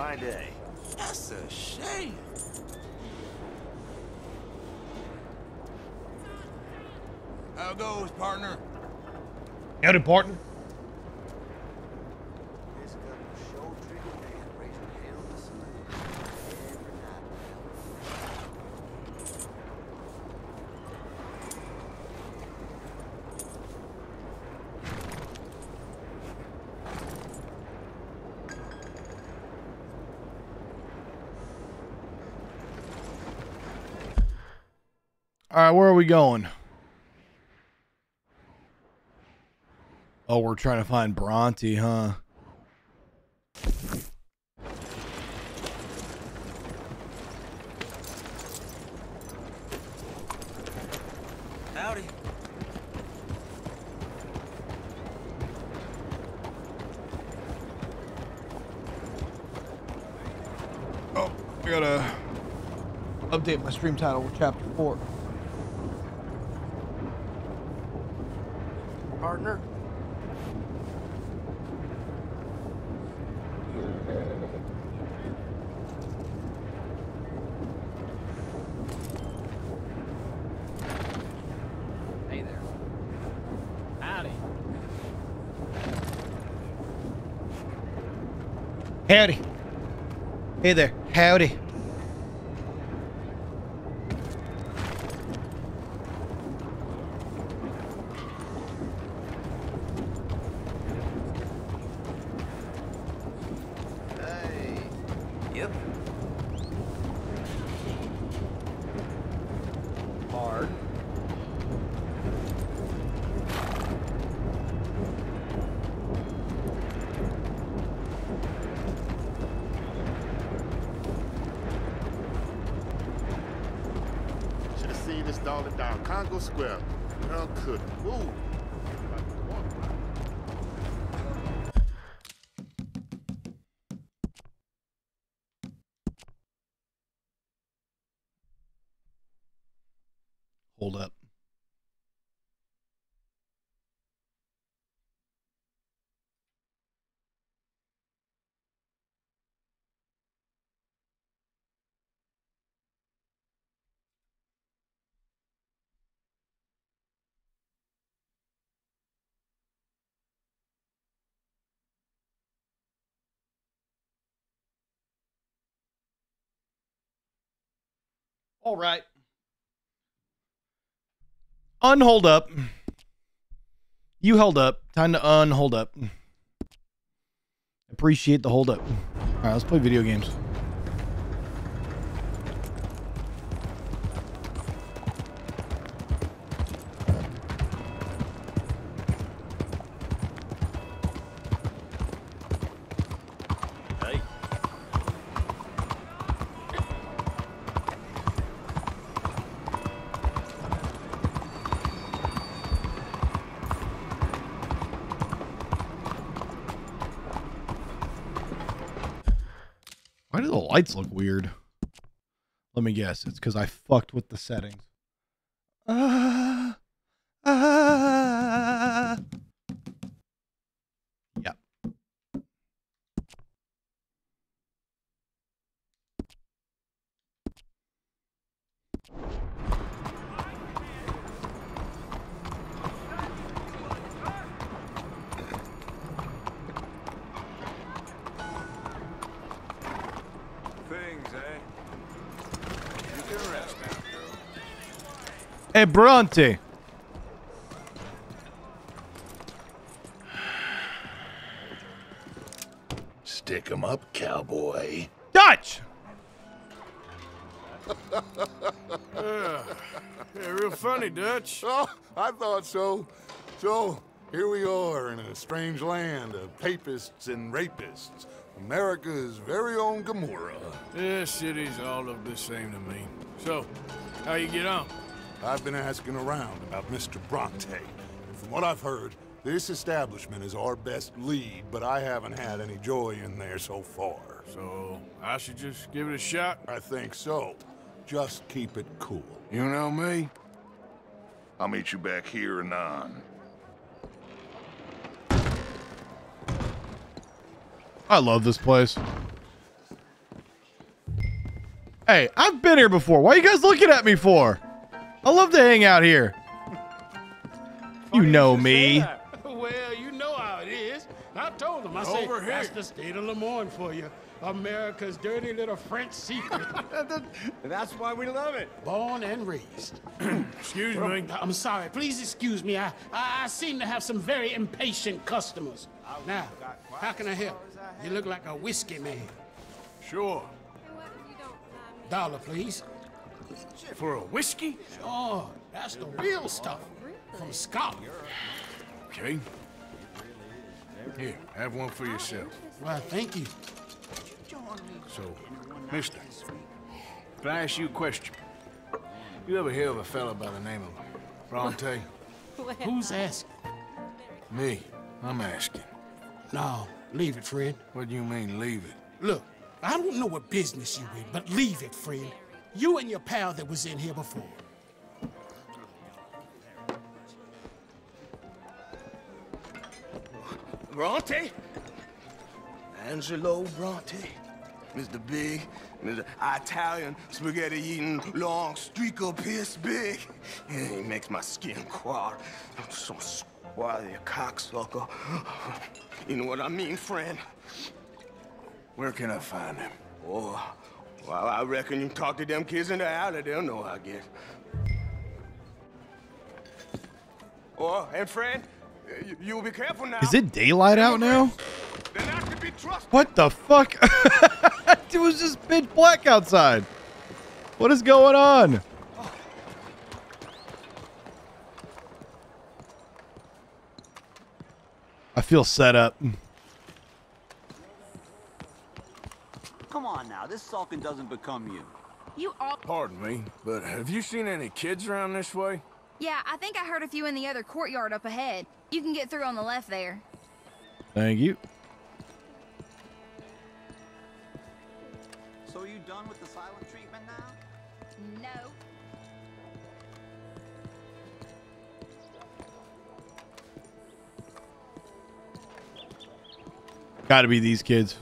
My day. That's a shame. How goes, partner? Howdy, partner. This couple show trigger man raising hell to sun every night. All right, where are we going? Oh, we're trying to find Bronte, huh? Howdy. Oh, I gotta update my stream title with chapter four. Partner? Hey there. Howdy. Howdy. Hey there. Howdy. All right. Unhold up. You held up. Time to unhold up. Appreciate the hold up. All right, let's play video games. Lights look weird? Let me guess. It's because I fucked with the settings. Hey, Bronte. Stick 'em up, cowboy. Dutch! Yeah, real funny, Dutch. Oh, I thought so. So, here we are in a strange land of papists and rapists. America's very own Gomorrah. This city's all of the same to me. So, how you get on? I've been asking around about Mr. Bronte. And from what I've heard, this establishment is our best lead, but I haven't had any joy in there so far. So, I should just give it a shot? I think so. Just keep it cool. You know me? I'll meet you back here anon. I love this place. Hey, I've been here before. Why are you guys looking at me for? I love to hang out here. You know me. Well, you know how it is. I told them. I said, Over here. that's the state of Lemoyne for you. America's dirty little French secret. That's why we love it. Born and raised. Excuse me. I'm sorry. Please excuse me. I, I, I seem to have some very impatient customers. Now, how can I help? You look like a whiskey man. Sure. Dollar, please. For a whiskey? Oh, that's the real stuff. From Scotland. Okay. Here, have one for yourself. Well, thank you. So, mister, can I ask you a question? You ever hear of a fella by the name of Bronte? Who's asking? Me. I'm asking. No, leave it, friend. What do you mean, leave it? Look, I don't know what business you in, but leave it, friend. You and your pal that was in here before. Bronte? Angelo Bronte? Mr. Big, Mr. Italian, spaghetti-eating, long streaker piss big. Yeah, he makes my skin crawl. I'm so squally a cocksucker. You know what I mean, friend? Where can I find him? Oh, well, I reckon you talk to them kids in the alley, they'll know how I get. Oh, and friend, you, you'll be careful now. Is it daylight out now? They're not be trusted. What the fuck? it was just pitch black outside. What is going on? I feel set up. Come on now, this sulking doesn't become you. You all. Pardon me, but have you seen any kids around this way? Yeah, I think I heard a few in the other courtyard up ahead. You can get through on the left there. Thank you. So are you done with the silent treatment now? No. Got to be these kids.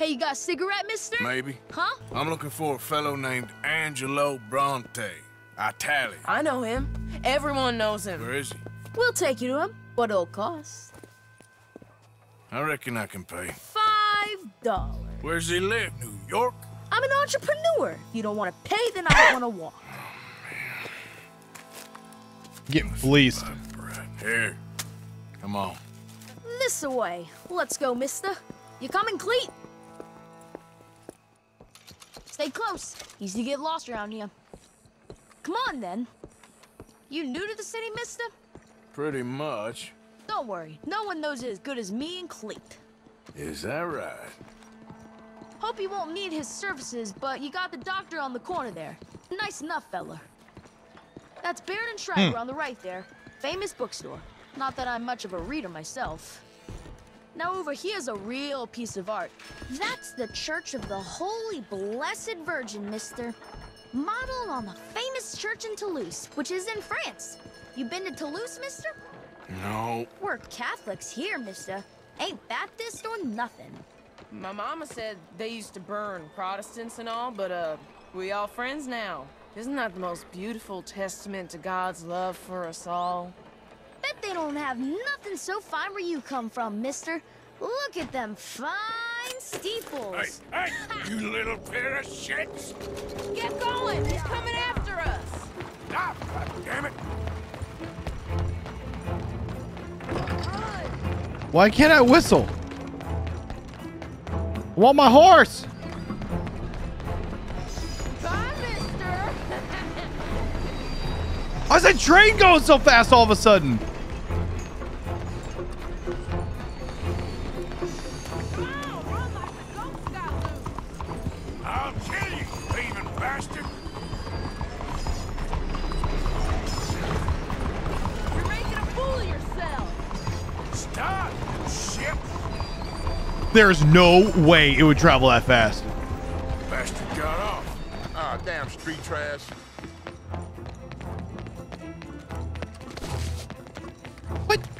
Hey, you got a cigarette, mister? Maybe. Huh? I'm looking for a fellow named Angelo Bronte. Italian. I know him. Everyone knows him. Where is he? We'll take you to him. What it'll cost? I reckon I can pay. Five dollars. Where's he live? New York? I'm an entrepreneur. If you don't want to pay, then I don't want to walk. Getting fleeced. Right here. Come on. This away. Let's go, mister. You coming, Cleet? Stay close. Easy to get lost around here. Come on, then. You new to the city, mister? Pretty much. Don't worry. No one knows it as good as me and Cleet. Is that right? Hope you won't need his services, but you got the doctor on the corner there. Nice enough, fella. That's Baird and Schreiber hmm. on the right there. Famous bookstore. Not that I'm much of a reader myself. Now over here's a real piece of art. That's the Church of the Holy Blessed Virgin, mister. Modeled on the famous church in Toulouse, which is in France. You been to Toulouse, mister? No. We're Catholics here, mister. Ain't Baptist or nothing. My mama said they used to burn Protestants and all, but uh, we all friends now. Isn't that the most beautiful testament to God's love for us all? Bet they don't have nothing so fine where you come from, mister. Look at them fine steeples. Hey, hey, you little pair of shits! Get going! He's coming after us! Ah, Stop! God damn it! Why can't I whistle? I want my horse. Why's that train going so fast all of a sudden? I'll kill you, thieving bastard! You're making a fool of yourself! Stop! There's no way it would travel that fast. Bastard got off. Ah, damn street trash.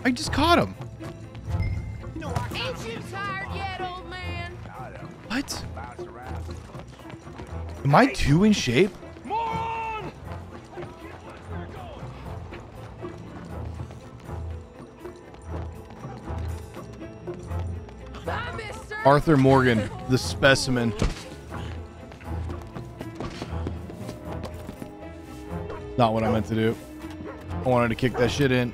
I just caught him. you tired yet, old man? What? Am I too in shape? Bye, mister. Arthur Morgan, the specimen. Not what I meant to do. I wanted to kick that shit in.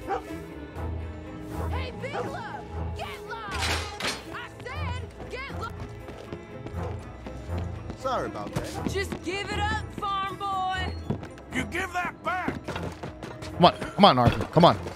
Come on, come on, Arthur. Come on.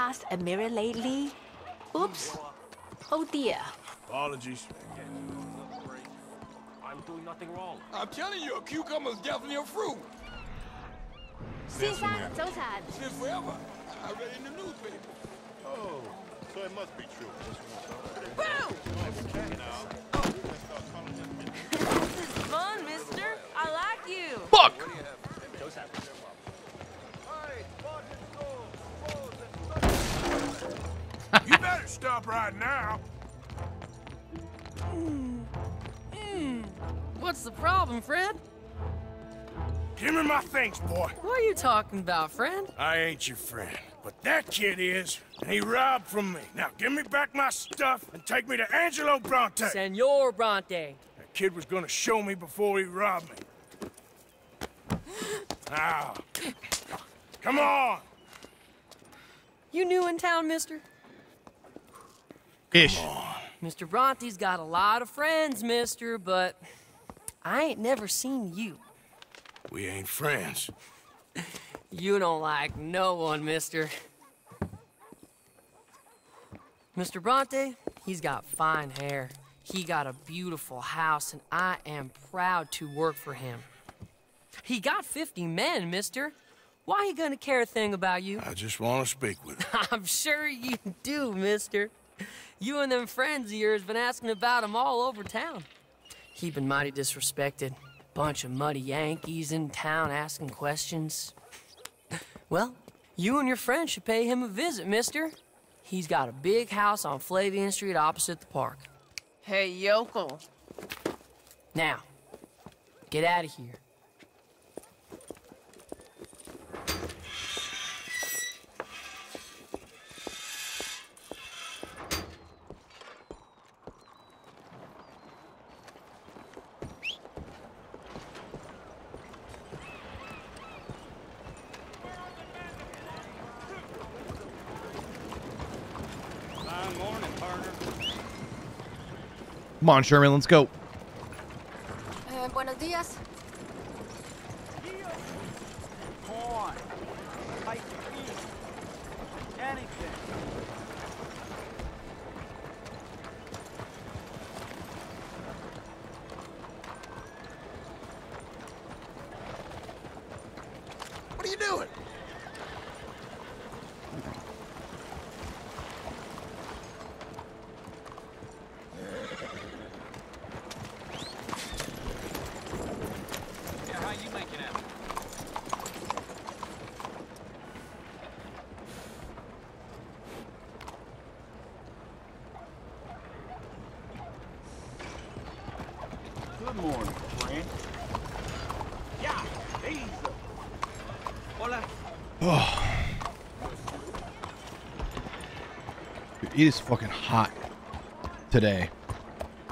past a mirror lately? Oops. Oh dear. Apologies. I'm doing nothing wrong. I'm telling you, a cucumber is definitely a fruit. Since forever. Since forever. I read in the newspaper. Oh, so it must be true. Boom! Oh. fun, mister. I like you. Fuck! Stop right now. Hmm. Hmm. What's the problem, Fred? Give me my things, boy. What are you talking about, friend? I ain't your friend, but that kid is, and he robbed from me. Now give me back my stuff and take me to Angelo Bronte. Senor Bronte. That kid was gonna show me before he robbed me. Now, come on. You new in town, mister? Ish. Mr. Bronte's got a lot of friends, mister, but I ain't never seen you. We ain't friends. You don't like no one, mister. Mr. Bronte, he's got fine hair. He got a beautiful house, and I am proud to work for him. He got 50 men, mister. Why he gonna care a thing about you? I just want to speak with him. I'm sure you do, mister. You and them friends of yours been asking about him all over town. He been mighty disrespected. Bunch of muddy Yankees in town asking questions. Well, you and your friend should pay him a visit, mister. He's got a big house on Flavian Street opposite the park. Hey, yokel. Now, get out of here. Come on, Sherman, let's go. Eh, buenos días. Corn. Pipe beef. Anything. What are you doing? Yeah, how you making out? Good morning, friend. Yeah, easy. Hola. Dude, It is fucking hot today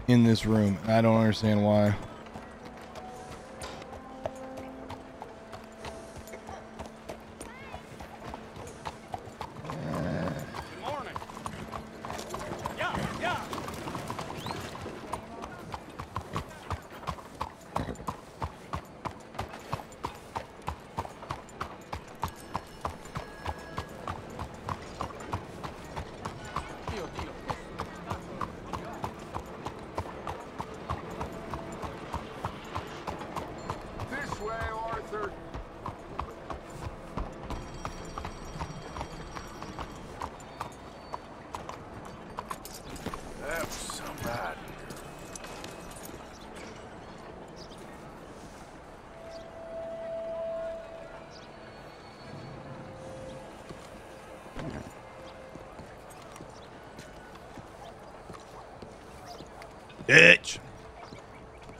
in this room. I don't understand why.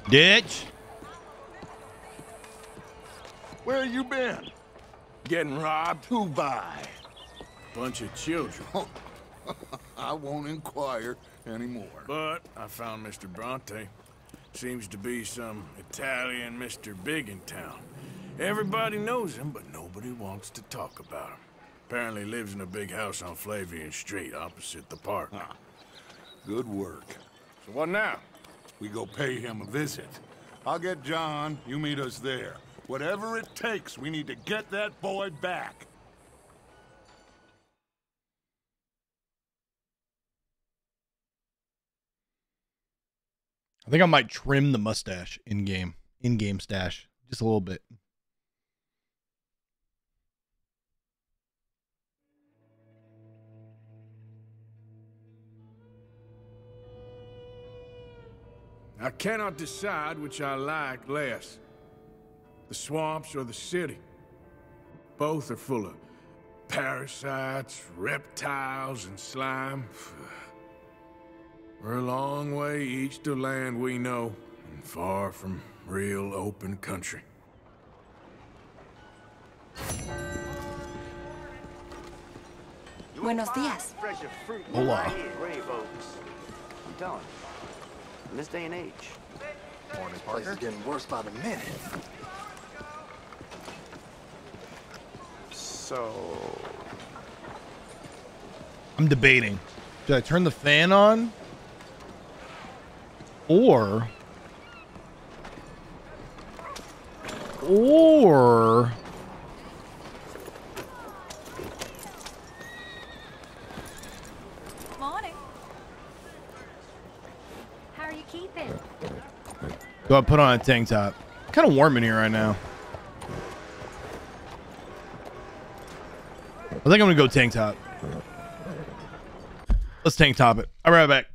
Ditch. Where you been? Getting robbed? Who by? Bunch of children. I won't inquire anymore. But I found Mr. Bronte. Seems to be some Italian Mr. Big in town. Everybody knows him, but nobody wants to talk about him. Apparently lives in a big house on Flavian Street, opposite the park. Good work. So what now? We go pay him a visit. I'll get John, you meet us there. Whatever it takes, we need to get that boy back. I think I might trim the mustache in game, in game stash, just a little bit. I cannot decide which I like less. The swamps or the city. Both are full of parasites, reptiles, and slime. We're a long way east of land we know, and far from real open country. Buenos días. Fresh Hola. In this day and age. This place is getting worse by the minute. So... I'm debating. Should I turn the fan on? Or or Morning. How are you keeping? Do I put on a tank top? Kind of warm in here right now. I think I'm gonna go tank top. Let's tank top it. I'll be right back.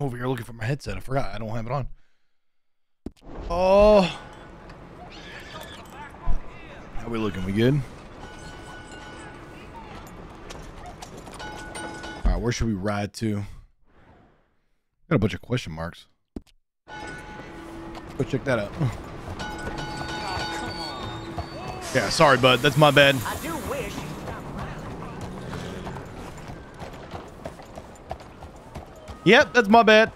I'm over here looking for my headset. I forgot. I don't have it on. Oh. How we looking? We good? All right, where should we ride to? Got a bunch of question marks. Go check that out. Oh, yeah, sorry, bud. That's my bad. I do wish. Yep, that's my bad.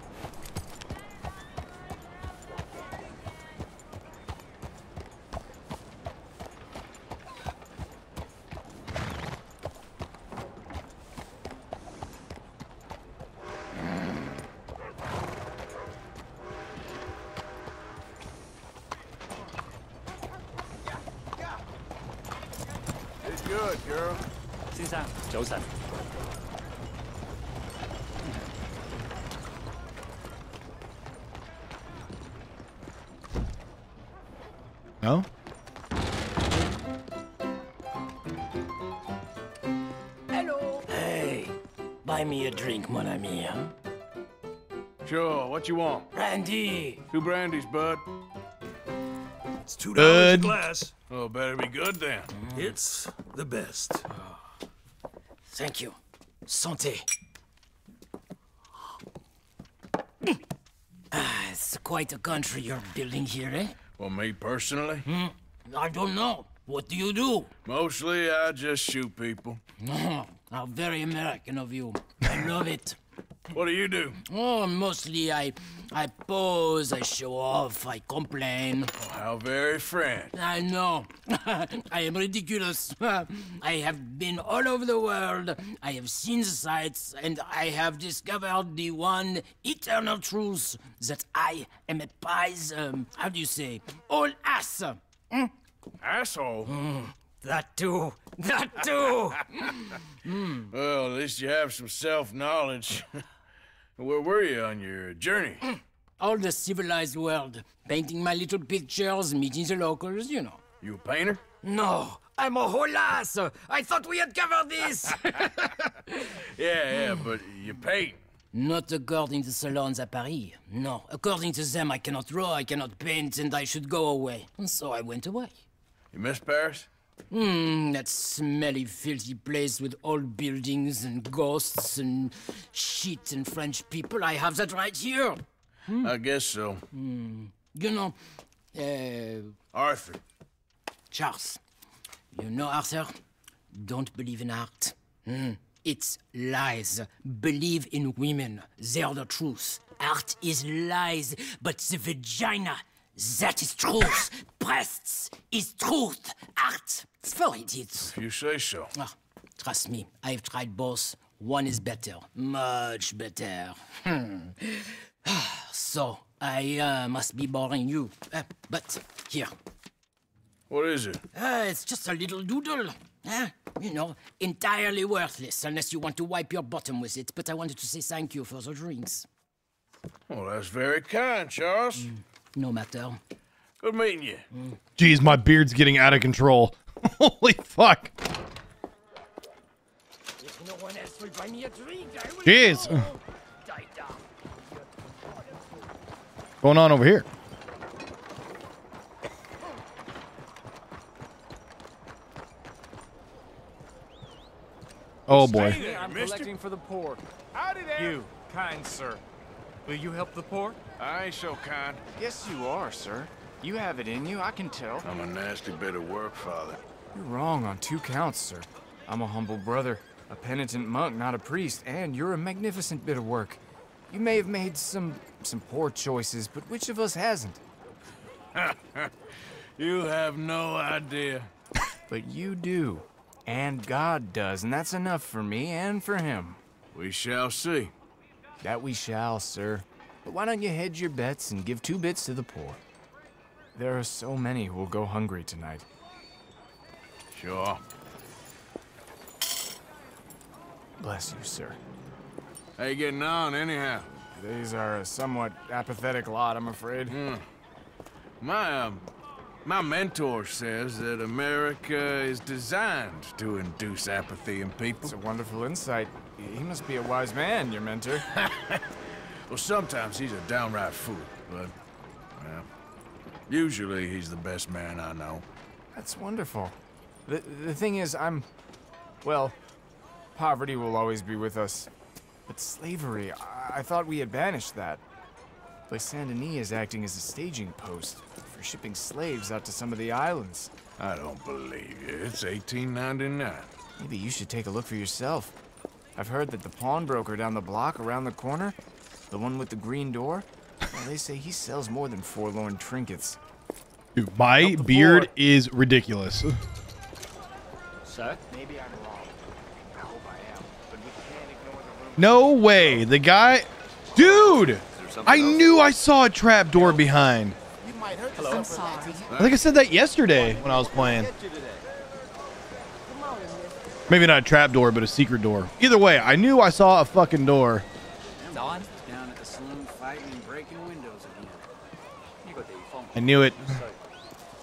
Two dollars a Good. glass. Oh, better be good then. It's the best. Thank you. Santé. Ah, it's quite a country you're building here, eh? Well, me personally? Hmm? I don't know. What do you do? Mostly, I just shoot people. How very American of you. I love it. What do you do? Oh, mostly I, I pose, I show off, I complain. How very French. I know. I am ridiculous. I have been all over the world. I have seen the sights, and I have discovered the one eternal truth that I am a pies. Um, how do you say? All ass. Hmm? Asshole? That too. That too. Well, at least you have some self-knowledge. Where were you on your journey? All the civilized world. Painting my little pictures, meeting the locals, you know. You a painter? No, I'm a whole ass. I thought we had covered this. Yeah, yeah, but you paint. Not according to the salons at Paris. No, according to them, I cannot draw, I cannot paint, and I should go away. And so I went away. You miss Paris? Hmm, that smelly, filthy place with old buildings and ghosts and shit and French people. I have that right here. I guess so. You know, uh, Arthur. Charles. You know, Arthur? Don't believe in art. Hmm. It's lies. Believe in women. They're the truth. Art is lies, but the vagina, that is truth. Breasts is truth. Art, for idiots. If you say so. Ah, trust me, I've tried both. One is better. Much better. Hmm. so, I uh, must be boring you. Uh, but here. What is it? Uh, it's just a little doodle. Huh? You know, entirely worthless unless you want to wipe your bottom with it. But I wanted to say thank you for the drinks. Well, that's very kind, Charles. No matter. Good meeting you. Jeez, my beard's getting out of control. Holy fuck. If no one else will buy me a drink, I will Jeez. go. Going on over here? Oh boy. I'm collecting for the poor. Howdy there. You, kind sir. Will you help the poor? I ain't so kind. Yes, you are, sir. You have it in you, I can tell. I'm a nasty bit of work, Father. You're wrong on two counts, sir. I'm a humble brother, a penitent monk, not a priest, and you're a magnificent bit of work. You may have made some some poor choices, but which of us hasn't? You have no idea. But you do. And God does, and that's enough for me and for him. We shall see. That we shall, sir. But why don't you hedge your bets and give two bits to the poor? There are so many who will go hungry tonight. Sure. Bless you, sir. How you getting on, anyhow? These are a somewhat apathetic lot, I'm afraid. My, um, my mentor says that America is designed to induce apathy in people. It's a wonderful insight. He must be a wise man, your mentor. Well, sometimes he's a downright fool, but, well, usually he's the best man I know. That's wonderful. The, the thing is, I'm. Well, poverty will always be with us. But slavery, I, I thought we had banished that. Denis is acting as a staging post for shipping slaves out to some of the islands. I don't believe you. It's 1899. Maybe you should take a look for yourself. I've heard that the pawnbroker down the block around the corner, the one with the green door, well, they say he sells more than forlorn trinkets. Dude, my beard poor. is ridiculous. Sir? Maybe I'm wrong. I hope I am. But we can't ignore the rumors. No way. The guy. Dude! I knew I saw a trap door behind. I'm sorry. I think I said that yesterday when I was playing. Maybe not a trap door, but a secret door. Either way, I knew I saw a fucking door. Down at the saloon fighting and breaking windows again. I knew it.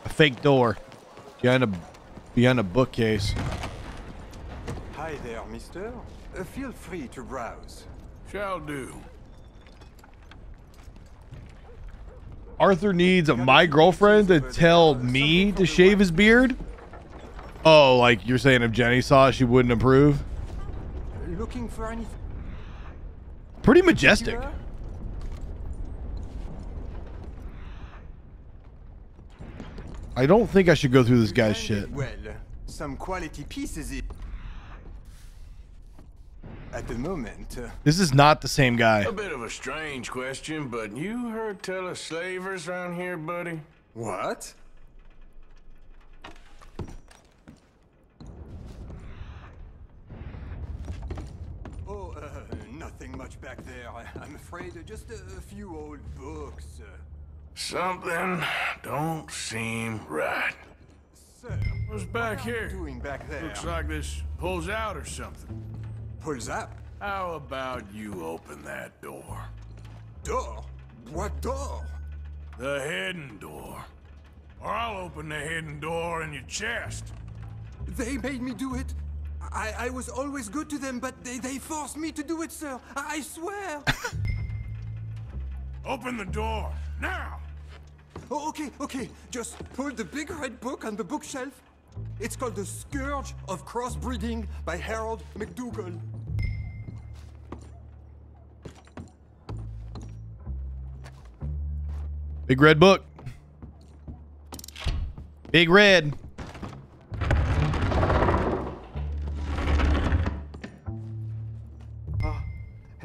A fake door behind a behind a bookcase. Hi there, mister. Uh, feel free to browse. Shall do. Arthur needs my girlfriend to tell me to shave his beard. Oh, like you're saying if Jenny saw it, she wouldn't approve. Looking for anything? Pretty majestic. I don't think I should go through this guy's shit. Well, some quality pieces. i- At the moment, uh, This is not the same guy. A bit of a strange question, but you heard tell of slavers around here, buddy? What? Oh, uh, nothing much back there. I, I'm afraid uh, just a, a few old books. Uh, Something don't seem right. sir, What's back here? doing back there? Looks like this pulls out or something. Pulls up. How about you open that door? Door? What door? The hidden door. Or I'll open the hidden door in your chest. They made me do it. I, I was always good to them, but they, they forced me to do it, sir. I, I swear. Open the door, now! oh, okay, okay. Just pull the big red book on the bookshelf. It's called The Scourge of Crossbreeding by Harold McDougall. Big red book. Big red.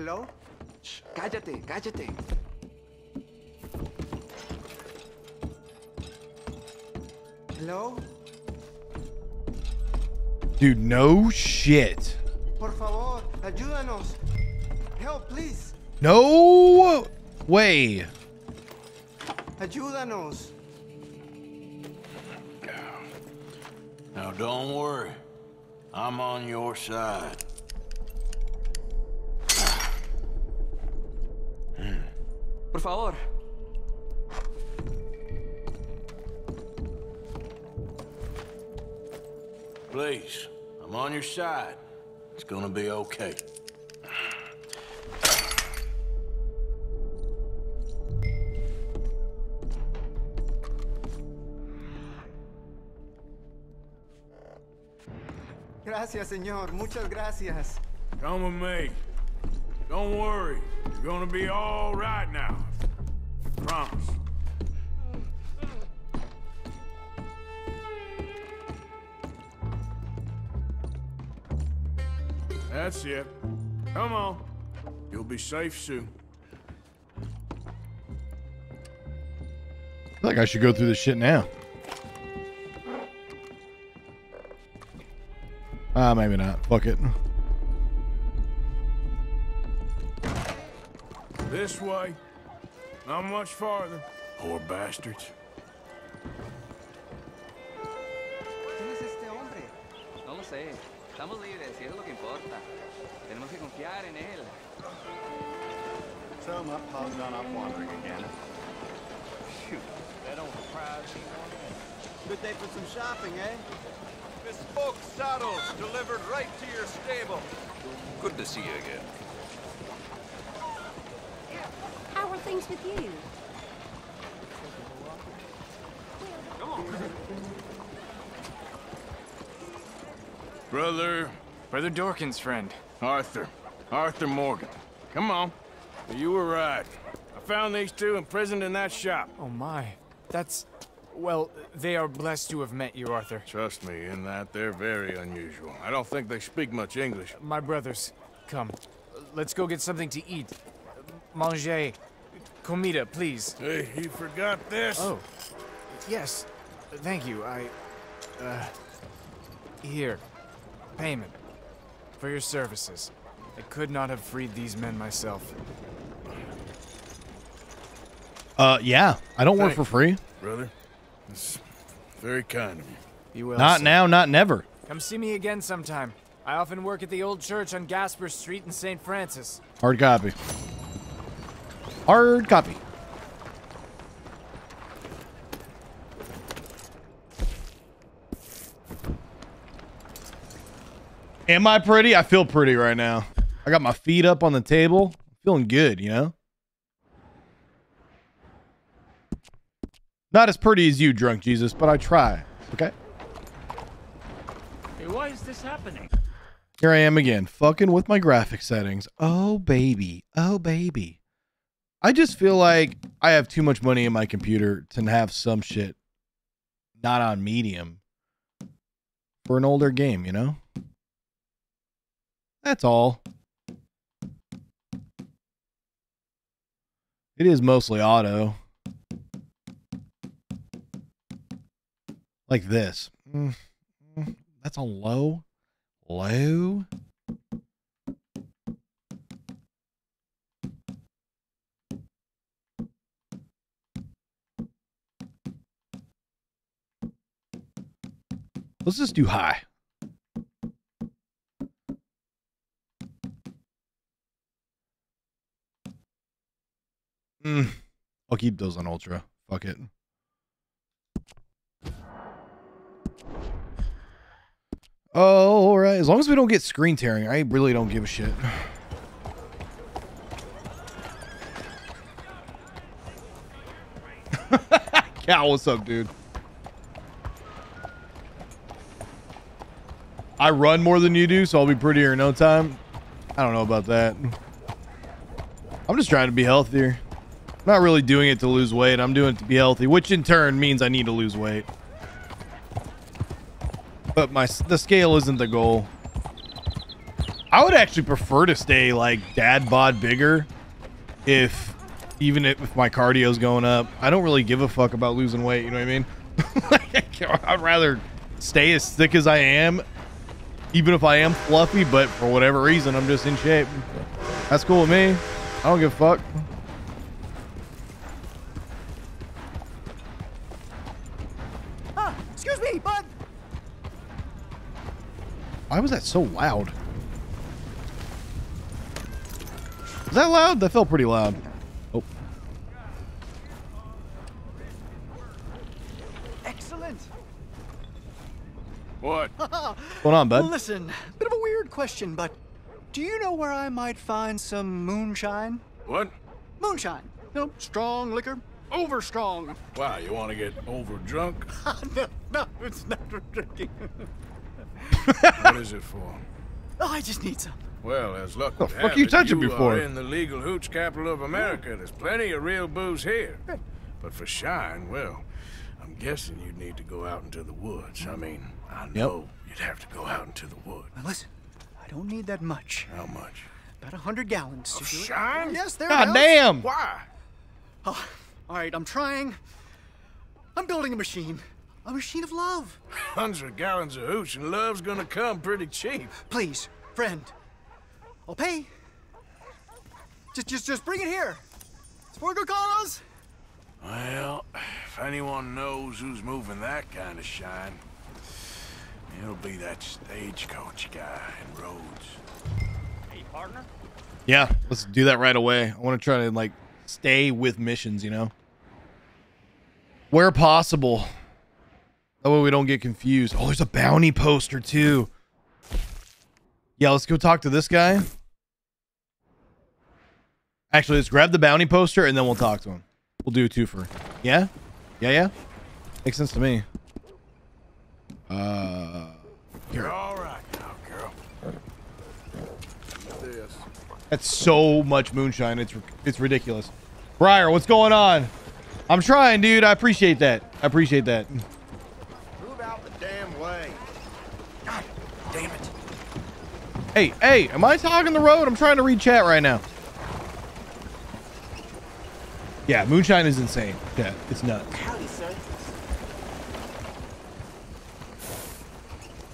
Hello? Shh, cállate, cállate. Hello? Dude, no shit. Por favor, ayúdanos. Help, please. No way. Ayúdanos. Now don't worry. I'm on your side. Por favor. Please, I'm on your side. It's gonna be okay. Gracias, señor. Muchas gracias. Come with me. Don't worry. You're gonna be all right now. I Promise. That's it. Come on. You'll be safe soon. I like I should go through this shit now. Ah, maybe not. Fuck it. This way. Not much farther. Poor bastards. ¿Quién es este hombre? No lo sé. Estamos libres y es lo que importa. Tenemos que confiar en él. So my pa's gone off wandering again. Shoot, that old pride she Good day for some shopping, eh? Bespoke saddles delivered right to your stable. Good to see you again. How are things with you? Come on. Brother. Brother Dorkin's friend. Arthur. Arthur Morgan. Come on. You were right. I found these two imprisoned in that shop. Oh my. That's... Well, they are blessed to have met you, Arthur. Trust me, in that they're very unusual. I don't think they speak much English. My brothers, come. Let's go get something to eat. Manger. Comida, please. Hey, you forgot this? Oh. Yes. Thank you. I... Uh... Here. Payment. For your services. I could not have freed these men myself. Uh, yeah. I don't work for free. Brother, it's very kind of you. You will. Not sir. now, not never. Come see me again sometime. I often work at the old church on Gasper Street in St. Francis. Hard copy. Hard copy. Am I pretty? I feel pretty right now. I got my feet up on the table. Feeling good, you know? Not as pretty as you, drunk Jesus, but I try. Okay. Hey, why is this happening? Here I am again, fucking with my graphic settings. Oh, baby. Oh, baby. I just feel like I have too much money in my computer to have some shit not on medium for an older game, you know? That's all. It is mostly auto. Like this. Mm, mm, That's on low. Low. Let's just do high. Mm, I'll keep those on ultra. Fuck it. Oh, all right. As long as we don't get screen tearing, I really don't give a shit. Cal, what's up, dude? I run more than you do, so I'll be prettier in no time. I don't know about that. I'm just trying to be healthier. I'm not really doing it to lose weight. I'm doing it to be healthy, which in turn means I need to lose weight. But my the scale isn't the goal. I would actually prefer to stay like dad bod bigger if even if my cardio's going up. I don't really give a fuck about losing weight, you know what I mean? I'd rather stay as thick as I am even if I am fluffy, but for whatever reason I'm just in shape. That's cool with me. I don't give a fuck. Ah, excuse me, bud. Why was that so loud? Is that loud? That felt pretty loud. Oh. Excellent. What? What's going on, bud? Listen, bit of a weird question, but do you know where I might find some moonshine? What? Moonshine. You know, strong liquor. Over strong. Wow, you want to get over drunk? no, no, it's not for drinking. what is it for? Oh, I just need some. Well, as luck The would fuck have you it, touching you me for? are in the legal hooch capital of America. There's plenty of real booze here. But for shine, well, I'm guessing you'd need to go out into the woods. I mean, I know you'd have to go out into the woods. Now listen, I don't need that much. How much? About a hundred gallons. Of shine? Yes, there God damn. Why? Oh, all right, I'm trying. I'm building a machine. A machine of love. Hundred gallons of hooch and love's gonna come pretty cheap. Please, friend. I'll pay. Just, just, just bring it here. It's for a good cause. Well, if anyone knows who's moving that kind of shine, it'll be that stagecoach guy in Rhodes. Hey, partner. Yeah, let's do that right away. I want to try to like stay with missions, you know, where possible. That way we don't get confused. Oh, there's a bounty poster too. Yeah, let's go talk to this guy. Actually, let's grab the bounty poster and then we'll talk to him. We'll do a twofer. Yeah? Yeah, yeah? Makes sense to me. Uh, You're all right now, girl. This. That's so much moonshine. It's it's ridiculous. Briar, what's going on? I'm trying, dude. I appreciate that. I appreciate that. Move out the damn way. God damn it. Hey, hey, am I talking the road? I'm trying to read chat right now. Yeah, moonshine is insane. Yeah, it's nuts. Howdy, sir.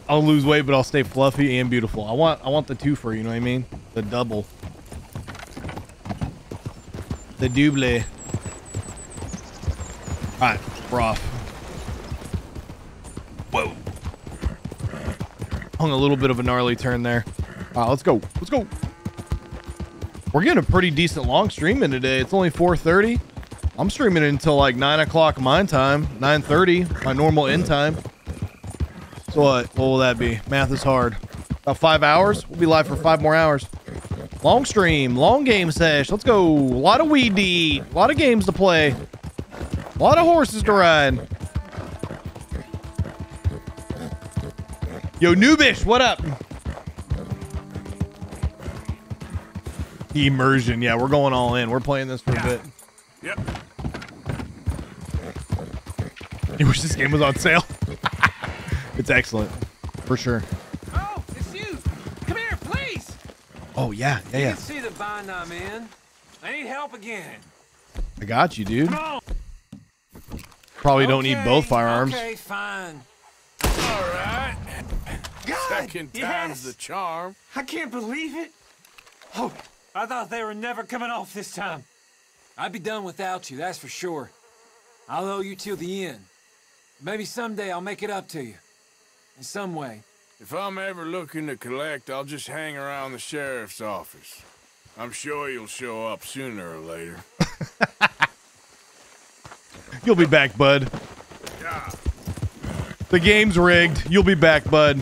I'll lose weight, but I'll stay fluffy and beautiful. I want I want the twofer, you know what I mean? The double. The double. Alright, we're off. Whoa. Hung a little bit of a gnarly turn there. Alright, let's go. Let's go. We're getting a pretty decent long stream in today. It's only 4.30. I'm streaming until like 9 o'clock my time. 9.30, my normal end time. So what? What will that be? Math is hard. About five hours? We'll be live for five more hours. Long stream, long game sesh. Let's go. A lot of weed to eat. A lot of games to play. A lot of horses to ride. Yo, Noobish, what up? Immersion. Yeah, we're going all in. We're playing this for a bit. Yep. You wish this game was on sale. It's excellent. For sure. Oh, it's you. Come here, please. Oh, yeah. Yeah, You yeah. can see the bind I'm in. I need help again. I got you, dude. Come on. Probably don't need both firearms. Okay, fine. All right. God, Second time's yes. the charm. I can't believe it. Oh, I thought they were never coming off this time. I'd be done without you, that's for sure. I'll owe you till the end. Maybe someday I'll make it up to you. In some way. If I'm ever looking to collect, I'll just hang around the sheriff's office. I'm sure you'll show up sooner or later. You'll be back, bud. The game's rigged. You'll be back, bud.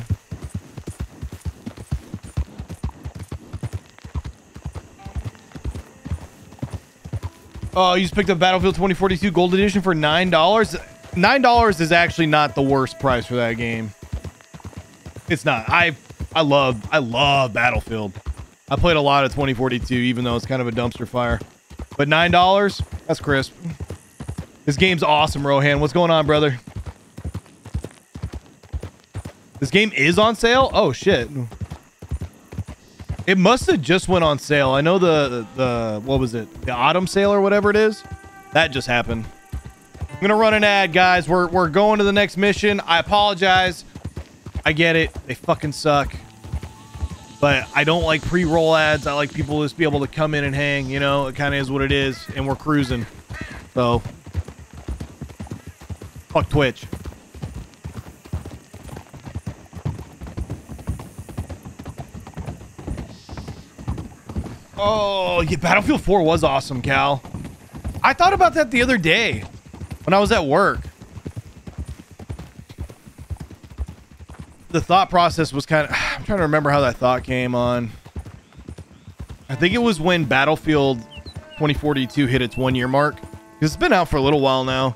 Oh, you just picked up Battlefield 2042 Gold Edition for nine dollars. Nine dollars is actually not the worst price for that game. It's not. I I love I love Battlefield. I played a lot of 2042, even though it's kind of a dumpster fire. But nine dollars, that's crisp. This game's awesome, Rohan. What's going on, brother? This game is on sale? Oh shit. It must have just went on sale. I know the the what was it? The autumn sale or whatever it is. That just happened. I'm gonna run an ad, guys. We're we're going to the next mission. I apologize. I get it. They fucking suck. But I don't like pre-roll ads. I like people just be able to come in and hang. You know, it kind of is what it is, and we're cruising. So, fuck Twitch. Oh, yeah, Battlefield 4 was awesome, Cal. I thought about that the other day when I was at work. The thought process was kind of. I'm trying to remember how that thought came on. I think it was when Battlefield 2042 hit its one year mark. It's been out for a little while now.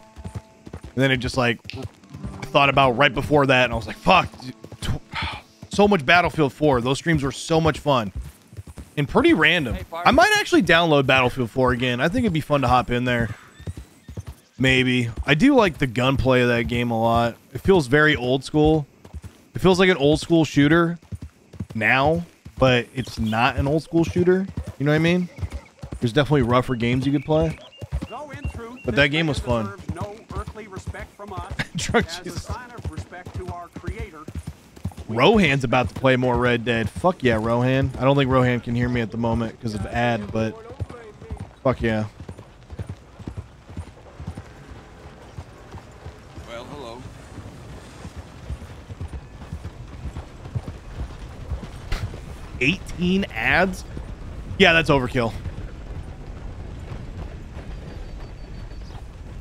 And then it just like. I thought about right before that, and I was like, fuck. dude, So much Battlefield 4. Those streams were so much fun and pretty random. I might actually download Battlefield 4 again. I think it'd be fun to hop in there. Maybe. I do like the gunplay of that game a lot. It feels very old school. It feels like an old school shooter now, but it's not an old school shooter. You know what I mean? There's definitely rougher games you could play. Truth, But that game was fun. No earthly respect from us. Drunk Jesus. sign of respect to our creator. Rohan's about to play more Red Dead. Fuck yeah, Rohan. I don't think Rohan can hear me at the moment because of ad, but fuck yeah. 18 ads? Yeah, that's overkill.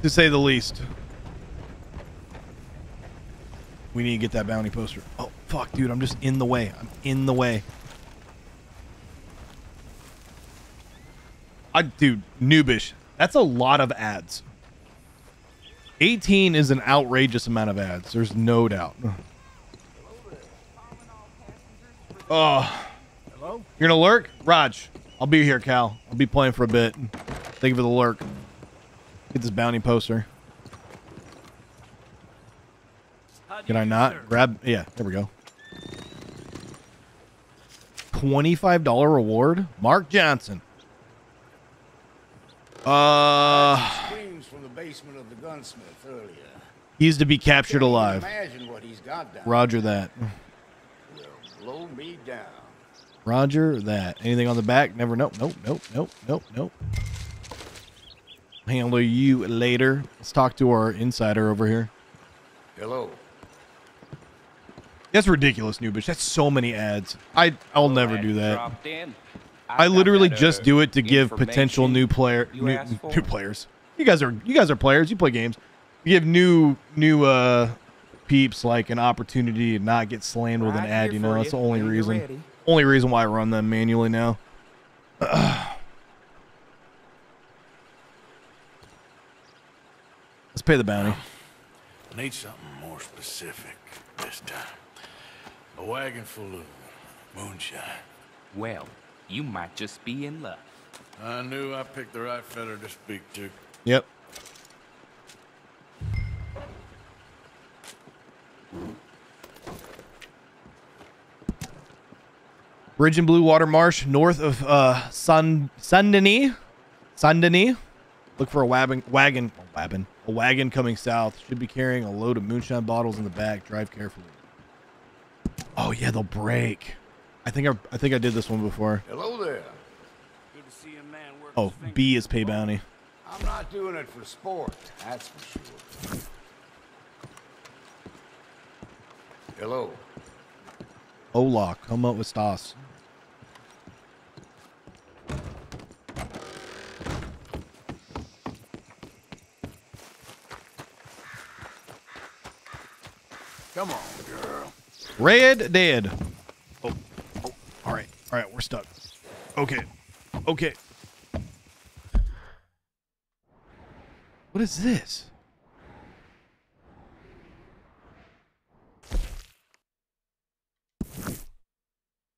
To say the least. We need to get that bounty poster. Oh, fuck, dude. I'm just in the way. I'm in the way. I, dude, noobish. That's a lot of ads. 18 is an outrageous amount of ads. There's no doubt. Oh. Hello? You're gonna lurk? Raj, I'll be here, Cal. I'll be playing for a bit. Thank you for the lurk. Get this bounty poster. Can I not grab? Yeah, there we go. Twenty-five dollar reward, Mark Johnson. Uh, Screams from the basement of the gunsmith earlier. he's to be captured alive. Imagine what he's got down. Roger that. Will blow me down. Roger that. Anything on the back? Never. Nope. Nope. Nope. Nope. Nope. Nope. Handle you later. Let's talk to our insider over here. Hello. That's ridiculous, Noobish. That's so many ads. I I'll never do that. Dropped. I literally that, just uh, do it to give potential new player new, new players. You guys are you guys are players. You play games. You give new new uh peeps like an opportunity to not get slammed with an ad. You know that's the only reason. ready. Only reason why I run them manually now. Let's pay the bounty. Need something more specific this time. A wagon full of moonshine. Well, you might just be in luck. I knew I picked the right feller to speak to. Yep. Bridge in Bluewater Marsh, north of uh, San Saint Denis. Saint Denis. Look for a wagon, wagon, a wagon, a wagon coming south. Should be carrying a load of moonshine bottles in the back. Drive carefully. Oh yeah, they'll break. I think I, I think I did this one before. Hello there. Good to see a man work Oh, B is pay bounty. I'm not doing it for sport, that's for sure. Hello. Ola, come up with Stas. Come on, girl. Red dead. Oh, oh, all right, all right, we're stuck. Okay, okay. What is this?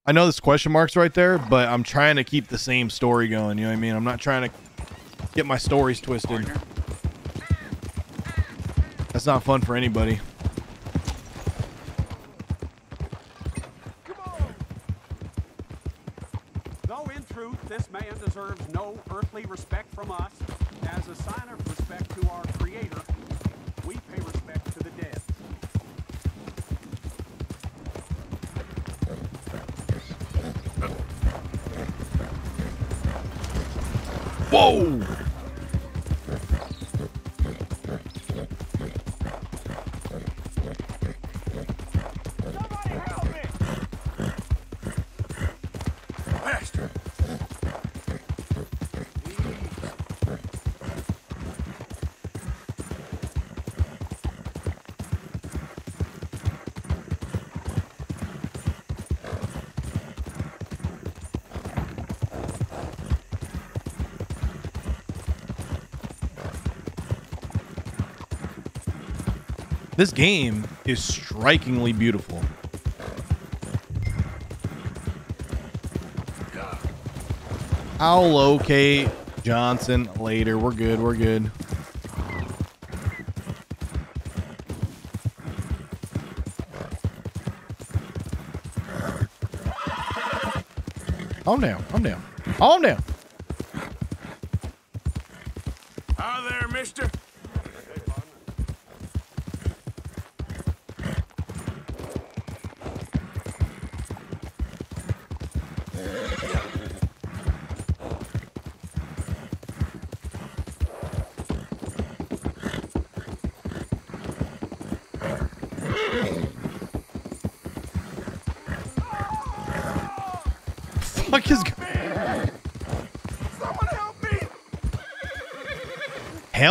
I know this question marks right there, but I'm trying to keep the same story going. You know what I mean? I'm not trying to get my stories twisted. That's not fun for anybody. Though in truth this man deserves no earthly respect from us, as a sign of respect to our Creator, we pay respect to the dead. This game is strikingly beautiful. I'll locate Johnson later. We're good. We're good. Calm down. Calm down. Calm down.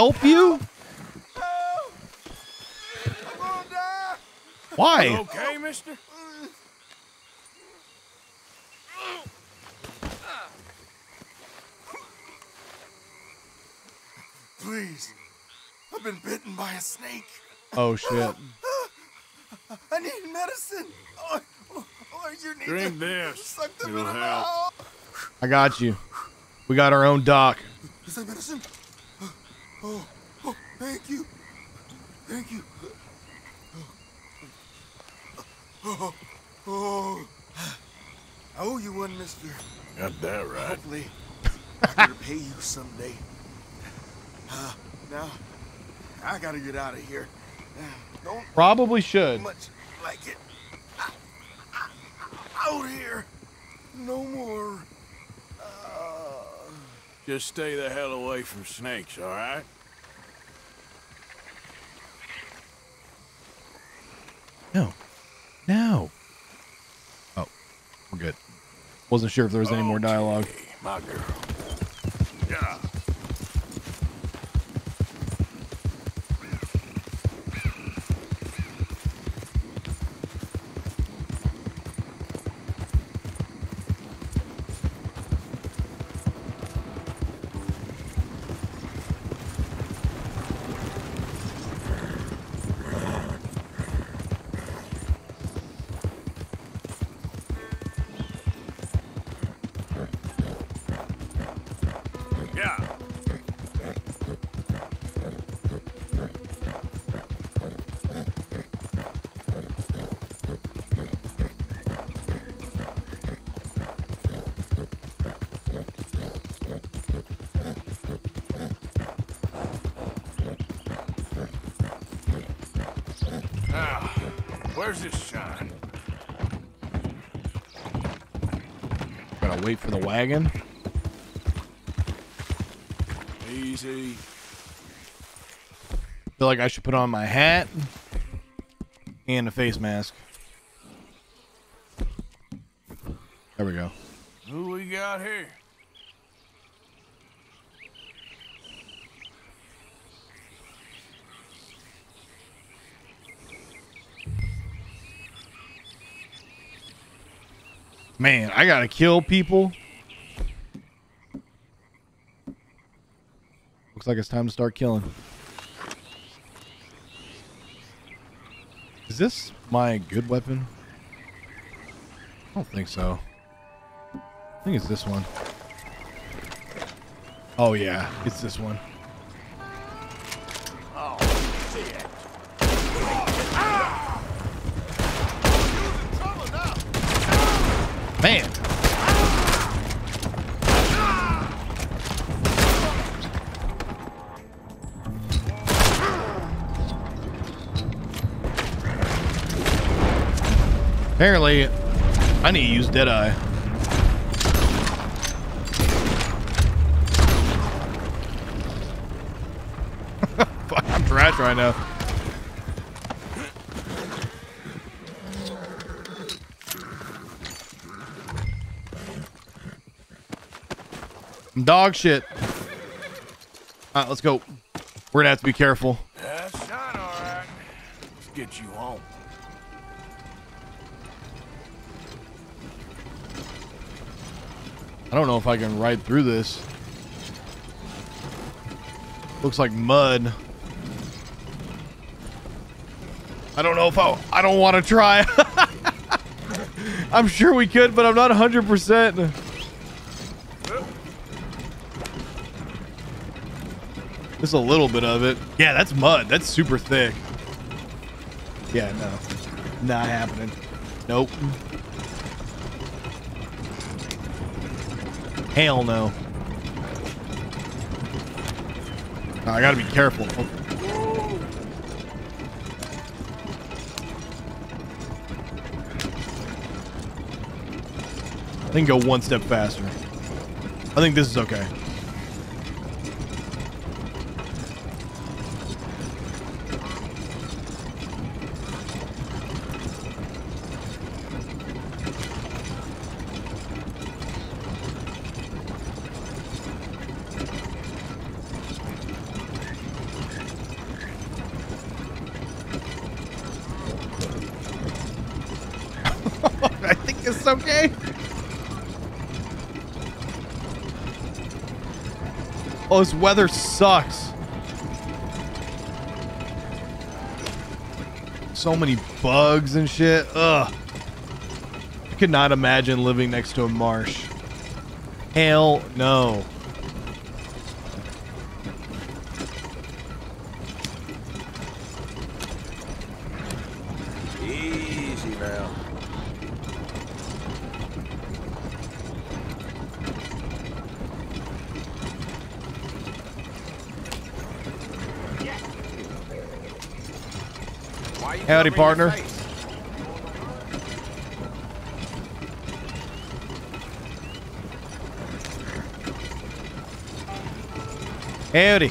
Help you? Why? Okay, mister? Please. I've been bitten by a snake. Oh shit. I need medicine. Oh, oh, you need Drink to this. Suck the It'll help. out. I got you. We got our own doc. Is that medicine? Oh, oh, thank you. Thank you. Oh, oh. I owe you one, mister. Got that right. Hopefully, I can repay you someday. Uh, now, I gotta get out of here. Don't Probably should. much like it. Out here. No more. Uh, Just stay the hell away from snakes, all right? No. No. Oh, we're good. Wasn't sure if there was any more dialogue. My girl. Wagon. Easy. Feel like I should put on my hat and a face mask. There we go. Who we got here? Man, I gotta kill people. Looks like it's time to start killing. Is this my good weapon? I don't think so. I think it's this one. Oh yeah, it's this one. Apparently, I need to use Deadeye. Fuck, I'm trash right now. Dog shit. All right, let's go. We're gonna have to be careful. I don't know if I can ride through this. Looks like mud. I don't know if I I don't want to try. I'm sure we could, but I'm not 100%. Just a little bit of it. Yeah, that's mud. That's super thick. Yeah, no. Not happening. Nope. Hell no. I gotta be careful. I think go one step faster. I think this is okay. I think it's okay. Oh, this weather sucks. So many bugs and shit. Ugh. I could not imagine living next to a marsh. Hell no. Easy now. Why you Howdy, partner. Howdy.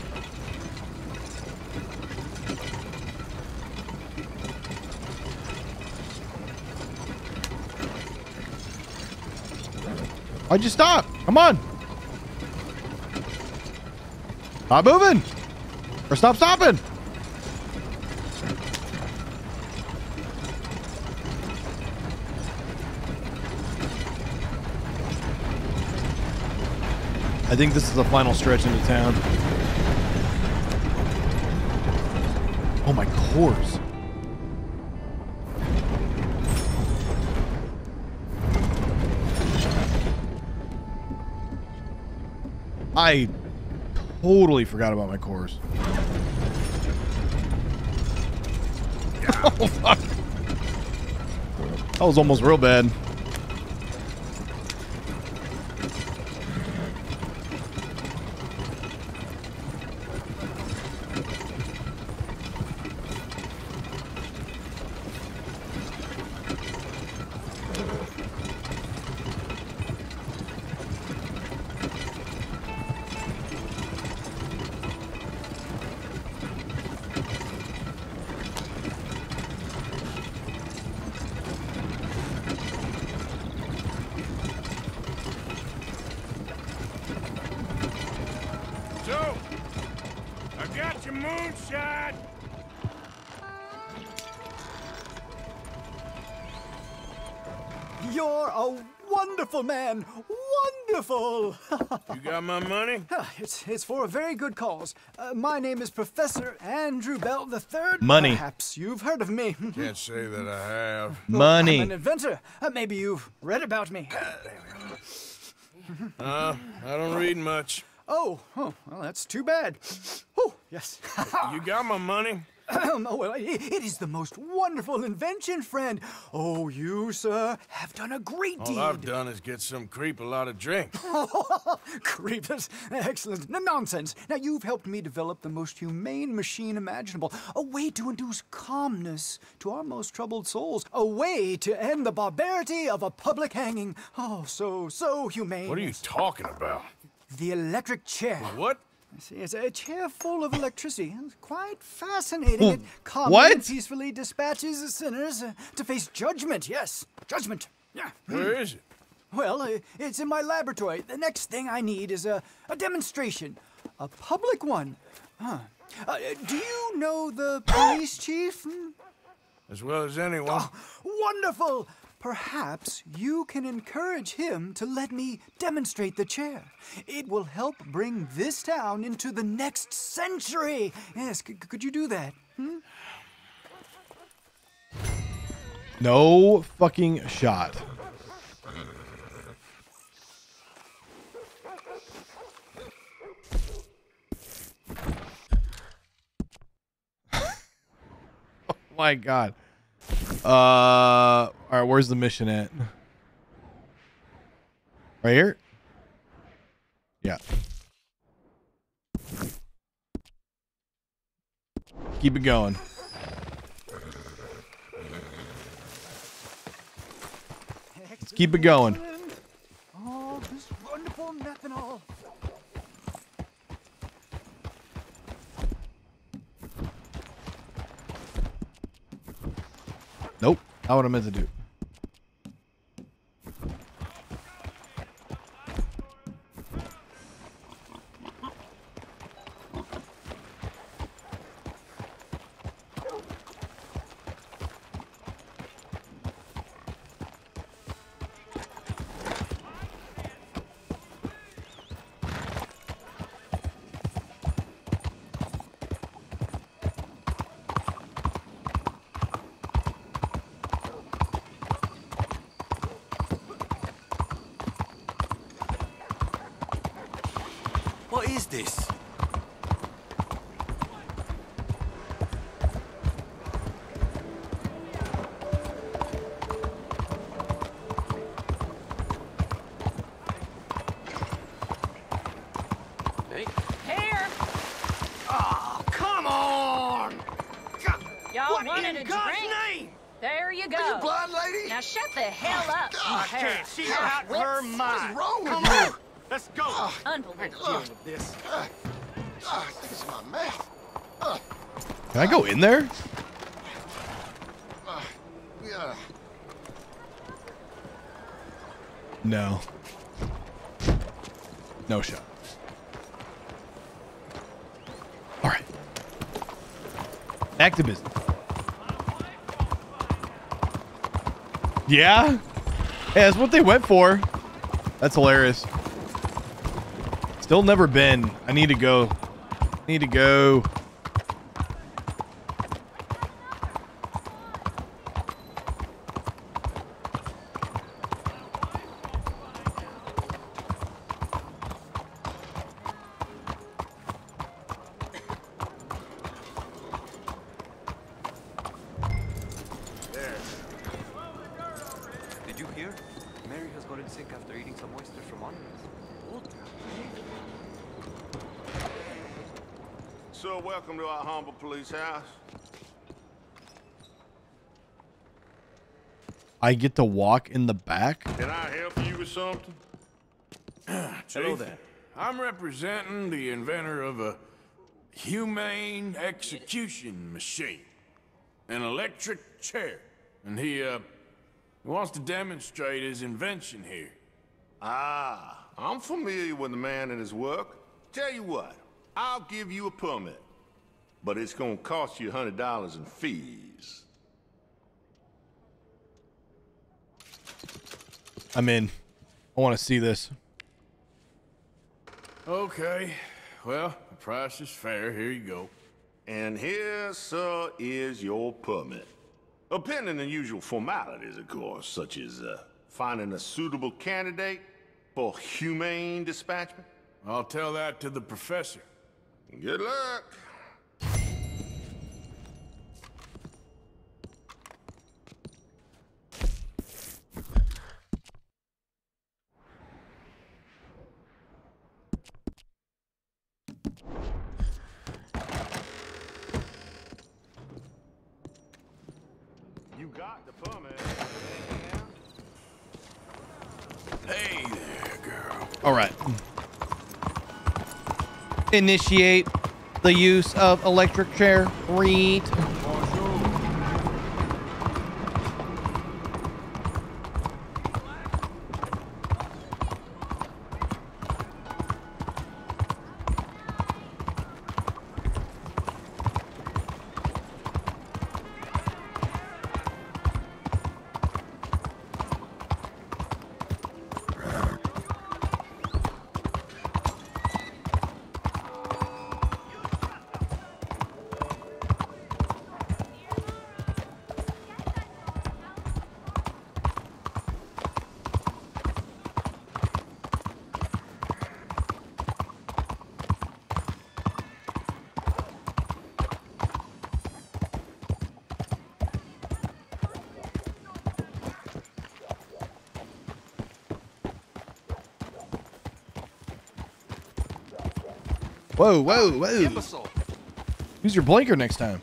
Why'd you stop? Come on. Stop moving. Or stop stopping. I think this is the final stretch into town. Oh, my cores. I totally forgot about my cores. oh, fuck. That was almost real bad. It's, it's for a very good cause. Uh, my name is Professor Andrew Bell III. Money. Perhaps you've heard of me. Can't say that I have. Money. I'm an inventor. Uh, maybe you've read about me. Uh, I don't read much. Oh, oh, well, that's too bad. Oh, yes. You got my money? oh, well, it, it is the most wonderful invention, friend. Oh, you, sir, have done a great All deed. I've done is get some creep a lot of drink. Creepers. Excellent. No nonsense. Now, you've helped me develop the most humane machine imaginable. A way to induce calmness to our most troubled souls. A way to end the barbarity of a public hanging. Oh, so, so humane. What are you talking about? The electric chair. What? See, it's a chair full of electricity. It's quite fascinating. It calmly What? and peacefully dispatches the sinners uh, to face judgment. Yes, judgment. Yeah. Where is it? Well, uh, it's in my laboratory. The next thing I need is a, a demonstration, a public one. Huh. Uh, do you know the police chief? Hmm? As well as anyone. Wonderful! Perhaps you can encourage him to let me demonstrate the chair. It will help bring this town into the next century. Yes, could you do that? Hmm? No fucking shot. oh my god. Uh, all right. Where's the mission at? Right here. Yeah. Keep it going. Let's keep it going. Oh, this wonderful methanol. Nope. Not what I meant to do. In there? No. No shot. All right. Back to business. Yeah? Yeah, that's what they went for. That's hilarious. Still never been. I need to go. I Need to go. There. Did you hear? Mary has gotten sick after eating some oysters from onions. So, welcome to our humble police house. I get to walk in the back? Can I help you with something? Hello there. I'm representing the inventor of a humane execution machine, an electric chair, and he uh wants to demonstrate his invention here. Ah, I'm familiar with the man and his work. Tell you what, I'll give you a permit. but it's gonna cost you a $100 in fees. I'm in. I want to see this. Okay. Well, the price is fair. Here you go. And here, sir, is your permit. Appending the usual formalities, of course, such as uh, finding a suitable candidate for humane dispatchment. I'll tell that to the professor. Good luck. You got the permit. Hey there, girl. All right. Initiate the use of electric chair. Read. Whoa, whoa, whoa. Use your blinker next time.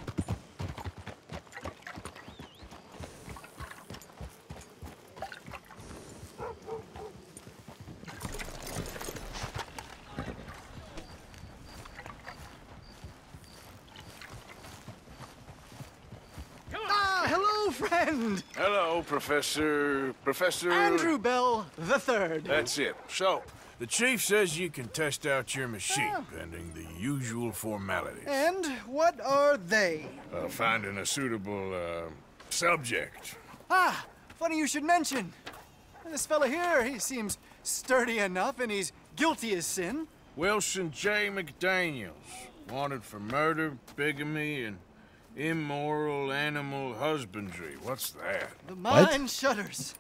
Ah, hello, friend. Hello, Professor. Professor. Andrew Bell the third. That's it. So, the chief says you can test out your machine pending the usual formalities. And what are they? Uh, finding a suitable uh, subject. Ah, funny you should mention. This fella here, he seems sturdy enough and he's guilty as sin. Wilson J. McDaniels, wanted for murder, bigamy, and immoral animal husbandry. What's that? The mind shudders.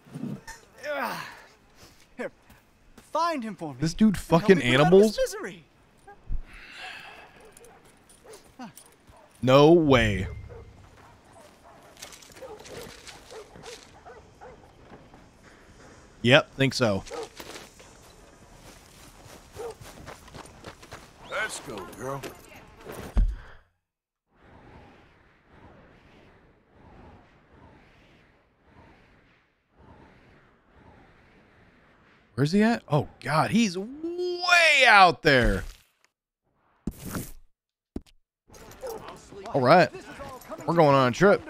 Here, find him for me. This dude fucking me get out of this animals? misery. No way. Yep, think so. Let's go, girl. Where's he at? Oh god, he's way out there. All right. We're going on a trip.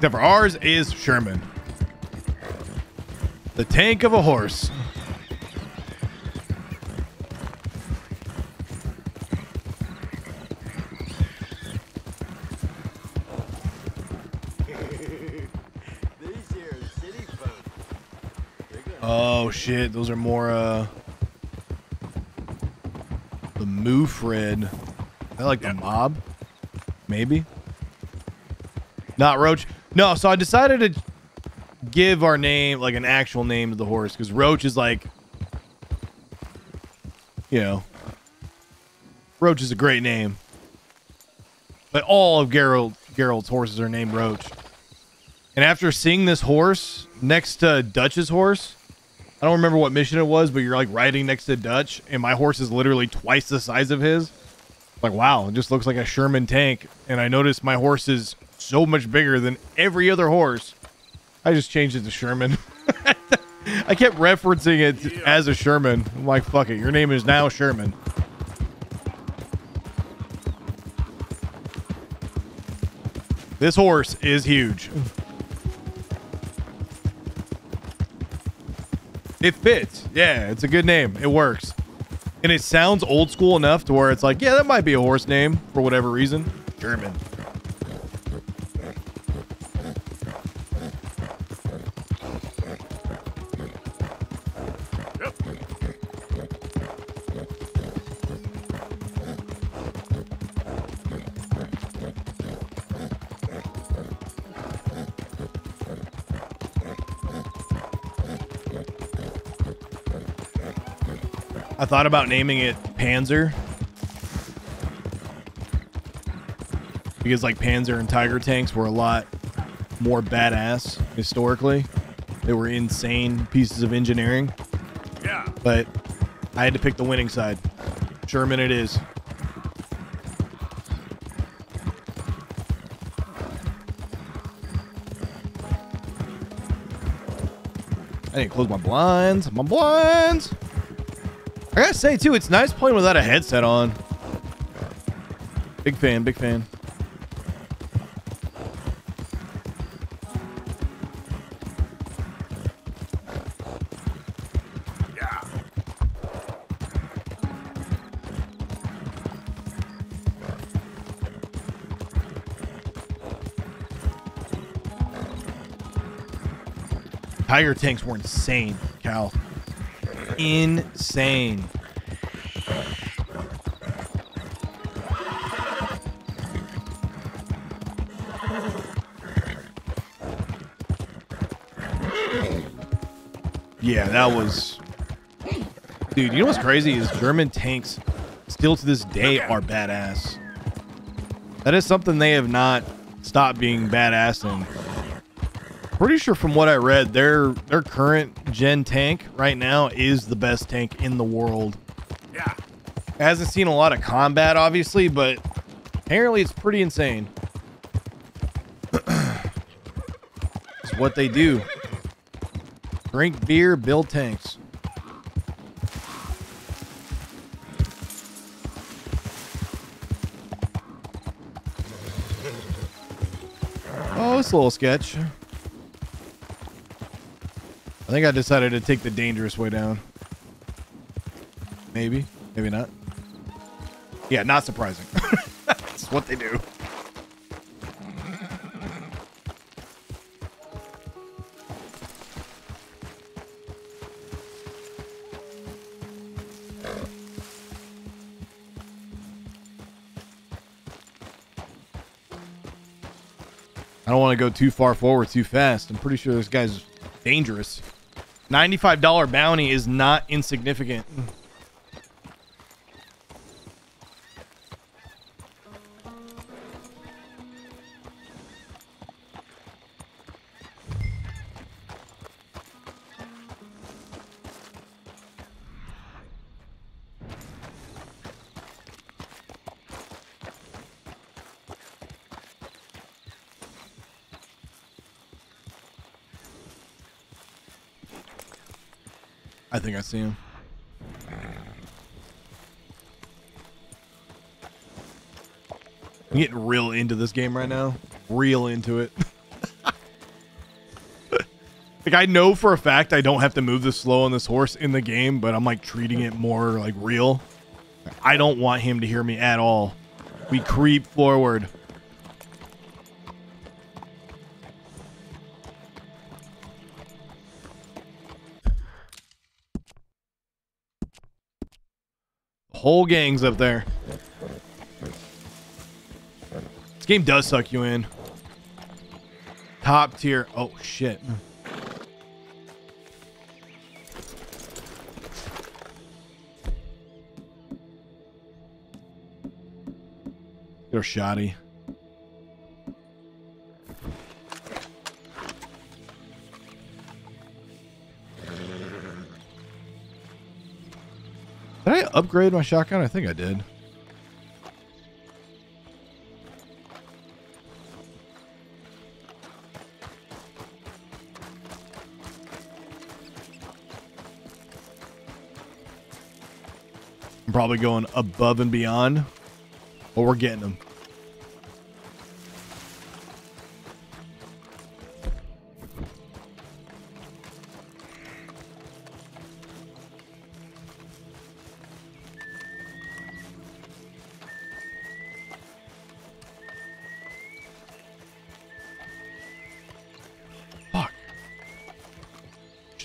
Except for ours is Sherman. The tank of a horse. These here are city. Oh shit, those are more uh the Moofred. I like the mob. Maybe. Not Roach. No, so I decided to give our name like an actual name to the horse because Roach is like you know Roach is a great name. But all of Geralt Geralt's horses are named Roach. And after seeing this horse next to Dutch's horse, I don't remember what mission it was, but you're like riding next to Dutch, and my horse is literally twice the size of his. Like, wow, it just looks like a Sherman tank. And I noticed my horse is so much bigger than every other horse. I just changed it to Sherman. I kept referencing it as a Sherman. I'm like, fuck it, your name is now Sherman. This horse is huge. It fits. Yeah, it's a good name. It works. And it sounds old school enough to where it's like, yeah, that might be a horse name for whatever reason. German. I thought about naming it Panzer. Because like Panzer and Tiger tanks were a lot more badass historically. They were insane pieces of engineering. Yeah. But I had to pick the winning side. Sherman it is. I didn't close my blinds. My blinds. I gotta say too, it's nice playing without a headset on. Big fan, big fan. Tiger tanks were insane, Cal. Insane. Yeah, that was. Dude, you know what's crazy is German tanks still to this day are badass. That is something they have not stopped being badass in. Pretty sure from what I read, their their current gen tank right now is the best tank in the world. Yeah. It hasn't seen a lot of combat, obviously, but apparently it's pretty insane. it's what they do. Drink beer, build tanks. Oh, it's a little sketch. I think I decided to take the dangerous way down. Maybe. Maybe not. Yeah, not surprising. That's what they do. I don't want to go too far forward too fast. I'm pretty sure this guy's dangerous. $95 bounty is not insignificant. Think I see him. I'm getting real into this game right now. Real into it. Like I know for a fact I don't have to move this slow on this horse in the game, but I'm like treating it more like real. I don't want him to hear me at all. We creep forward. Whole gang's up there. This game does suck you in. Top tier. Oh shit. You're shoddy. Upgrade my shotgun? I think I did. I'm probably going above and beyond. But we're getting them.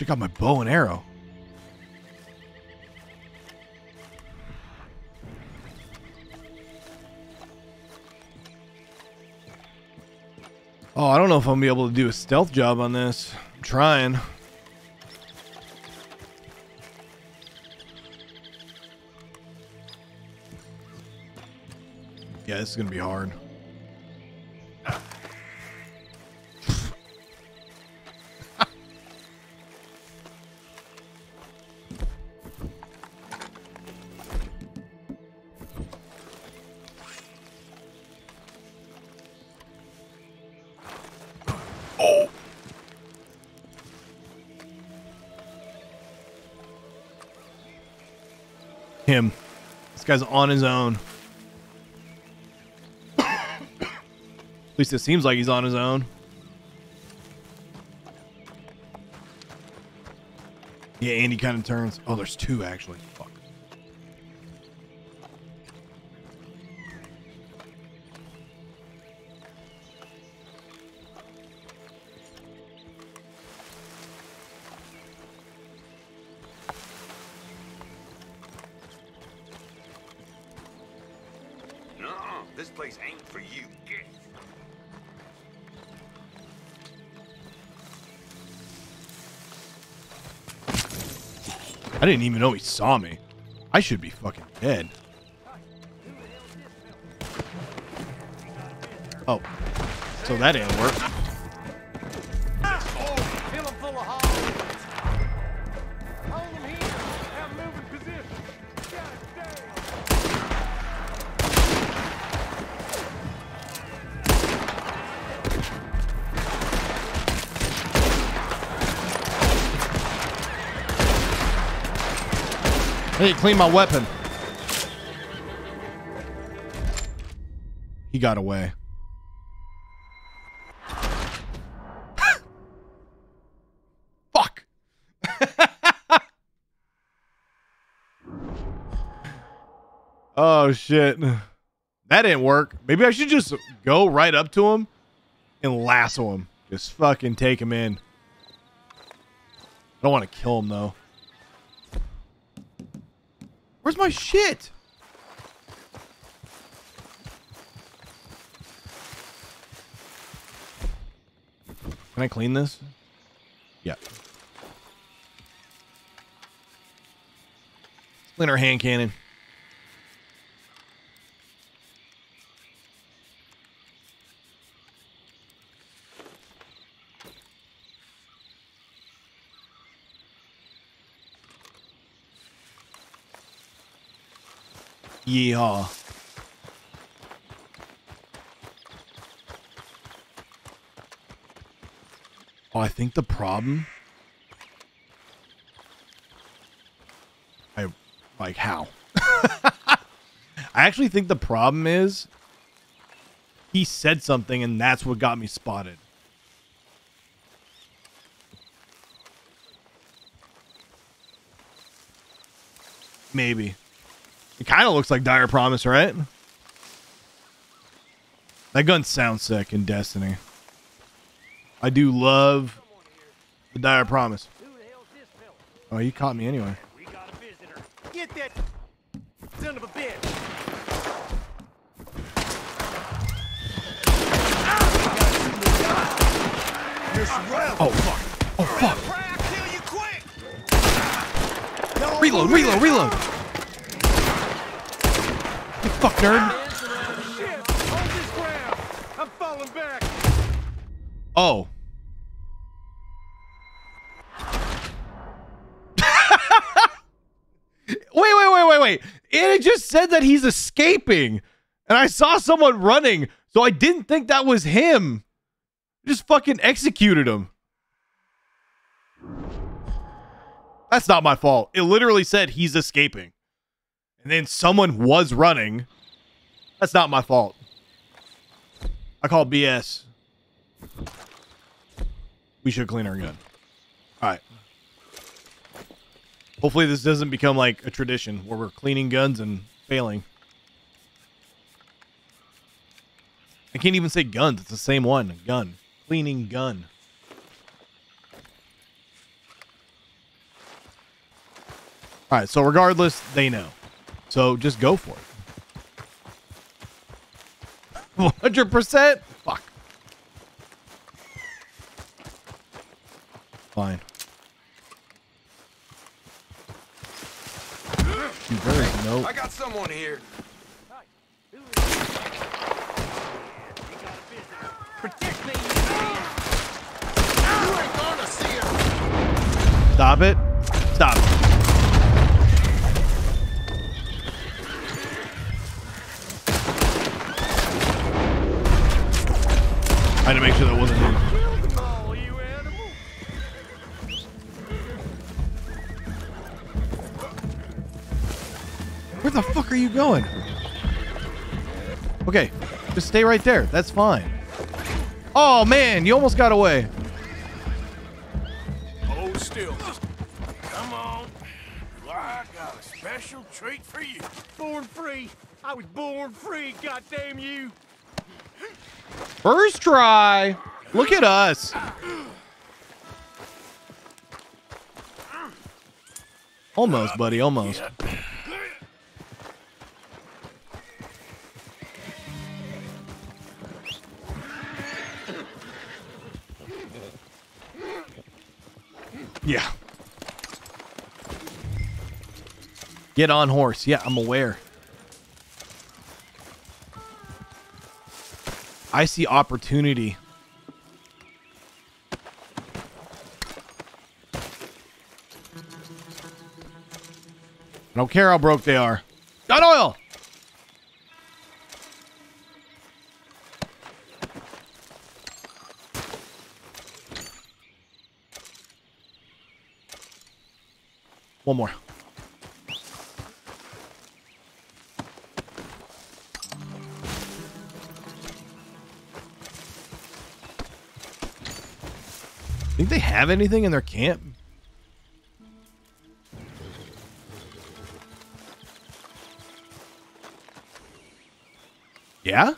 Should got my bow and arrow. Oh, I don't know if I'm gonna be able to do a stealth job on this. I'm trying. Yeah, this is gonna be hard. Guy's on his own. At least it seems like he's on his own. Yeah, Andy kind of turns. Oh, there's two actually. Fuck. I didn't even know he saw me. I should be fucking dead. Oh. So that didn't work. Need to clean my weapon. He got away. Fuck. oh shit. That didn't work. Maybe I should just go right up to him and lasso him. Just fucking take him in. I don't want to kill him though. My shit? Can I clean this? Yeah. Clean our hand cannon. think the problem... I... Like, how? I actually think the problem is... He said something, and that's what got me spotted. Maybe. It kind of looks like Dire Promise, right? That gun sounds sick in Destiny. I do love the Dire Promise. Oh, he caught me anyway. That he's escaping. And I saw someone running, so I didn't think that was him. Just fucking executed him. That's not my fault. It literally said he's escaping. And then someone was running. That's not my fault. I call BS. We should clean our gun. All right. Hopefully this doesn't become like a tradition where we're cleaning guns and failing. I can't even say guns. It's the same one. Gun. Cleaning gun. All right. So regardless, they know. So just go for it. 100%? Fuck. Fine. Dude, there is no... I got someone here. Protect me! You ain't gonna see her. Stop it. Stop it. I had to make sure that wasn't him. The fuck are you going? Okay, just stay right there. That's fine. Oh man, you almost got away. Hold still. Come on. I got a special treat for you. Born free! I was born free, goddamn you! First try. Look at us. Almost, buddy. Almost. Yeah. Get on horse. Yeah, I'm aware. I see opportunity. I don't care how broke they are. Got oil! One more. Think they have anything in their camp? Yeah?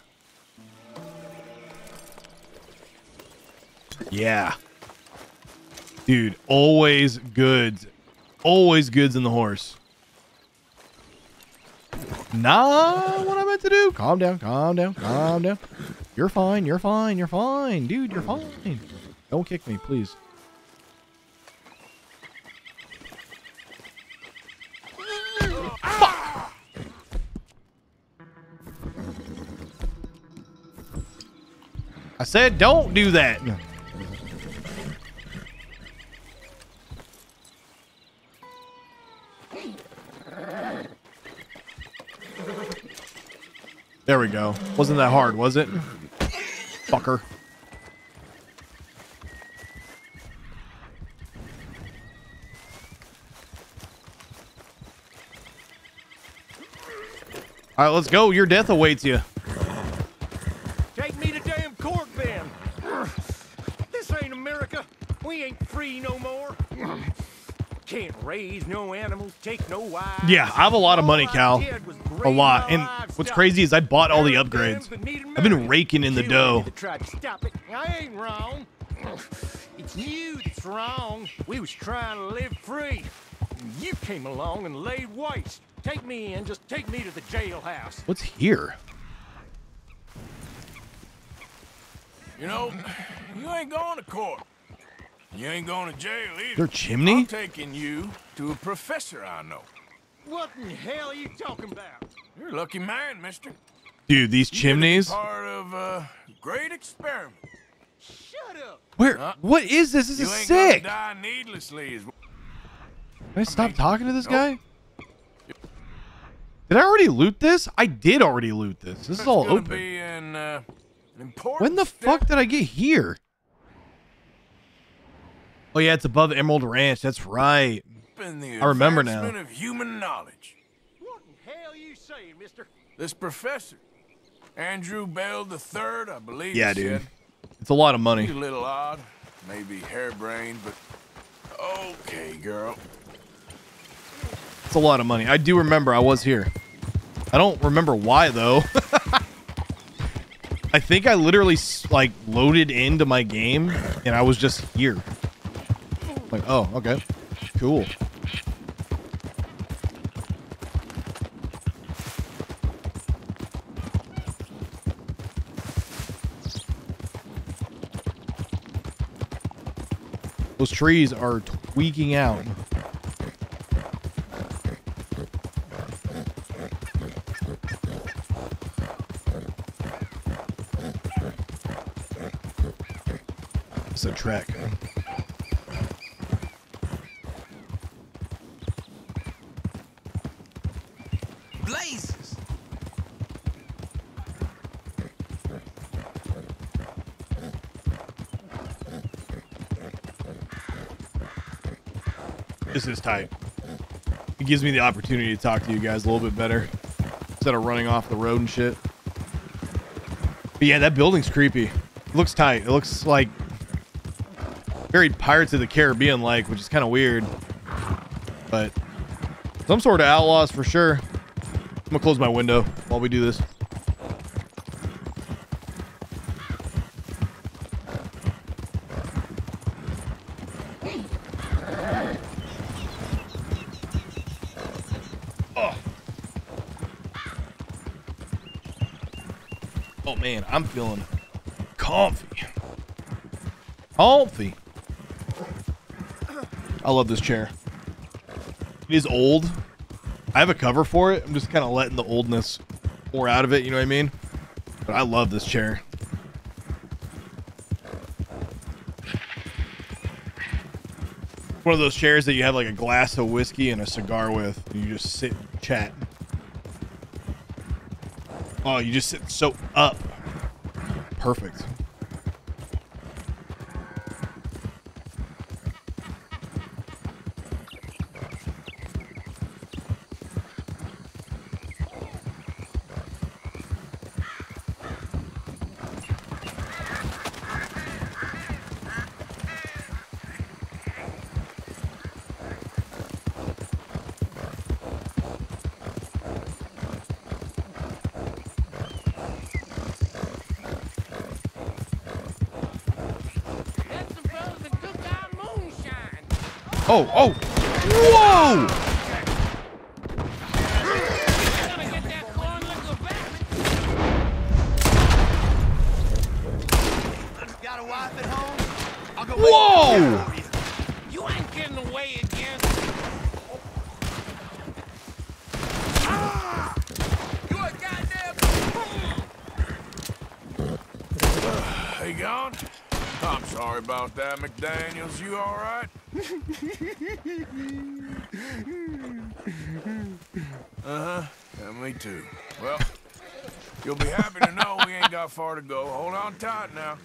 Yeah. Dude, always goods. Always goods in the horse. Nah, what I meant to do. Calm down, calm down, calm down. You're fine, you're fine, you're fine. Dude, you're fine. Don't kick me, please. Fuck! I said don't do that. There we go. Wasn't that hard, was it? Fucker. All right, let's go. Your death awaits you. Take me to damn court then! This ain't America! We ain't free no more! can't raise no animals, take no wives. Yeah, I have a lot of money, Cal. A lot. And what's crazy is I bought all the upgrades. I've been raking in the dough. That tried to stop it. I ain't wrong. It's you that's wrong. We was trying to live free. You came along and laid waste. Take me in, just take me to the jailhouse. What's here? You know, you ain't going to court. You ain't going to jail either. There a chimney? I'm taking you to a professor I know. What in hell are you talking about? You're a lucky man, mister. Dude, these You're chimneys. Part of a great experiment. Shut up. Where? What is this? This you is ain't sick. gonna die needlessly. Is Can I stop talking to this guy? Did I already loot this? I did already loot this. This is all open. be an, uh, an important When the fuck did I get here? Oh yeah, it's above Emerald Ranch. That's right. I remember now. of human knowledge. What in hell you saying, mister? This professor, Andrew Bell the third, I believe. Yeah, dude. said. It's a lot of He's money. a little odd, maybe harebrained, but okay, girl. It's a lot of money. I do remember I was here. I don't remember why though. I think I literally like loaded into my game and I was just here. Like, oh, okay. Cool. Those trees are tweaking out. It's a track. Blazes! This is tight. It gives me the opportunity to talk to you guys a little bit better instead of running off the road and shit. But yeah, that building's creepy. It looks tight. It looks like very Pirates of the Caribbean like, which is kind of weird. But some sort of outlaws for sure. I'm gonna close my window while we do this. Man, I'm feeling comfy. Comfy. I love this chair. It is old. I have a cover for it. I'm just kind of letting the oldness pour out of it, you know what I mean? But I love this chair. One of those chairs that you have like a glass of whiskey and a cigar with, you just sit and chat. Oh, you just sit so up. Perfect. Oh, oh. Whoa! Got a wife at home? I'll go Whoa! You ain't getting away again. You a goddamn He gone? I'm sorry about that, McDaniels. You all right? Uh-huh. Yeah, me too. Well, you'll be happy to know we ain't got far to go. Hold on tight now.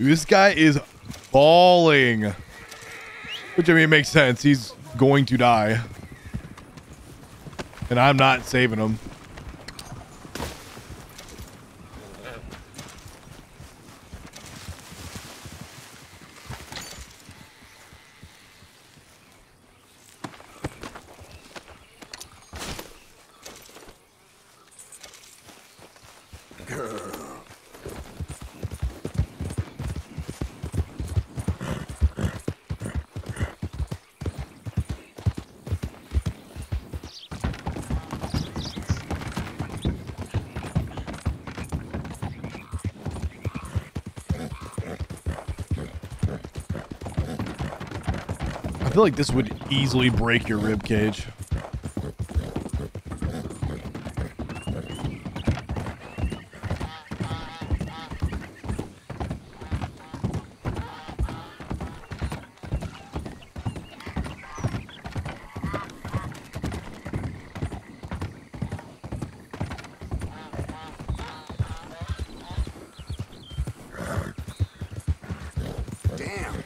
This guy is falling. Which, I mean, makes sense. He's going to die. And I'm not saving him. Feel like this would easily break your rib cage. Damn.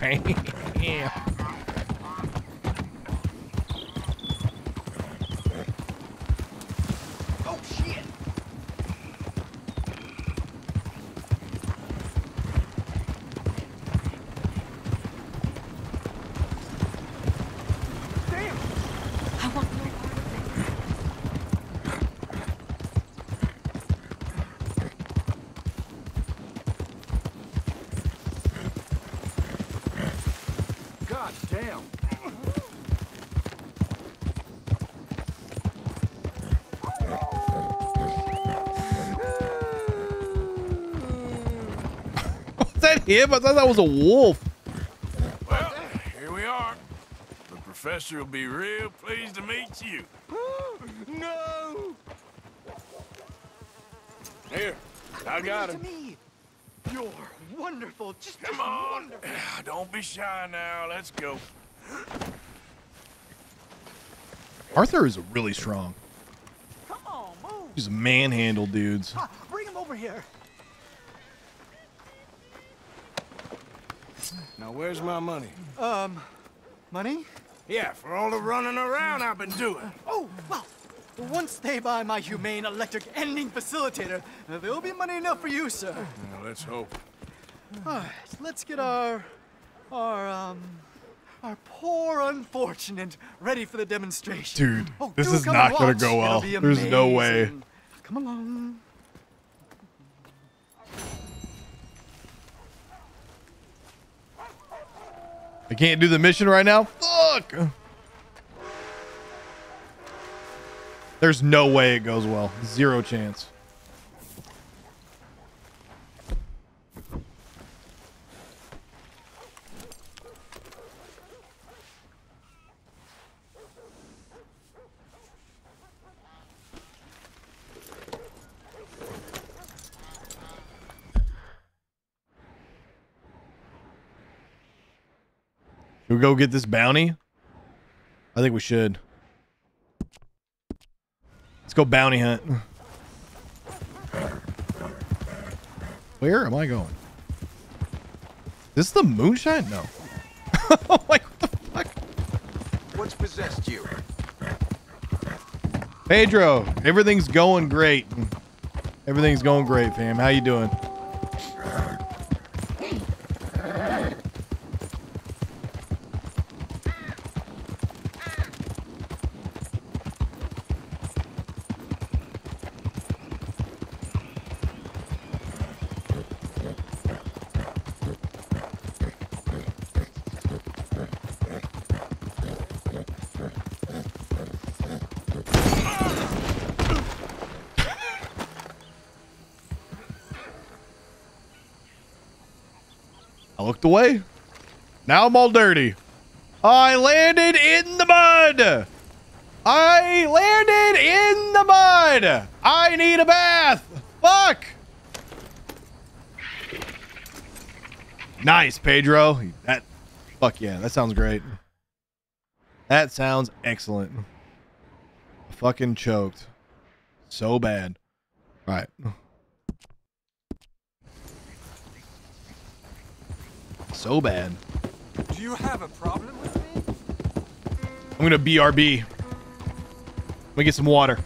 Damn. Oh, shit. God damn. Was that him? I thought that was a wolf. Well, here we are. The professor will be real pleased to meet you. No! Here, I got To him. me. You're wonderful. Just Come on. Wonderful. Don't be shy now. Let's go. Arthur is really strong. Come on, move. He's manhandle dudes. Ha, bring him over here. Now, where's my money? Um, money? Yeah, for all the running around I've been doing. Oh, well, once they buy my humane electric ending facilitator, there'll be money enough for you, sir. Now, let's hope. All right, let's get our, our, um, our poor unfortunate ready for the demonstration. Dude, Oh, this do is not gonna go well. There's no way. Come along. I can't do the mission right now. Fuck. There's no way it goes well. Zero chance. We go get this bounty? I think we should. Let's go bounty hunt. Where am I going? This is the moonshine? No. like, what the fuck? What's possessed you? Pedro, everything's going great. Everything's going great, fam. How you doing? Looked away. Now I'm all dirty. I landed in the mud. I landed in the mud. I need a bath. Fuck. Nice, Pedro. That fuck yeah, that sounds great. That sounds excellent. Fucking choked. So bad. All right. So bad. Do you have a problem with me? I'm gonna BRB. Let me get some water.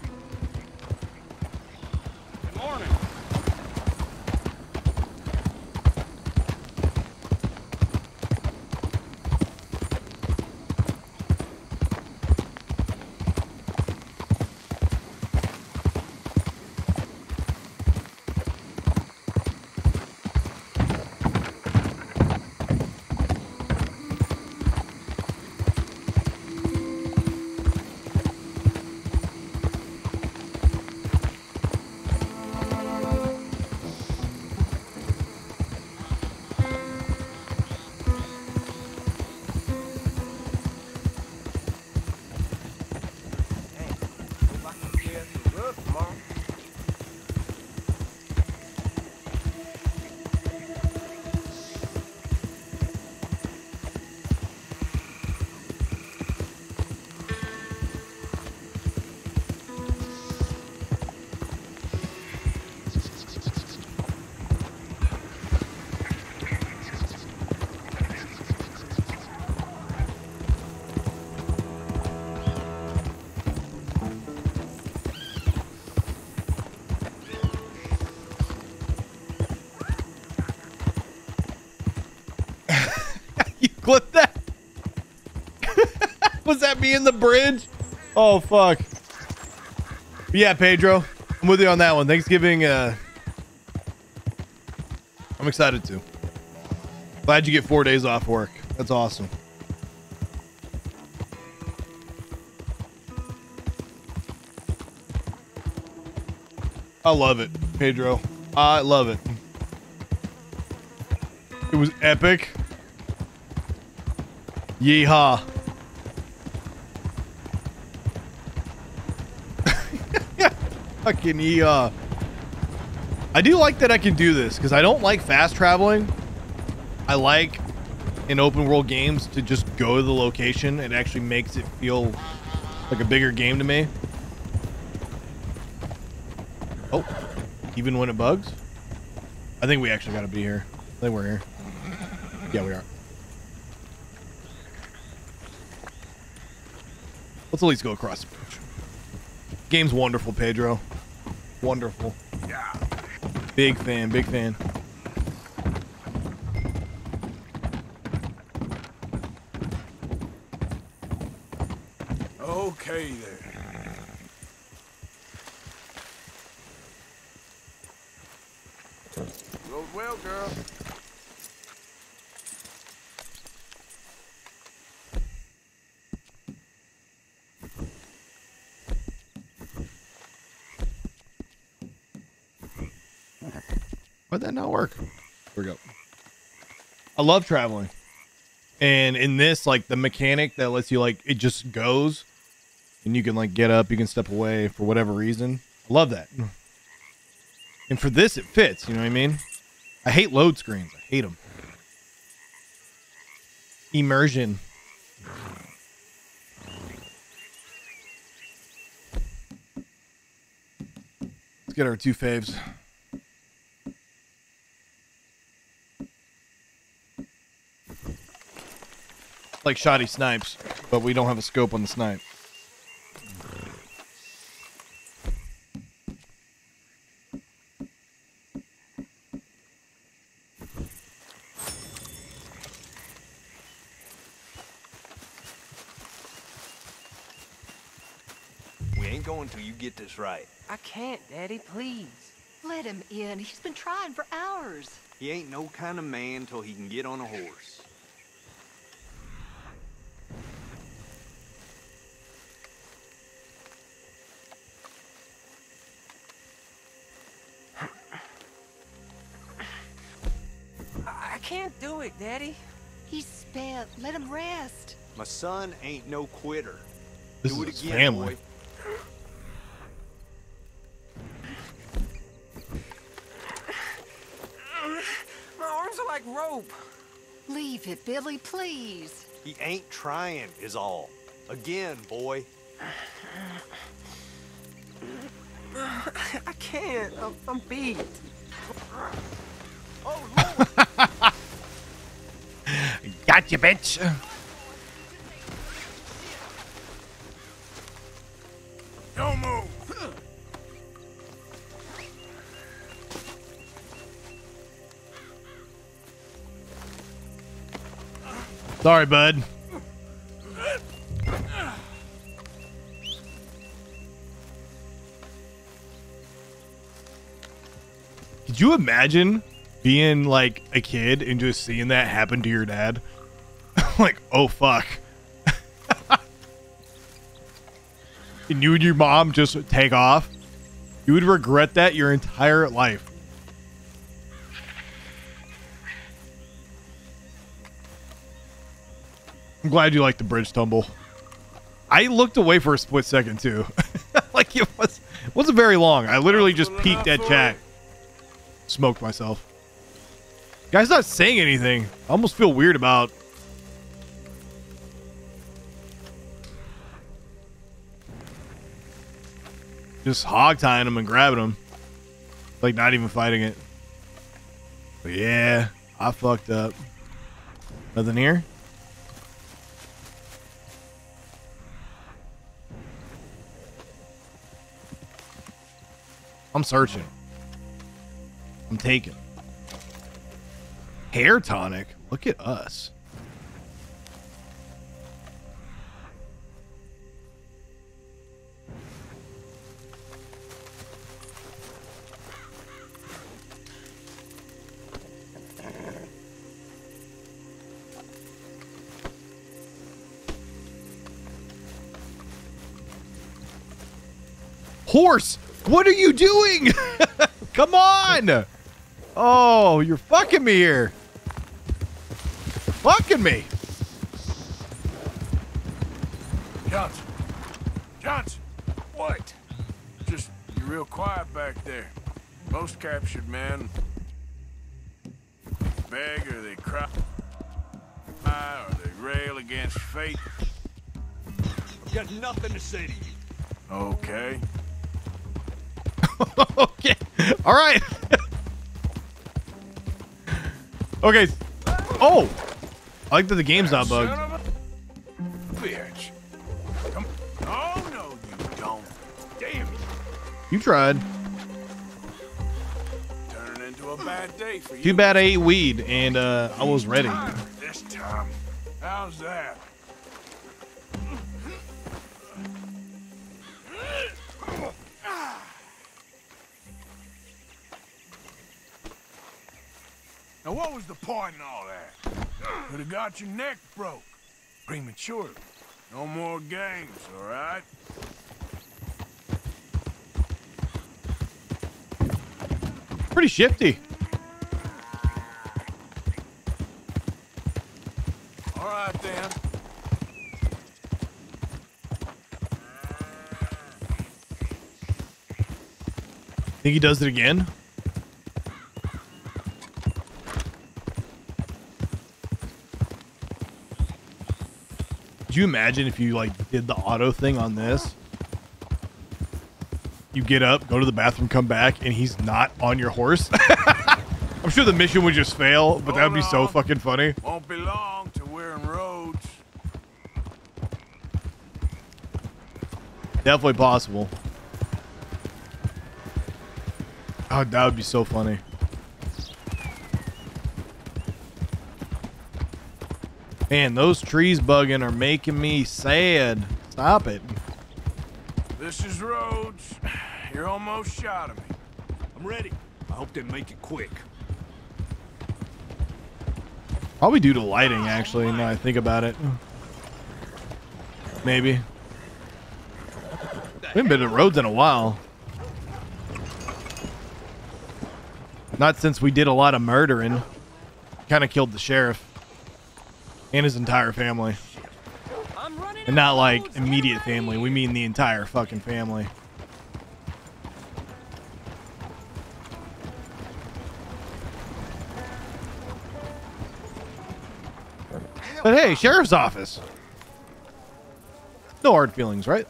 Me in the bridge? Oh fuck. Yeah, Pedro, I'm with you on that one. Thanksgiving. Uh, I'm excited to. Glad you get four days off work. That's awesome. I love it, Pedro. I love it. It was epic. Yeehaw. Fucking yeehaw. Uh, I do like that I can do this because I don't like fast traveling. I like in open world games to just go to the location. It actually makes it feel like a bigger game to me. Oh, even when it bugs? I think we actually got to be here. I think we're here. Yeah, we are. Let's at least go across the bridge. Game's wonderful, Pedro. Wonderful. Yeah. Big fan, big fan. Okay there. Goes well, girl. Why'd not work? Here we go. I love traveling. And in this, like the mechanic that lets you like it just goes and you can like get up, you can step away for whatever reason. I love that. And for this it fits, you know what I mean? I hate load screens. I hate them. Immersion. Let's get our two faves. Like shoddy snipes, but we don't have a scope on the snipe. We ain't going till you get this right. I can't, Daddy, please. Let him in. He's been trying for hours. He ain't no kind of man till he can get on a horse. Let him rest. My son ain't no quitter. This Do is it his again, family. boy. My arms are like rope. Leave it, Billy, please. He ain't trying, is all. Again, boy. I can't. I'm, I'm beat. Oh, Gotcha, bitch. Don't eh. move. Sorry, bud. Could you imagine being like a kid and just seeing that happen to your dad? Oh fuck. and you and your mom just take off? You would regret that your entire life. I'm glad you like the bridge tumble. I looked away for a split second too. like it was wasn't very long. I literally just peeked at chat. Smoked myself. Guy's not saying anything. I almost feel weird about just hog tying him and grabbing him. Like not even fighting it. But yeah, I fucked up. Nothing here? I'm searching. I'm taking. Hair tonic? Look at us. Horse, what are you doing? Come on. Oh, you're fucking me here. Fucking me. Johnson. Johnson. What? Just, you're real quiet back there. Most captured men beg or they cry or they rail against fate. I've got nothing to say to you. Okay. okay. All right. okay. Oh. I like that the game's not bugged. Son of a bitch. Come. Oh no, you don't. Damn you. You tried. Turning into a bad day for you. Too bad I ate weed and uh, I was ready. Point in all that? Could have got your neck broke. Prematurely. No more games, alright? Pretty shifty. Alright then. Think he does it again? Could you imagine if you like did the auto thing on this? You get up, go to the bathroom, come back, and he's not on your horse. I'm sure the mission would just fail, but that would be so fucking funny. Won't be long till we're Rhodes. Definitely possible. Oh, that would be so funny. Man, those trees bugging are making me sad. Stop it. This is Rhodes. You're almost shot of me. I'm ready. I hope they make it quick. Probably due to lighting, actually, now I think about it. Maybe. We haven't been to Rhodes in a while. Not since we did a lot of murdering. Kind of killed the sheriff. And his entire family. And not like immediate family. We mean the entire fucking family. But hey, sheriff's office. No hard feelings, right?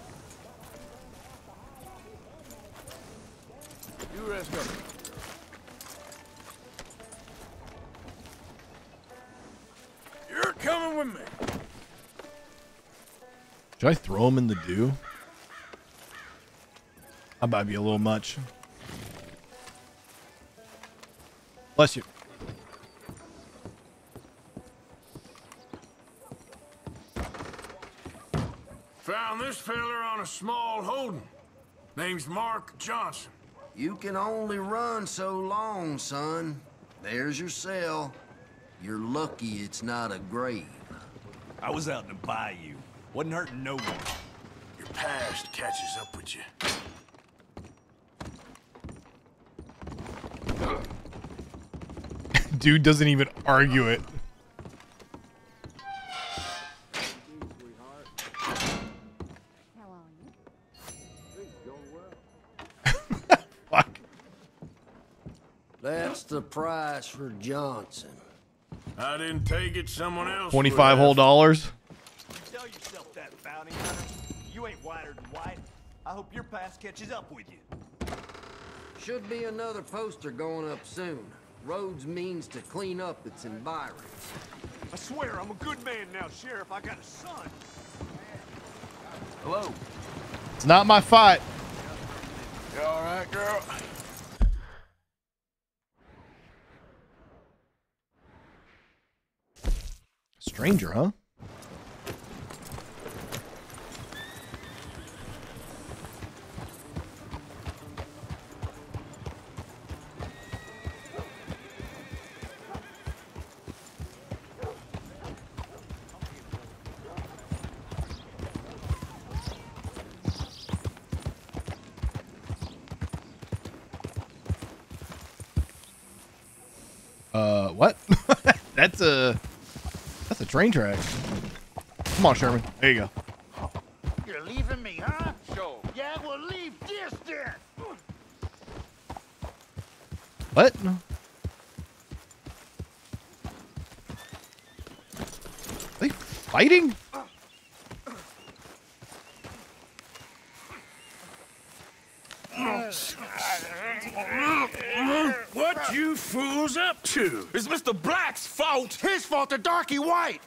Should I throw him in the dew? That might be a little much. Bless you. Found this feller on a small holding. Name's Mark Johnson. You can only run so long, son. There's your cell. You're lucky it's not a grave. I was out in the bayou. Wasn't hurting no one. Your past catches up with you. Dude doesn't even argue it. That's the price for Johnson. I didn't take it, someone else. 25 whole have. dollars. Tell yourself that, bounty hunter. You ain't whiter than white. I hope your past catches up with you. Should be another poster going up soon. Rhodes means to clean up its environs. I swear I'm a good man now, Sheriff. I got a son. Hello. It's not my fight. You all right, girl? Stranger, huh? That's a that's a train track. Come on, Sherman. There you go. You're leaving me, huh? Sure. Yeah, well, leave this then. What? Are they fighting? What you fools up to? It's Mr. Black's fault. His fault, the darky white.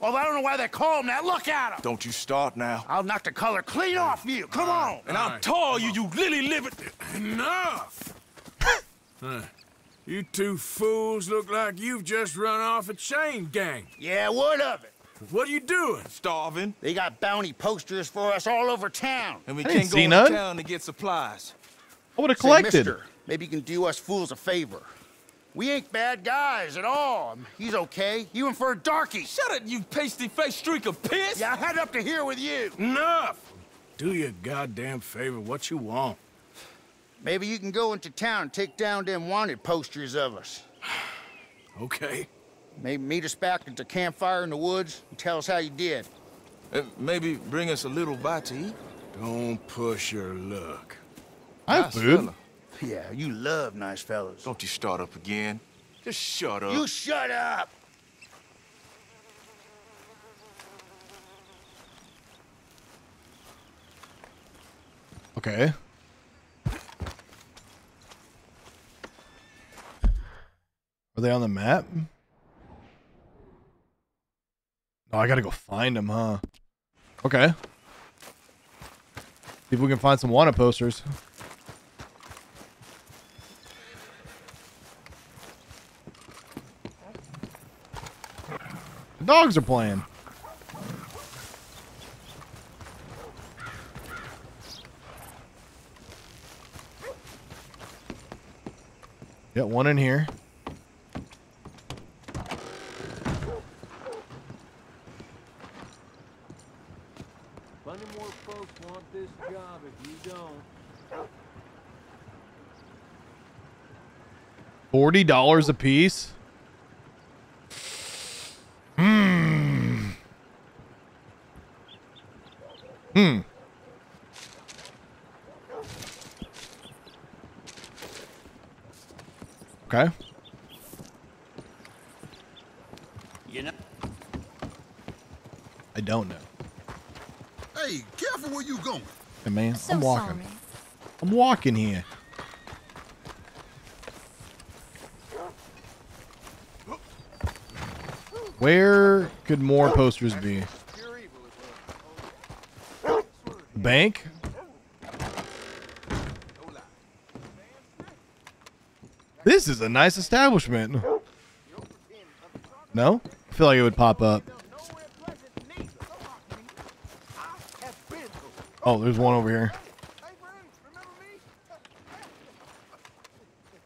Well, I don't know why they call him that. Look at him. Don't you start now. I'll knock the color clean off you. Come on. And I'll tell you, you lily livered. Enough! Huh. You two fools look like you've just run off a chain gang. Yeah, what of it? What are you doing? Starving. They got bounty posters for us all over town. And we I can't go see in town to get supplies. I would have Say, collected. mister, maybe you can do us fools a favor. We ain't bad guys at all. He's okay. Even for a darky. Shut it, you pasty-faced streak of piss! Yeah, I had up to here with you. Enough! Do your goddamn favor what you want. Maybe you can go into town and take down them wanted posters of us. Okay. Maybe meet us back at the campfire in the woods and tell us how you did. Uh, maybe bring us a little bite to eat. Don't push your luck. I have Nice food. fella. Yeah, you love nice fellas. Don't you start up again. Just shut up. You shut up! Okay. Are they on the map? Oh, I gotta go find them, huh? Okay. See if we can find some wanted posters. The dogs are playing. Got one in here. Plenty more folks want this job if you don't. Forty dollars a piece. Hmm. Okay. You know. I don't know. Hey, careful where you going. Hey man, So I'm walking. I'm walking here. Where could more posters be? Bank? This is a nice establishment. No? I feel like it would pop up. Oh, there's one over here.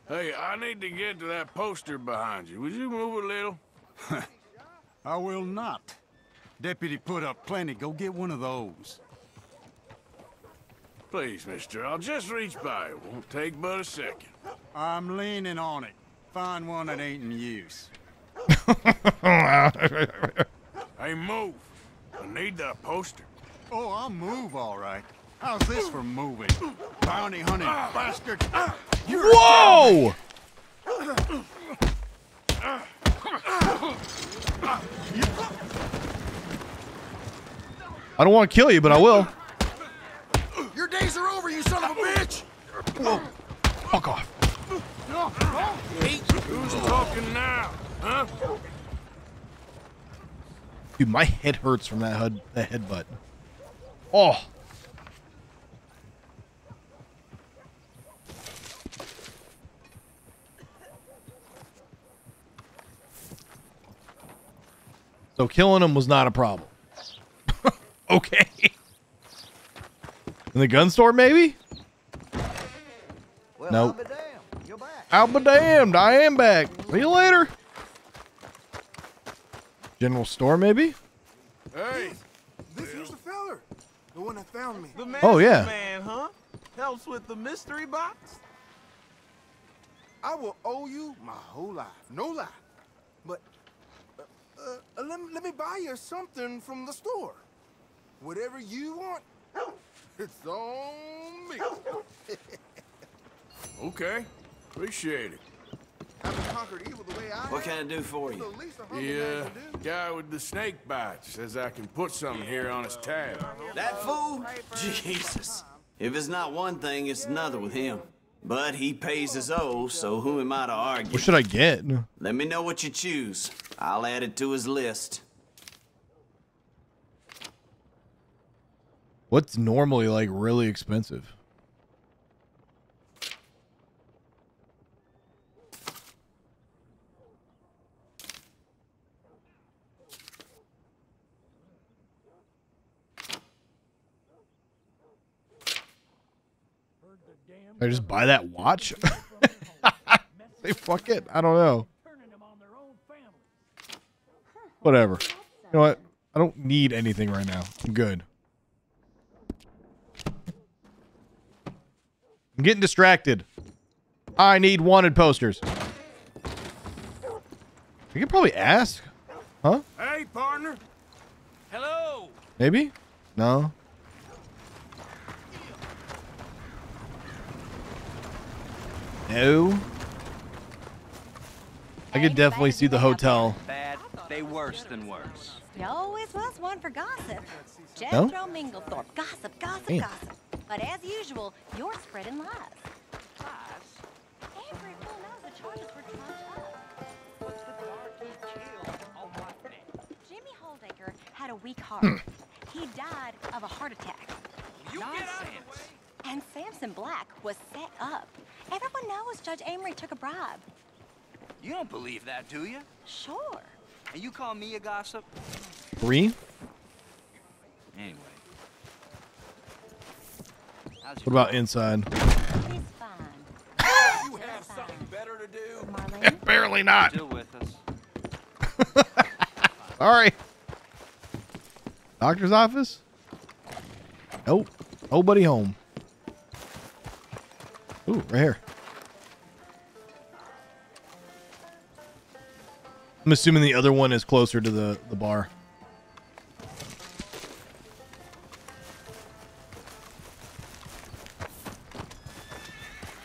Hey, I need to get to that poster behind you. Would you move a little? I will not. Deputy put up plenty. Go get one of those. Please, mister, I'll just reach by. It won't take but a second. I'm leaning on it. Find one that ain't in use. Hey, move. I need that poster. Oh, I'll move all right. How's this for moving? Bounty hunting bastard! You're Whoa! I don't want to kill you, but I will. Whoa. Fuck off. Who's talking now? Huh? Dude, my head hurts from that head that headbutt. Oh. So killing him was not a problem. okay. In the gun store, maybe? Well, nope. I'll be damned. You're back. I'll be damned. I am back. See you later. General store, maybe? Hey, This is the feller. The one that found me. the man. Oh, yeah. man, huh? Helps with the mystery box. I will owe you my whole life. No lie. But uh, let, me, let me buy you something from the store. Whatever you want, it's on me. Okay. Appreciate it. Haven't conquered evil the way I What can I do for you? least a humble The man can do. guy with the snake bite says I can put something here on his tab. That fool? Jesus. If it's not one thing, it's another with him. But he pays his owe, so who am I to argue? What should I get? Let me know what you choose. I'll add it to his list. What's normally like really expensive? I just buy that watch? Say fuck it. I don't know. Whatever. You know what? I don't need anything right now. I'm good. I'm getting distracted. I need wanted posters. You could probably ask. Huh? Hey, partner. Hello. Maybe? No. No. I could definitely see the hotel. Bad, they worse than worse. You always was one for gossip. No? Jethro Minglethorpe. Gossip, gossip, Damn. gossip. But as usual, you're spreading lies. Every fool knows the charges were trumped up. Jimmy Holdaker had a weak heart. Hmm. he died of a heart attack. You get out of the way. And Samson Black was set up. Everyone knows Judge Amory took a bribe. You don't believe that, do you? Sure. And you call me a gossip? Three? Anyway. How's What about inside? He's fine. you have something better to do? Marlene? Apparently not. Still with us. Sorry. Doctor's office? Nope. Nobody home. Ooh, right here. I'm assuming the other one is closer to the, the bar.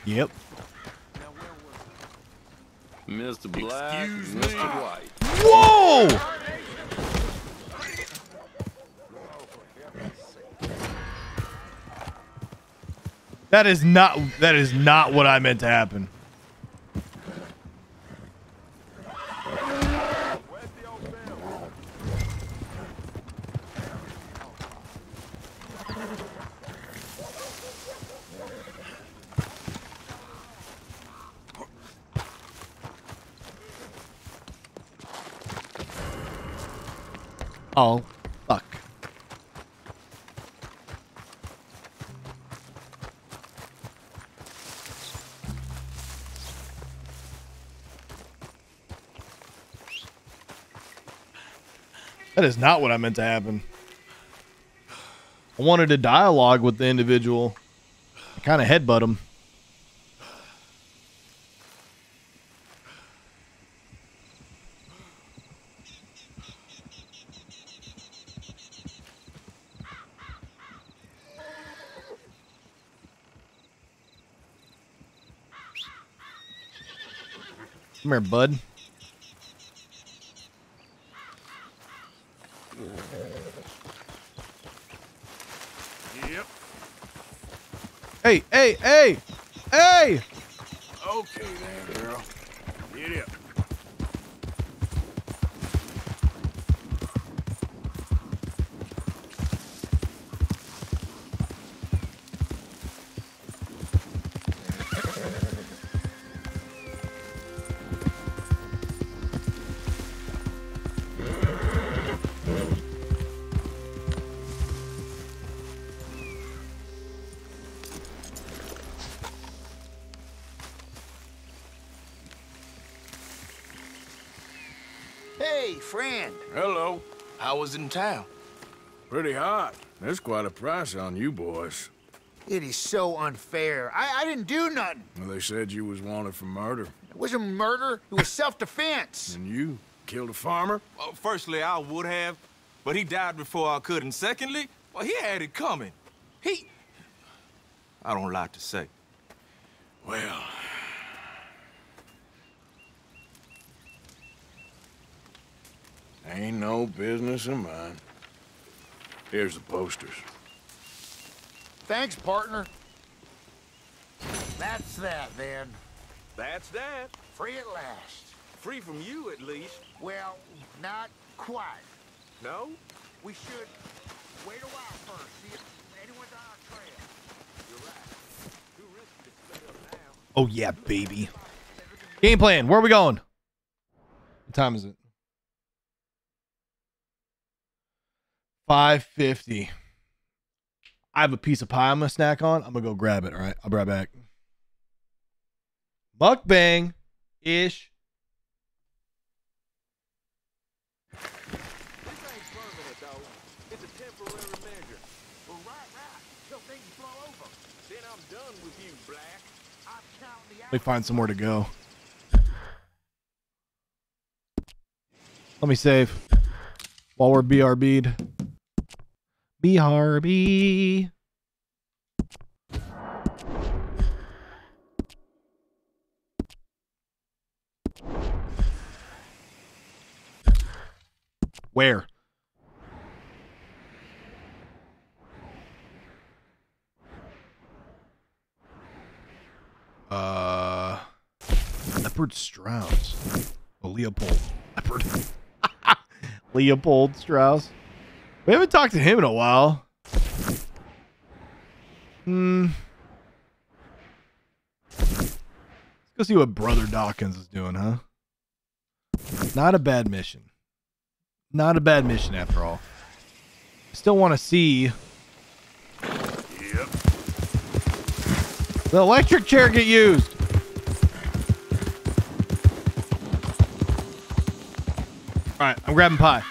Yep. Mr. Black, Excuse Mr. me. White. Whoa! That is not that is not what I meant to happen. Oh, That is not what I meant to happen. I wanted a dialogue with the individual. I kind of headbutt him. Come here, bud. Yep. Hey, hey, hey, hey! That's quite a price on you boys. It is so unfair. I, I didn't do nothing. Well, they said you was wanted for murder. It wasn't murder. It was self-defense. And you killed a farmer? Well, firstly, I would have, but he died before I could. And secondly, well, he had it coming. He... I don't like to say. Well... Ain't no business of mine. Here's the posters. Thanks, partner. That's that, then. That's that. Free at last. Free from you, at least. Well, not quite. No? We should wait a while first, see if anyone's on our trail. You're right. Too risky to split up now. Oh yeah, baby. Game plan. Where are we going? What time is it? 550. I have a piece of pie I'm gonna snack on. I'm gonna go grab it. All right. I'll be right back. Mukbang ish. This ain't permanent, though. It's a temporary measure. Well, right, right. Till things blow over. Then I'm done with you, Black. I'm counting the Let me find somewhere to go. Let me save while we're BRB'd. BRB. Where? Uh, Leopard Strauss. Oh, Leopold. Leopard. Leopold Strauss. We haven't talked to him in a while. Hmm. Let's go see what Brother Dorkins is doing, huh? Not a bad mission. Not a bad mission after all. Still want to see Yep. the electric chair get used. All right, I'm grabbing pie.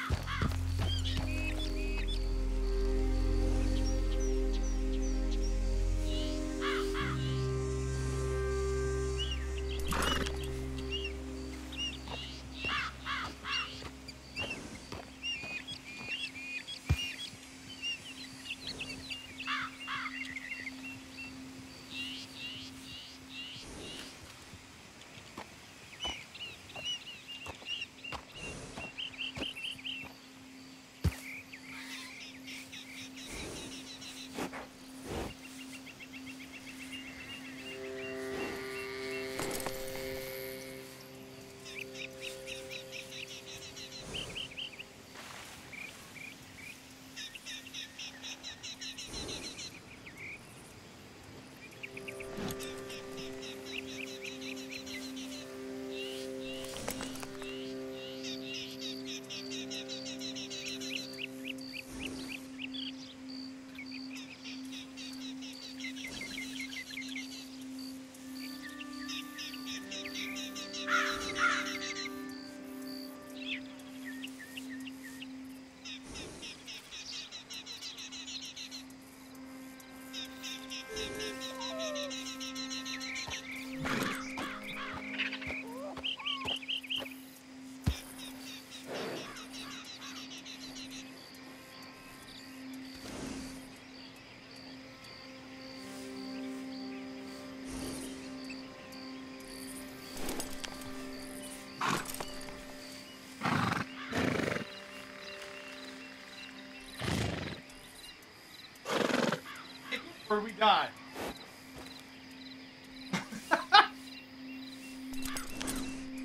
Or we die.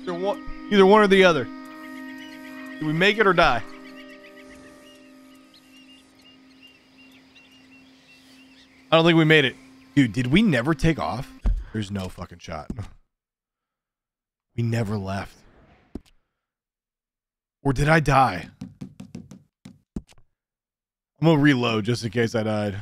either one, either one or the other. Do we make it or die? I don't think we made it. Dude, did we never take off? There's no fucking shot. We never left. Or did I die? I'm gonna reload just in case I died.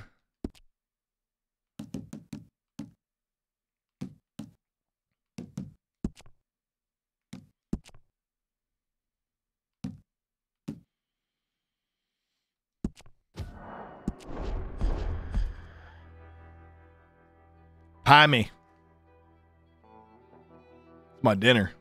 Pie me. It's my dinner.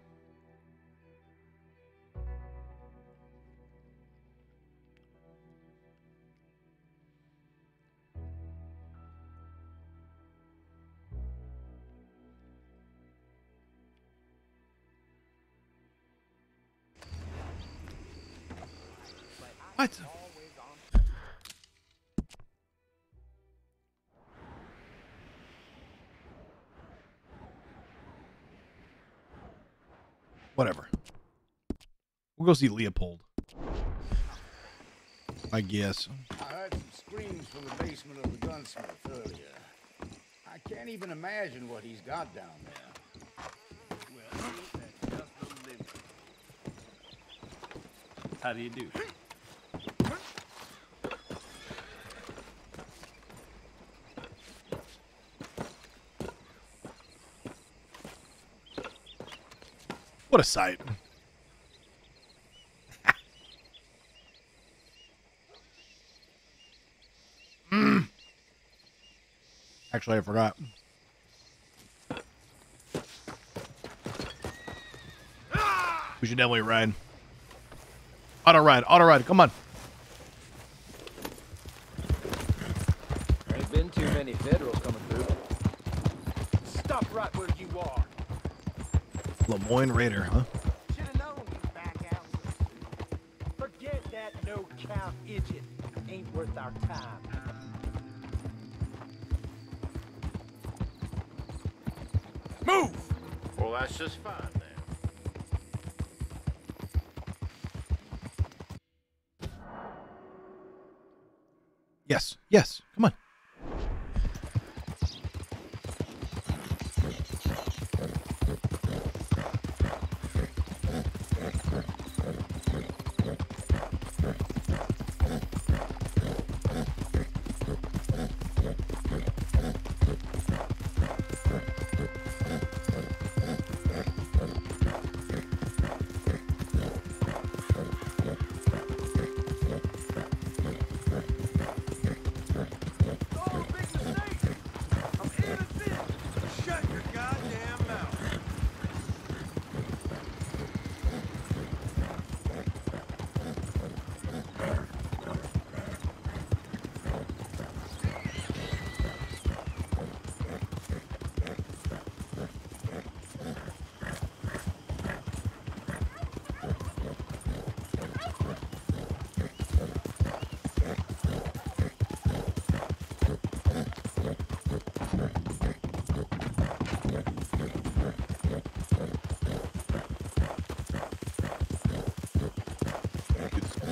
Go see Leopold. I guess. I heard some screams from the basement of the gunsmith earlier. I can't even imagine what he's got down there. How do you do? What a sight. Actually, I forgot. We should definitely ride. Auto ride, auto ride, come on. There ain't been too many federals coming through. Stop right where you are. Lemoyne Raider, huh?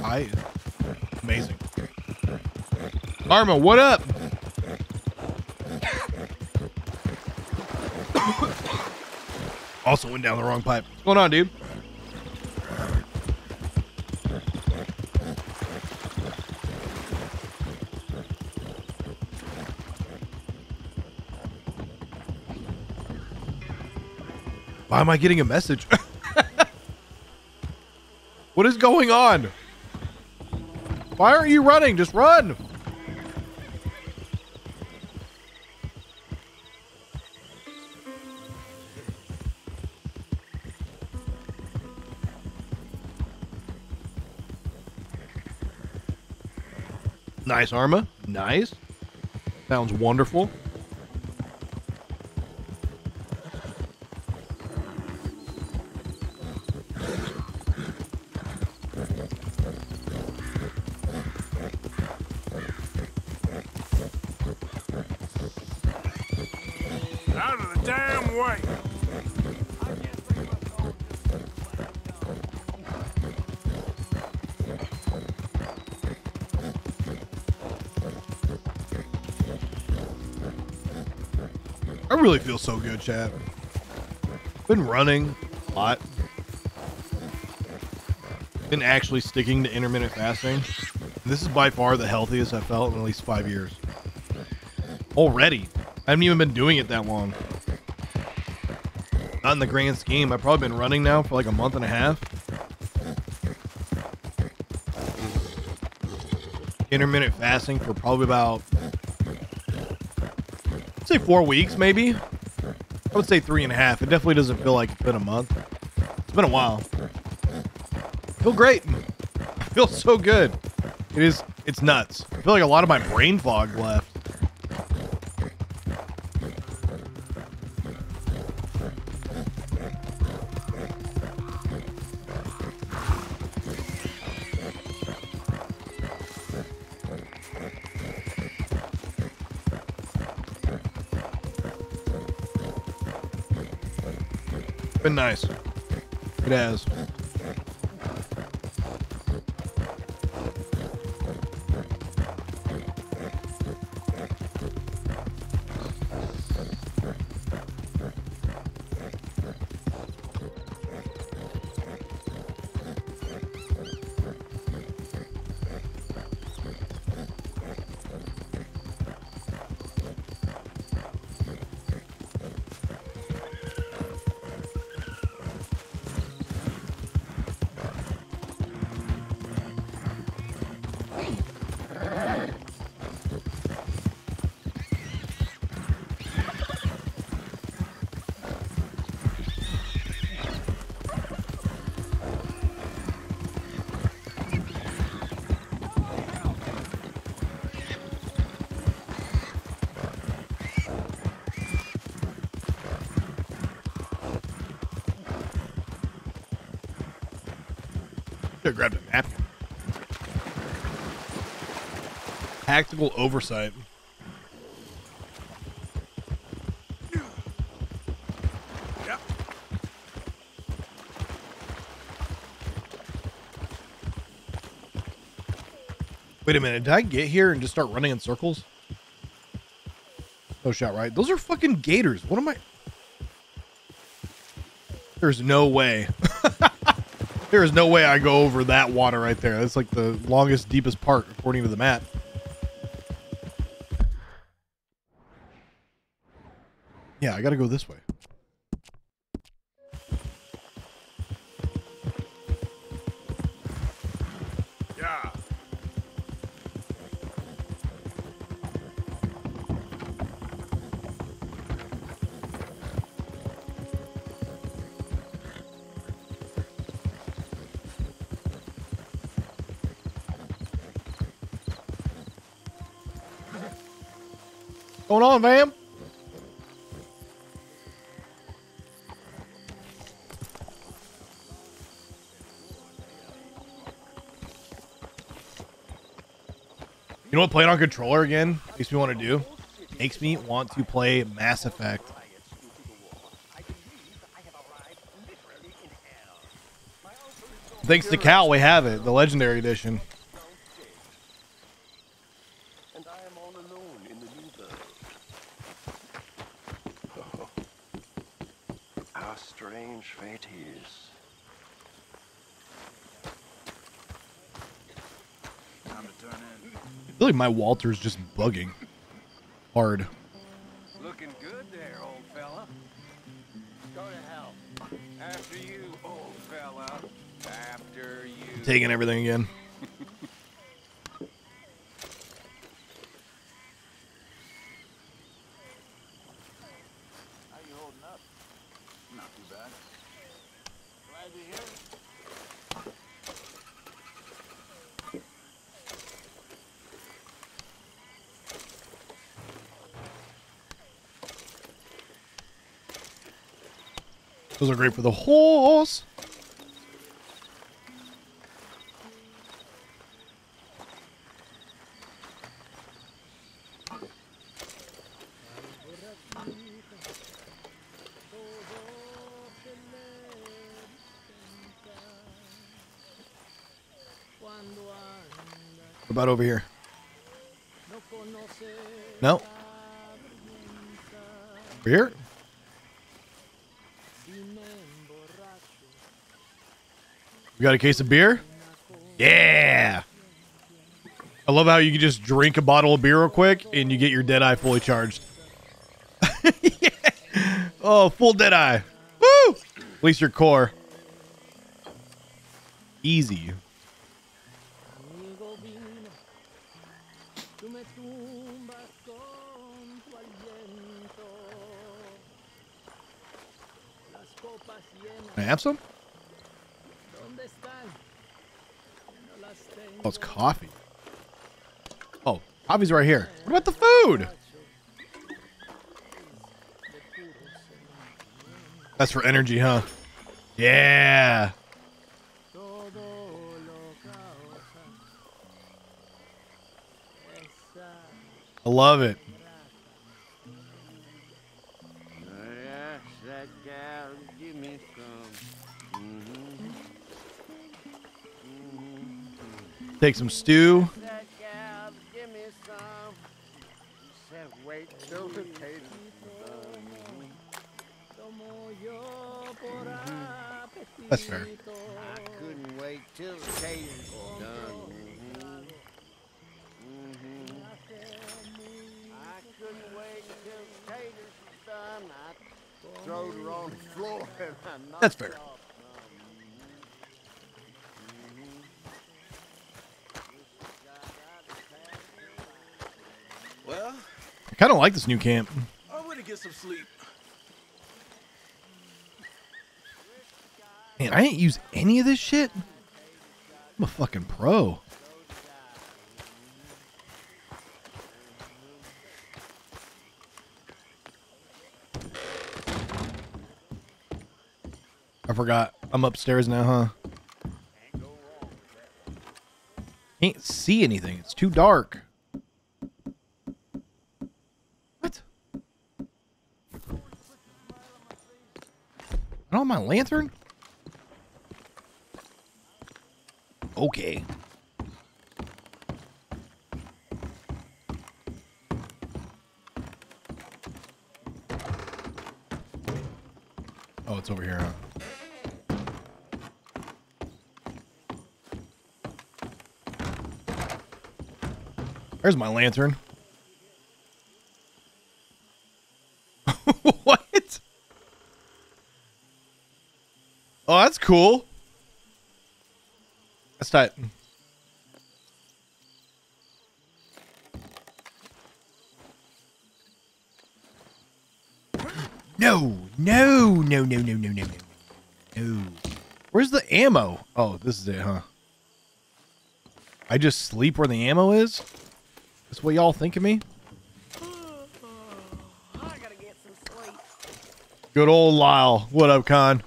Amazing. Arma, what up? also went down the wrong pipe. What's going on, dude? Why am I getting a message? what is going on? Why aren't you running? Just run. Nice, Arma. Nice. Sounds wonderful. Really feel so good, chat. Been running a lot. Been actually sticking to intermittent fasting. This is by far the healthiest I've felt in at least five years. Already. I haven't even been doing it that long. Not in the grand scheme. I've probably been running now for like a month and a half. Intermittent fasting for probably about say four weeks, maybe. I would say three and a half. It definitely doesn't feel like it's been a month. It's been a while. I feel great. I feel so good. It is. It's nuts. I feel like a lot of my brain fog left. Nice. It has. Tactical oversight. Wait a minute. Did I get here and just start running in circles? No shot, right? Those are fucking gators. What am I? There's no way. there is no way I go over that water right there. That's like the longest, deepest part, according to the map. Yeah, I gotta go this way. Know what playing on controller again makes me want to do? Makes me want to play Mass Effect. Thanks to Cal, we have it, the Legendary Edition. And I am all alone in the new world. How strange fate is. Time to turn in. I feel like my Walter's just bugging hard. Looking good there, old fella. Go to hell. After you, old fella. After you. Taking everything again. How you holding up? Not too bad. Glad to hear it. Those are great for the horse. What about over here? No. Over here? We got a case of beer? Yeah. I love how you can just drink a bottle of beer real quick and you get your dead eye fully charged. Yeah. Oh, full dead eye. Woo! At least your core. Easy. Can I have some? Oh, it's coffee. Oh, coffee's right here. What about the food? That's for energy, huh? Yeah. I love it. Take some stew. Give me some. Said wait till the taters That's fair. I couldn't wait till the taters was done. Mhm. Mhm. I couldn't wait till the taters was done. I throwed her on the floor and I knocked That's fair. her off. Well, I kind of like this new camp. I'm gonna get some sleep. Man, I ain't use any of this shit. I'm a fucking pro. I forgot. I'm upstairs now, huh? Can't see anything. It's too dark. What? I don't have my lantern? Okay. Oh, it's over here, huh? There's my lantern. cool. That's tight. No, no, no, no, no, no, no, no. No. Where's the ammo? Oh, this is it, huh? I just sleep where the ammo is? That's what y'all think of me? Good old Lyle. What up, Con?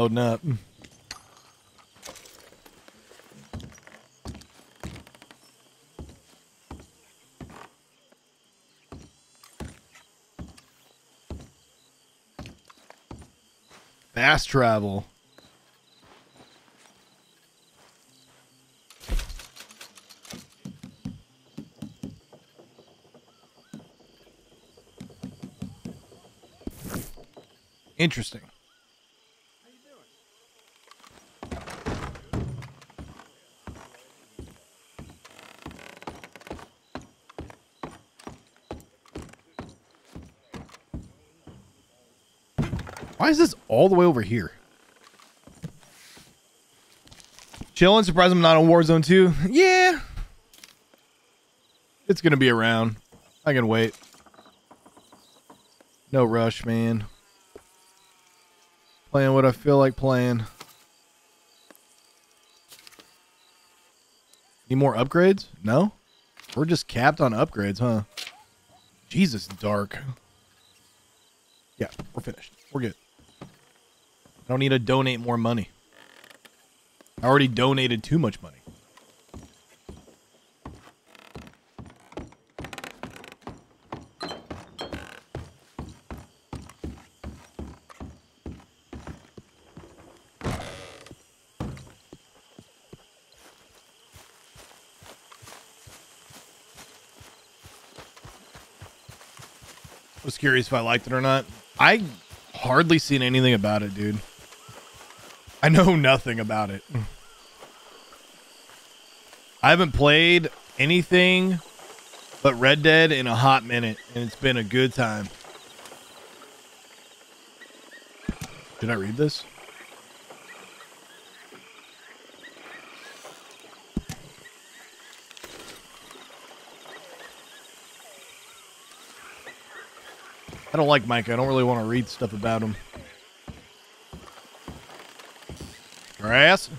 Loading up. Fast travel. Interesting. Why is this all the way over here? Chillin', surprised I'm not on Warzone 2. Yeah. It's gonna be around. I can wait. No rush, man. Playing what I feel like playing. Need more upgrades? No? We're just capped on upgrades, huh? Jesus, dark. Yeah, we're finished. We're good. I don't need to donate more money. I already donated too much money. was curious if I liked it or not. I hardly seen anything about it, dude. I know nothing about it. I haven't played anything but Red Dead in a hot minute, and it's been a good time. Did I read this? I don't like Micah. I don't really want to read stuff about him. Grass?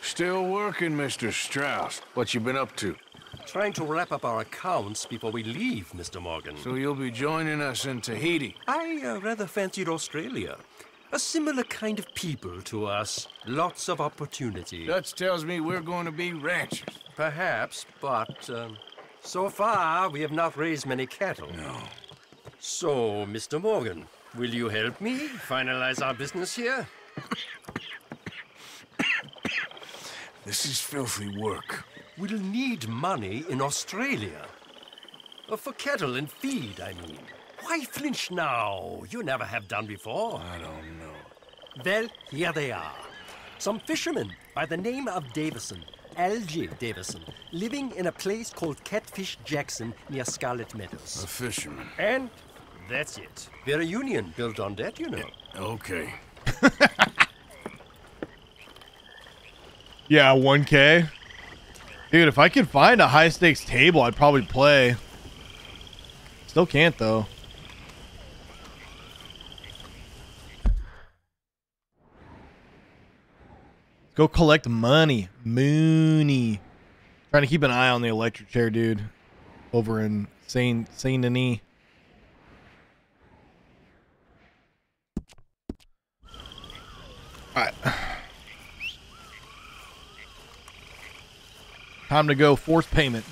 Still working, Mr. Strauss. What you been up to? Trying to wrap up our accounts before we leave, Mr. Morgan. So you'll be joining us in Tahiti. I uh, rather fancied Australia. A similar kind of people to us. Lots of opportunity. Dutch tells me we're going to be ranchers. Perhaps, but um, so far we have not raised many cattle. No. So, Mr. Morgan, will you help me finalize our business here? This is filthy work. We'll need money in Australia. Uh, for cattle and feed, I mean. Why flinch now? You never have done before. I don't know. Well, here they are. Some fishermen by the name of Davison, L.J. Davison, living in a place called Catfish Jackson near Scarlet Meadows. A fisherman. And that's it. We're a union built on that, you know. Okay. Yeah, 1K. Dude, if I could find a high stakes table, I'd probably play. Still can't though. Go collect money. Mooney. Trying to keep an eye on the electric chair, dude. Over in Saint Saint Denis. Alright. Time to go force payment.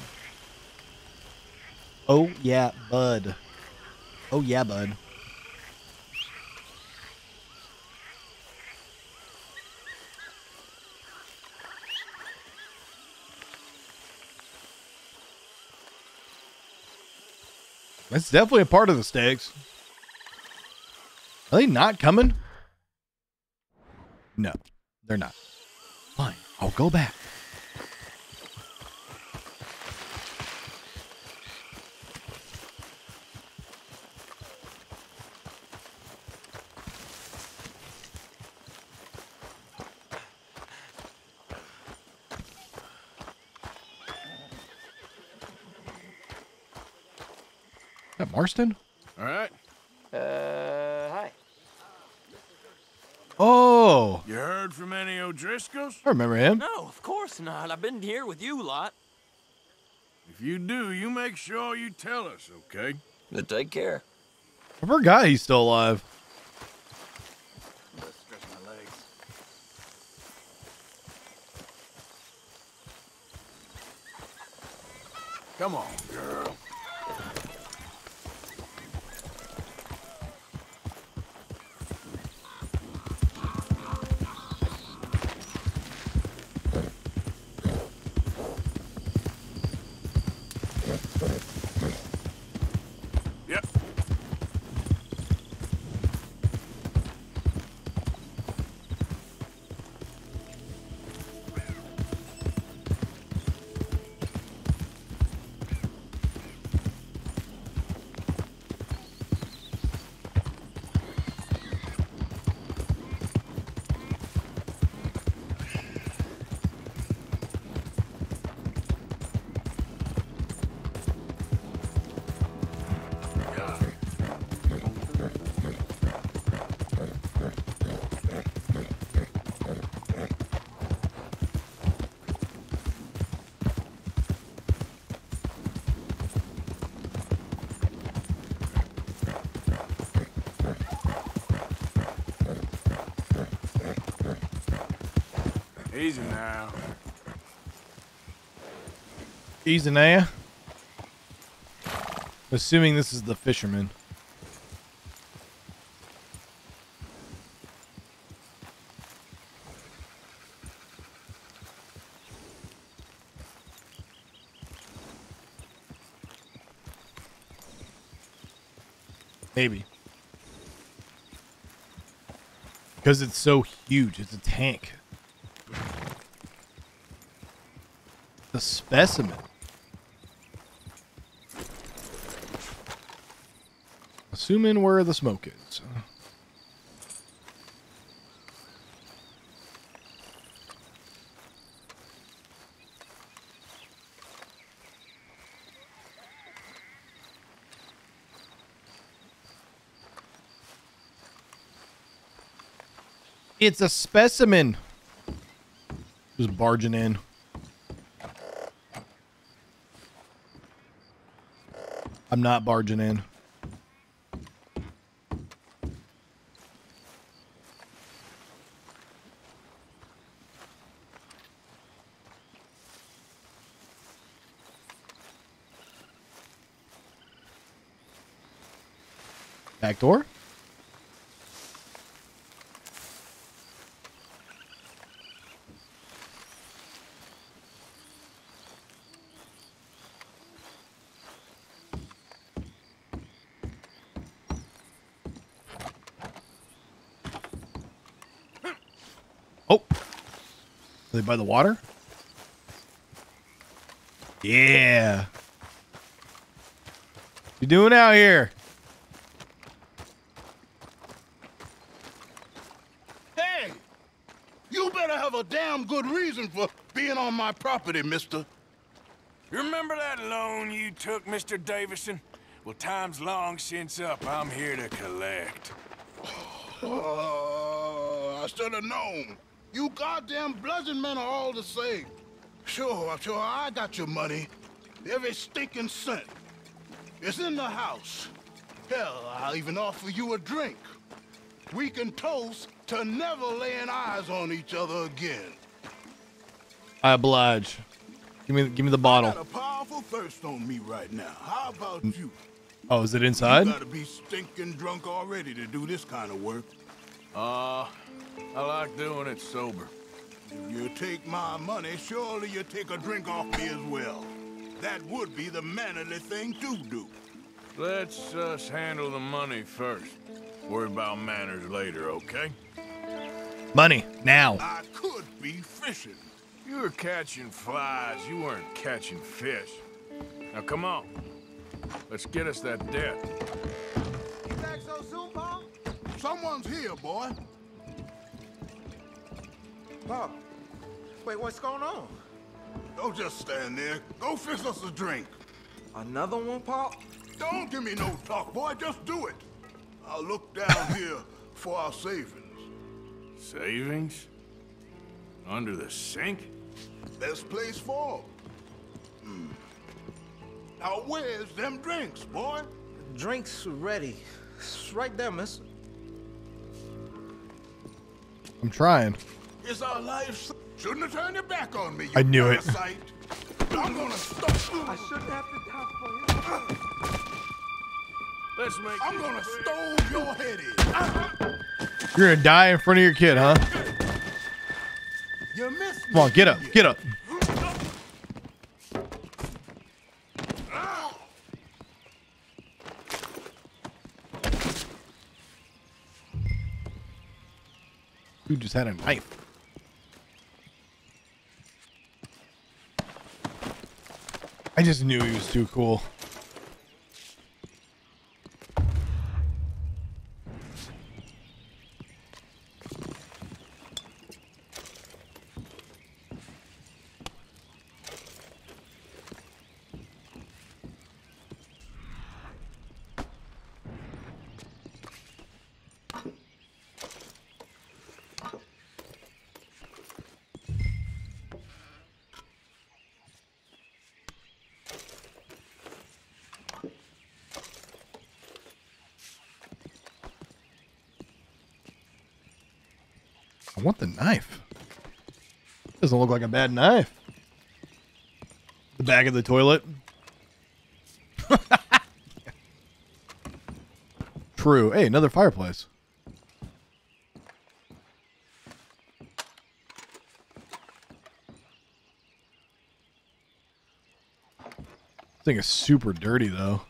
Oh yeah, bud. Oh yeah, bud. That's definitely a part of the stakes. Are they not coming? No, they're not. Fine, I'll go back. That Marston? All right. Uh, hi. Oh, You heard from any O'Driscolls? I remember him. No, of course not. I've been here with you a lot. If you do, you make sure you tell us, okay? But take care. I forgot he's still alive. Stretch my legs. Come on, Easy. Assuming this is the fisherman. Maybe. Because it's so huge. It's a tank. The specimen. Assuming where the smoke is. It's a specimen. Just barging in. I'm not barging in. Door? Oh. Are they by the water? Yeah. You doing out here? Hey! You better have a damn good reason for being on my property, mister. You remember that loan you took, Mr. Davison? Well, time's long since up. I'm here to collect. Oh, I should have known. You goddamn bludgeon men are all the same. Sure, I'm sure, I got your money. Every stinking cent. It's in the house. Hell, I'll even offer you a drink. We can toast to never laying eyes on each other again. I oblige. Give me give me the bottle. Got a powerful thirst on me right now. How about you? Oh, is it inside? You gotta be stinking drunk already to do this kind of work. Uh, I like doing it sober. If you take my money, surely you take a drink off me as well. That would be the mannerly thing to do. Let's us handle the money first. Worry about manners later, okay? Money now. I could be fishing. You were catching flies. You weren't catching fish. Now come on. Let's get us that debt. You back so soon, Paul? Someone's here, boy. Paul, wait, what's going on? Don't just stand there. Go fix us a drink. Another one, Paul? Don't give me no talk, boy. Just do it. I'll look down here for our savings. Savings? Under the sink? Best place for 'em. Hmm. Now where's them drinks, boy? Drinks ready. It's right there, miss. I'm trying. It's our life. Shouldn't have turned your back on me. You I knew it. I'm gonna stop. you. I shouldn't have to die for you. Let's make I'm gonna stove your head in. You're gonna die in front of your kid, huh? You missed Come on, get up, get up. Dude just had a knife. I just knew he was too cool. I want the knife. Doesn't look like a bad knife. The back of the toilet. True. Hey, another fireplace. This thing is super dirty though.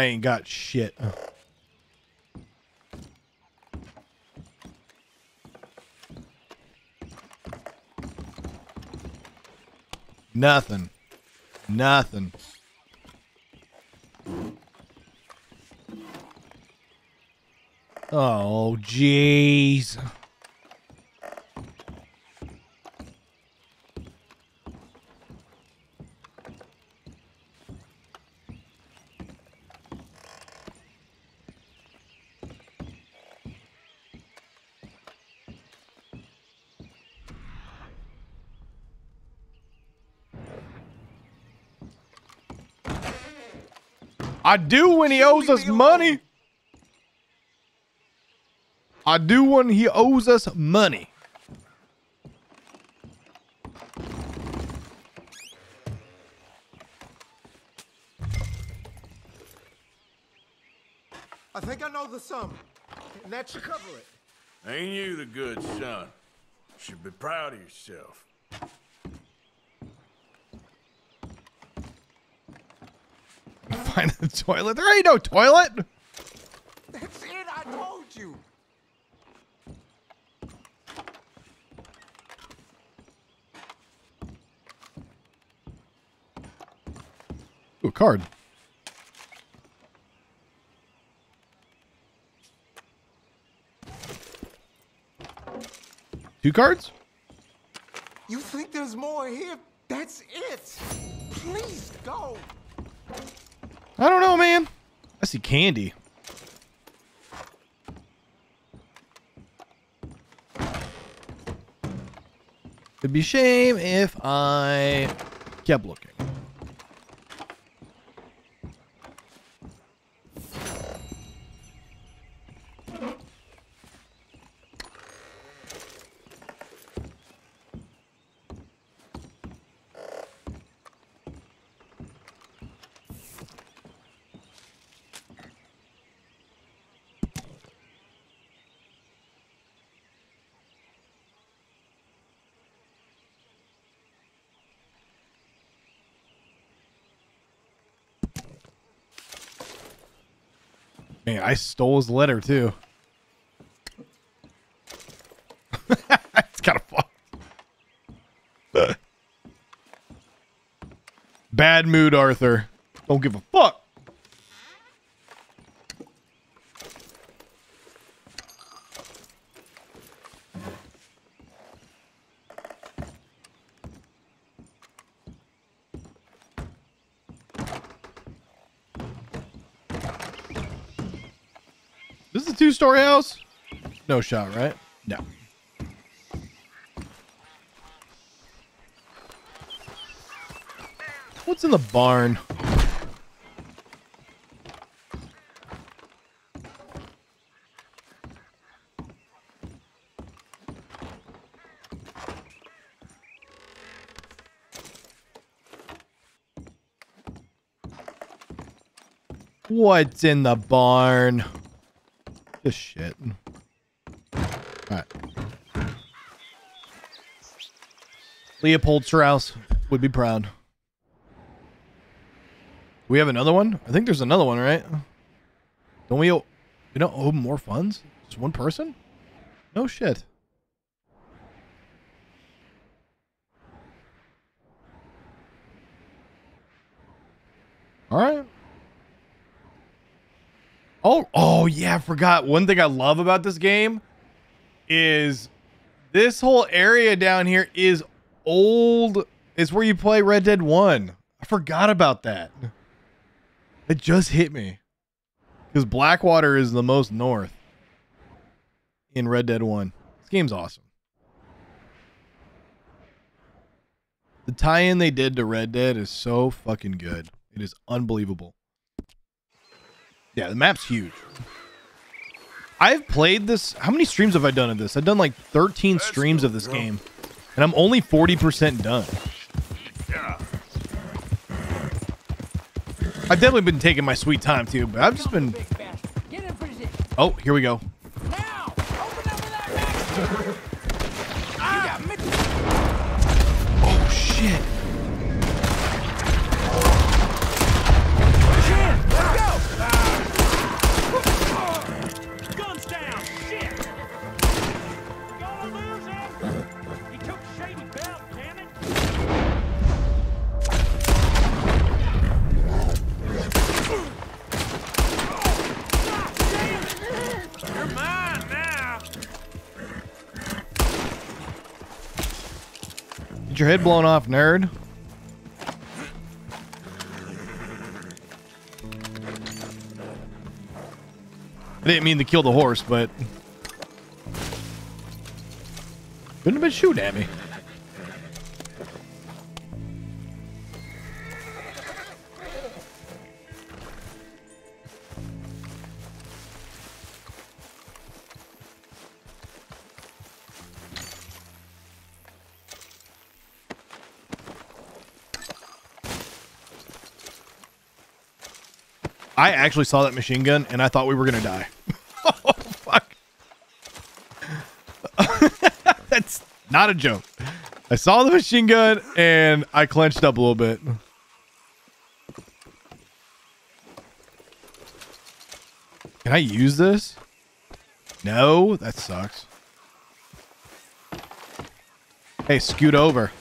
Guy ain't got shit. Nothing. Nothing. Oh, jeez. I do when he owes us money. I do when he owes us money. I think I know the sum. And that should cover it. Ain't you the good son? Should be proud of yourself. Find the toilet. There ain't no toilet. That's it, I told you. Ooh, a card. Two cards? You think there's more here? That's it. Please go. Man. I see candy. It'd be shame if I kept looking. Man, I stole his letter too. it's kind of fun. Bad mood, Arthur. Don't give a fuck. Two-story house? No shot, right? No. What's in the barn? What's in the barn? Just shit. Alright. Leopold Strauss would be proud. We have another one? I think there's another one, right? Don't we owe, we don't owe more funds? Just one person? No shit. Alright. Oh, oh yeah, I forgot. One thing I love about this game is this whole area down here is old. It's where you play Red Dead 1. I forgot about that. It just hit me. Because Blackwater is the most north in Red Dead 1. This game's awesome. The tie-in they did to Red Dead is so fucking good. It is unbelievable. Yeah, the map's huge. I've played this. How many streams have I done of this? I've done like 13 streams of this game. And I'm only 40% done. I've definitely been taking my sweet time too, but I've just been. Oh, here we go. Oh head blown off, nerd. I didn't mean to kill the horse, but couldn't have been shooting at me. I actually saw that machine gun and I thought we were gonna die. oh fuck. That's not a joke. I saw the machine gun and I clenched up a little bit. Can I use this? No, that sucks. Hey, scoot over.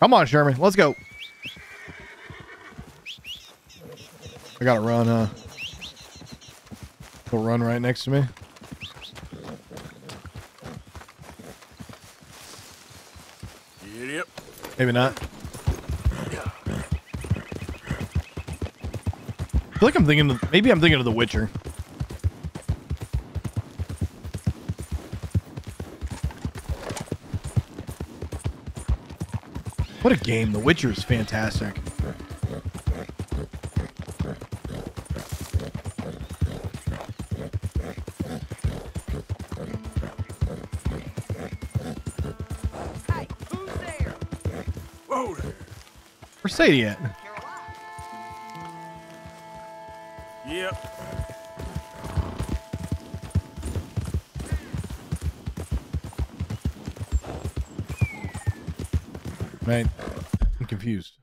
Come on, Sherman. Let's go. I gotta run, huh? He'll run right next to me. Yep. Maybe not. I feel like I'm thinking of, maybe I'm thinking of The Witcher. What a game. The Witcher is fantastic. Whoa there. Where's Sadie at? Yep. Confused.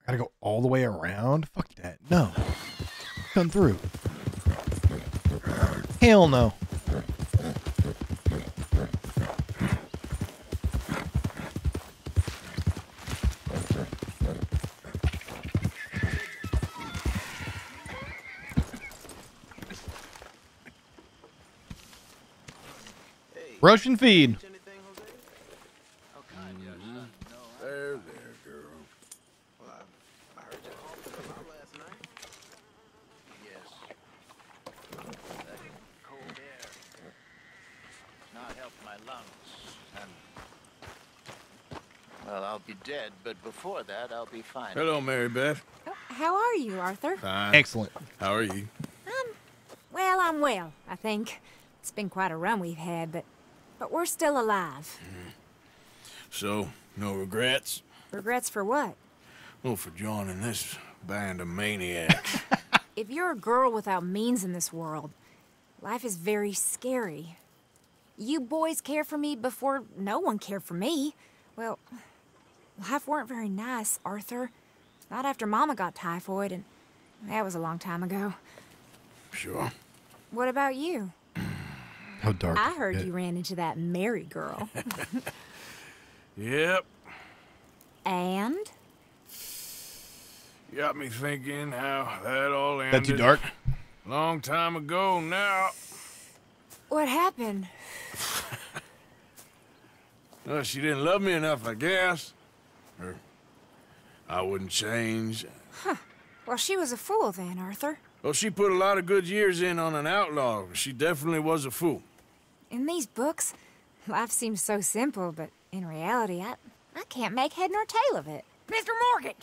I gotta go all the way around? Fuck that. No. Come through. Hell no. Russian feed. There, there, girl. Cold air. Not help my lungs. And. Well, I'll be dead, but before that, I'll be fine. Hello, Mary Beth. How are you, Arthur? Fine. Excellent. How are you? Um, Well, I'm well, I think. It's been quite a run we've had, but but we're still alive. So, no regrets? Regrets for what? Well, for joining this band of maniacs. If you're a girl without means in this world, life is very scary. You boys care for me before no one cared for me. Well, life weren't very nice, Arthur. Not after Mama got typhoid, and that was a long time ago. sure. What about you? How dark. I heard Yeah. you ran into that Mary girl. Yep. and? Got me thinking how that all ended. That too dark? Long time ago now. What happened? Well, she didn't love me enough, I guess. Or I wouldn't change. Huh. Well, she was a fool then, Arthur. Well, she put a lot of good years in on an outlaw. She definitely was a fool. In these books, life seems so simple, but in reality, I, I can't make head nor tail of it. Mr. Morgan!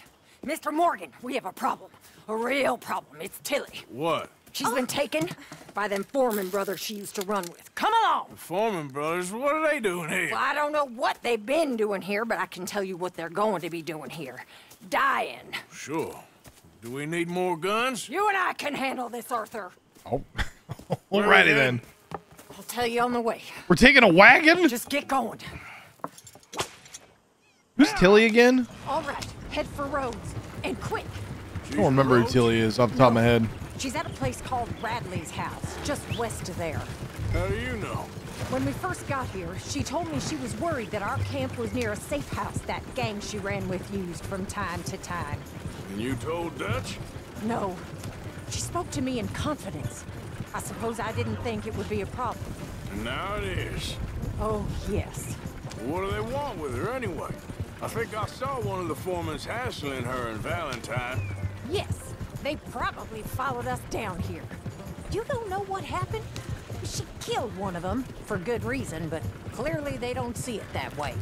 Mr. Morgan, we have a problem. A real problem. It's Tilly. What? She's been taken by them Foreman brothers she used to run with. Come along! The Foreman brothers, what are they doing here? Well, I don't know what they've been doing here, but I can tell you what they're going to be doing here. Dying. Sure. Do we need more guns? You and I can handle this, Arthur. Oh. Alrighty then. I'll tell you on the way. We're taking a wagon? Just get going. Who's Tilly again? All right, head for Rhodes. And quick. I don't remember who Tilly is off the top of my head. She's at a place called Radley's house, just west of there. How do you know? When we first got here, she told me she was worried that our camp was near a safe house that gang she ran with used from time to time. And you told Dutch? No. She spoke to me in confidence. I suppose I didn't think it would be a problem. And now it is. Oh, yes. What do they want with her anyway? I think I saw one of the foremans hassling her and Valentine. Yes, they probably followed us down here. You don't know what happened? She killed one of them, for good reason, but clearly they don't see it that way.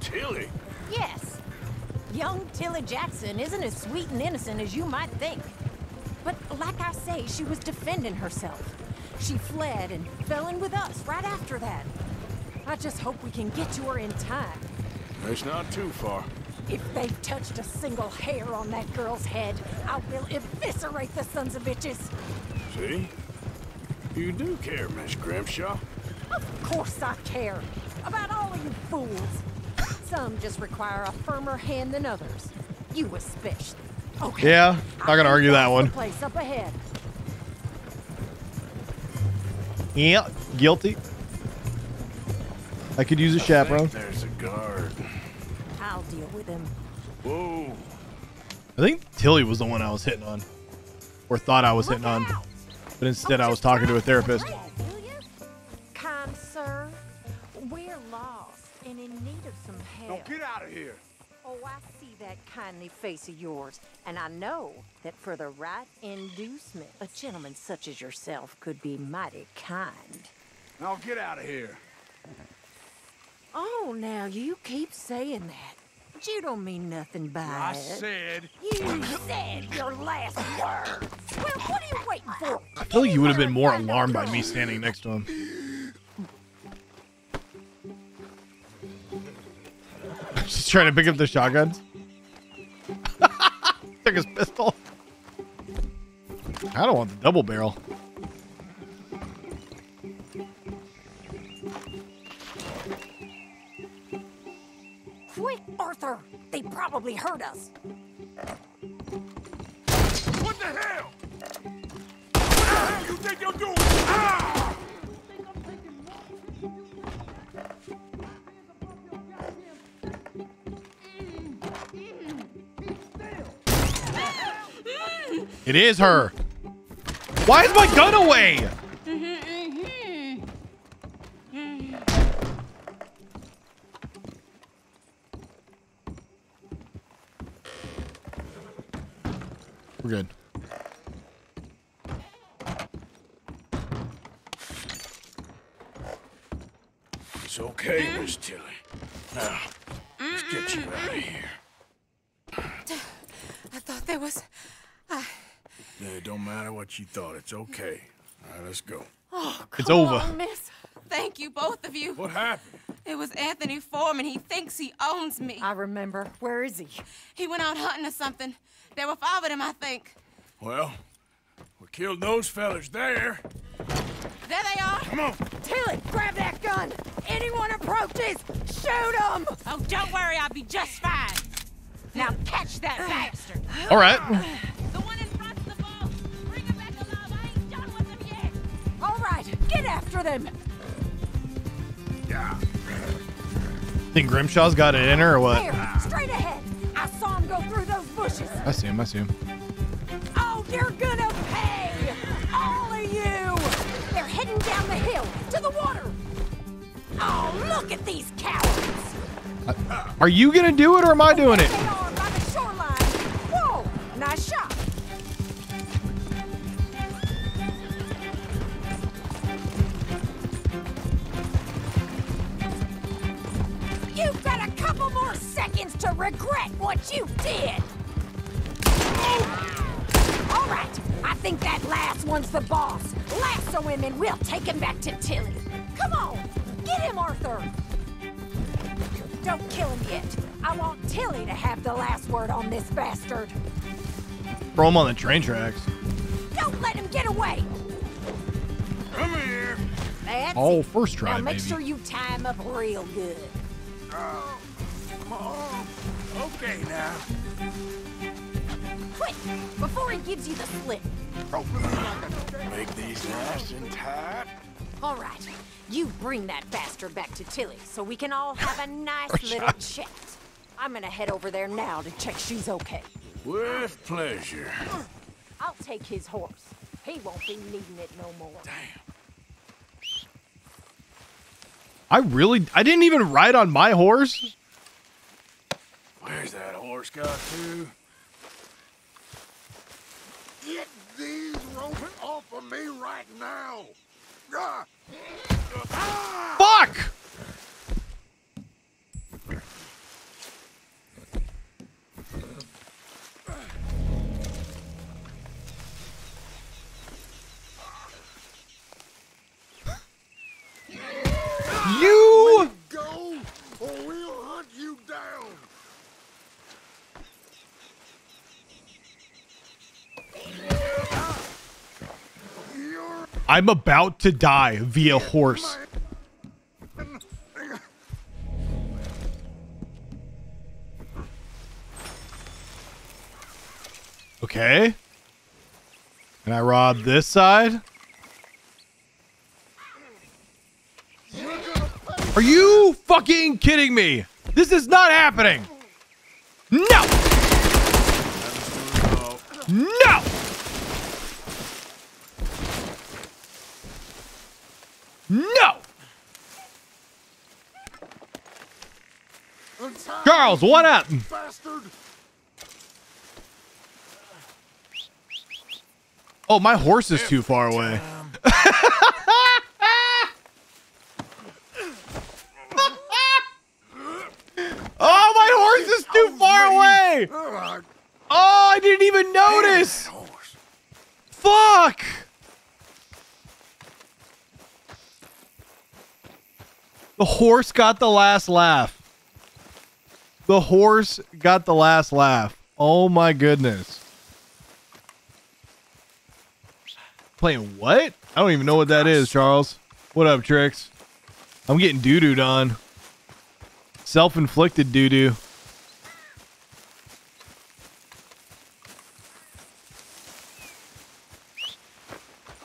Tilly? Yes. Young Tilly Jackson isn't as sweet and innocent as you might think. But like I say, she was defending herself. She fled and fell in with us right after that. I just hope we can get to her in time. It's not too far. If they've touched a single hair on that girl's head, I will eviscerate the sons of bitches. See? You do care, Miss Grimshaw. Of course I care. About all of you fools. Some just require a firmer hand than others. You especially. Okay. Yeah, not gonna argue that one. place up ahead. Yeah, guilty. I could use a chaperone. There's a guard. I'll deal with him. Whoa. I think Tilly was the one I was hitting on, or thought I was hitting on, but instead I was talking to a therapist. Kind sir, we're lost and in need of some help. Now get out of here. Oh, I see that kindly face of yours, and I know that for the right inducement, a gentleman such as yourself could be mighty kind. Now get out of here. Oh, now you keep saying that. But you don't mean nothing by I it. said. You said your last words. Well, what are you waiting for? I feel like you would have been more alarmed by me standing next to him. She's trying to pick up the shotguns. Took his pistol. I don't want the double barrel. Quick, Arthur! They probably heard us. What the hell? What the hell you think you're doing? Ah! It is her. Why is my gun away? We're good. It's okay, Miss Tilly. Now, let's get you out of here. I thought there was. I. Yeah, it don't matter what you thought. It's okay. All right, let's go. Oh, It's come over. on, miss. Thank you, both of you. What happened? It was Anthony Foreman. He thinks he owns me. I remember. Where is he? He went out hunting or something. There were five of them, I think. Well, we killed those fellas there. There they are. Come on. Tilly, grab that gun! Anyone approaches, shoot them! Oh, don't worry, I'll be just fine. Now catch that bastard. All right. The one in front of the boat. Bring him back alive. I ain't done with him yet. All right, get after them! Yeah. Think Grimshaw's got it in her or what? Here, straight ahead! I see him. I see him. Oh, you're gonna pay! All of you! They're heading down the hill, to the water! Oh, look at these cowards! Are you gonna do it or am I oh, doing it? They are by the shoreline! Whoa! Nice shot! You've got a couple more seconds to regret what you did! All right, I think that last one's the boss. Lasso him and we'll take him back to Tilly. Come on, get him, Arthur! Don't kill him yet. I want Tilly to have the last word on this bastard. Throw him on the train tracks. Don't let him get away. Come here. That's Oh, first try, Now make baby. sure you tie him up real good. Oh, come on. Okay now. Quick, before he gives you the slip. Make these nice and tight. All right, you bring that bastard back to Tilly so we can all have a nice little chat. I'm gonna head over there now to check she's okay. With pleasure. I'll take his horse. He won't be needing it no more. Damn. I really, I didn't even ride on my horse. Where's that horse got to? off of me right now. Ah! Fuck! You go or we'll hunt you down. Ah! I'm about to die via horse. Okay. Can I rob this side? Are you fucking kidding me? This is not happening. No. No. No. Charles, what up? Bastard! Oh, my horse is too far away. oh, my horse is too far away. Oh, I didn't even notice. Fuck. The horse got the last laugh. The horse got the last laugh. Oh my goodness. Playing what? I don't even know what that is, Charles. What up, Tricks? I'm getting doo-dooed on. Self-inflicted doo-doo.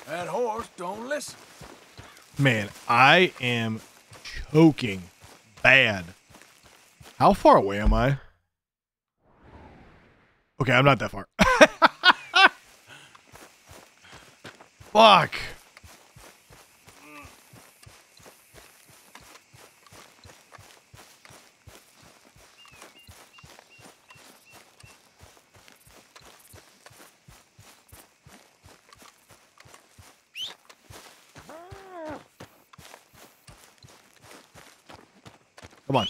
That horse don't listen. Man, I am choking bad. How far away am I? Okay, I'm not that far. Fuck. Come on.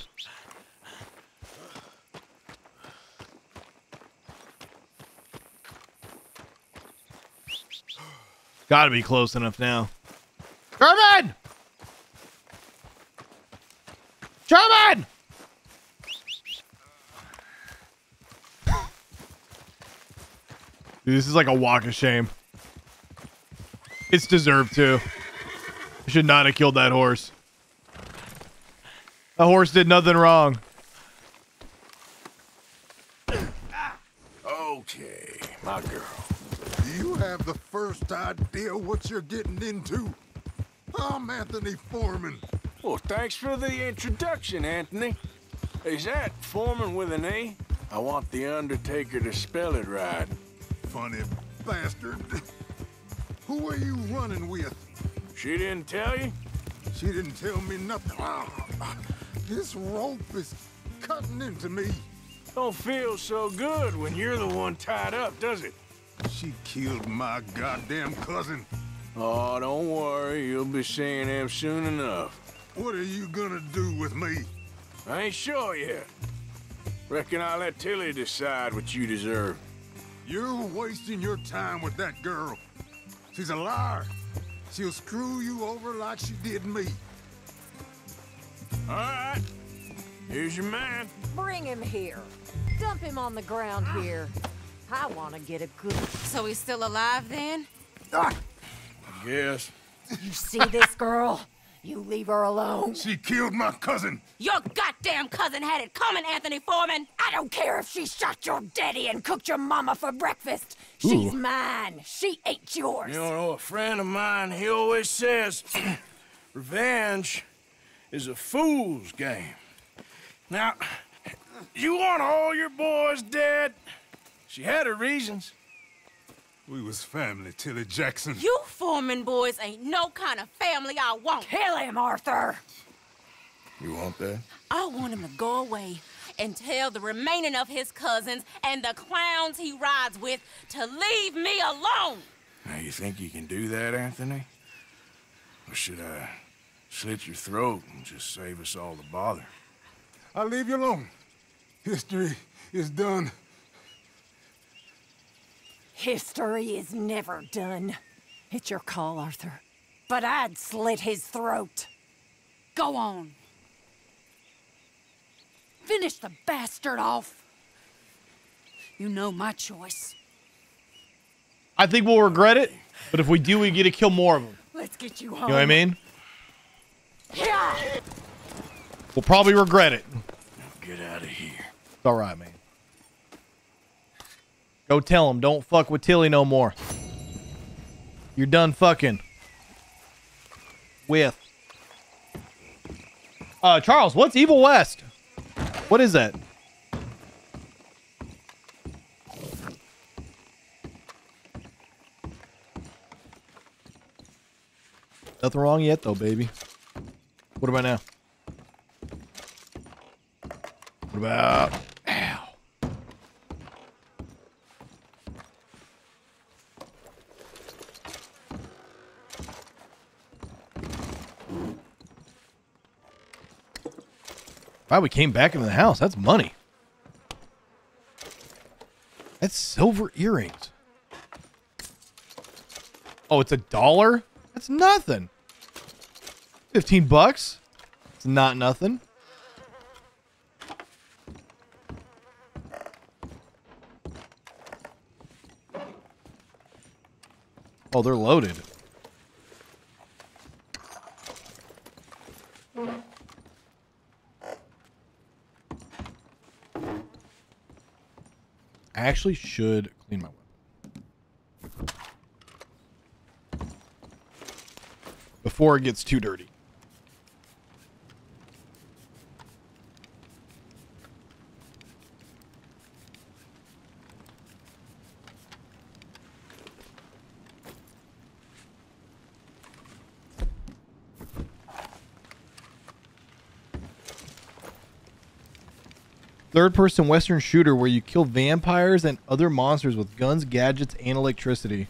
Gotta be close enough now. Sherman! Sherman! Dude, this is like a walk of shame. It's deserved to. I should not have killed that horse. That horse did nothing wrong. Okay, my girl. Do you have the first idea what you're getting into? I'm Anthony Foreman. Well, thanks for the introduction, Anthony. Is that Foreman with an A? I want the Undertaker to spell it right. Funny bastard. Who are you running with? She didn't tell you? She didn't tell me nothing. This rope is cutting into me. Don't feel so good when you're the one tied up, does it? She killed my goddamn cousin. Oh, don't worry. You'll be seeing him soon enough. What are you gonna do with me? I ain't sure yet. Reckon I'll let Tilly decide what you deserve. You're wasting your time with that girl. She's a liar. She'll screw you over like she did me. All right. Here's your man. Bring him here. Dump him on the ground ah. here. I want to get a good. So he's still alive then? Ah. I guess. You see this girl? You leave her alone. She killed my cousin. Your goddamn cousin had it coming, Anthony Foreman. I don't care if she shot your daddy and cooked your mama for breakfast. She's Ooh. mine. She ain't yours. You know, a friend of mine, he always says, revenge is a fool's game. Now, you want all your boys dead? She had her reasons. We was family, Tilly Jackson. You Foreman boys ain't no kind of family I want. Kill him, Arthur. You want that? I want him to go away and tell the remaining of his cousins and the clowns he rides with to leave me alone. Now, you think you can do that, Anthony? Or should I slit your throat and just save us all the bother? I'll leave you alone. History is done. History is never done. It's your call, Arthur. But I'd slit his throat. Go on. Finish the bastard off. You know my choice. I think we'll regret it, but if we do, we get to kill more of them. Let's get you home. You know what I mean? We'll probably regret it. Get out of here. It's all right, man. Go tell him, don't fuck with Tilly no more. You're done fucking. With. Uh, Charles, what's Evil West? What is that? Nothing wrong yet, though, baby. What about now? What about... Ow. Wow, we came back into the house. That's money. That's silver earrings. Oh, it's a dollar? That's nothing. 15 bucks? It's not nothing. Oh, they're loaded. I actually should clean my weapon. Before it gets too dirty. Third person Western shooter where you kill vampires and other monsters with guns, gadgets, and electricity.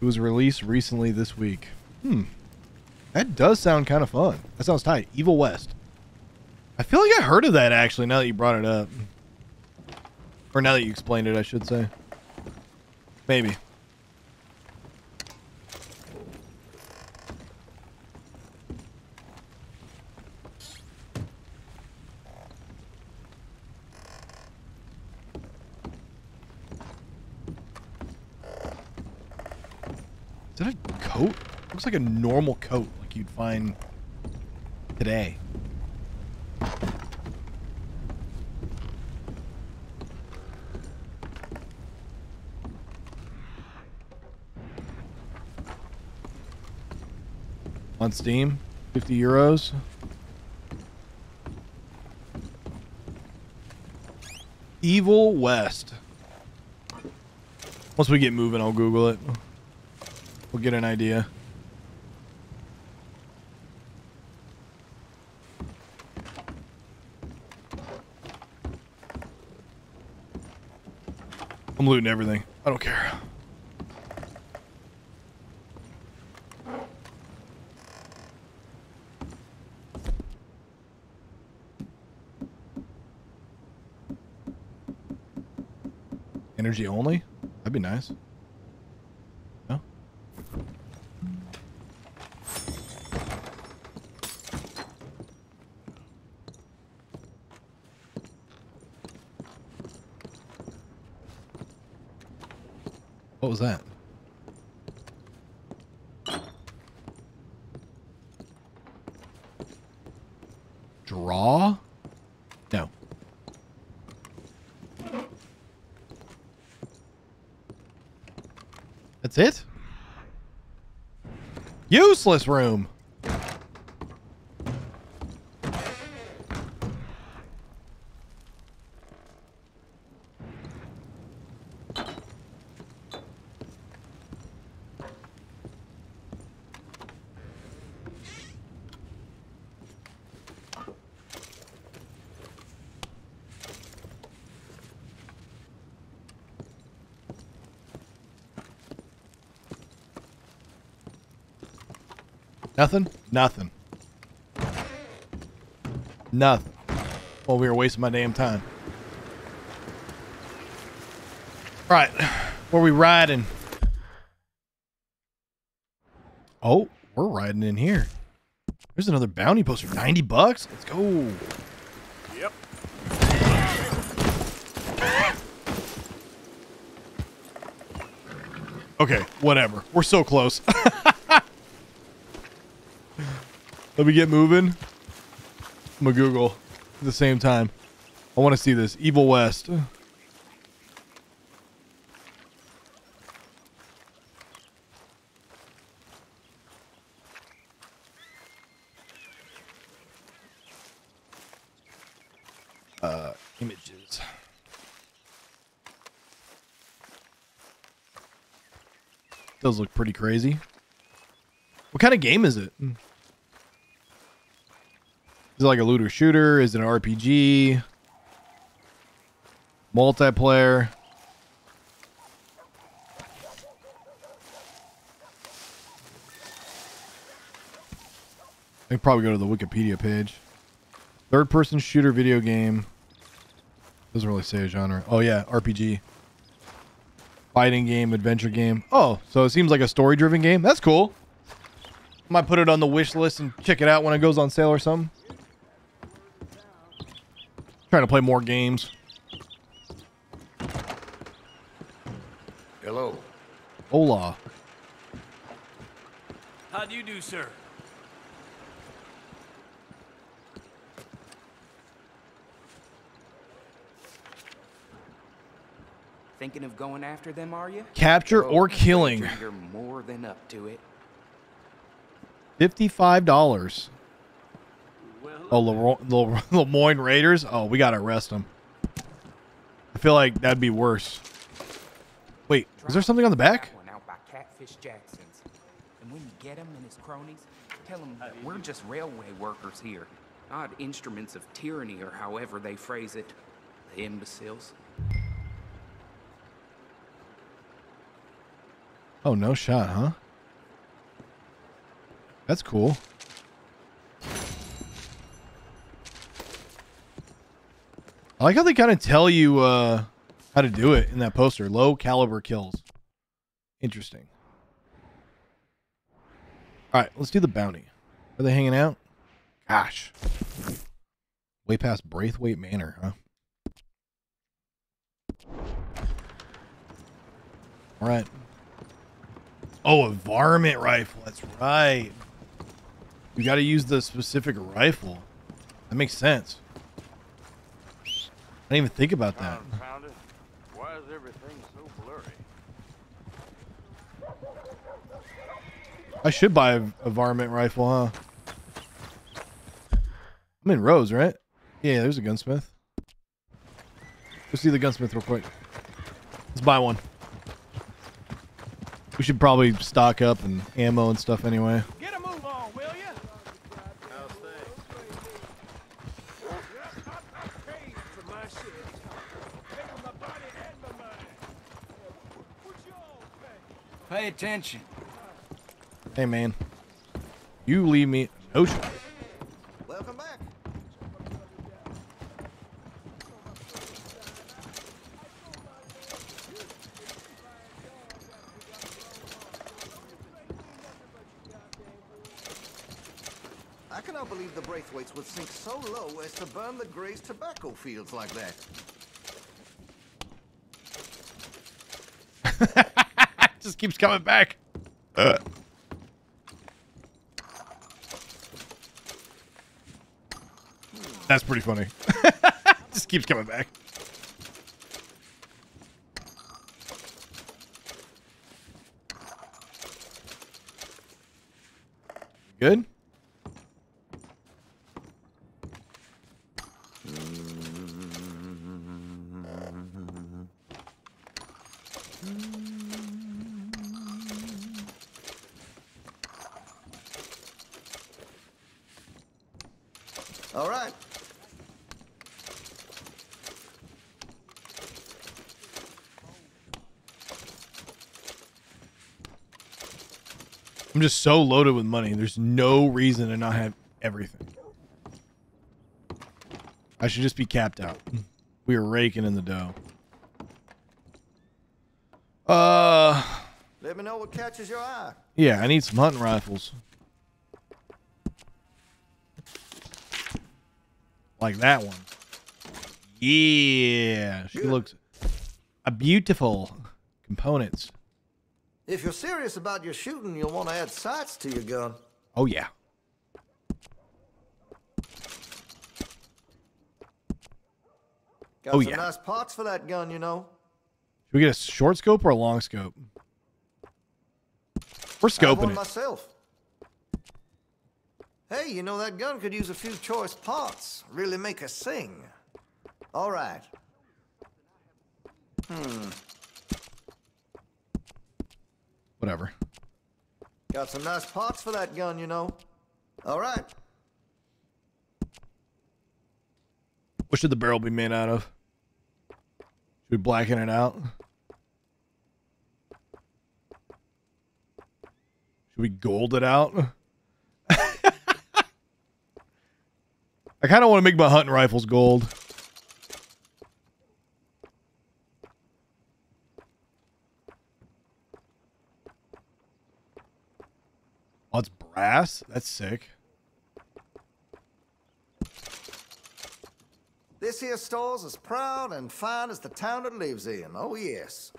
It was released recently this week. Hmm. That does sound kind of fun. That sounds tight. Evil West. I feel like I heard of that actually now that you brought it up. Or now that you explained it, I should say. Maybe. Is that a coat? Looks like a normal coat like you'd find today. On Steam, 50 euros. Evil West. Once we get moving, I'll Google it. We'll get an idea. I'm looting everything. I don't care. Energy only? That'd be nice. Was that? Draw? No. That's it? Useless room. Nothing? Nothing. Nothing. Well, we were wasting my damn time. Right. Where we riding? Oh, we're riding in here. There's another bounty poster. 90 bucks? Let's go. Yep. Okay, whatever. We're so close. Let me get moving. I'm gonna Google at the same time. I want to see this. Evil West. Uh, images. Does look pretty crazy. What kind of game is it? Is it like a looter shooter? Is it an RPG? Multiplayer? I can probably go to the Wikipedia page. Third person shooter video game. Doesn't really say a genre. Oh yeah, RPG. Fighting game, adventure game. Oh, so it seems like a story driven game. That's cool. Might put it on the wish list and check it out when it goes on sale or something. Trying to play more games. Hello. Hola. How do you do, sir? Thinking of going after them, are you? Capture oh, or killing. You're more than up to it. Fifty-five dollars. Oh, Le- Lemoyne Raiders. Oh, we gotta arrest them. I feel like that'd be worse. Wait, is there something on the back? One out by Catfish Jackson's. And when you get him and his cronies, tell him we're just railway workers here, not instruments of tyranny or however they phrase it. The imbeciles. Oh, no shot, huh? That's cool. I like how they kind of tell you uh, how to do it in that poster. Low caliber kills. Interesting. All right, let's do the bounty. Are they hanging out? Gosh. Way past Braithwaite Manor, huh? All right. Oh, a varmint rifle. That's right. We got to use the specific rifle. That makes sense. I didn't even think about that. Why is everything so blurry? I should buy a, a varmint rifle, huh? I'm in Rhodes, right? Yeah, there's a gunsmith. Let's see the gunsmith real quick. Let's buy one. We should probably stock up and ammo and stuff anyway. Get a move on, will you? Pay attention. Hey, man. You leave me no shot. Welcome back. I cannot believe the Braithwaites would sink so low as to burn the Gray's tobacco fields like that. Just keeps coming back. Uh. That's pretty funny. Just keeps coming back. Good? All right. I'm just so loaded with money. There's no reason to not have everything. I should just be capped out. We are raking in the dough. Uh, Let me know what catches your eye. yeah, I need some hunting rifles. Like that one. Yeah, she looks a beautiful components. If you're serious about your shooting, you'll want to add sights to your gun. Oh, yeah. Got oh, some yeah. nice parts for that gun, you know. Should we get a short scope or a long scope? We're scoping it. myself. Hey, you know, that gun could use a few choice parts. Really make us sing. All right. Hmm. Whatever. Got some nice parts for that gun, you know. All right. What should the barrel be made out of? Should we blacken it out? Should we gold it out? I kind of want to make my hunting rifles gold. Oh, it's brass? That's sick. This here store's as proud and fine as the town it lives in. Oh, yes.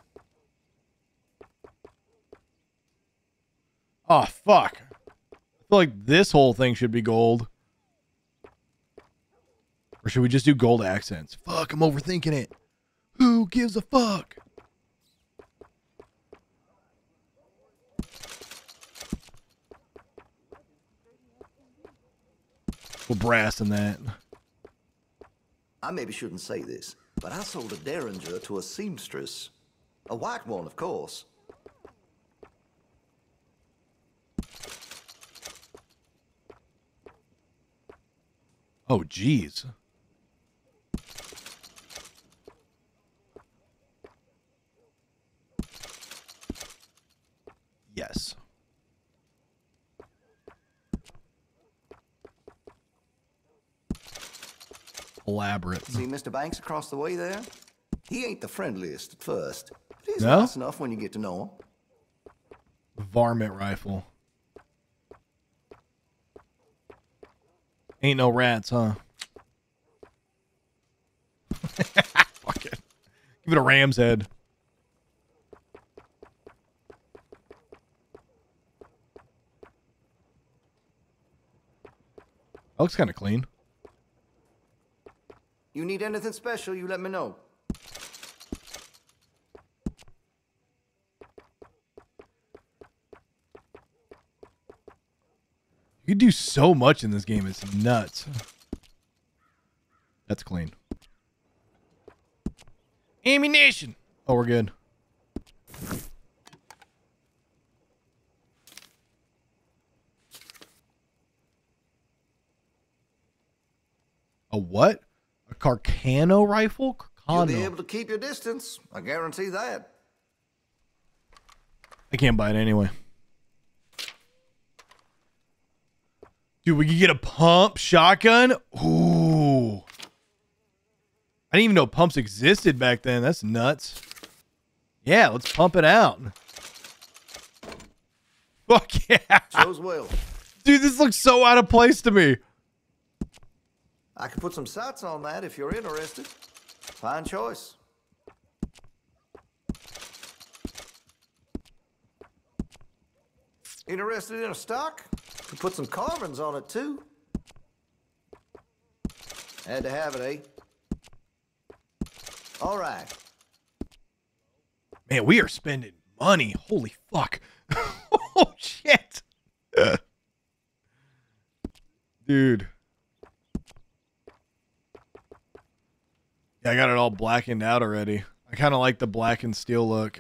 Oh, fuck. I feel like this whole thing should be gold. Or should we just do gold accents? Fuck, I'm overthinking it. Who gives a fuck? We're brass in that. I maybe shouldn't say this, but I sold a derringer to a seamstress. A white one, of course. Oh, jeez. Yes. Elaborate. See Mr. Banks across the way there? He ain't the friendliest at first, but he's No? nice enough when you get to know him. Varmint rifle. Ain't no rats, huh? Fuck it. Give it a ram's head. That looks kind of clean. You need anything special, you let me know. You can do so much in this game. It's nuts. That's clean. Ammunition. Oh, we're good. A what? Carcano rifle? You'll be able to keep your distance. I guarantee that. I can't buy it anyway. Dude, we could get a pump shotgun. Ooh. I didn't even know pumps existed back then. That's nuts. Yeah, let's pump it out. Fuck yeah. Shows well. Dude, this looks so out of place to me. I can put some sights on that if you're interested. Fine choice. Interested in a stock? Could put some carvings on it too. Had to have it, eh? All right. Man, we are spending money. Holy fuck. oh shit. Dude. I got it all blackened out already. I kind of like the black and steel look.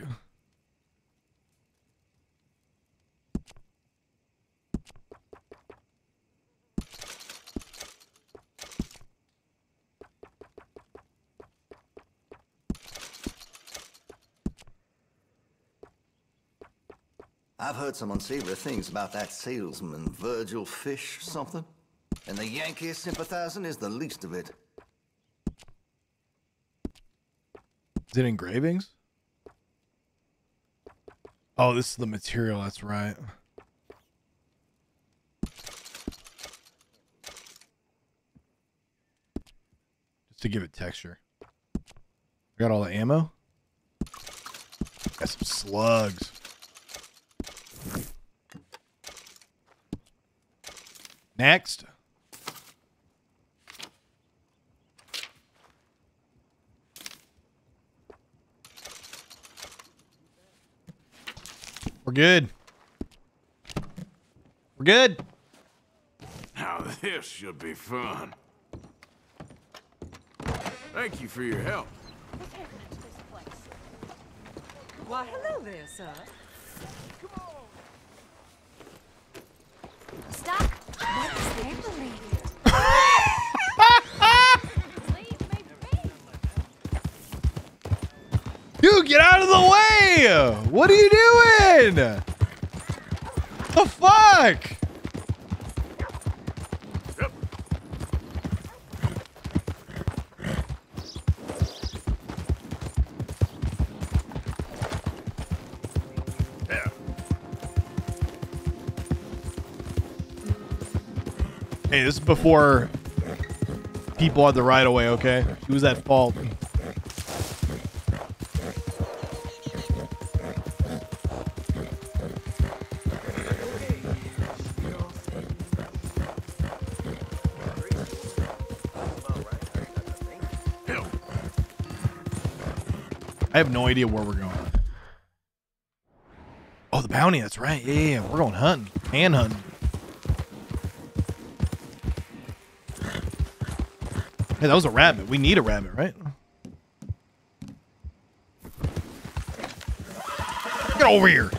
I've heard some unsavory things about that salesman, Virgil Fish something. And the Yankee sympathizing is the least of it. Is it engravings? Oh, this is the material. That's right. Just to give it texture. I got all the ammo. Got some slugs. Next. We're good. We're good. Now this should be fun. Thank you for your help. Why, hello there, sir. Stop. What is Beverly? Dude, get out of the way! What are you doing? The fuck? Hey, this is before people had the right of way, okay? She was at fault. I have no idea where we're going. Oh, the bounty. That's right. Yeah, yeah, yeah. We're going hunting. Man hunting. Hey, that was a rabbit. We need a rabbit, right? Get over here.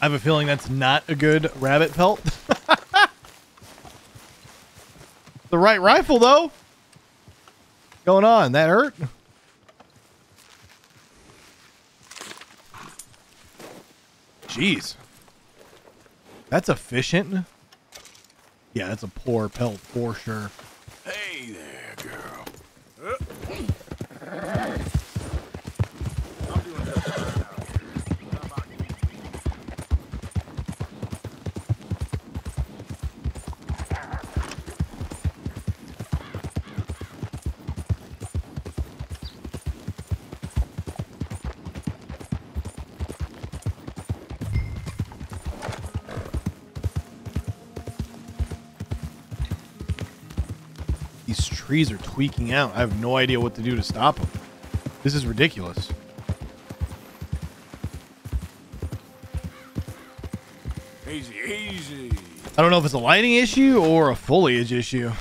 I have a feeling that's not a good rabbit pelt. the right rifle, though. Going on? That hurt? Jeez. That's efficient. Yeah, that's a poor pelt for sure. Trees are tweaking out. I have no idea what to do to stop them. This is ridiculous. Easy, easy. I don't know if it's a lighting issue or a foliage issue.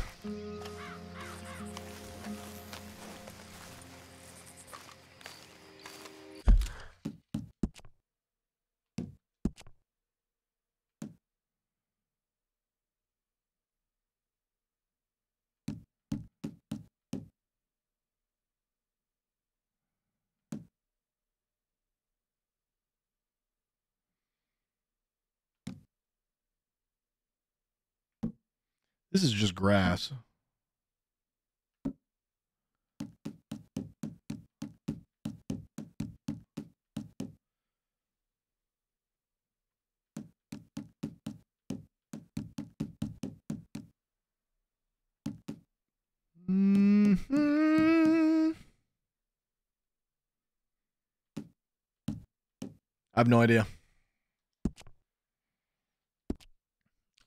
I have no idea.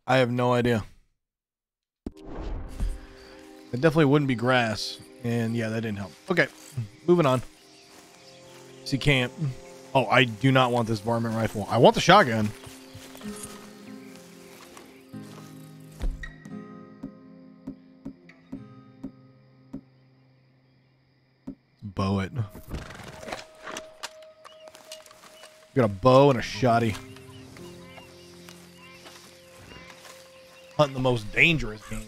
I have no idea. It definitely wouldn't be grass. And yeah, that didn't help. Okay, moving on. See camp. Oh, I do not want this varmint rifle. I want the shotgun. Got a bow and a shotty. Hunting the most dangerous game.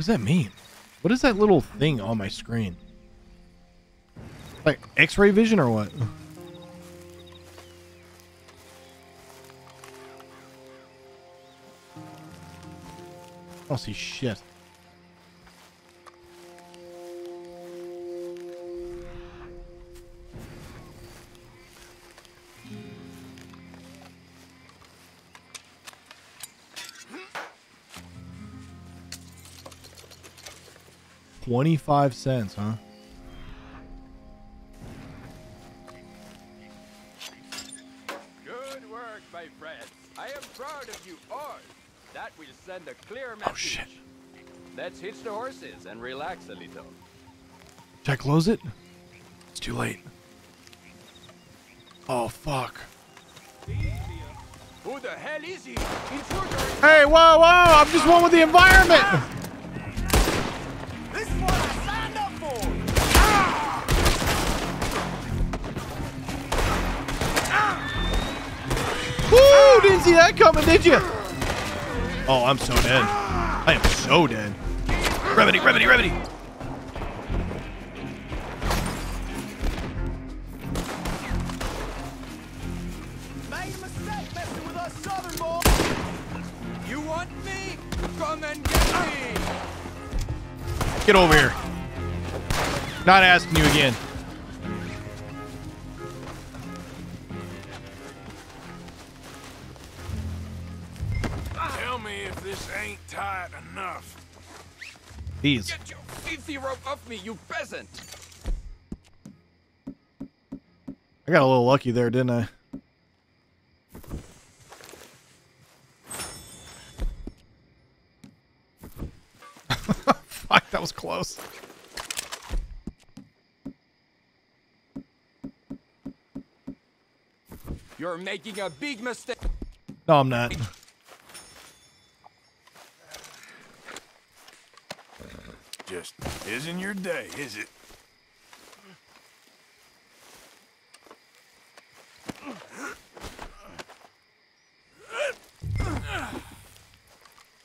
Does that mean? What is that little thing on my screen? Like X-ray vision or what? I don't oh, see shit. Twenty-five cents, huh? Good work, my friends. I am proud of you all. That will send a clear oh, message. Oh shit! Let's hitch the horses and relax a little. Should I close it? It's too late. Oh fuck! Who the hell is he? Intruder! Hey, whoa, whoa! I'm just one with the environment. Ah! That coming, did you? Oh, I'm so dead. I am so dead. Remedy, remedy, remedy. Made a mistake messing with us southern boys! You want me? Come and get me! Get over here. Not asking you again. These. Get your filthy rope off me, you peasant! I got a little lucky there, didn't I? Fuck, that was close. You're making a big mistake. No, I'm not. Just isn't your day, is it?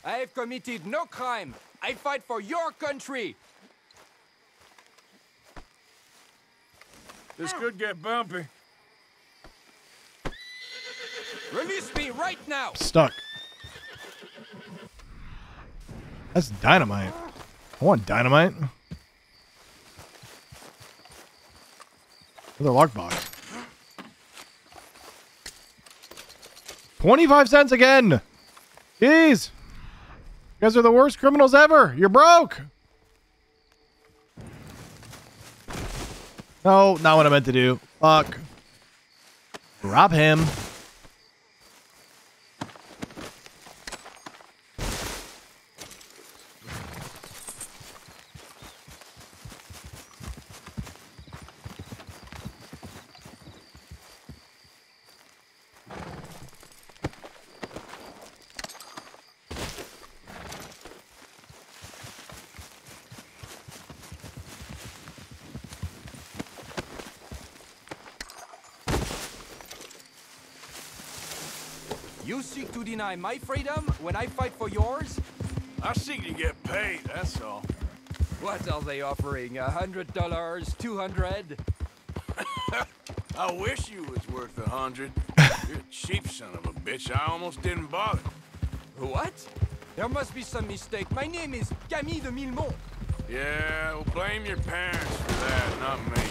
I have committed no crime. I fight for your country. This could get bumpy. Release me right now. Stuck. That's dynamite. I want dynamite. Another lockbox. 25 cents again. Jeez. You guys are the worst criminals ever. You're broke. No, not what I meant to do. Fuck. Rob him. You seek to deny my freedom when I fight for yours? I seek to get paid, that's all. What are they offering? A hundred dollars? Two hundred? I wish you was worth a hundred. You're a cheap son of a bitch. I almost didn't bother. What? There must be some mistake. My name is Camille de Millemont. Yeah, well, blame your parents for that, not me.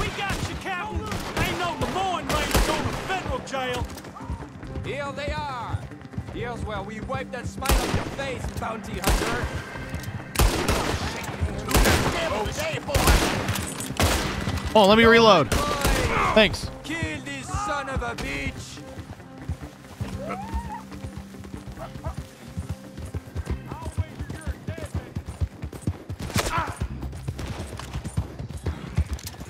We got you, Captain. Ain't no Lemoyne Raiders on the federal jail. Here they are. Here's where we wipe that smile off your face, bounty hunter. Oh, let me reload. Thanks. Kill this son of a bitch.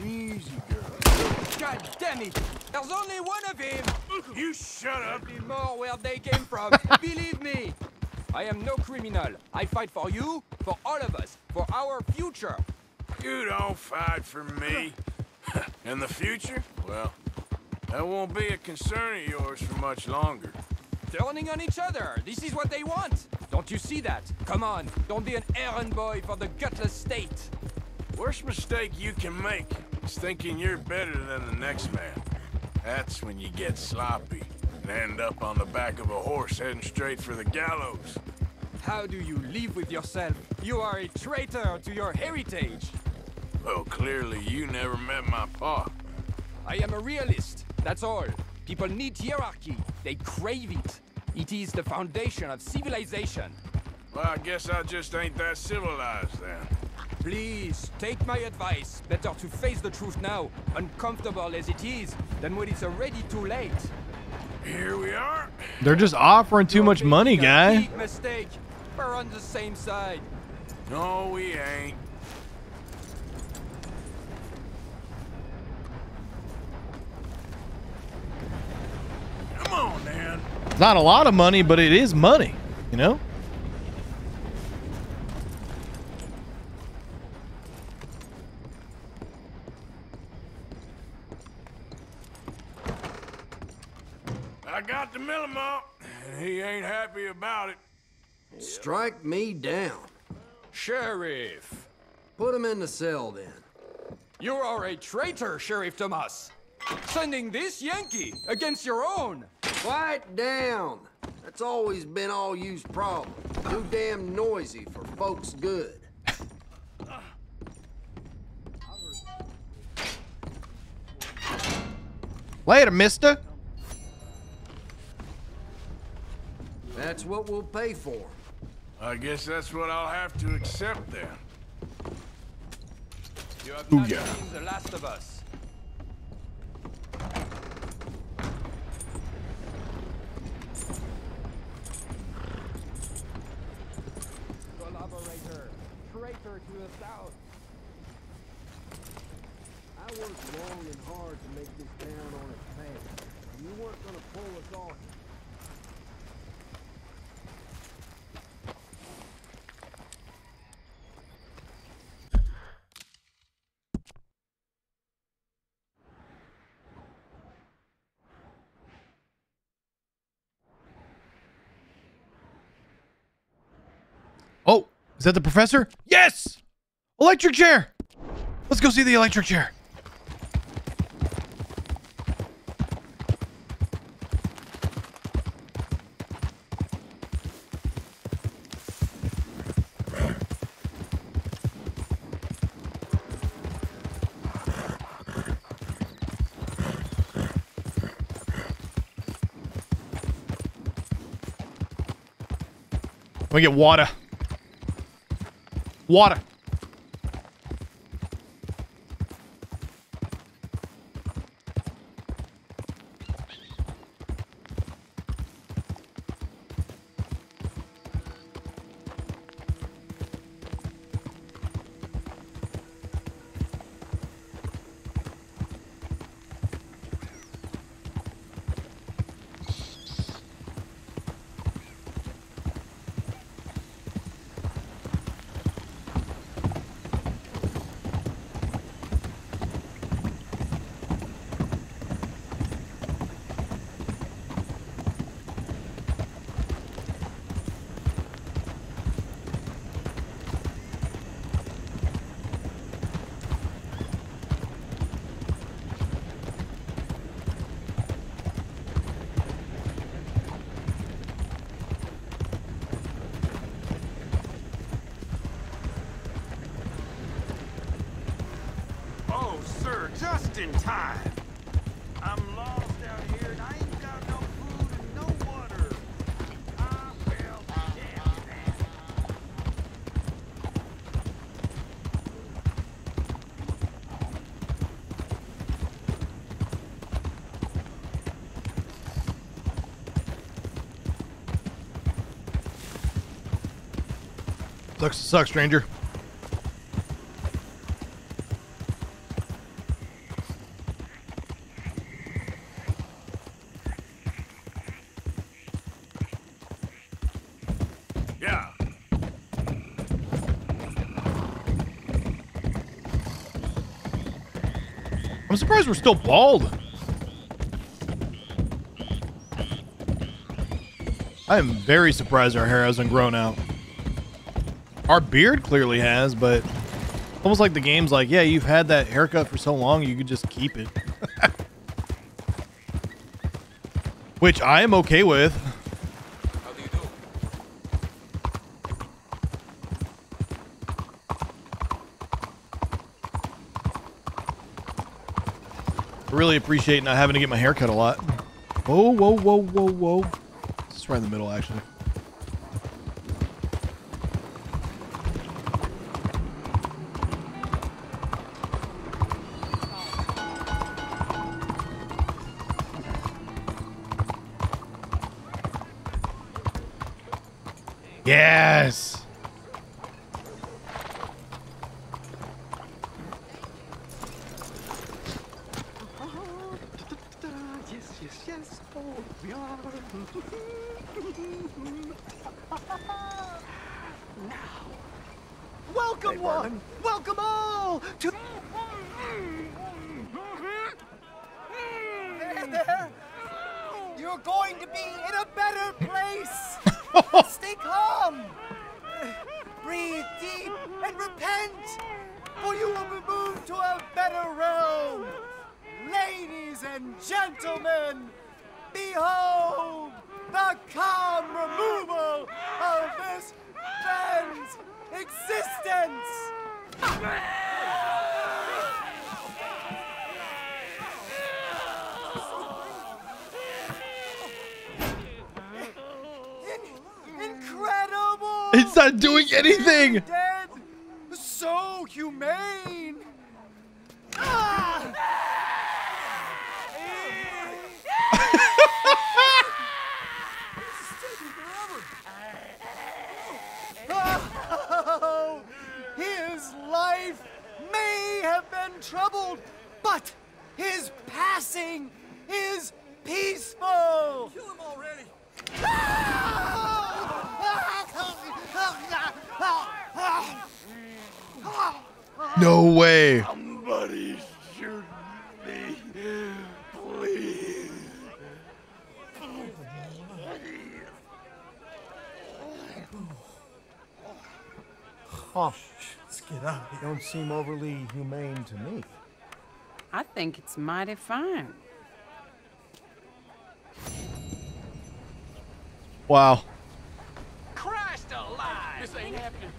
Easy, girl. God damn it! There's only one of him! You shut up! There'll be more where they came from. Believe me! I am no criminal. I fight for you, for all of us, for our future. You don't fight for me. and the future? Well, That won't be a concern of yours for much longer. Turning on each other. This is what they want. Don't you see that? Come on, don't be an errand boy for the gutless state. Worst mistake you can make is thinking you're better than the next man. That's when you get sloppy and end up on the back of a horse heading straight for the gallows. How do you live with yourself? You are a traitor to your heritage. Well, clearly you never met my pa. I am a realist, that's all. People need hierarchy. They crave it. It is the foundation of civilization. Well, I guess I just ain't that civilized then. Please, take my advice. Better to face the truth now, uncomfortable as it is, than when it's already too late. Here we are. They're just offering too much money, guy. Big mistake. We're on the same side. No, we ain't. Come on, man. It's not a lot of money, but it is money, you know? Got the Millemont, and he ain't happy about it. Strike me down. Sheriff. Put him in the cell then. You are a traitor, Sheriff Thomas. Sending this Yankee against your own. Quiet down. That's always been all you's problem. Too damn noisy for folks good. Later, mister. That's what we'll pay for. I guess that's what I'll have to accept then. You have Ooh, not yeah. seen the last of us. Collaborator, traitor to the South. I worked long and hard to make this town on its path. You weren't gonna pull us off. Oh, is that the professor? Yes! Electric chair! Let's go see the electric chair. We get water. Water. Sucks, stranger. Yeah. I'm surprised we're still bald. I am very surprised our hair hasn't grown out. Our beard clearly has, but almost like the game's like, yeah, you've had that haircut for so long, you could just keep it. Which I am okay with. I really appreciate not having to get my hair cut a lot. Whoa, whoa, whoa, whoa, whoa. It's right in the middle, actually. Seem overly humane to me. I think it's mighty fine. Wow. Christ alive! This ain't happening.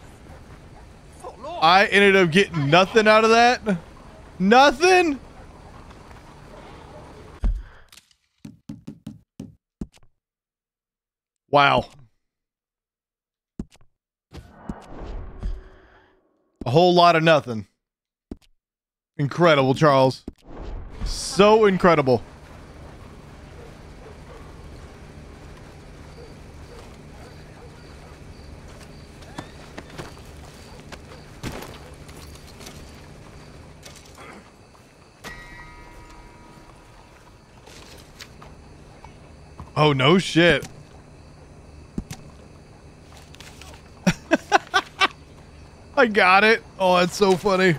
Oh, Lord. I ended up getting nothing out of that. Nothing. Wow. A whole lot of nothing. Incredible, Charles. So incredible. Oh, no shit. I got it. Oh, that's so funny.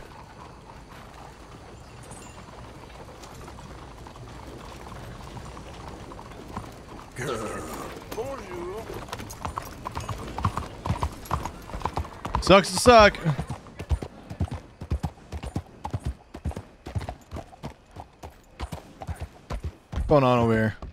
Sucks to suck. What's going on over here?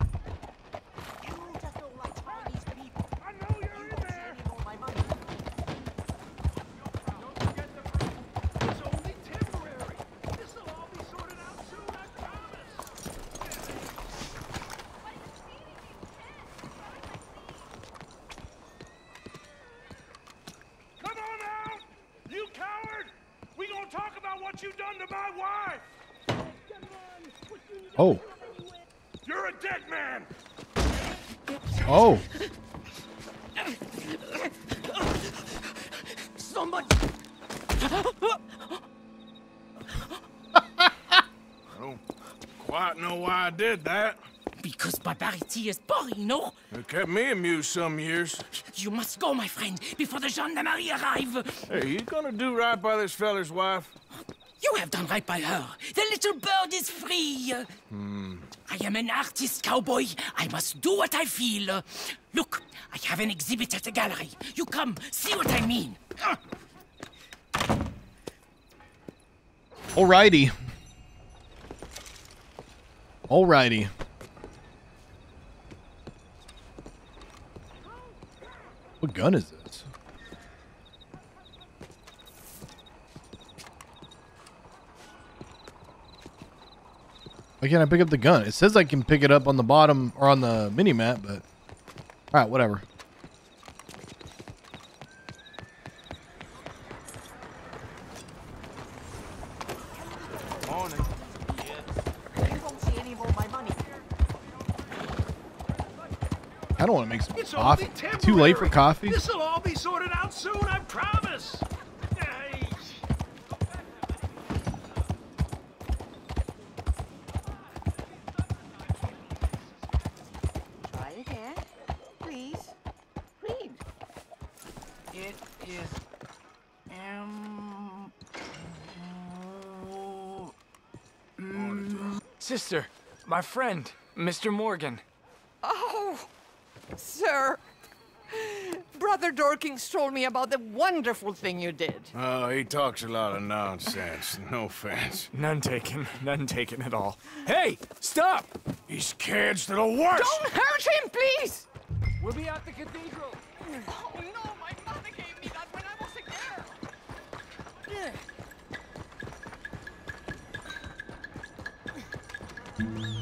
Some years. You must go, my friend, before the gendarmerie arrive. Hey, you gonna do right by this feller's wife? You have done right by her. The little bird is free. Hmm. I am an artist, cowboy. I must do what I feel. Look, I have an exhibit at the gallery. You come, see what I mean. Alrighty. Alrighty. What gun is this? Why can't I pick up the gun? It says I can pick it up on the bottom or on the mini map, but alright, whatever. Morning. I don't want to make some It's coffee. only. Too late for coffee? This'll all be sorted out soon, I promise. Hey. Try again. Please. Please. It is um Sister, my friend, Mr. Morgan. Oh, sir. Brother Dorkins told me about the wonderful thing you did. Oh, he talks a lot of nonsense. No offense. None taken. None taken at all. Hey, stop! These kids, they're the worst! Don't hurt him, please! We'll be at the cathedral. Oh, no, my mother gave me that when I was a girl. You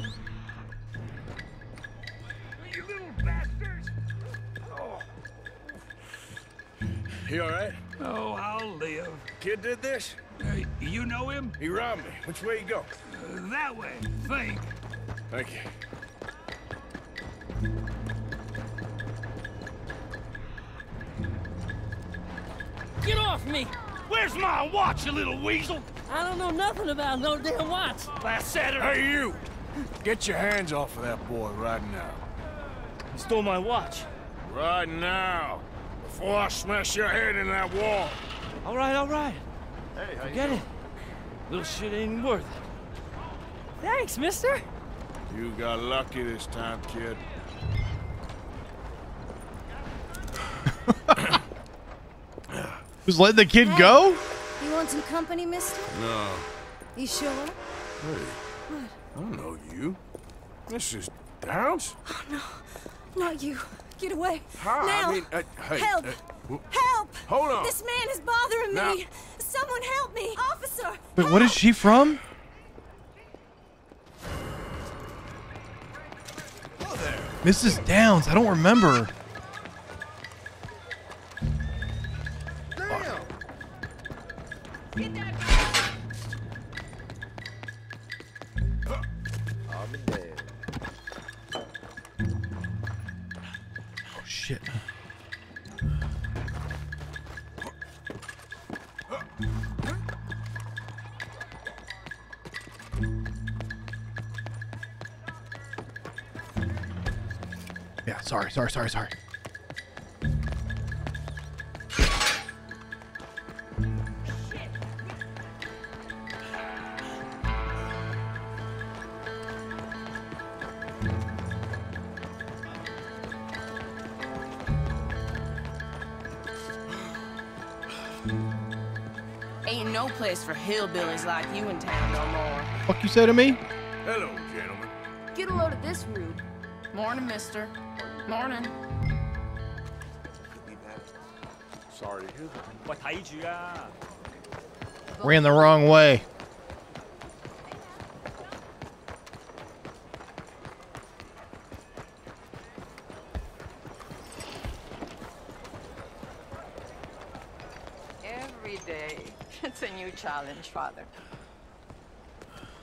You alright? Oh, I'll live. Kid did this? Uh, you know him? He robbed me. Which way you go? Uh, that way, think. Thank you. Get off me! Where's my watch, you little weasel? I don't know nothing about no damn watch. Last Saturday. Hey, you! Get your hands off of that boy right now. You stole my watch. Right now. Oh, Before I smash your head in that wall. All right, all right. Hey, how you Forget doing? it. Little shit ain't worth it. Thanks, mister. You got lucky this time, kid. Who's letting the kid go? You want some company, mister? No. You sure? Hey, What? I don't know you. This is Downs? Oh, no. Not you. Get away. Hi, now. I mean, uh, hey, Help. uh, Help! Hold on. This man is bothering Now- me. Someone help me. Officer! Wait, what is she from? Mrs. Downs. I don't remember. I'm shit. Yeah, sorry, sorry, sorry, sorry. hillbillies like you in town no more. Fuck you say to me? Hello, gentlemen. Get a load of this rude. Morning, mister. Morning. Sorry to hear that. Ran the wrong way. Challenge, Father.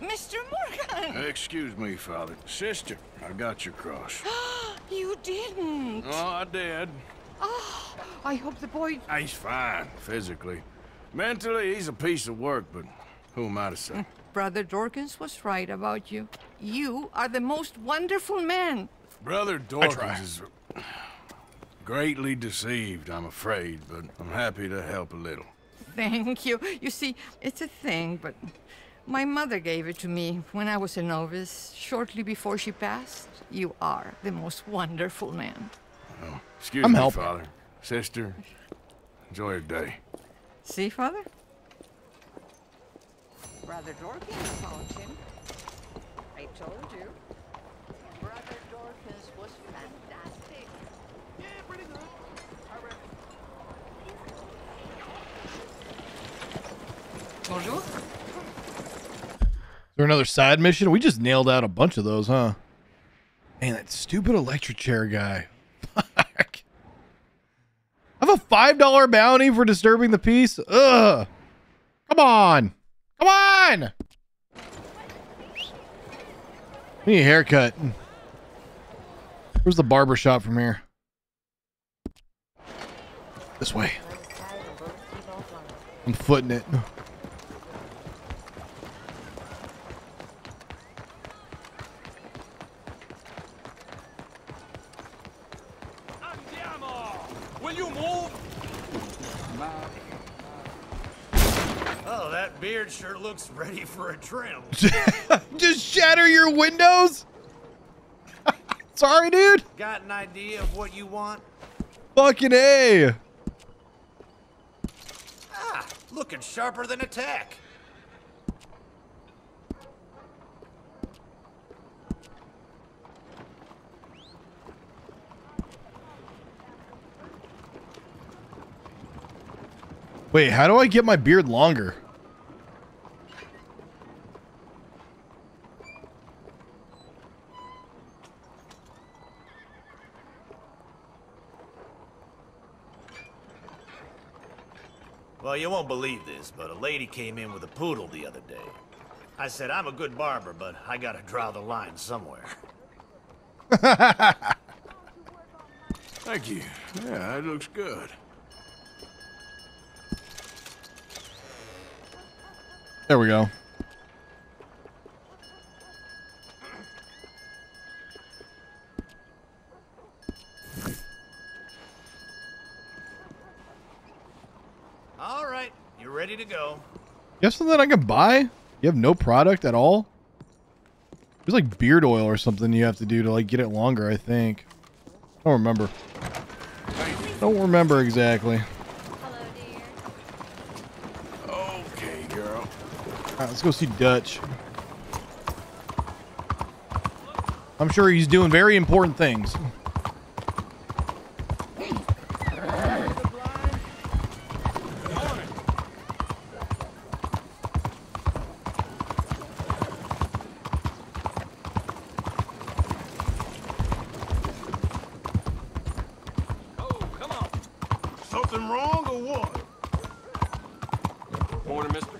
Mr. Morgan! Excuse me, Father. Sister, I got your cross. you didn't. Oh, I did. Oh, I hope the boy. Ah, he's fine, physically. Mentally, he's a piece of work, but who am I to say? Brother Dorkins was right about you. You are the most wonderful man. Brother Dorkins is greatly deceived, I'm afraid, but I'm happy to help a little. thank you. You see, it's a thing, but my mother gave it to me when I was a novice, shortly before she passed. You are the most wonderful man. Oh, excuse I'm me, helping. Father. Sister, enjoy your day. See, Father? Brother Dorkins found him. I told you. Brother Dorkins was fantastic. Yeah, pretty good. Bonjour. Is there another side mission? We just nailed out a bunch of those, huh? Man, that stupid electric chair guy. Fuck. I have a five dollar bounty for disturbing the peace. Ugh. Come on. Come on. Need a haircut. Where's the barber shop from here? This way. I'm footing it. Will you move? Oh, that beard sure looks ready for a trim. Just shatter your windows? Sorry, dude. Got an idea of what you want? Fucking A. Ah, looking sharper than a tack. Wait, how do I get my beard longer? Well, you won't believe this, but a lady came in with a poodle the other day. I said, I'm a good barber, but I gotta draw the line somewhere. Thank you. Yeah, that looks good. There we go. All right, you're ready to go. You have something I can buy? You have no product at all? There's like beard oil or something you have to do to like get it longer, I think. I don't remember. Don't remember exactly. Okay, girl. Alright, let's go see Dutch. I'm sure he's doing very important things. Something wrong or what? Morning, mister.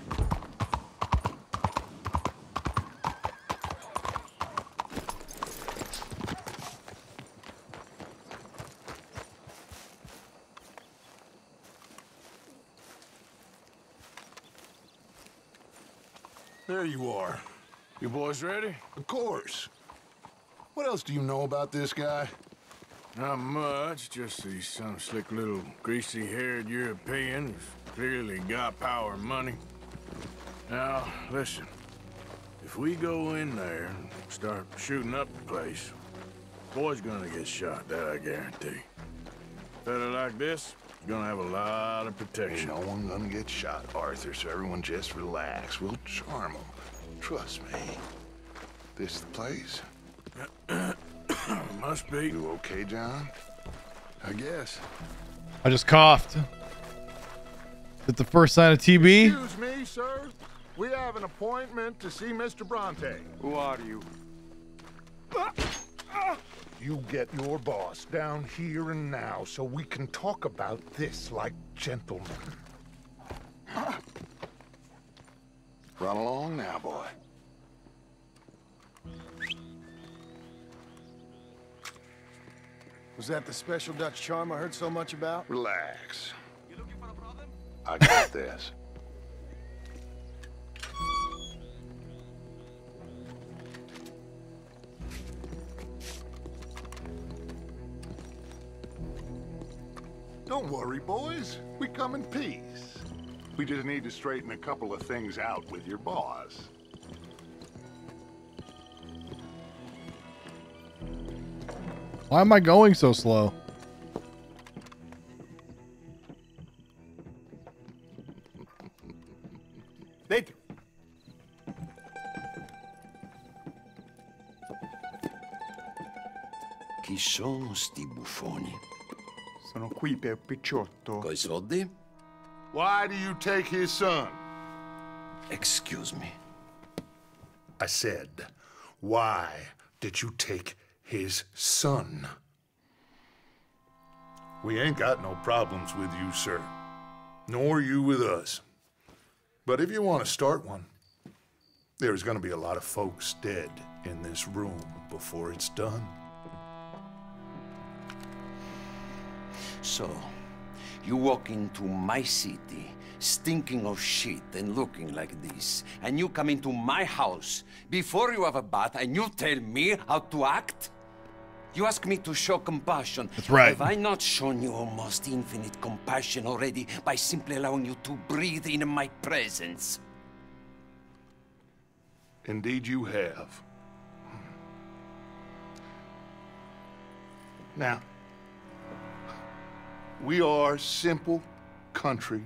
There you are. You boys ready? Of course. What else do you know about this guy? Not much, just he's some slick little greasy-haired European who's clearly got power and money. Now, listen. If we go in there and start shooting up the place, boy's gonna get shot, that I guarantee. Fella like this, you're gonna have a lot of protection. Ain't no one gonna get shot, Arthur, so everyone just relax. We'll charm them. Trust me. This the place? Must be. You okay, John? I guess. I just coughed. Is it the first sign of TB? Excuse me, sir. We have an appointment to see Mr. Bronte. Who are you? You get your boss down here and now so we can talk about this like gentlemen. Run along now, boy. Was that the special Dutch charm I heard so much about? Relax. You looking for a problem? I got this. Don't worry, boys. We come in peace. We just need to straighten a couple of things out with your boss. Why am I going so slow? Dentro. Chi sono sti buffoni? Sono qui per Picciotto. Coi soldi? Why do you take his son? Excuse me. I said, why did you take his son? We ain't got no problems with you, sir. Nor you with us. But if you want to start one, there's gonna be a lot of folks dead in this room before it's done. So, you walk into my city, stinking of shit and looking like this, and you come into my house before you have a bath and you tell me how to act? You ask me to show compassion. That's right. Have I not shown you almost infinite compassion already by simply allowing you to breathe in my presence? Indeed, you have. Now, we are simple country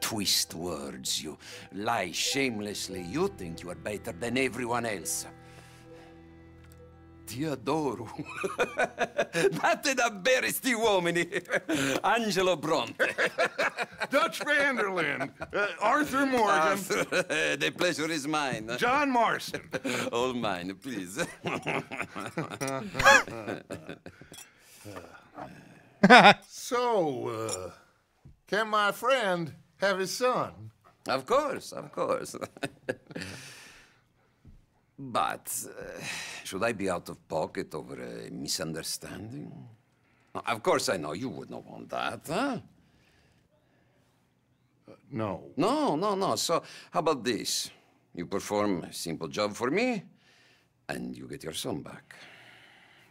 twist words, you lie shamelessly. You think you are better than everyone else. Ti adoro. Date da bere sti uomini. Angelo Bronte. Dutch van der Linde. Uh, Arthur Morgan. Arthur, the pleasure is mine. John Marston. All mine, please. so, uh, can my friend have his son? Of course, of course. but uh, should I be out of pocket over a misunderstanding? Of course, I know you would not want that, huh? no. No, no, no. So, how about this? You perform a simple job for me, and you get your son back.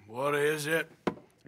What is it?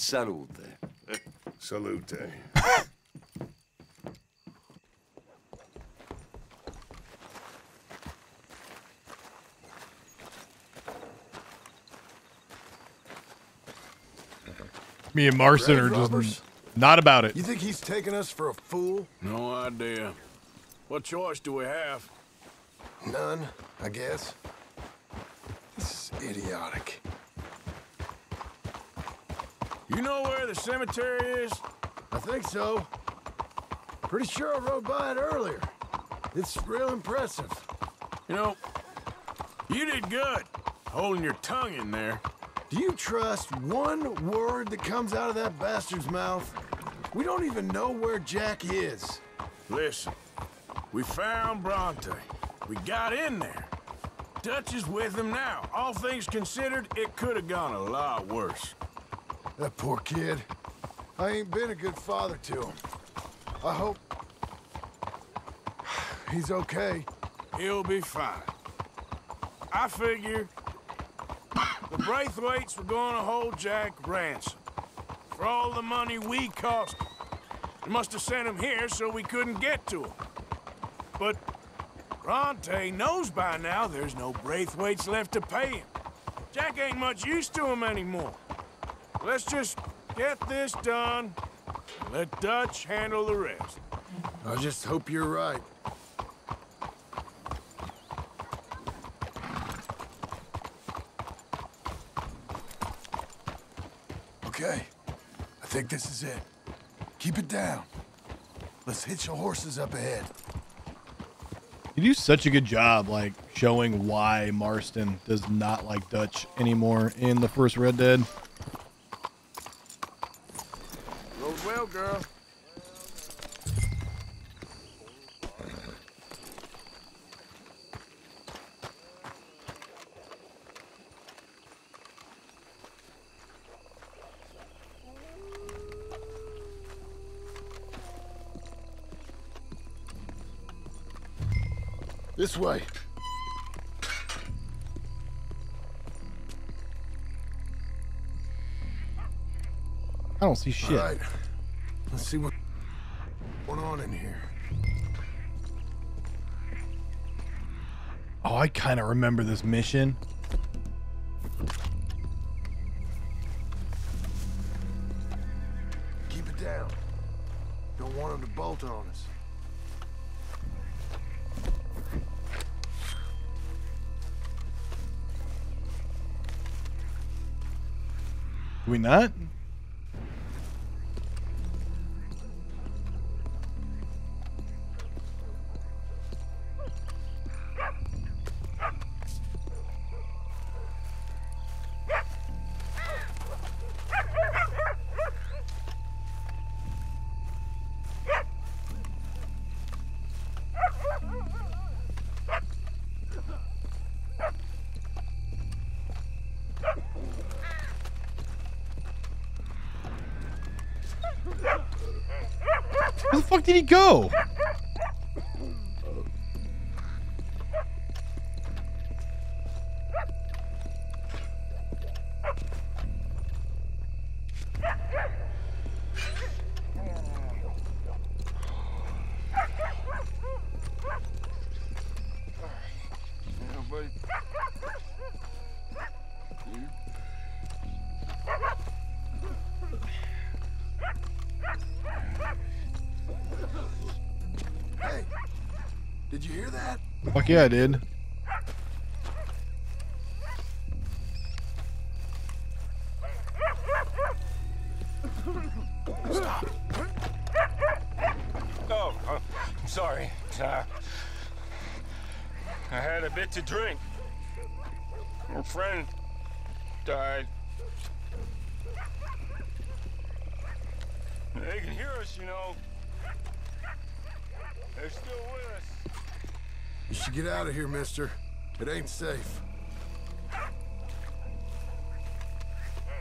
Salute. Salute. Me and Marston are just robbers? not about it. You think he's taking us for a fool? No idea. What choice do we have? None, I guess. This is idiotic. You know where the cemetery is? I think so. Pretty sure I rode by it earlier. It's real impressive. You know, you did good holding your tongue in there. Do you trust one word that comes out of that bastard's mouth? We don't even know where Jack is. Listen, we found Bronte. We got in there. Dutch is with him now. All things considered, it could have gone a lot worse. That poor kid. I ain't been a good father to him. I hope... He's okay. He'll be fine. I figure the Braithwaites were going to hold Jack ransom for all the money we cost him. They must have sent him here so we couldn't get to him. But Bronte knows by now there's no Braithwaites left to pay him. Jack ain't much use to him anymore. Let's just get this done and let Dutch handle the rest. I just hope you're right. Okay, I think this is it. Keep it down. Let's hitch the horses up ahead. You do such a good job, like showing why Marston does not like Dutch anymore in the first Red Dead. Rode well, girl. This way. I don't see shit. Let's see what's going on in here. Oh, I kind of remember this mission. Keep it down. Don't want them to bolt on us. Do we not? Where the fuck did he go? Yeah, I did. Ain't safe.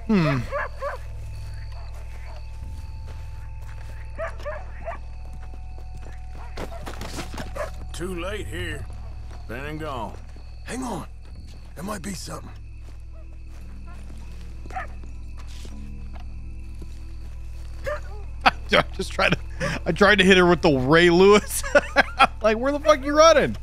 Hmm. Too late here. Been and gone. Hang on. There might be something. I just tried to. I tried to hit her with the Ray Lewis. like, where the fuck you running?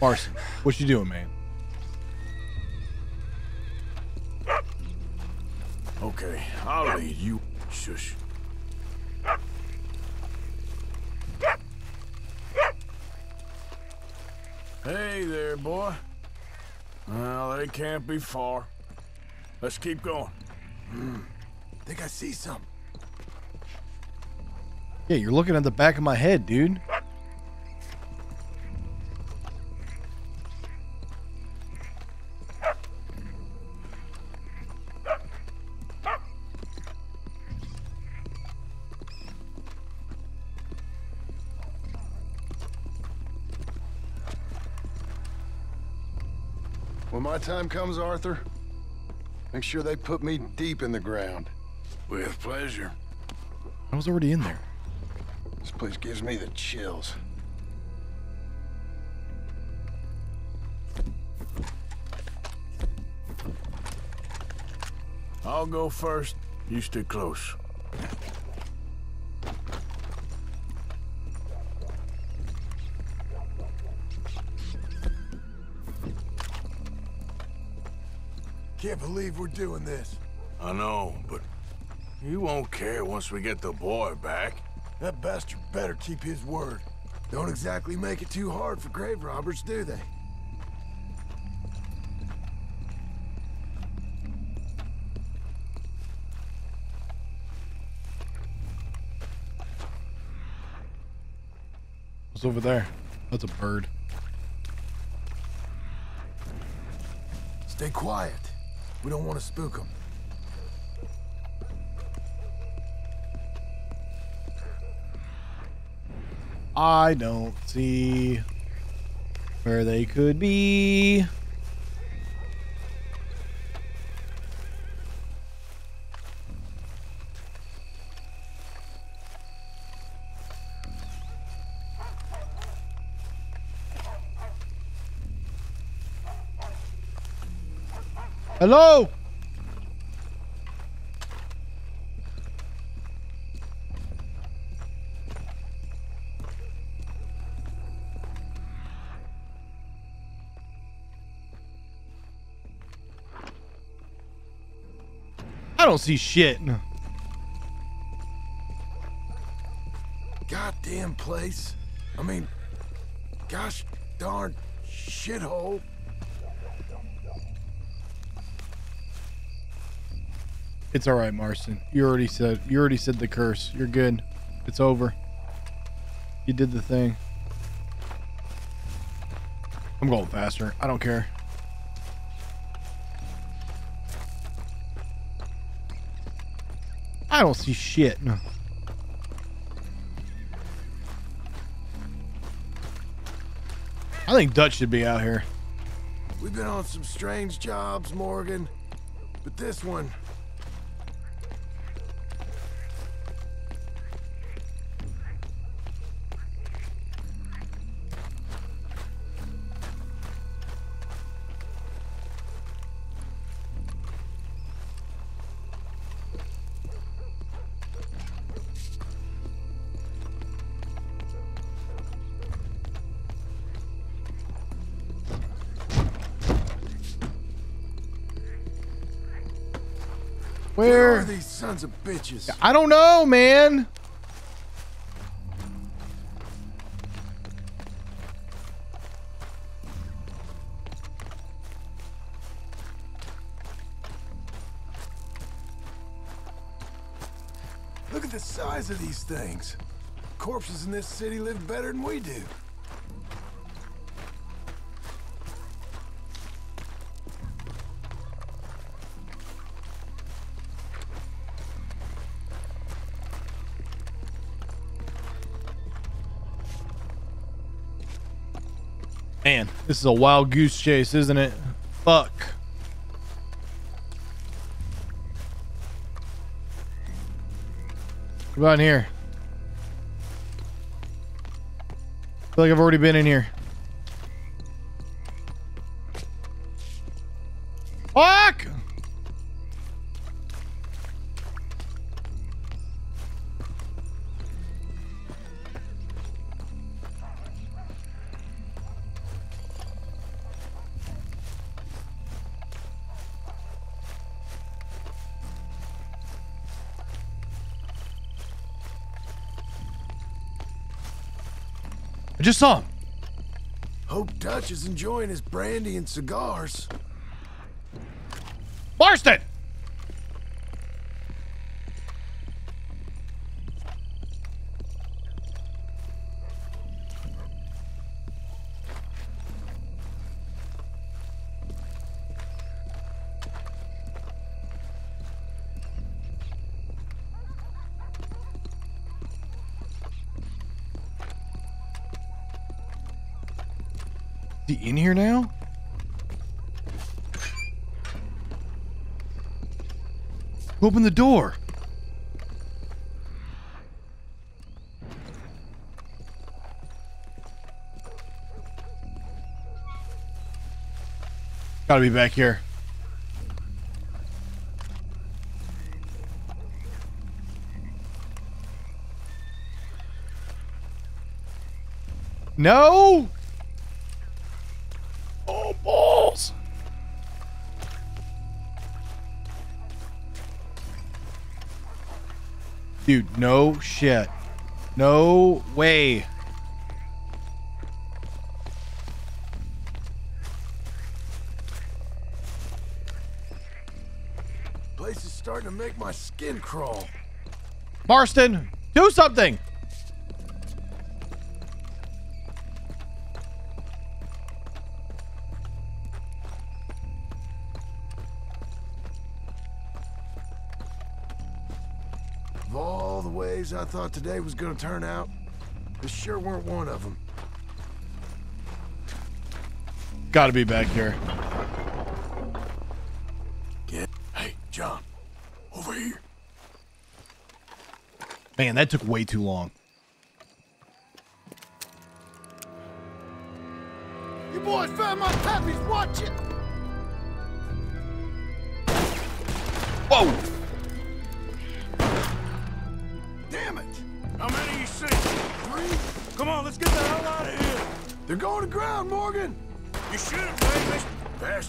Marston, what you doing, man? Okay, I'll lead you. Shush. Hey there, boy. Well, they can't be far. Let's keep going. Hmm. Think I see something. Yeah, you're looking at the back of my head, dude. My time comes, Arthur, make sure they put me deep in the ground. With pleasure. I was already in there. This place gives me the chills. I'll go first. You stay close. Can't believe we're doing this. I know, but you won't care once we get the boy back. That bastard better keep his word. Don't exactly make it too hard for grave robbers, do they? What's over there? That's a bird. Stay quiet. We don't want to spook them. I don't see where they could be. Hello? I don't see shit. Goddamn place. I mean, gosh darn shithole. It's all right, Marston. You already said you already said the curse. You're good. It's over. You did the thing. I'm going faster. I don't care. I don't see shit. No. I think Dutch should be out here. We've been on some strange jobs, Morgan. But this one, sons of bitches? I don't know, man. Look at the size of these things. Corpses in this city live better than we do. Is a wild goose chase, isn't it? Fuck. What about in here? I feel like I've already been in here. Just saw him. Hope Dutch is enjoying his brandy and cigars. Marston! in here now? Open the door. Gotta be back here. No! Dude, no shit. No way. Place is starting to make my skin crawl. Marston, do something! I thought today was gonna turn out, this sure weren't one of them. Gotta be back here. Get. Hey, John. Over here. Man, that took way too long.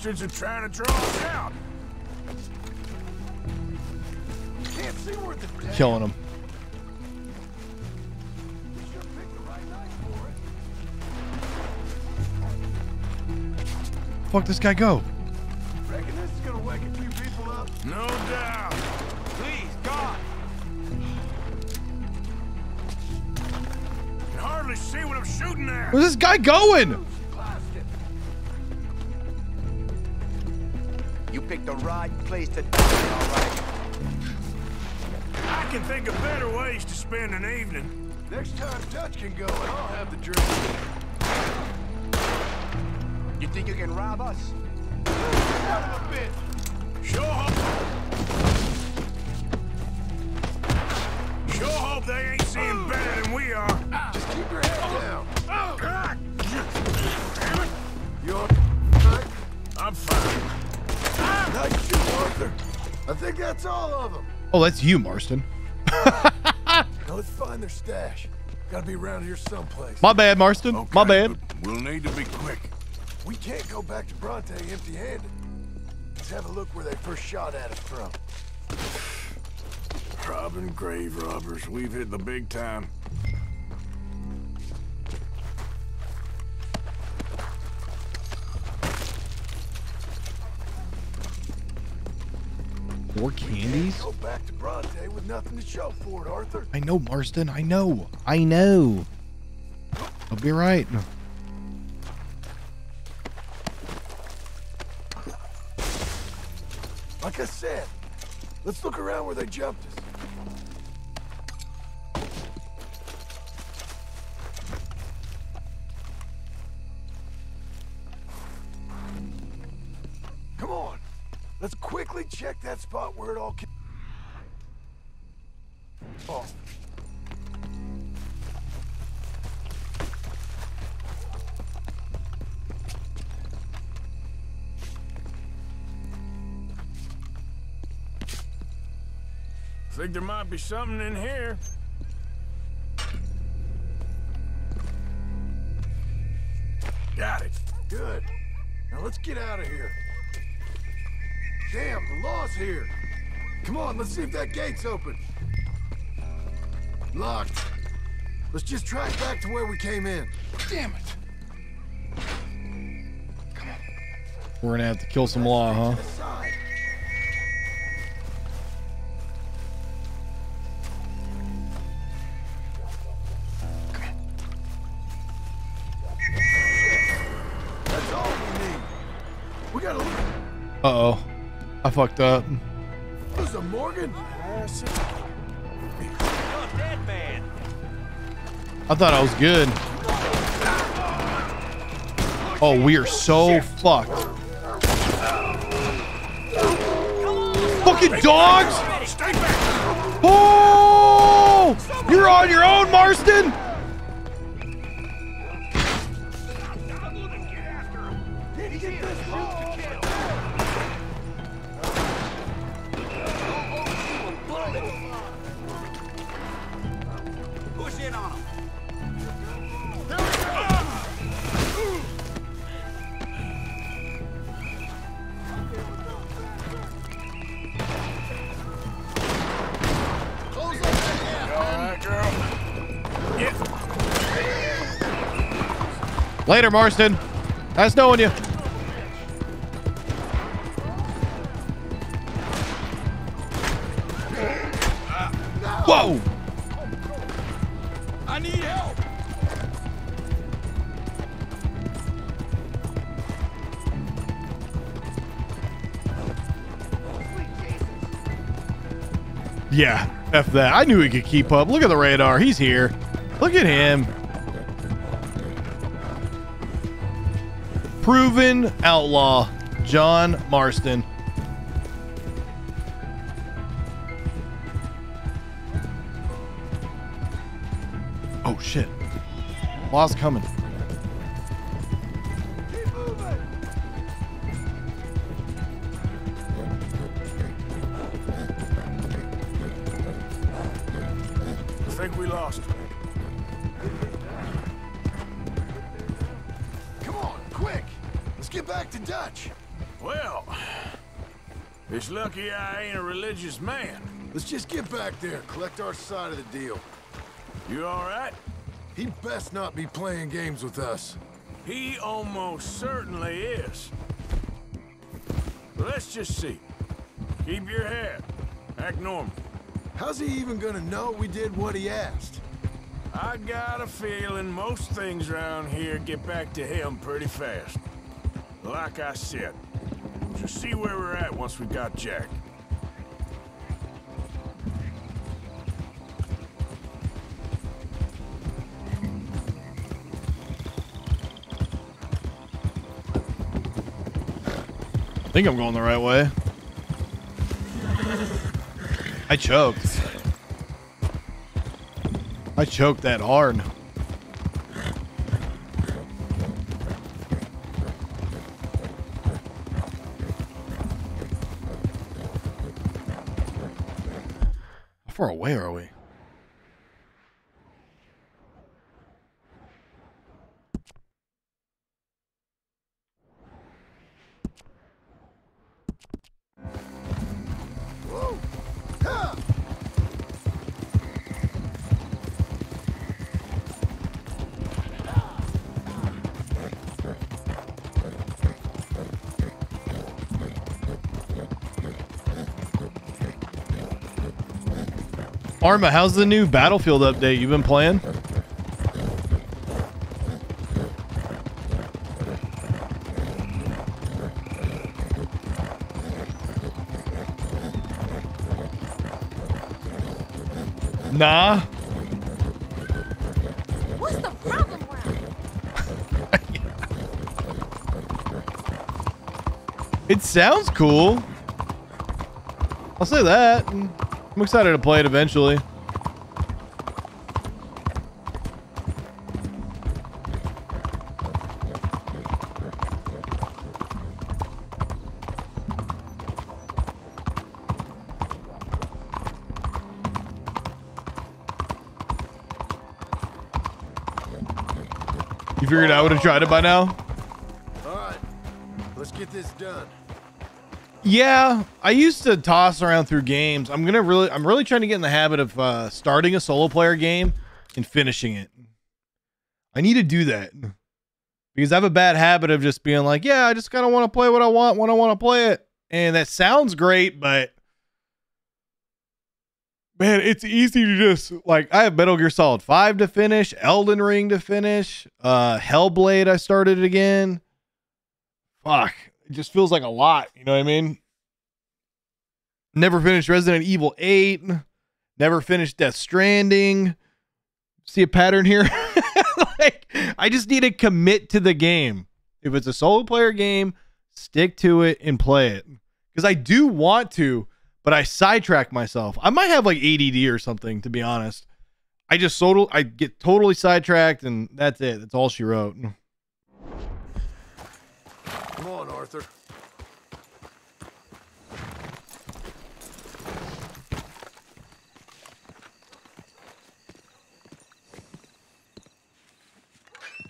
Bastards are trying to draw us out. Can't see worth the. Killing him. Fuck this guy go? Reckon this is gonna wake a few people up. No doubt. Please, God! Can hardly see what I'm shooting at. Where's this guy going? Rob us? Out of a bit. Sure hope. Sure hope they ain't seeing better than we are. Just keep your head down. Oh, God. Damn it. You all right? I'm fine. Nice shoot, Arthur. I think that's all of them. Oh, that's you, Marston. Now let's find their stash. Gotta be around here someplace. My bad, Marston. My bad. We'll need to be quick. We can't go back to Bronte empty-handed. Let's have a look where they first shot at us from. Robbing grave robbers. We've hit the big time. More candies? Go back to Bronte with nothing to show for it, Arthur. I know, Marston. I know. I know. I'll be right. Like I said, let's look around where they jumped us. Come on. Let's quickly check that spot where it all came. Be something in here. Got it. Good. Now let's get out of here. Damn, the law's here. Come on, let's see if that gate's open. Locked. Let's just track back to where we came in. Damn it. Come on. We're gonna have to kill some law, huh? Fucked up. A Morgan? dead man. I thought I was good. Oh, we are so fucked. Fucking dogs! Oh! You're on your own, Marston! Later, Marston. Nice knowing you. Whoa! I need help. Yeah, F that. I knew he could keep up. Look at the radar. He's here. Look at him. Proven outlaw, John Marston. Oh, shit. Law's coming. Back there, collect our side of the deal. You all right? He best not be playing games with us. He almost certainly is. Let's just see. Keep your head. Act normal. How's he even gonna know we did what he asked? I got a feeling most things around here get back to him pretty fast. Like I said, just see where we're at once we got Jack. Think I'm going the right way. I choked. I choked that hard. How far away are we? Arma, how's the new Battlefield update you've been playing? Nah. What's the problem, It sounds cool. I'll say that. I'm excited to play it eventually. You figured I would have tried it by now? All right, let's get this done. Yeah, I used to toss around through games. I'm gonna really, I'm really trying to get in the habit of uh, starting a solo player game and finishing it. I need to do that because I have a bad habit of just being like, yeah, I just kind of want to play what I want when I want to play it, and that sounds great, but man, it's easy to just like I have Metal Gear Solid Five to finish, Elden Ring to finish, uh, Hellblade. I started it again. Fuck, just feels like a lot. You know what I mean? Never finished Resident Evil 8. Never finished Death Stranding. See a pattern here? like, I just need to commit to the game. If it's a solo player game, stick to it and play it. Because I do want to, but I sidetrack myself. I might have like ADD or something, to be honest. I just total I get totally sidetracked and that's it. That's all she wrote. Come on, Arthur.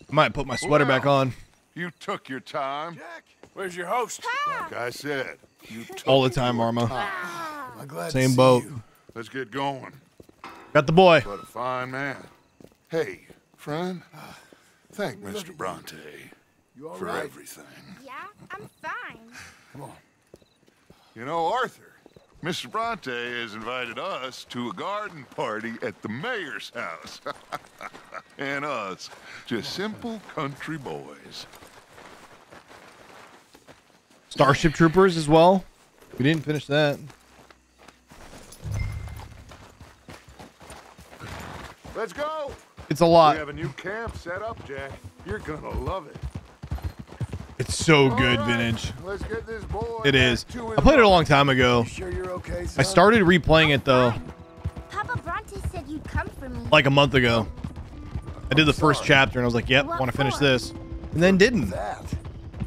I might put my sweater back on. You took your time. Jack, Where's your host? Like I said, you took All the time, Arma. Ah, I'm glad Same boat. Let's get going. Got the boy. What a fine man. Hey, friend. Ah, Thank Mr. Bronte You all for right? everything. Yeah, I'm fine. Come on. You know, Arthur, Mr. Bronte has invited us to a garden party at the mayor's house. and us, just simple country boys. Starship Troopers as well. We didn't finish that. Let's go. It's a lot. We have a new camp set up, Jack. You're gonna love it. It's so good, vintage. Let's get this boy. It is. I played it a long time ago. Sure you're okay, I started replaying it though, Papa Bronte said you'd come for me. like a month ago. I did the first chapter and I was like, "Yep, want to finish for? this," and then didn't.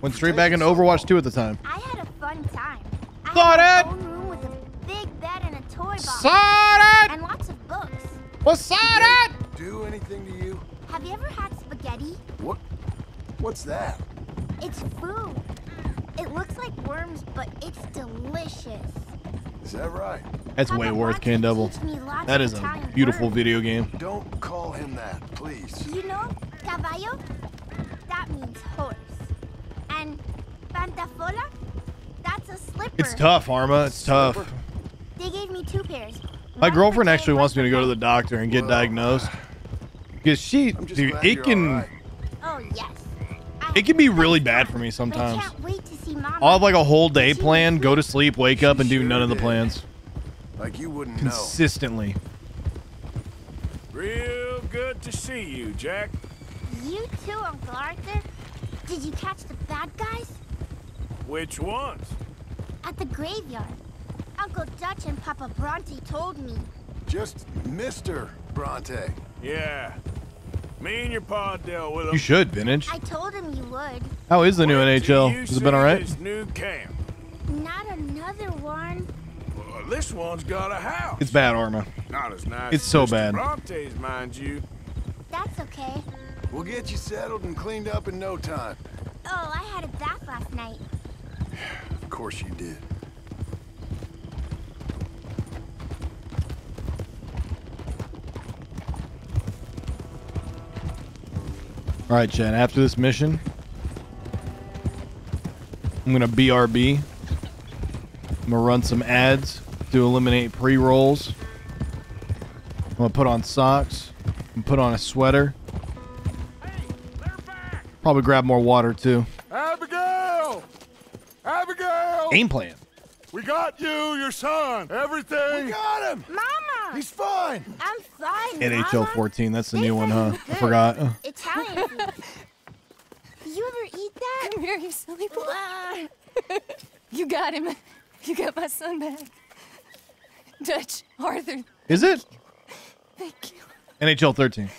Went straight back into Overwatch 2 at the time. I had a fun time. I Got had it. my room with a big bed and a toy box. Saw it. And lots of books. What's that? Do anything to you? Have you ever had spaghetti? What? What's that? It's food. It looks like worms, but it's delicious. Is that right? That's way worth Can Double. That is lots That of is a beautiful words. video game. Don't call him that, please. You know, caballo? That means horse. And pantafola? That's a slipper. It's tough, Arma. It's tough. They gave me two pairs. My girlfriend actually wants me to go to the doctor and get diagnosed. Because she, dude, it you're can, Oh, yes. It can be really bad for me sometimes. can't wait to see Mama. I'll have like a whole day plan, go to sleep, wake up, and do none of the plans Like you wouldn't know. consistently. Real good to see you, Jack. You too, Uncle Arthur. Did you catch the bad guys? Which ones? At the graveyard. Uncle Dutch and Papa Bronte told me. Just Mr. Bronte. Yeah. Me and your pa dealt with them. You should, Vintage. I told him you would. How is the new NHL? Has it been alright? This new camp. Not another one. Well, this one's got a house. It's bad, Arma. Not as nice. It's so Mr. bad. Bronte's, mind you. That's okay. We'll get you settled and cleaned up in no time. Oh, I had a bath last night. Of course you did. All right, Chad. After this mission, I'm gonna BRB. I'm gonna run some ads to eliminate pre-rolls. I'm gonna put on socks. and put on a sweater. Probably grab more water too. Abigail! Abigail! Game plan. We got you, your son, everything. We got him! Mama! He's fine! I'm fine, NHL Mama. 14. That's the new one, huh? I forgot. Italian food. Did you ever eat that? Come here, you silly boy. you got him. You got my son back. Dutch, Arthur, Is it thank you. NHL 13?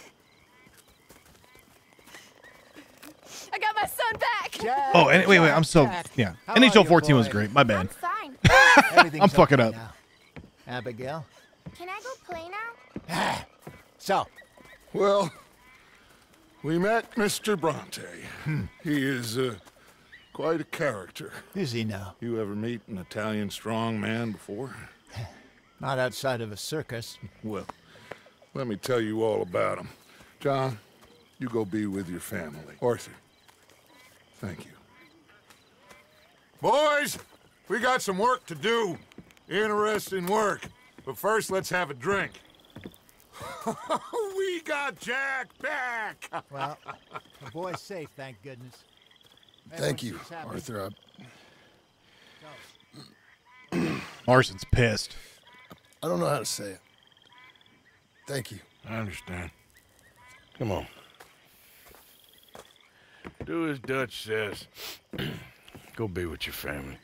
I got my son back. Oh, and, wait, wait. I'm so yeah. How NHL are you, 14 was great. My bad. Fine. I'm fucking up. Abigail? Can I go play now? So, Well, we met Mr. Bronte. He is uh, quite a character. Is he now? You ever meet an Italian strong man before? not outside of a circus. Well, let me tell you all about him. John, you go be with your family. Arthur, thank you. Boys, we got some work to do. Interesting work. But first, let's have a drink. we got Jack back. Well, the boy's safe, thank goodness. Thank you, Everyone's happy. Arthur. Arson's pissed. I don't know how to say it. Thank you. I understand. Come on. Do as Dutch says. Go be with your family.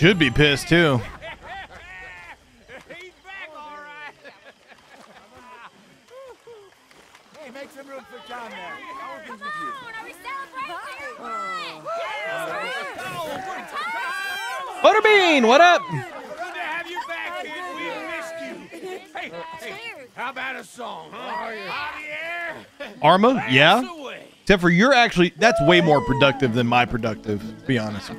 Should be pissed too. Hey, make some room for John there. Come on, are we celebrating? Butterbean, what up? Good to have you back, kid. We missed you. Hey, hey, how about a song, huh? Javier? Arma, yeah. Except for you're actually that's way more productive than my productive. To be honest.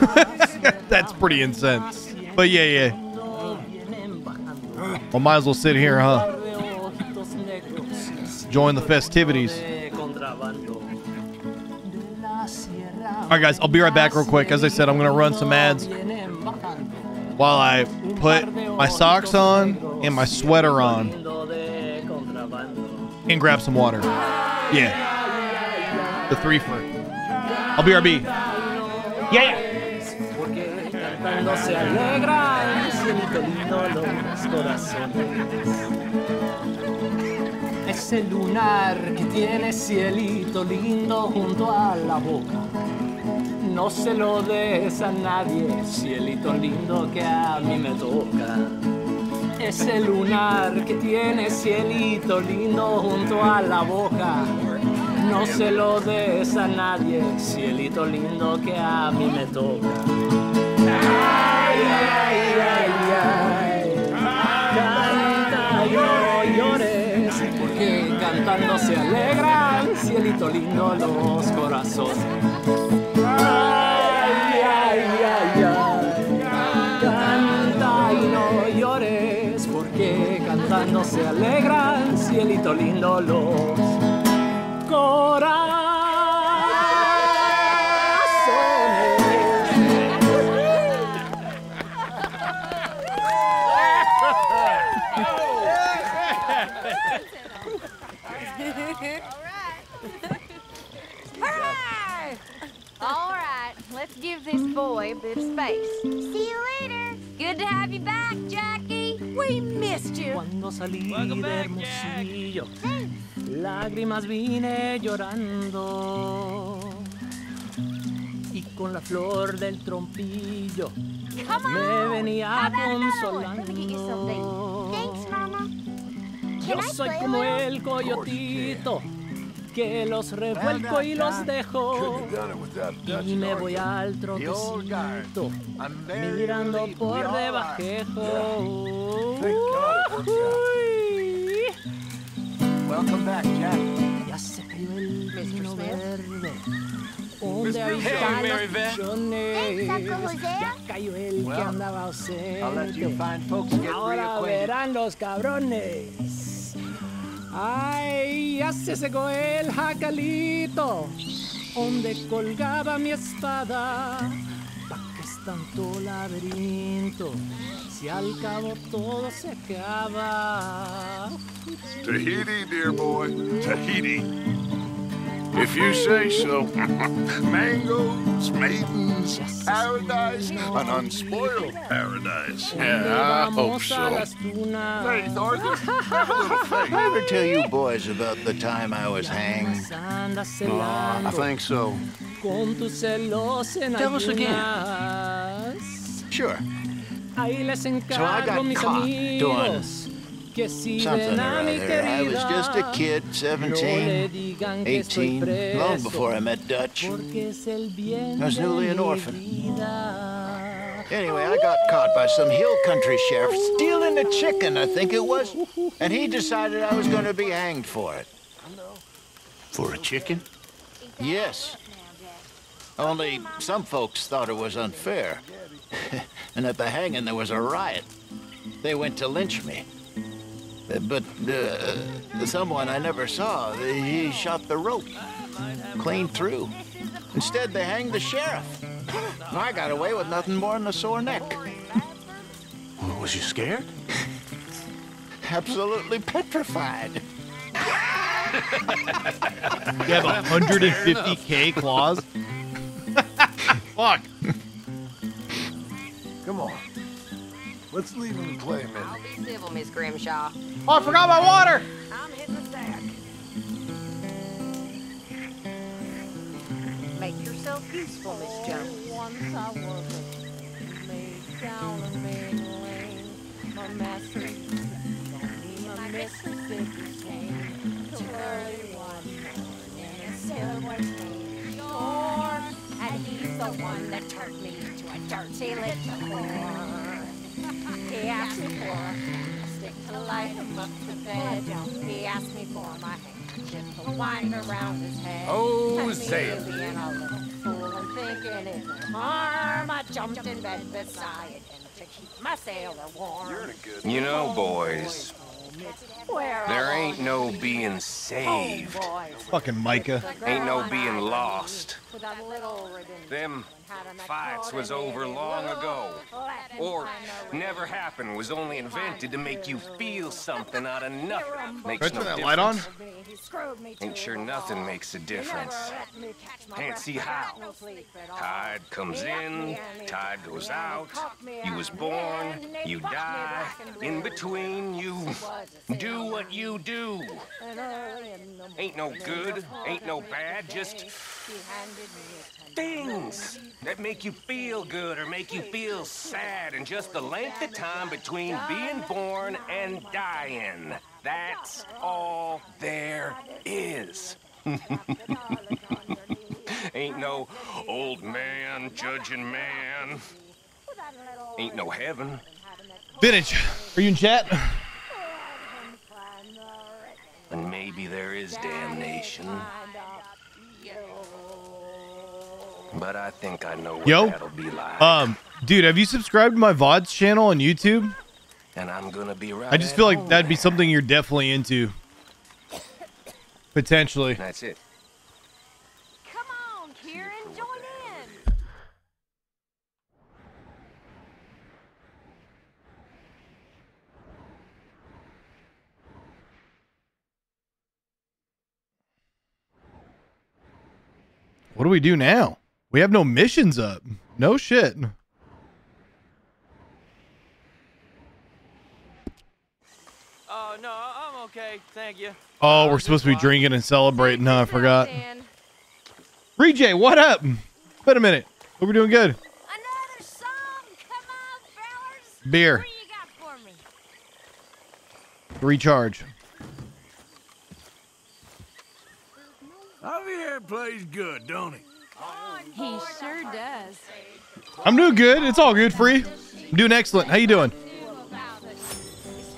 that's pretty intense. But yeah, yeah. Well, might as well sit here, huh? Join the festivities. All right, guys, I'll be right back real quick. As I said, I'm going to run some ads while I put my socks on and my sweater on and grab some water. Yeah. The three for. I'll be RB. Yeah. Cantando se alegra el cielito lindo los corazones. Ese lunar que tiene cielito lindo junto a la boca. No se lo des a nadie, cielito lindo que a mí me toca. Ese lunar que tiene cielito lindo junto a la boca. No se lo des a nadie, cielito lindo que a mí me toca. Ay, ay, ay, ay. Canta y no llores, porque cantando se alegran, cielito lindo, los corazones. Ay, ay, ay, ay. Canta y no llores, porque cantando se alegran, cielito lindo, los Hooray! All right, let's give this boy a bit of space. See you later. Good to have you back, Jackie. We missed you. Cuando salí de Hermosillo, lágrimas vine llorando. Y con la flor del trompillo Come me on. venía How about another one? Let me get you something. consolando. Thanks, Mama. Yo Can I soy play a como little? el coyotito que los revuelco y los dejo. Y me voy al trotecito, mirando por debajejo. Welcome back, Jack. Ya se cayó el vino verde. Mr. ¿Dónde Hey, están Mary los Hosea. Ya cayó el que Well, andaba ausente. I'll let you fine folks get Ahora verán los cabrones. Ay, ya se secó el jacalito donde colgaba mi espada. ¿Pa' qué es tanto laberinto? Si al cabo todo se acaba. Tahiti, dear boy. Tahiti. If you say so. Mangoes, maidens, paradise, an unspoiled paradise. Yeah, I hope so. Faith, Arthur, have a little faith. I ever tell you boys about the time I was hanged? Oh, I think so. Con tus celos en Tell us again. ayunas. Sure. Ahí les So I got mis caught amigos si Something or other. I was just a kid, no 17, digan que 18, long before I met Dutch. porque es el bien I was newly an orphan. Anyway, I got caught by some hill country sheriff stealing a chicken, I think it was. And he decided I was going to be hanged for it. For a chicken? Yes. Only some folks thought it was unfair. and at the hanging, there was a riot. They went to lynch me. But uh, someone I never saw, he shot the rope clean through. Instead, they hanged the sheriff. I got away with nothing more than a sore neck. Was you scared? Absolutely petrified. You have 150k claws. Fuck. Come on. Let's leave him and play a minute. Be civil, Miss Grimshaw. Oh, I forgot my water. I'm hitting the sack. Make yourself useful, Miss Jones. Once I was a maid down in Main Lane. My master used to call me my Mississippi cane. Till early one morning, a silver cane shore. And he's the one that turned me into a dirty little whore. He asked me for a stick to light him up to bed. He asked me for my handkerchief to wind around his head. Oh, Hosea. And me being a little fool and thinking it would harm a jumped in bed beside him to keep my sailor warm. You know, boys, there ain't no being saved. Fucking Micah. Ain't no being lost. With a little ribbon. Them fights was over long ago. Or never happened, was only invented to make you feel something out of nothing. Makes Can no turn that light on? Ain't sure nothing makes a difference. Can't see how. Tide comes in, tide goes out. You was born, you die. In between, you do what you do. Ain't no good, ain't no bad, just things that make you feel good or make you feel sad, and just the length of time between being born and dying. That's all there is. Ain't no old man judging man. Ain't no heaven. Vintage, are you in chat? And maybe there is damnation. But I think I know what Yo, that'll be like. um, dude, have you subscribed to my VODs channel on YouTube? and I'm gonna be right I just feel like that'd be something you're definitely into. Potentially. That's it. Come on, Kieran, join in. What do we do now? We have no missions up. No shit. Oh, no, I'm okay. Thank you. Oh, we're supposed to be drinking and celebrating. No, I forgot. Rejay, what up? Wait a minute. Hope we're doing good. Another song. Come on, fellas. Beer. What do you got for me? Recharge. Javier plays good, don't he? He sure does. I'm doing good. It's all good. Free. I'm doing excellent. How you doing?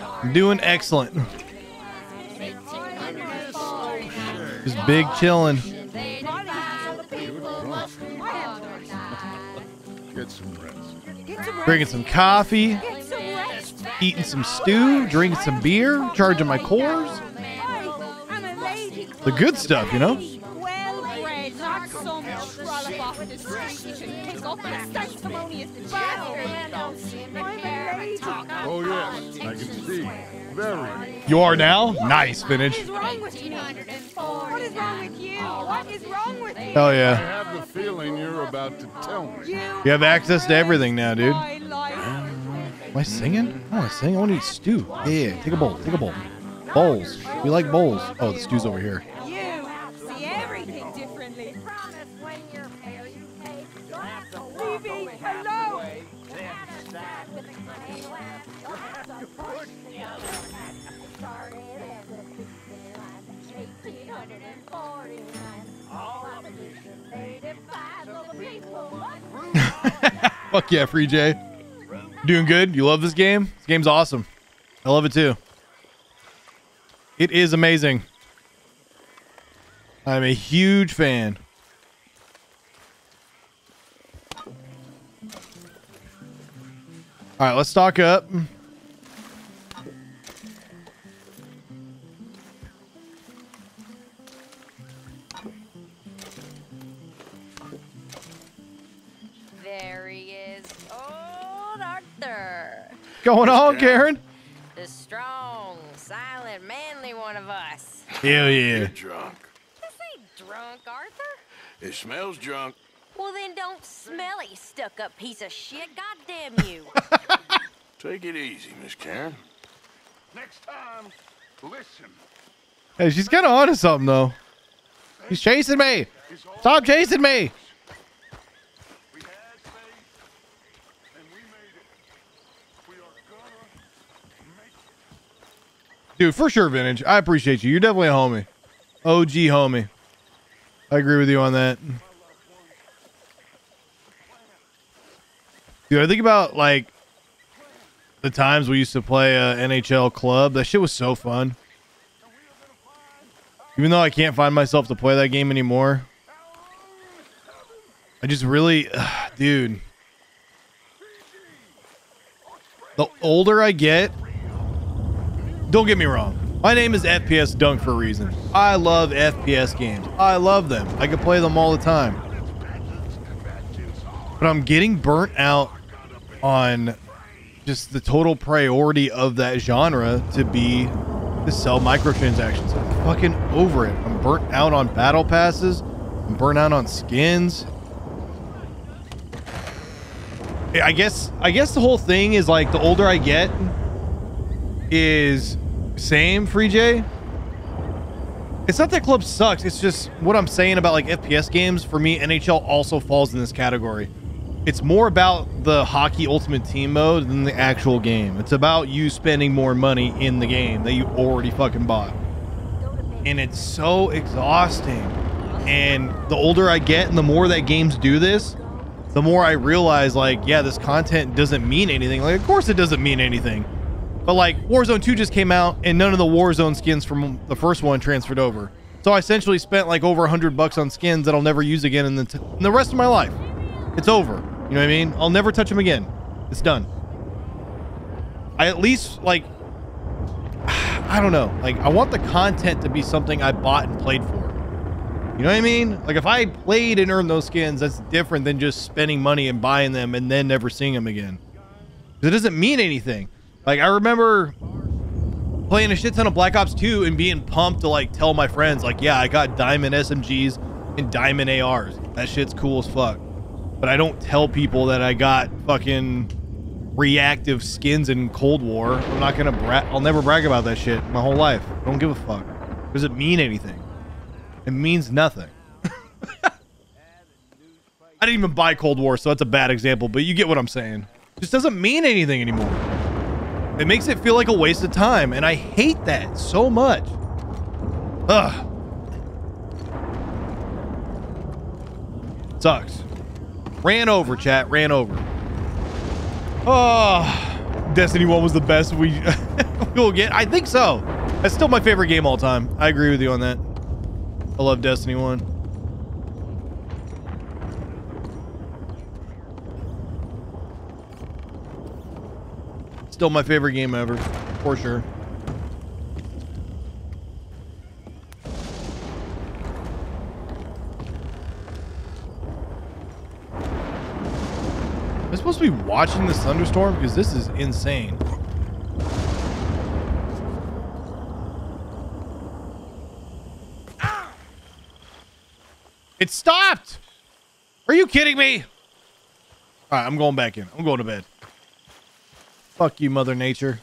I'm doing excellent. Just big chilling. Get some rest. Drinking some coffee. Eating some stew. Drinking some beer. Charging my cores. The good stuff, you know? Well bred, not some trollop off the street you can pick up and sanctimonious Oh, yes, I can see. Very. You are now? Nice, Vintage. What is wrong with you? What is wrong with you? What is wrong with you? Hell I yeah. have the feeling you're about to tell me. You have access to everything now, dude. Am I singing? I want to sing. I want to eat stew. Yeah, yeah. Take a bowl. Take a bowl. Bowls. We like bowls. Oh, the stew's over here. Fuck yeah, Free J. Doing good? You love this game? This game's awesome. I love it too. It is amazing. I'm a huge fan. All right, let's stock up. Going on, Karen? The strong, silent, manly one of us. Hell yeah. Drunk. This ain't drunk, Arthur. It smells drunk. Well, then don't smell it, you stuck up piece of shit. God damn you. Take it easy, Miss Karen. Next time, listen. Hey, she's kind of onto something though. He's chasing me. Stop chasing me. Dude, for sure, vintage. I appreciate you. You're definitely a homie. OG homie. I agree with you on that. Dude, I think about like the times we used to play uh, NHL club. That shit was so fun. Even though I can't find myself to play that game anymore, I just really, dude, the older I get, don't get me wrong. My name is FPS Dunk for a reason. I love FPS games. I love them. I can play them all the time. But I'm getting burnt out on just the total priority of that genre to be to sell microtransactions. I'm fucking over it. I'm burnt out on battle passes. I'm burnt out on skins. I guess I guess the whole thing is like the older I get is same free J. It's not that club sucks. It's just what I'm saying about like FPS games. For me, NHL also falls in this category. It's more about the hockey ultimate team mode than the actual game. It's about you spending more money in the game that you already fucking bought. And it's so exhausting. And the older I get and the more that games do this, the more I realize like, yeah, this content doesn't mean anything. Like, of course it doesn't mean anything. But like Warzone 2 just came out and none of the Warzone skins from the first one transferred over. So I essentially spent like over 100 bucks on skins that I'll never use again in the, in the rest of my life. It's over. You know what I mean? I'll never touch them again. It's done. I at least like I don't know. Like I want the content to be something I bought and played for. You know what I mean? Like if I played and earned those skins, that's different than just spending money and buying them and then never seeing them again. It doesn't mean anything. Like I remember playing a shit ton of Black Ops 2 and being pumped to like tell my friends like, yeah, I got diamond SMGs and diamond ARs. That shit's cool as fuck. But I don't tell people that I got fucking reactive skins in Cold War. I'm not gonna bra- I'll never brag about that shit my whole life. I don't give a fuck. Does it mean anything? It means nothing. I didn't even buy Cold War, so that's a bad example, but you get what I'm saying. It just doesn't mean anything anymore. It makes it feel like a waste of time, and I hate that so much. Ugh. Sucks. Ran over, chat. Ran over. Oh, Destiny 1 was the best we we will get. I think so. That's still my favorite game all time. I agree with you on that. I love Destiny 1. Still my favorite game ever, for sure. Am I supposed to be watching this thunderstorm? Because this is insane. It stopped! Are you kidding me? Alright, I'm going back in. I'm going to bed. Fuck you, Mother Nature.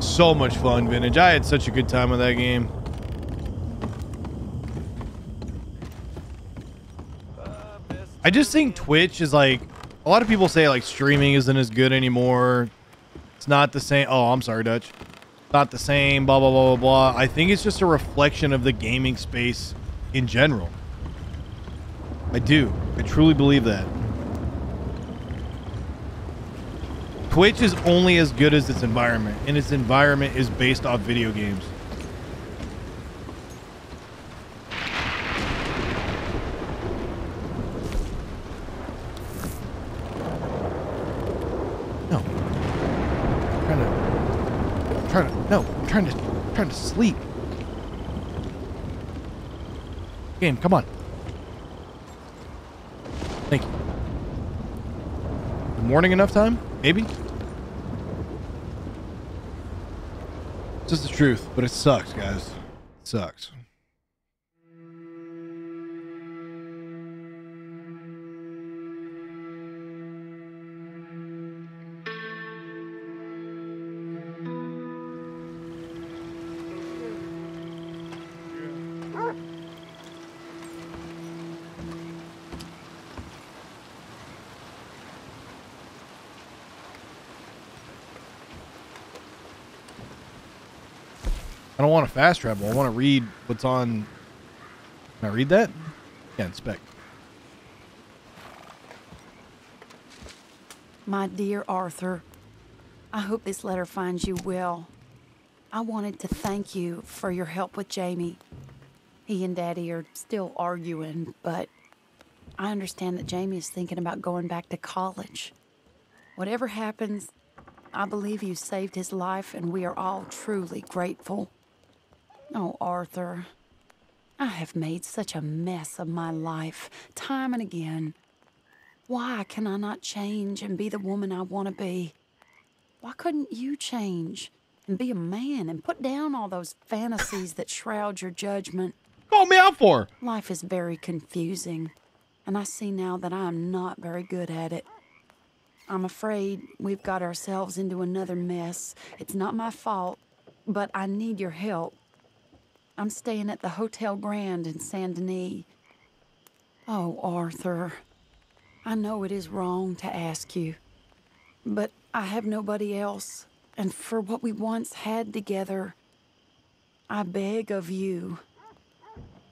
So much fun, Vintage. I had such a good time with that game. I just think Twitch is like a lot of people say like streaming isn't as good anymore. It's not the same. Oh, I'm sorry, Dutch. Not the same. Blah blah blah blah blah. I think it's just a reflection of the gaming space in general. I do. I truly believe that. Twitch is only as good as its environment, and its environment is based off video games. No. I'm trying to. I'm trying to. No. I'm trying to. I'm trying to sleep. Game, come on. Thank you. Morning enough time? Maybe? It's just the truth, but it sucks, guys. It sucks. Don't want to fast travel. I want to read what's on. Can I read that? Yeah, inspect. My dear Arthur, I hope this letter finds you well. I wanted to thank you for your help with Jamie. He and Daddy are still arguing, but I understand that Jamie is thinking about going back to college. Whatever happens, I believe you saved his life, and we are all truly grateful. Oh, Arthur, I have made such a mess of my life, time and again. Why can I not change and be the woman I want to be? Why couldn't you change and be a man and put down all those fantasies that shroud your judgment? Call me out for. Life is very confusing, and I see now that I am not very good at it. I'm afraid we've got ourselves into another mess. It's not my fault, but I need your help. I'm staying at the Hotel Grand in Saint Denis. Oh, Arthur, I know it is wrong to ask you, but I have nobody else, and for what we once had together, I beg of you,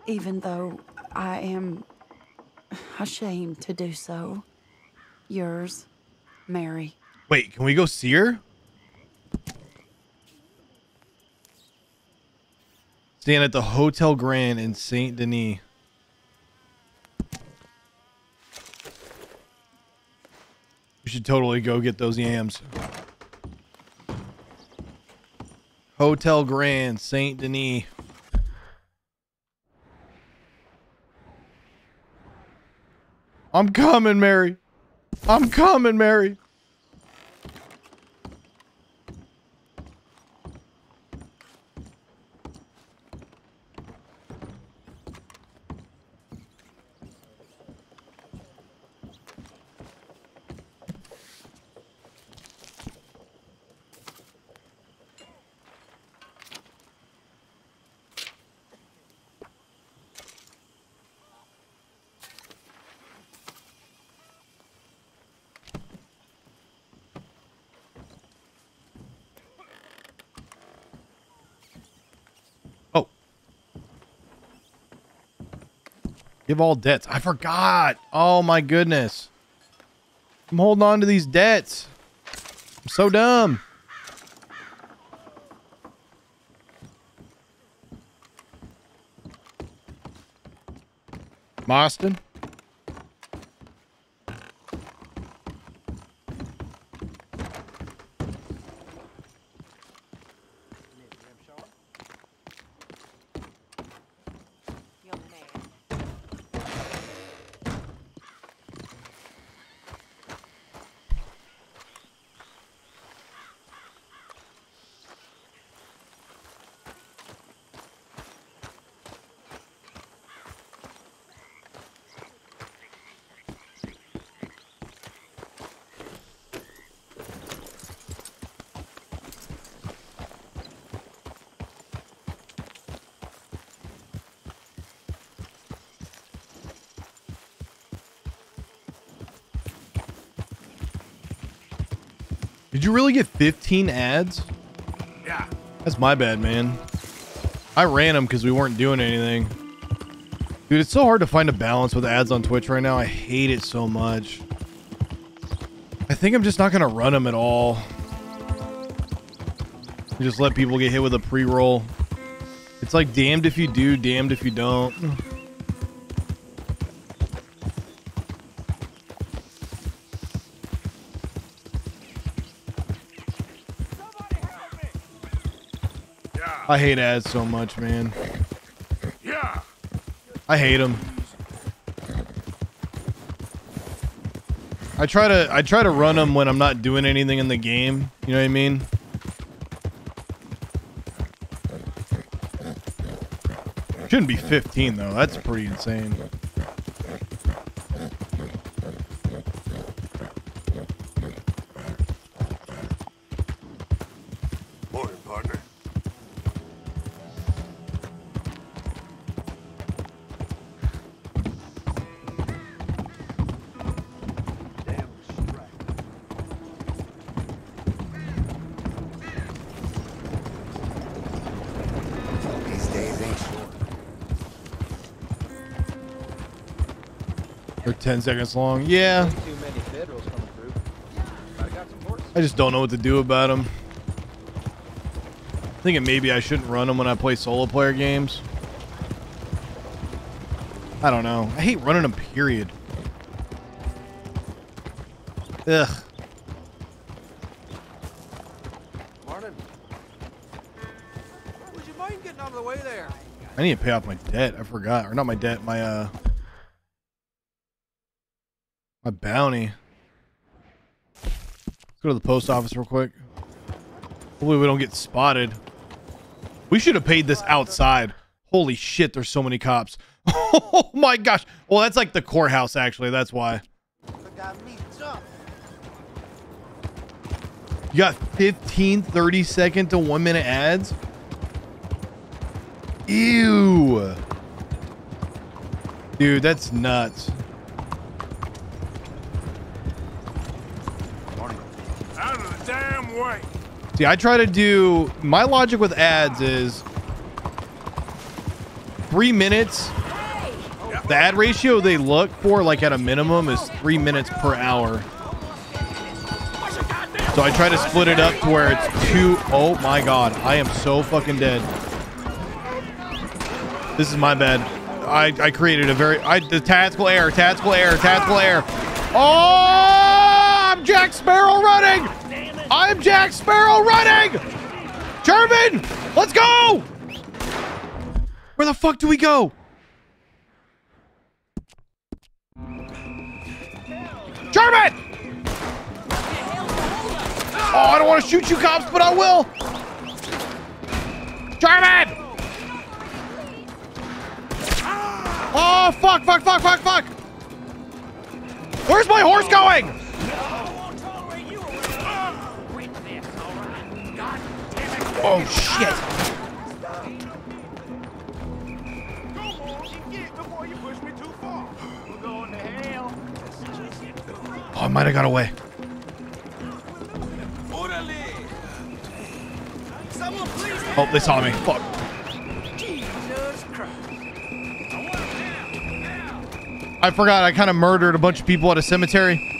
even though I am ashamed to do so. Yours, Mary. Wait, can we go see her? Staying at the Hotel Grand in Saint Denis. We should totally go get those yams. Hotel Grand, Saint Denis. I'm coming, Mary. I'm coming, Mary. Give all debts. I forgot. Oh my goodness. I'm holding on to these debts. I'm so dumb. Boston. Get 15 ads? Yeah. That's my bad, man. I ran them because we weren't doing anything. Dude, it's so hard to find a balance with ads on Twitch right now. I hate it so much. I think I'm just not going to run them at all. Just let people get hit with a pre-roll. It's like damned if you do, damned if you don't. I hate ads so much, man. Yeah. I hate them. I try to I try to run them when I'm not doing anything in the game. You know what I mean? Shouldn't be 15 though. That's pretty insane. 10 seconds long. Yeah. Too many federals coming through. Might have got some horses. I just don't know what to do about them. I Thinking maybe I shouldn't run them when I play solo player games. I don't know. I hate running them, period. Ugh. Morning. Would you mind getting out of the way there? I need to pay off my debt. I forgot. Or not my debt, my, uh... My bounty. Let's go to the post office real quick. Hopefully we don't get spotted. We should have paid this outside. Holy shit, there's so many cops. Oh my gosh. Well, that's like the courthouse, actually. That's why. You got 15, 30 second to one minute ads? Ew. Dude, that's nuts. Out of the damn way. See, I try to do my logic with ads is three minutes. The ad ratio they look for, like at a minimum, is three minutes per hour. So I try to split it up to where it's two oh my god, I am so fucking dead. This is my bad. I, I created a very I the tactical air, tactical air, tactical air. Oh, I'm Jack Sparrow running. I'm Jack Sparrow running. German, let's go. Where the fuck do we go? German! Oh, I don't want to shoot you cops, but I will. German! Oh, fuck, fuck, fuck, fuck, fuck! Where's my horse going? Oh, shit. Oh, I might have got away. Oh, they saw me. Fuck. I forgot I kind of murdered a bunch of people at a cemetery.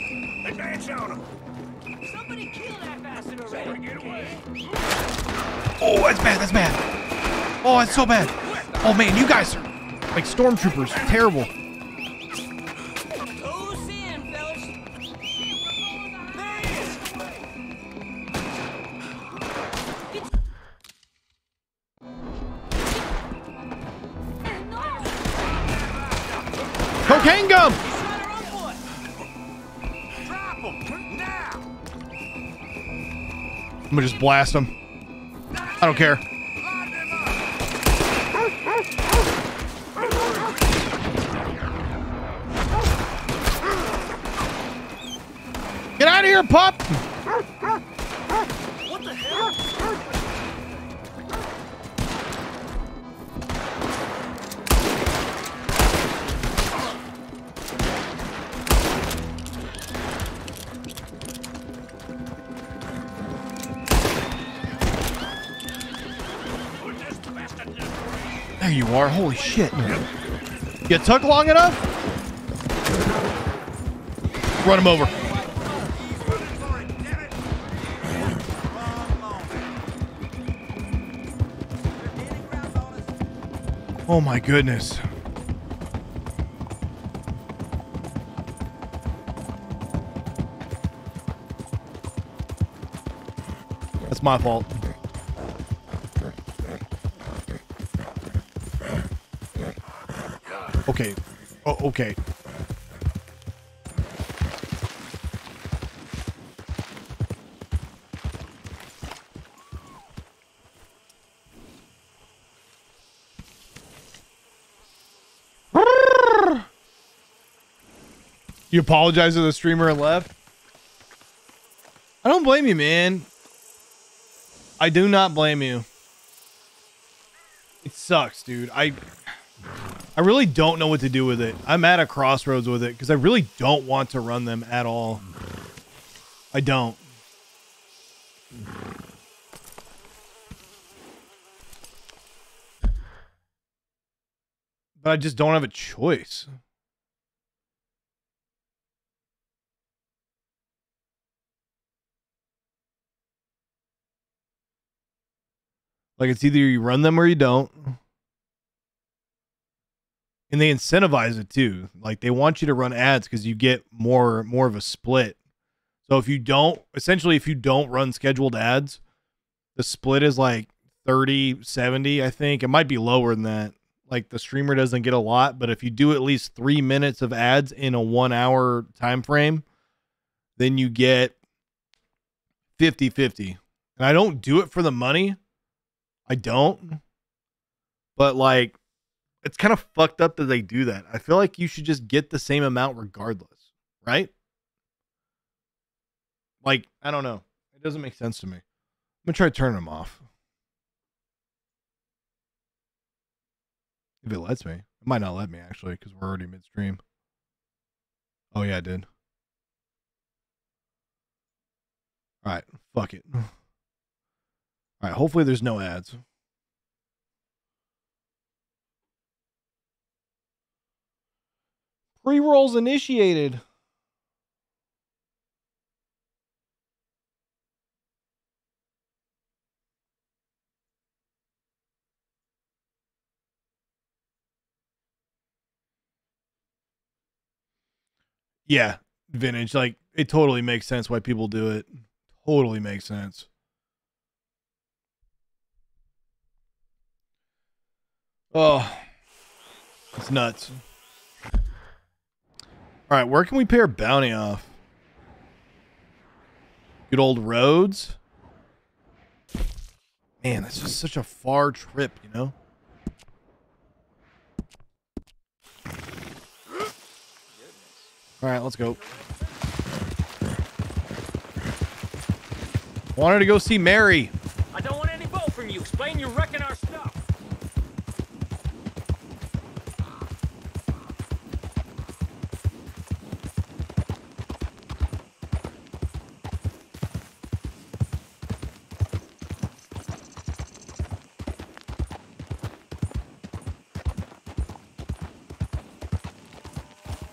Oh, that's bad. That's bad. Oh, that's so bad. Oh, man, you guys are like stormtroopers. Terrible. Cocaine gum! I'm gonna just blast them. I don't care. Get out of here, pup! Are. Holy shit. You took long enough? Run him over. Oh my goodness. That's my fault. Okay. Oh, okay. You apologize to the streamer and left? I don't blame you, man. I do not blame you. It sucks, dude. I I really don't know what to do with it. I'm at a crossroads with it because I really don't want to run them at all. I don't. But I just don't have a choice. Like it's either you run them or you don't. And they incentivize it too. Like they want you to run ads because you get more more of a split. So if you don't, essentially, if you don't run scheduled ads, the split is like 30, 70, I think. It might be lower than that. Like the streamer doesn't get a lot, but if you do at least three minutes of ads in a one hour time frame, then you get 50 50. And I don't do it for the money. I don't. But like, it's kind of fucked up that they do that. I feel like you should just get the same amount regardless, right? Like, I don't know. It doesn't make sense to me. I'm gonna try turning them off. If it lets me. It might not let me actually, because we're already midstream. Oh yeah, it did. Alright, fuck it. Alright, hopefully there's no ads. Pre-rolls initiated. Yeah, vintage. Like it totally makes sense why people do it. Totally makes sense. Oh, it's nuts. All right, where can we pay our bounty off? Good old Rhodes. Man, that's just such a far trip, you know? All right, let's go. Wanted to go see Mary. I don't want any bull from you. Explain you're wrecking our stuff.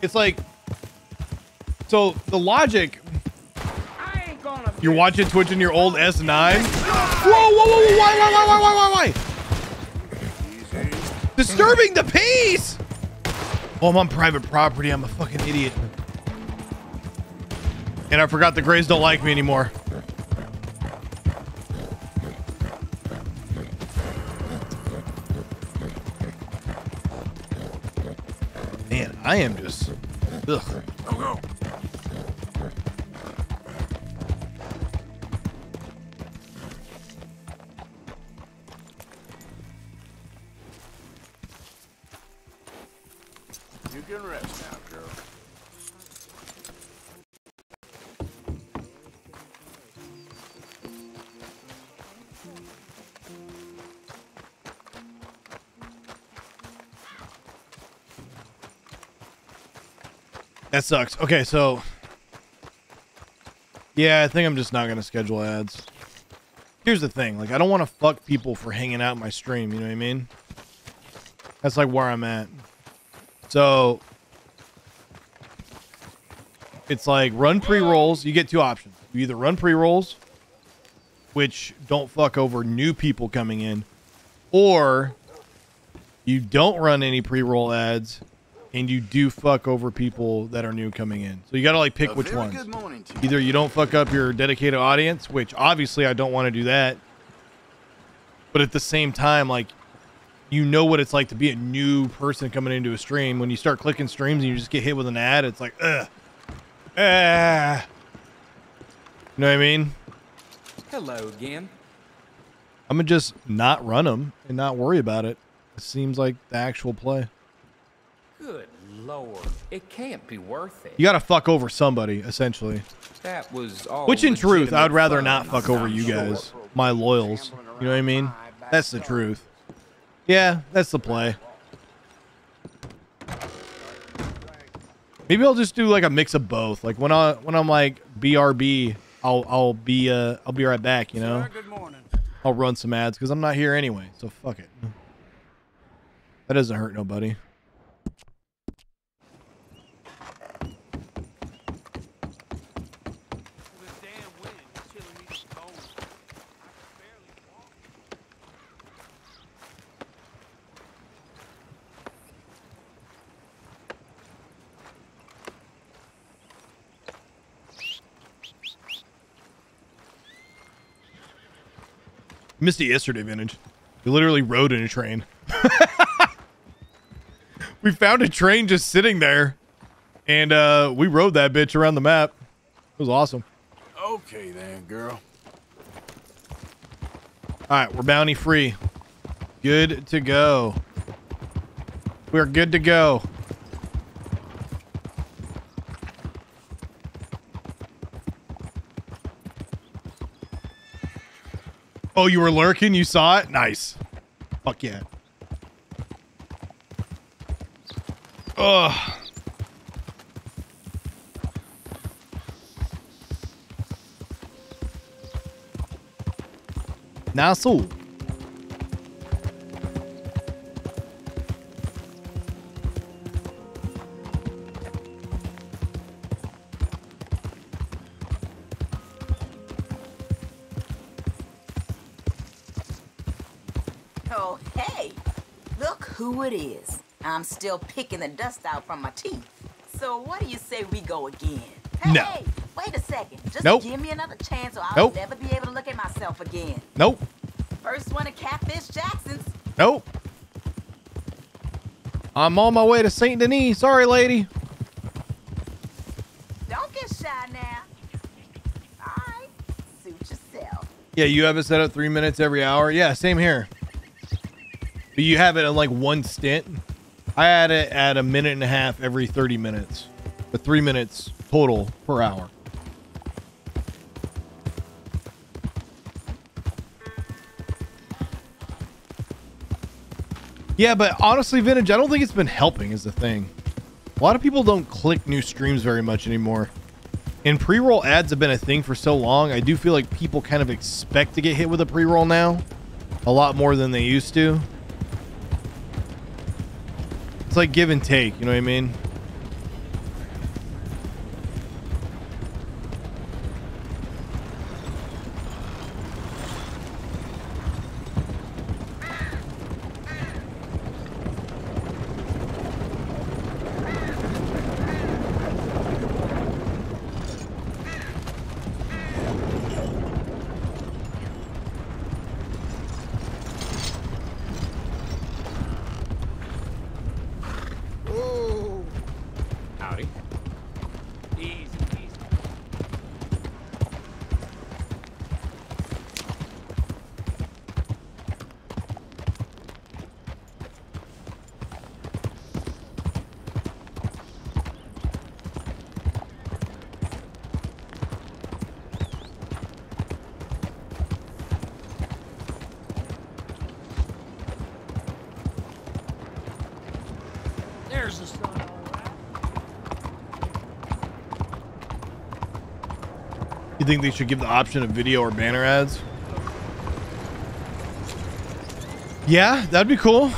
It's like so the logic you're watching Twitch in your old S9. Whoa, whoa, whoa, whoa, why, why, why, why, why, why, why? Disturbing the peace! Oh, I'm on private property. I'm a fucking idiot. And I forgot the Grays don't like me anymore. Man, I am just. That sucks. Okay, so yeah, I think I'm just not gonna schedule ads. Here's the thing, like I don't want to fuck people for hanging out my stream. You know what I mean? That's like where I'm at. So it's like run pre rolls. You get two options. You either run pre rolls, which don't fuck over new people coming in, or you don't run any pre roll ads and you do fuck over people that are new coming in. So you got to like pick A which ones. good morning to you. Either you don't fuck up your dedicated audience, which obviously I don't want to do that. But at the same time, like you know what it's like to be a new person coming into a stream. When you start clicking streams and you just get hit with an ad, it's like, ugh. Ah. You know what I mean? Hello again. I'm gonna just not run them and not worry about it. It seems like the actual play. Good lord. It can't be worth it. You gotta fuck over somebody, essentially. That was all Which, in truth, I'd rather fun, not fuck over I'm you guys, my loyals. You know what I mean? That's the truth. Yeah, that's the play. Maybe I'll just do like a mix of both. Like when I when I'm like BRB, I'll I'll be uh I'll be right back. You know. I'll run some ads because I'm not here anyway. So fuck it. That doesn't hurt nobody. Missed it yesterday, vintage. We literally rode in a train. we found a train just sitting there, and uh, we rode that bitch around the map. It was awesome. Okay then, girl. All right, we're bounty free. Good to go. We're good to go. Oh, you were lurking? You saw it? Nice. Fuck yeah. Ugh. Nassau. Oh, I'm still picking the dust out from my teeth. So what do you say we go again? Hey, No. hey, wait a second. Just Nope. give me another chance or I'll Nope. never be able to look at myself again. Nope. First one to Catfish Jackson's. Nope. I'm on my way to St. Denis. Sorry, lady. Don't get shy now. All right, suit yourself. Yeah, you have it set up three minutes every hour. Yeah, same here. But you have it in like one stint. I add it at a minute and a half every 30 minutes. But three minutes total per hour. Yeah, but honestly, Vintage, I don't think it's been helping is the thing. A lot of people don't click new streams very much anymore. And pre-roll ads have been a thing for so long. I do feel like people kind of expect to get hit with a pre-roll now. A lot more than they used to. It's like give and take, you know what I mean? Howdy. Easy, easy. There's the sun. You think they should give the option of video or banner ads? Yeah, that'd be cool.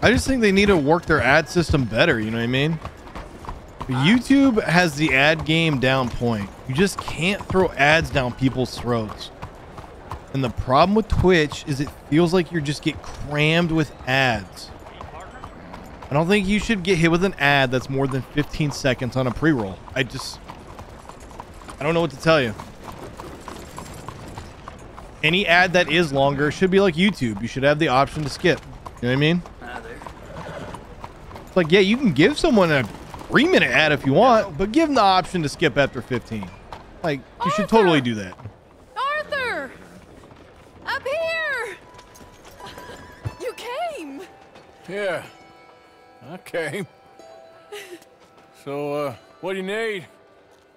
I just think they need to work their ad system better, you know what I mean? YouTube has the ad game down point. You just can't throw ads down people's throats. And the problem with Twitch is it feels like you just get crammed with ads. I don't think you should get hit with an ad that's more than 15 seconds on a pre-roll. I just I don't know what to tell you. Any ad that is longer should be like YouTube. You should have the option to skip. You know what I mean? It's like, yeah, you can give someone a three minute ad if you want, but give them the option to skip after 15. Like, you should totally do that. Arthur! Up here! You came! Yeah, I came. So, uh, what do you need?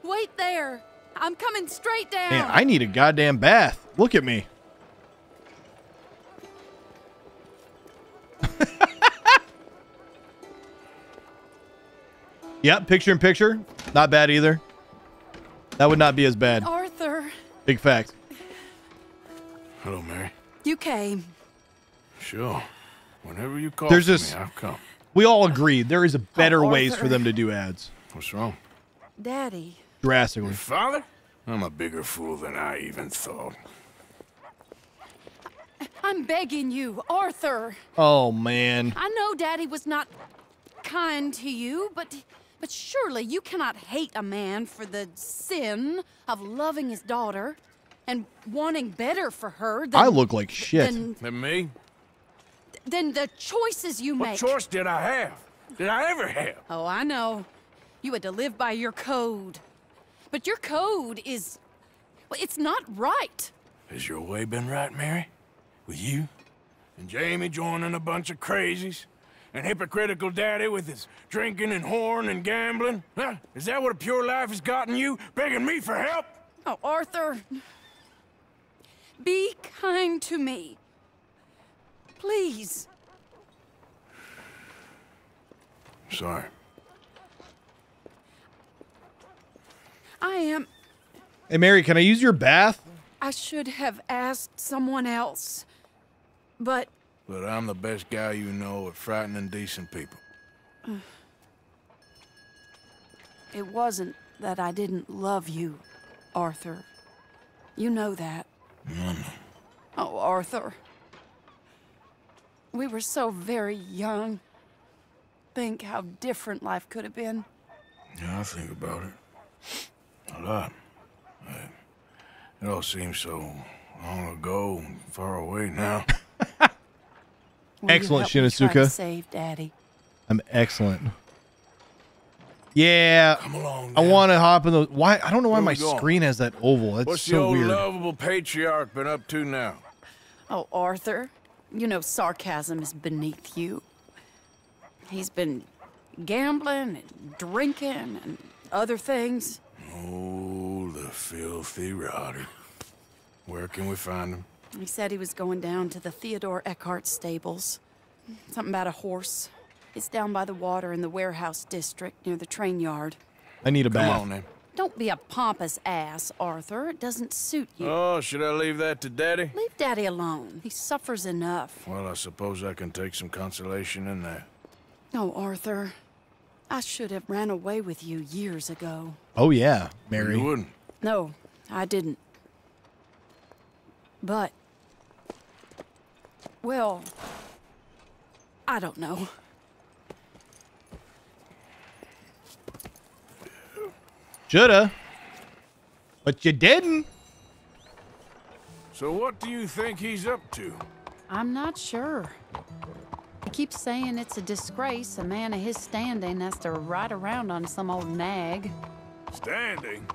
Wait there. I'm coming straight down. Man, I need a goddamn bath. Look at me. yep, picture in picture. Not bad either. That would not be as bad. Arthur, Big fact. Hello, Mary. you came. Sure. Whenever you call There's for this- me, I'll come. We all agree there is a better oh, ways for them to do ads. What's wrong? Daddy. Drastically. Father? I'm a bigger fool than I even thought. I'm begging you, Arthur. Oh man. I know Daddy was not kind to you, but but surely you cannot hate a man for the sin of loving his daughter. and wanting better for her than, I look like shit. than, And me? than the choices you What make. choice did I have? Did I ever have? Oh, I know. You had to live by your code. But your code is. Well, it's not right. Has your way been right, Mary? With you? And Jamie joining a bunch of crazies? And hypocritical daddy with his drinking and whoring and gambling? Huh? Is that what a pure life has gotten you? Begging me for help? Oh, Arthur. Be kind to me. Please. Sorry. I am. Hey, Mary, can I use your bath? I should have asked someone else. But But I'm the best guy you know at frightening decent people. It wasn't that I didn't love you, Arthur. You know that. Oh, Arthur. We were so very young. Think how different life could have been. Yeah, I think about it. A lot. It all seems so long ago and far away now. Will Excellent, help me try to Shinosuke. Save Daddy. I'm excellent. Yeah. Come along. I want to hop in the. Why? I don't know why Where my going? screen has that oval. That's What's the so old weird. lovable patriarch been up to now? Oh, Arthur, you know sarcasm is beneath you. He's been gambling and drinking and other things. Oh, the filthy rotter. Where can we find him? He said he was going down to the Theodore Eckhart stables. Something about a horse. It's down by the water in the warehouse district near the train yard. I need a Come bath. on, then. Don't be a pompous ass, Arthur. It doesn't suit you. Oh, should I leave that to Daddy? Leave Daddy alone. He suffers enough. Well, I suppose I can take some consolation in that. Oh, Arthur. I should have ran away with you years ago. Oh yeah, Mary. You wouldn't. No, I didn't. But. Well. I don't know. Shoulda. But you didn't. So what do you think he's up to? I'm not sure. He keeps saying it's a disgrace a man of his standing has to ride around on some old nag. Standing?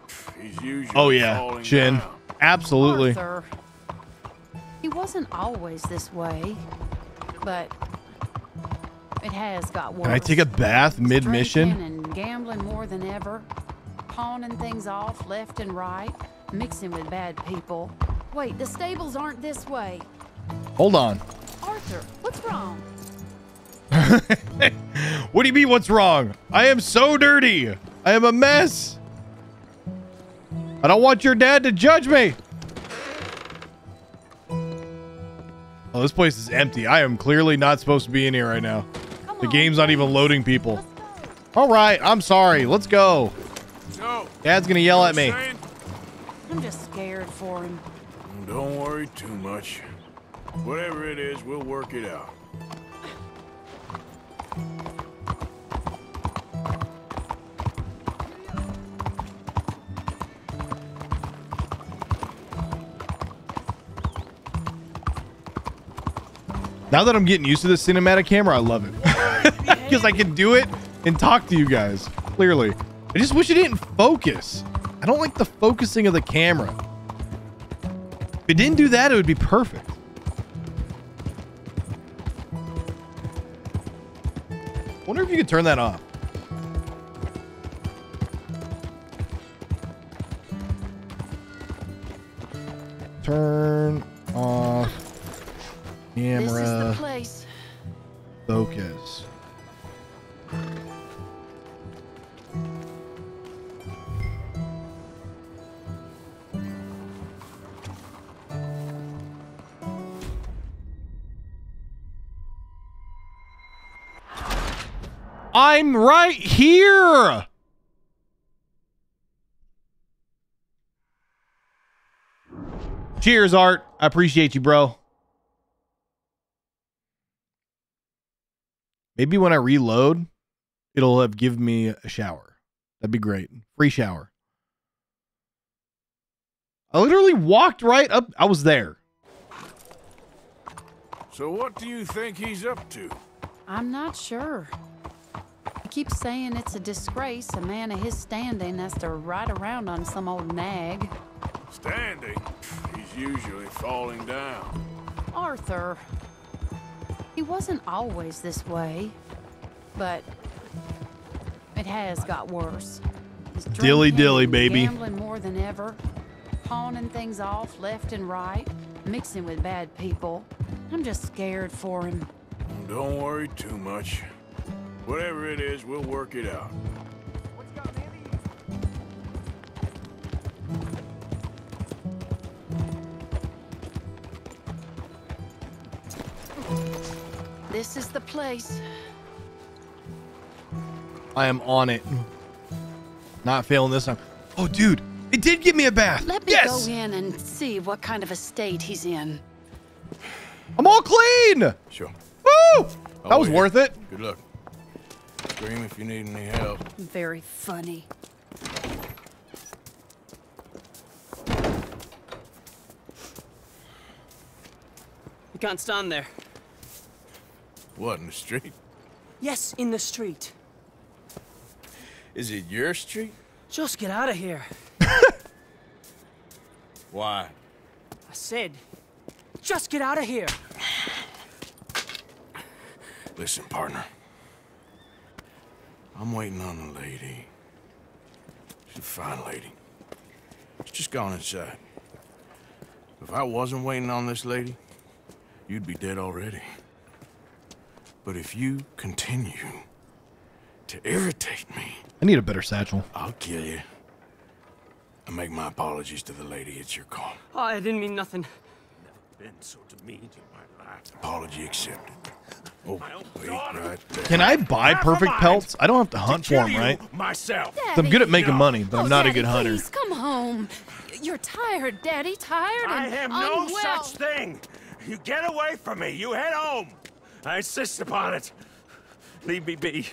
He's usually Oh yeah, falling Chin. down. Absolutely. Arthur. He wasn't always this way, but it has got worse. Can I take a bath mid Drinking mission? and gambling more than ever, pawning things off left and right, mixing with bad people. Wait, the stables aren't this way. Hold on. Arthur, what's wrong? What do you mean? What's wrong? I am so dirty. I am a mess. I don't want your dad to judge me. Oh, this place is empty. I am clearly not supposed to be in here right now. The game's not even loading people. All right, I'm sorry. Let's go. So, Dad's gonna yell at me. saying? I'm just scared for him. Don't worry too much. Whatever it is, we'll work it out. Now that I'm getting used to the cinematic camera, I love it. Because I can do it and talk to you guys clearly. I just wish it didn't focus. I don't like the focusing of the camera. If it didn't do that, it would be perfect. Wonder if you could turn that off. Turn off This is the camera place. focus. I'm right here. Cheers, Art. I appreciate you, bro. Maybe when I reload, it'll have given me a shower. That'd be great. Free shower. I literally walked right up. I was there. So what do you think he's up to? I'm not sure. He keeps saying it's a disgrace a man of his standing has to ride around on some old nag. Standing? He's usually falling down. Arthur. He wasn't always this way, but it has got worse. He's Dilly dilly, baby. Gambling more than ever, pawning things off left and right, mixing with bad people. I'm just scared for him. Don't worry too much. Whatever it is, we'll work it out. This is the place. I am on it. Not failing this time. Oh, dude, it did give me a bath. Let me yes, go in and see what kind of a state he's in. I'm all clean. Sure. Woo! That Oh, was yeah. worth it. Good luck. Scream if you need any help. Very funny. You can't stand there. What, in the street? Yes, in the street. Is it your street? Just get out of here. Why? I said, just get out of here. Listen, partner. I'm waiting on the lady. She's a fine lady. She's just gone inside. If I wasn't waiting on this lady, you'd be dead already. But if you continue to irritate me, I need a better satchel. I'll kill you. I make my apologies to the lady. It's your call. Oh, I didn't mean nothing. Never been so demeaned in my life. Apology accepted. Oh, wait, right there. Can I buy perfect pelts? I don't have to hunt for them, right? Myself. 'Cause I'm good at making money, but I'm Oh, not a good hunter. Please come home. You're tired, Daddy. Tired and I and have no unwell. such thing. You get away from me. You head home. I insist upon it. Leave me be.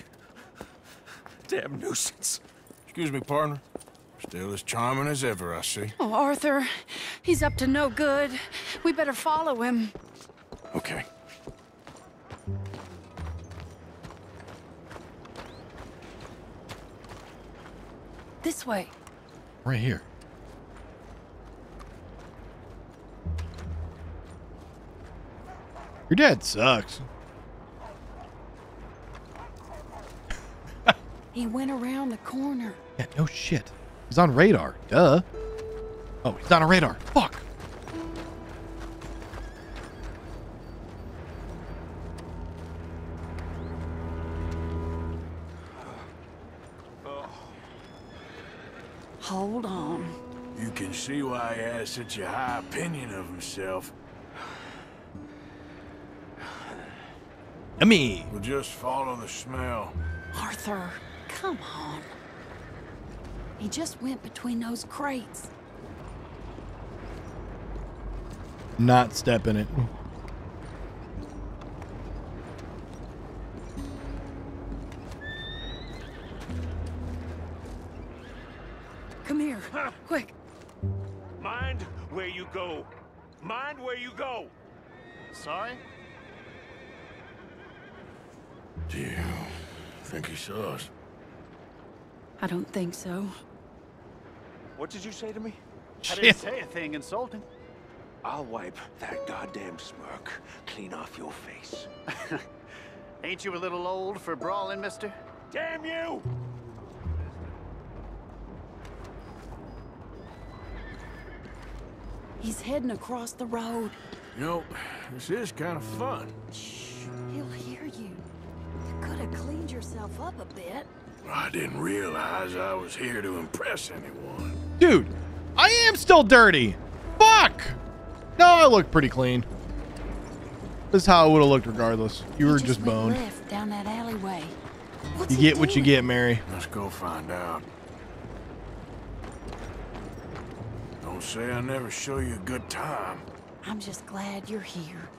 Damn nuisance. Excuse me, partner. Still as charming as ever, I see. Oh, Arthur, he's up to no good. We better follow him. Okay. This way. Right here. Your dad sucks. He went around the corner. Yeah, no shit. He's on radar. Duh. Oh, he's not on radar. Fuck. Hold on. You can see why he has such a high opinion of himself. I mean, We'll just follow the smell. Arthur, come on. He just went between those crates. not stepping it. Come here, huh. quick. Mind where you go. Mind where you go. Sorry? Do you think he saw us? I don't think so. What did you say to me? I didn't say a thing insulting. I'll wipe that goddamn smirk clean off your face. Ain't you a little old for brawling, mister? Damn you! He's heading across the road. You know, this is kind of fun. Shh, He'll hear you. You could have cleaned yourself up a bit. I didn't realize I was here to impress anyone. Dude, I am still dirty. Fuck. No, I look pretty clean. This is how I would have looked regardless. You were just Went boned. down that alleyway. What's You he get what you get, Mary. Let's go find out. People say I never show you a good time. I'm just glad you're here.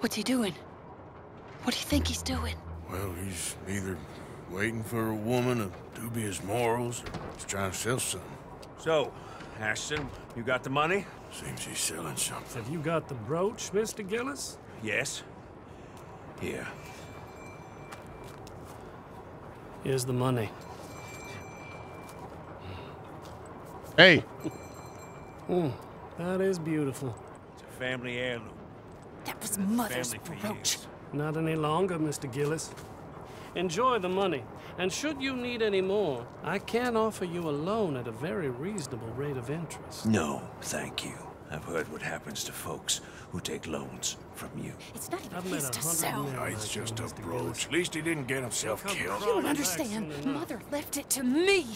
What's he doing? What do you think he's doing? Well, he's either waiting for a woman of dubious morals or he's trying to sell something. So, Ashton, you got the money? Seems he's selling something. Have you got the brooch, Mr. Gillis? Yes. Here. Here's the money. Hey. Hmm, that is beautiful. It's a family heirloom. That was Mother's brooch. Not any longer, Mr. Gillis. Enjoy the money, and should you need any more, I can offer you a loan at a very reasonable rate of interest. No, thank you. I've heard what happens to folks who take loans from you. It's not even I've his a to sell. No, it's just a brooch. At least he didn't get himself killed. You don't understand. Mother left it to me.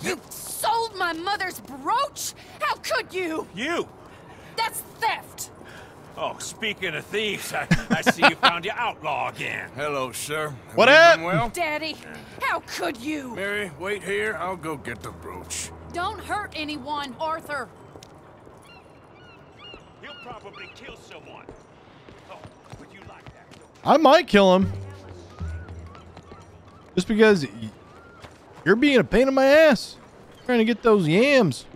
You sold my mother's brooch? How could you? You! That's theft. Oh, speaking of thieves, I, I see you found your outlaw again. Hello, sir. Have What you up? Well, Daddy, how could you? Mary, wait here. I'll go get the brooch. Don't hurt anyone, Arthur. He'll probably kill someone. Oh, would you like that? I might kill him. Just because you're being a pain in my ass. Trying to get those yams.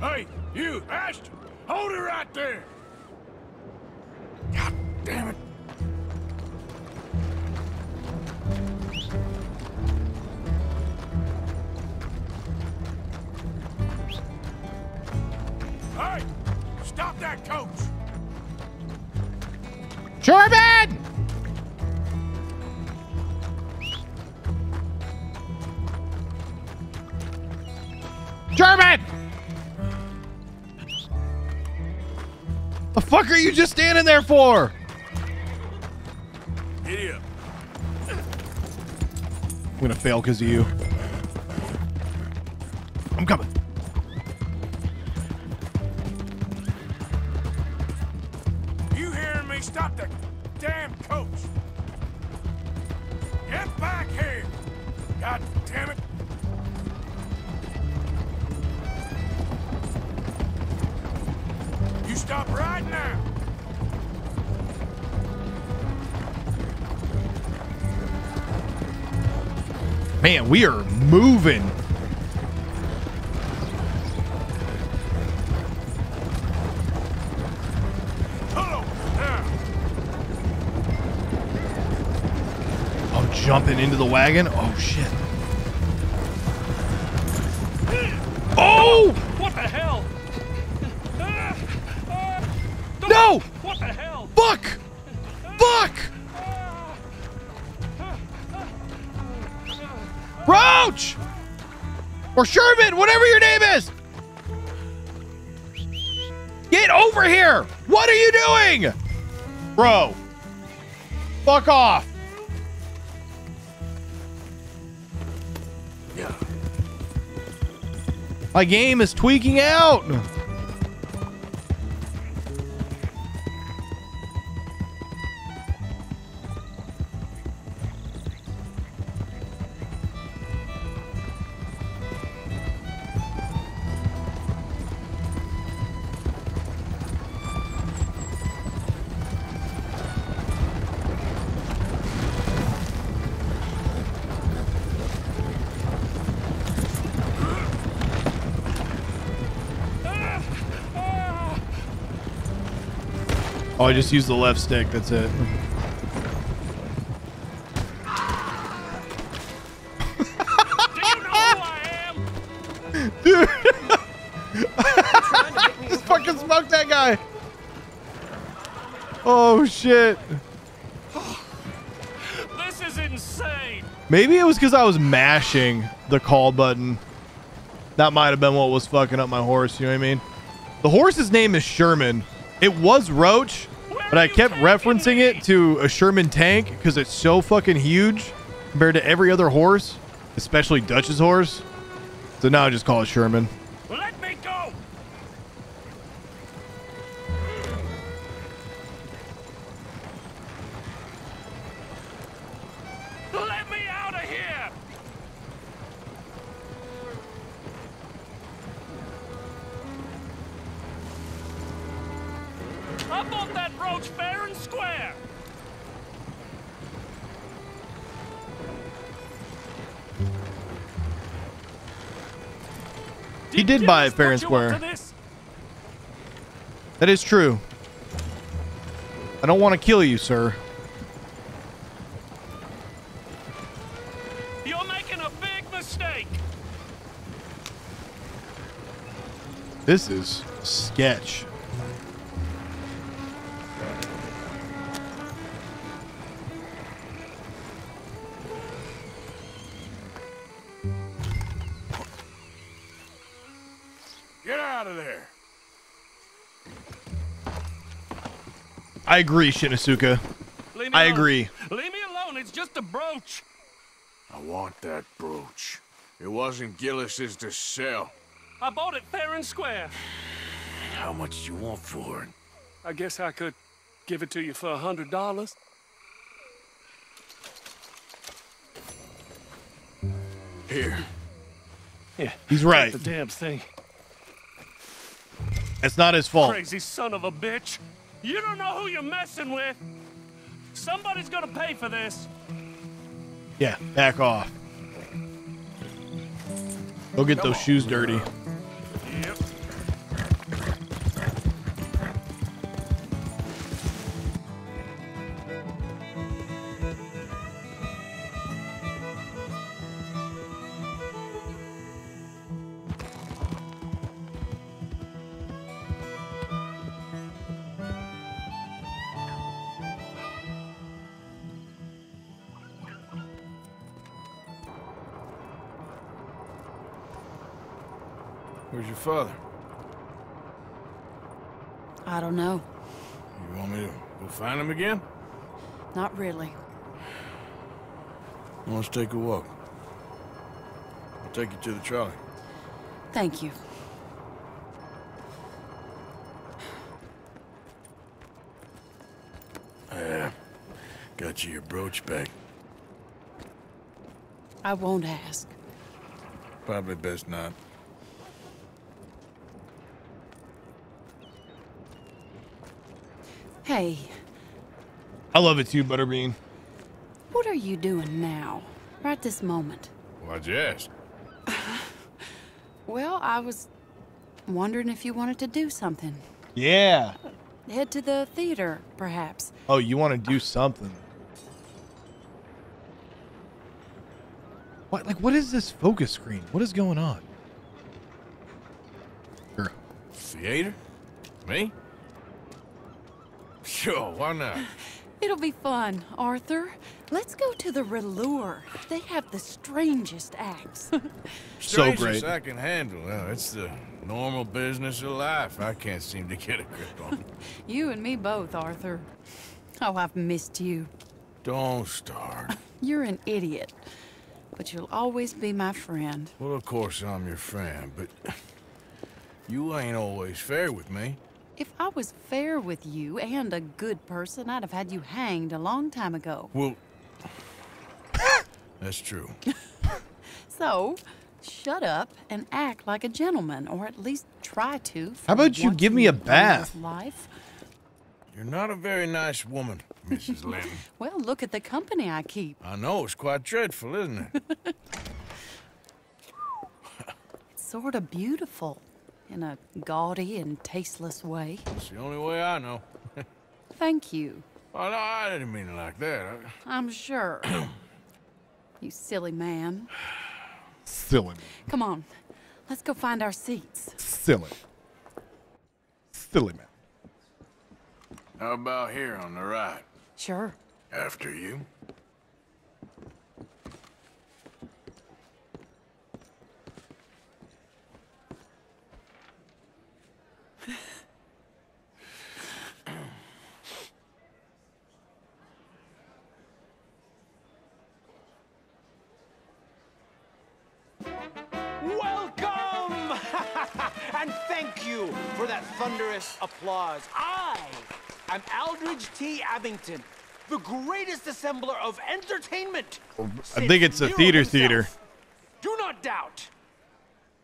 Hey, you, Ashton! Hold it right there! Damn it. Hey! Stop that coach! Sherman! The fuck are you just standing there for? Idiot. I'm gonna fail because of you. I'm coming. You hearing me? Stop that damn coach! Get back here! God damn it! You stop right now! Man, we are moving. Oh, jumping into the wagon? Oh, shit. No! What the hell? Fuck! Fuck! Roach! Or Sherman, whatever your name is! Get over here! What are you doing? Bro. Fuck off. My game is tweaking out. Oh, I just used the left stick. That's it. Dude. just fucking smoked that guy. Oh shit. This is insane. Maybe it was because I was mashing the call button. That might have been what was fucking up my horse. You know what I mean? The horse's name is Sherman. It was Roach, but I kept referencing it to a Sherman tank because it's so fucking huge compared to every other horse, especially Dutch's horse. So now I just call it Sherman. Did buy it fair and square. That is true. I don't want to kill you, sir. You're making a big mistake. This is sketch. I agree, Shinosuka. Leave me I alone. agree. Leave me alone. It's just a brooch. I want that brooch. It wasn't Gillis's to sell. I bought it fair and square. How much do you want for it? I guess I could give it to you for a hundred dollars. Here. Yeah. He's right. The damn thing. It's not his fault. Crazy son of a bitch. You don't know who you're messing with. Somebody's gonna pay for this. Yeah, back off. Go get those shoes dirty. Let's take a walk. I'll take you to the trolley. Thank you. Yeah. Got you your brooch back. I won't ask. Probably best not. Hey, I love it too, Butterbean. what are you doing now? Right this moment. Why'd you ask? Well, I was wondering if you wanted to do something. Yeah. Head to the theater, perhaps. Oh, you want to do something? What? Like, what is this focus screen? What is going on? Sure. Theater? Me? Sure, why not? It'll be fun, Arthur. Let's go to the Râleur. They have the strangest acts. Strangest I can handle. Well, it's the normal business of life. I can't seem to get a grip on. you and me both, Arthur. Oh, I've missed you. Don't start. You're an idiot, but you'll always be my friend. Well, of course I'm your friend, but you ain't always fair with me. If I was fair with you and a good person, I'd have had you hanged a long time ago. Well, that's true. So, shut up and act like a gentleman, or at least try to. How about you give me a bath? Life. You're not a very nice woman, Mrs. Lynn. Well, look at the company I keep. I know, it's quite dreadful, isn't it? It's sort of beautiful, in a gaudy and tasteless way. It's the only way I know. Thank you. Oh, no, I didn't mean it like that. I- I'm sure. you silly man. Silly. Come on, let's go find our seats. Silly. Silly man. How about here on the right? Sure. After you. Thunderous applause. I am Aldridge T. Abington, the greatest assembler of entertainment. Oh, I think it's a theater himself. theater. Do not doubt.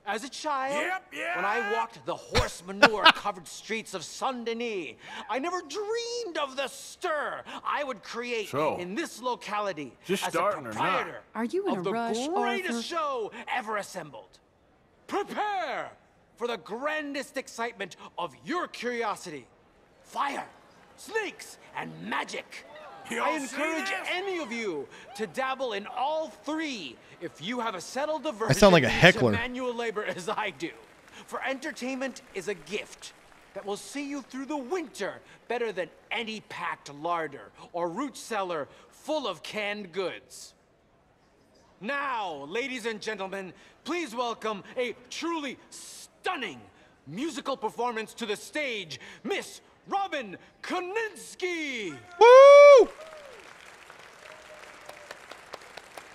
As a child, when I walked the horse manure-covered streets of Saint Denis, I never dreamed of the stir I would create So, in this locality just as a starting or not? proprietor Are you in of a the rush, greatest Arthur? show ever assembled. Prepare for the grandest excitement of your curiosity. Fire, snakes, and magic. You I encourage any of you to dabble in all three if you have a settled aversion I sound like a heckler. manual labor as I do. For entertainment is a gift that will see you through the winter better than any packed larder or root cellar full of canned goods. Now, ladies and gentlemen, please welcome a truly stunning musical performance to the stage, Miss Robin Koninsky. Woo!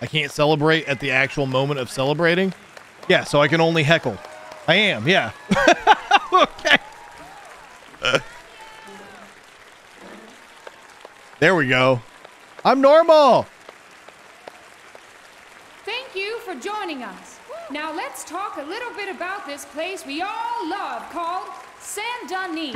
I can't celebrate at the actual moment of celebrating. Yeah, so I can only heckle. I am, yeah. okay. Uh. There we go. I'm normal. Thank you for joining us. Now let's talk a little bit about this place we all love called Saint Denis.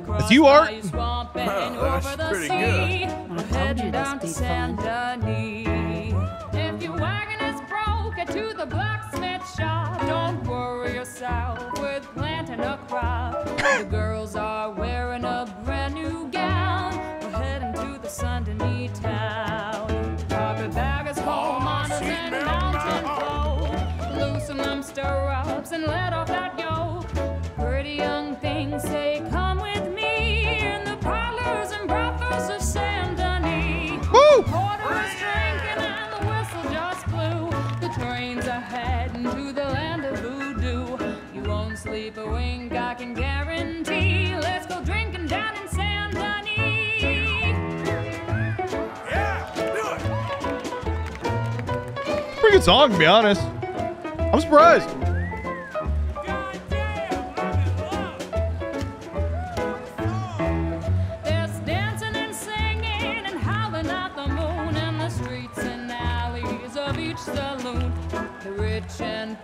Wine. Across you, Art? Swamp and That's pretty sea. good. We're heading down to Saint Denis. If your wagon is broke, to the blacksmith shop. Don't worry yourself with planting a crop. The girls are wearing a brand new gown. We're heading to the Saint Denis town. Carpetbaggers, coal miners, and mountain folk. Loosen them stirrups and let off that yoke. Pretty young things say, Come sleep a wink, I can guarantee. Let's go drinking down in Saint Denis. Pretty good song, to be honest. I'm surprised.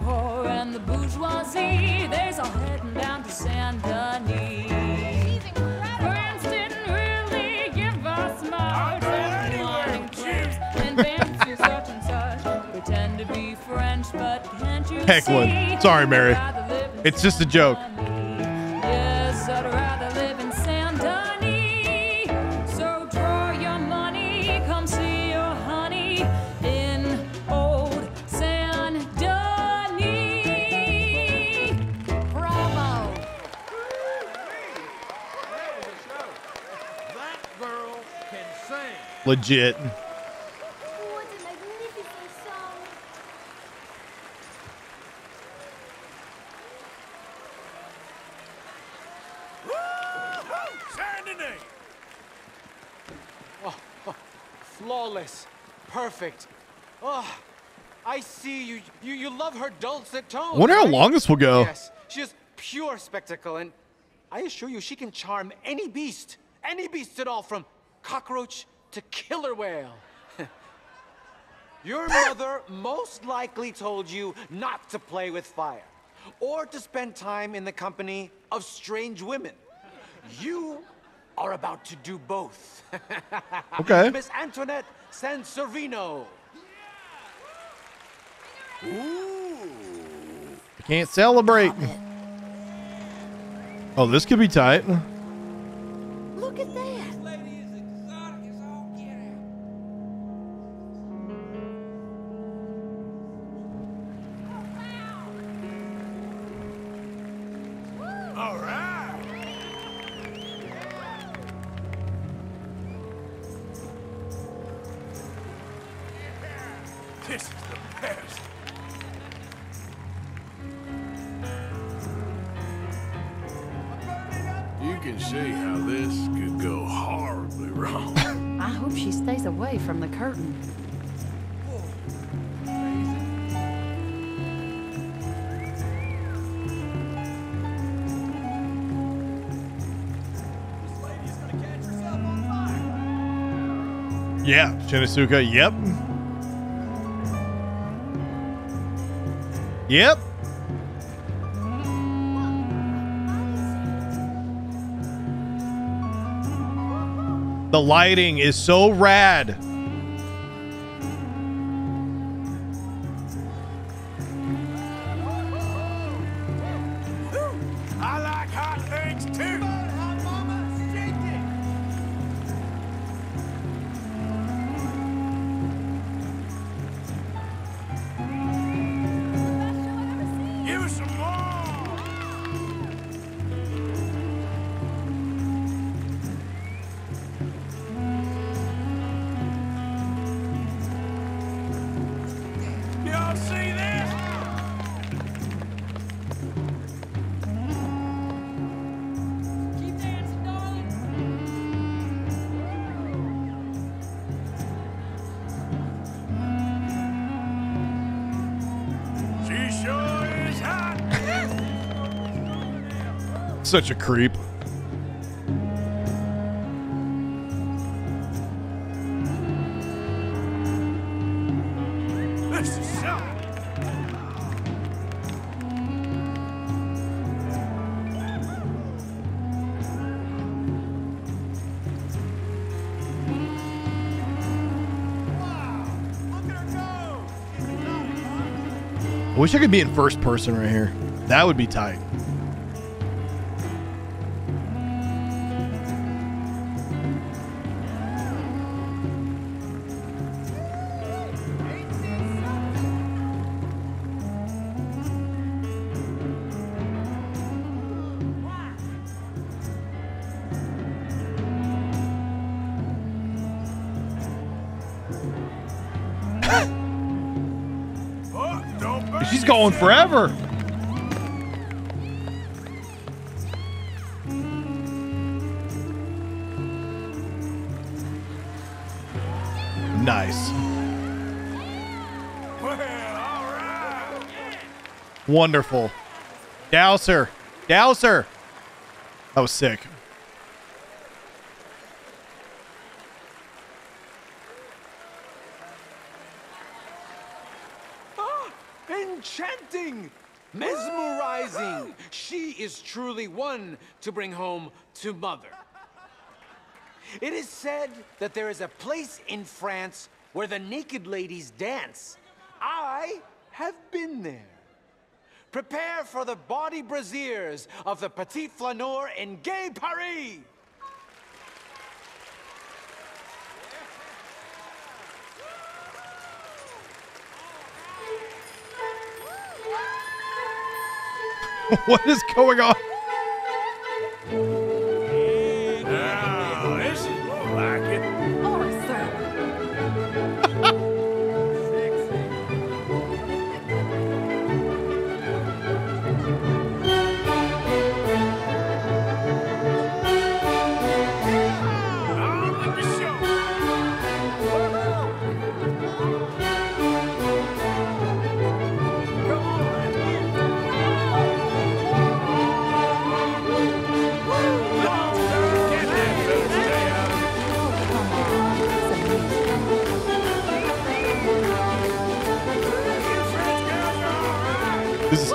Poor and the bourgeoisie, they's all heading down to Saint Denis. France didn't really give us much. and wine and fancy such and such. Pretend to be French, but can't you Heckling. see? Sorry, Mary. I'd rather live in It's just a joke. Legit. Oh, oh, flawless, perfect. Oh, I see you. You you love her dulcet tones. Wonder how long this will go. Yes, she is pure spectacle, and I assure you, she can charm any beast, any beast at all, from cockroach to killer whale. Your mother most likely told you not to play with fire, or to spend time in the company of strange women. You are about to do both. Okay. Miss Antoinette Sansorino. Ooh. I can't celebrate. Oh, this could be tight. Look at that. Yeah, Shinasuka. Yep. Yep. The lighting is so rad. Such a creep. I wish I could be in first person right here. That would be tight. Forever. Nice. Wonderful. Dowser. Dowser. That was sick. Ah, enchanting! Mesmerizing! She is truly one to bring home to mother. It is said that there is a place in France where the naked ladies dance. I have been there. Prepare for the body braziers of the Petit Flaneur in Gay Paris! what is going on? Now,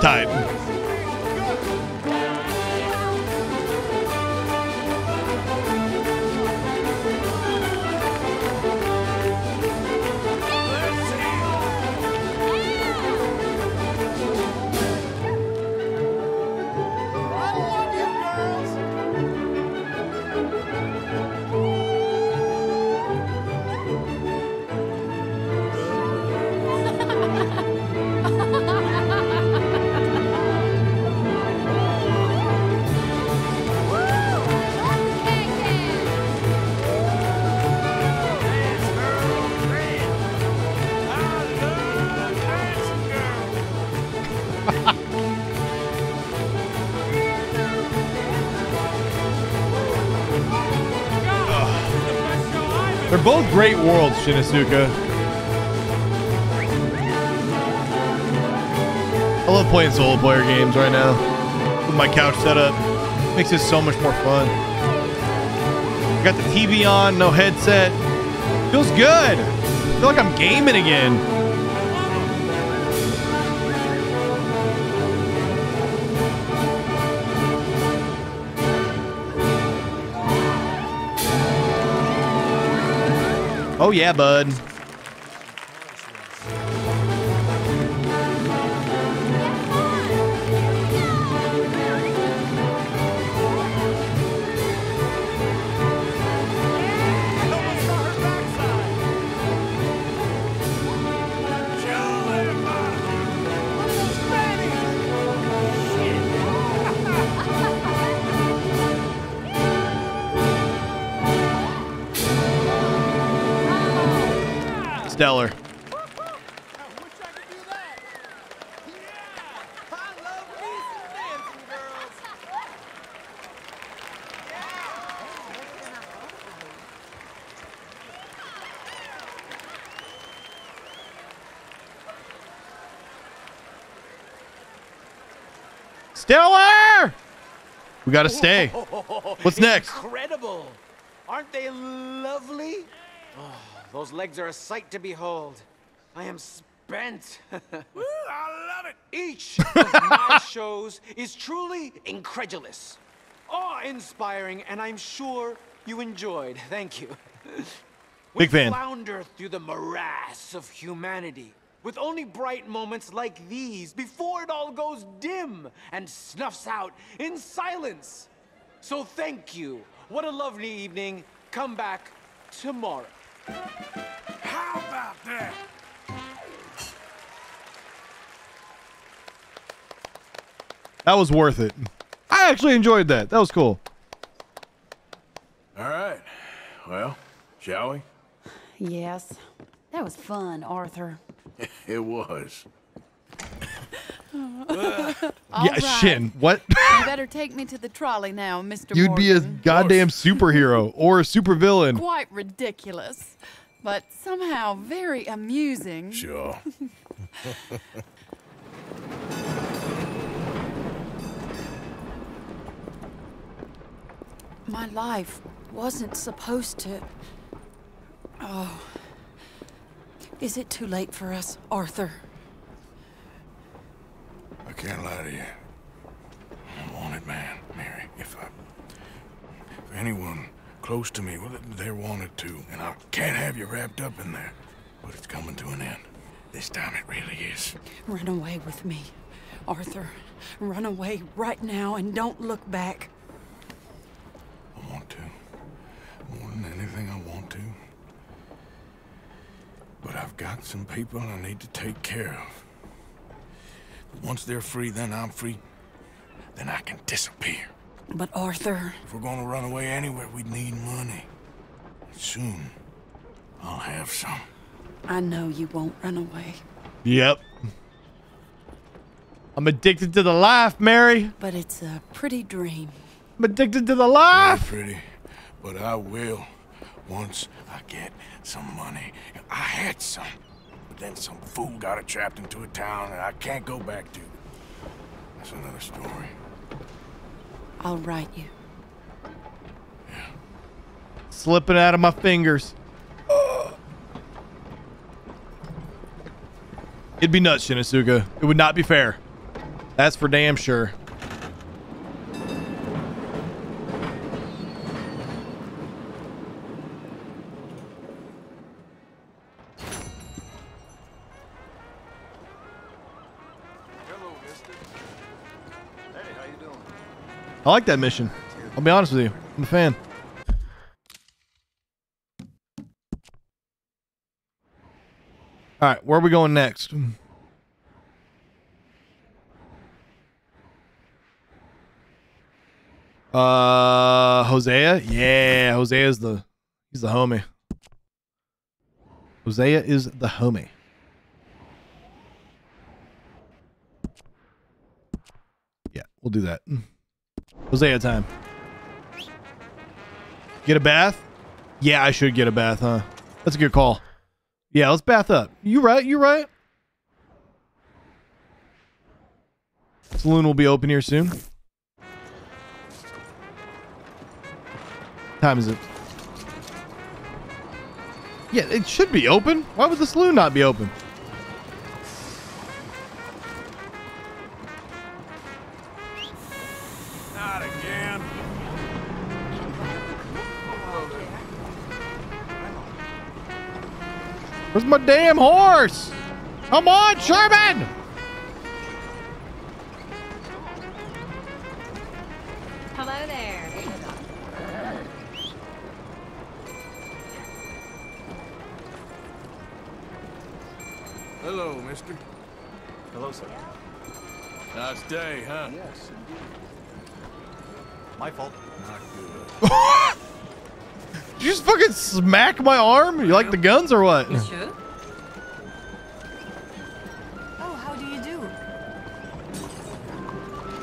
This They're both great worlds, Shinosuka. I love playing solo player games right now. With my couch setup. Makes it so much more fun. Got the TV on, no headset. Feels good. I feel like I'm gaming again. Oh yeah, bud. We gotta stay. What's next? Incredible! Aren't they lovely? Oh, those legs are a sight to behold. I am spent. Woo, I love it. Each of my shows is truly incredulous, awe-inspiring, and I'm sure you enjoyed. Thank you. We fan. flounder through the morass of humanity with only bright moments like these before it all goes dim and snuffs out in silence. So thank you. What a lovely evening. Come back tomorrow. How about that? That was worth it. I actually enjoyed that. That was cool. All right. Well, shall we? Yes. That was fun, Arthur. It was. Yeah, right. Shin. What? you better take me to the trolley now, Mr. You'd be a goddamn superhero or a supervillain. Quite ridiculous, but somehow very amusing. Sure. My life wasn't supposed to. Oh. Is it too late for us, Arthur? I can't lie to you. I'm a wanted man, Mary. If I, if anyone close to me, well, they're wanted to, and I can't have you wrapped up in there. But it's coming to an end. This time it really is. Run away with me, Arthur. Run away right now and don't look back. I want to. More than anything, I want to. But I've got some people I need to take care of. Once they're free, then I'm free. Then I can disappear. But Arthur, If we're gonna run away anywhere, we need money. Soon, I'll have some. I know you won't run away. Yep. I'm addicted to the life, Mary. But it's a pretty dream. I'm addicted to the Not life. pretty, but I will once I get some money. I had some, but then some fool got it trapped into a town that I can't go back to. That's another story. I'll write you. Slipping out of my fingers. It'd be nuts, Shinosuka. It would not be fair. That's for damn sure. I like that mission. I'll be honest with you. I'm a fan. All right, where are we going next? Uh, Hosea. Yeah, Hosea's the he's the homie. Hosea is the homie. Yeah, we'll do that. Hosea time. Get a bath? Yeah, I should get a bath, huh? That's a good call. Yeah, let's bath up. You right, you right. Saloon will be open here soon. Time is it? Yeah, it should be open. Why would the saloon not be open? Where's my damn horse? Come on, Sherman! Hello there. Hello, mister. Hello, sir. Nice day, huh? Yes, indeed. My fault. Not good. Did you just fucking smack my arm? You like the guns or what? Monsieur? Oh, how do you do?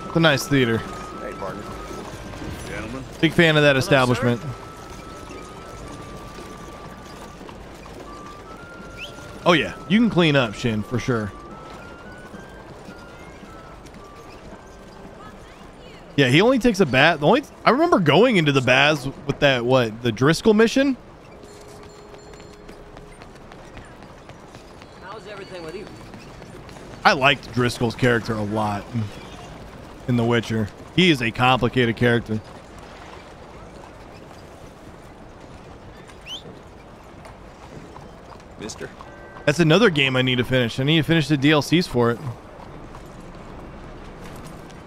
It's a nice theater. Hey, partner. Gentlemen. Big fan of that establishment. Oh yeah, you can clean up, Shin, for sure. Yeah, he only takes a bath. The only I remember going into the baths with that what the Driscoll mission. How's everything with you? I liked Driscoll's character a lot in The Witcher. He is a complicated character. Mister? That's another game I need to finish. I need to finish the DLCs for it.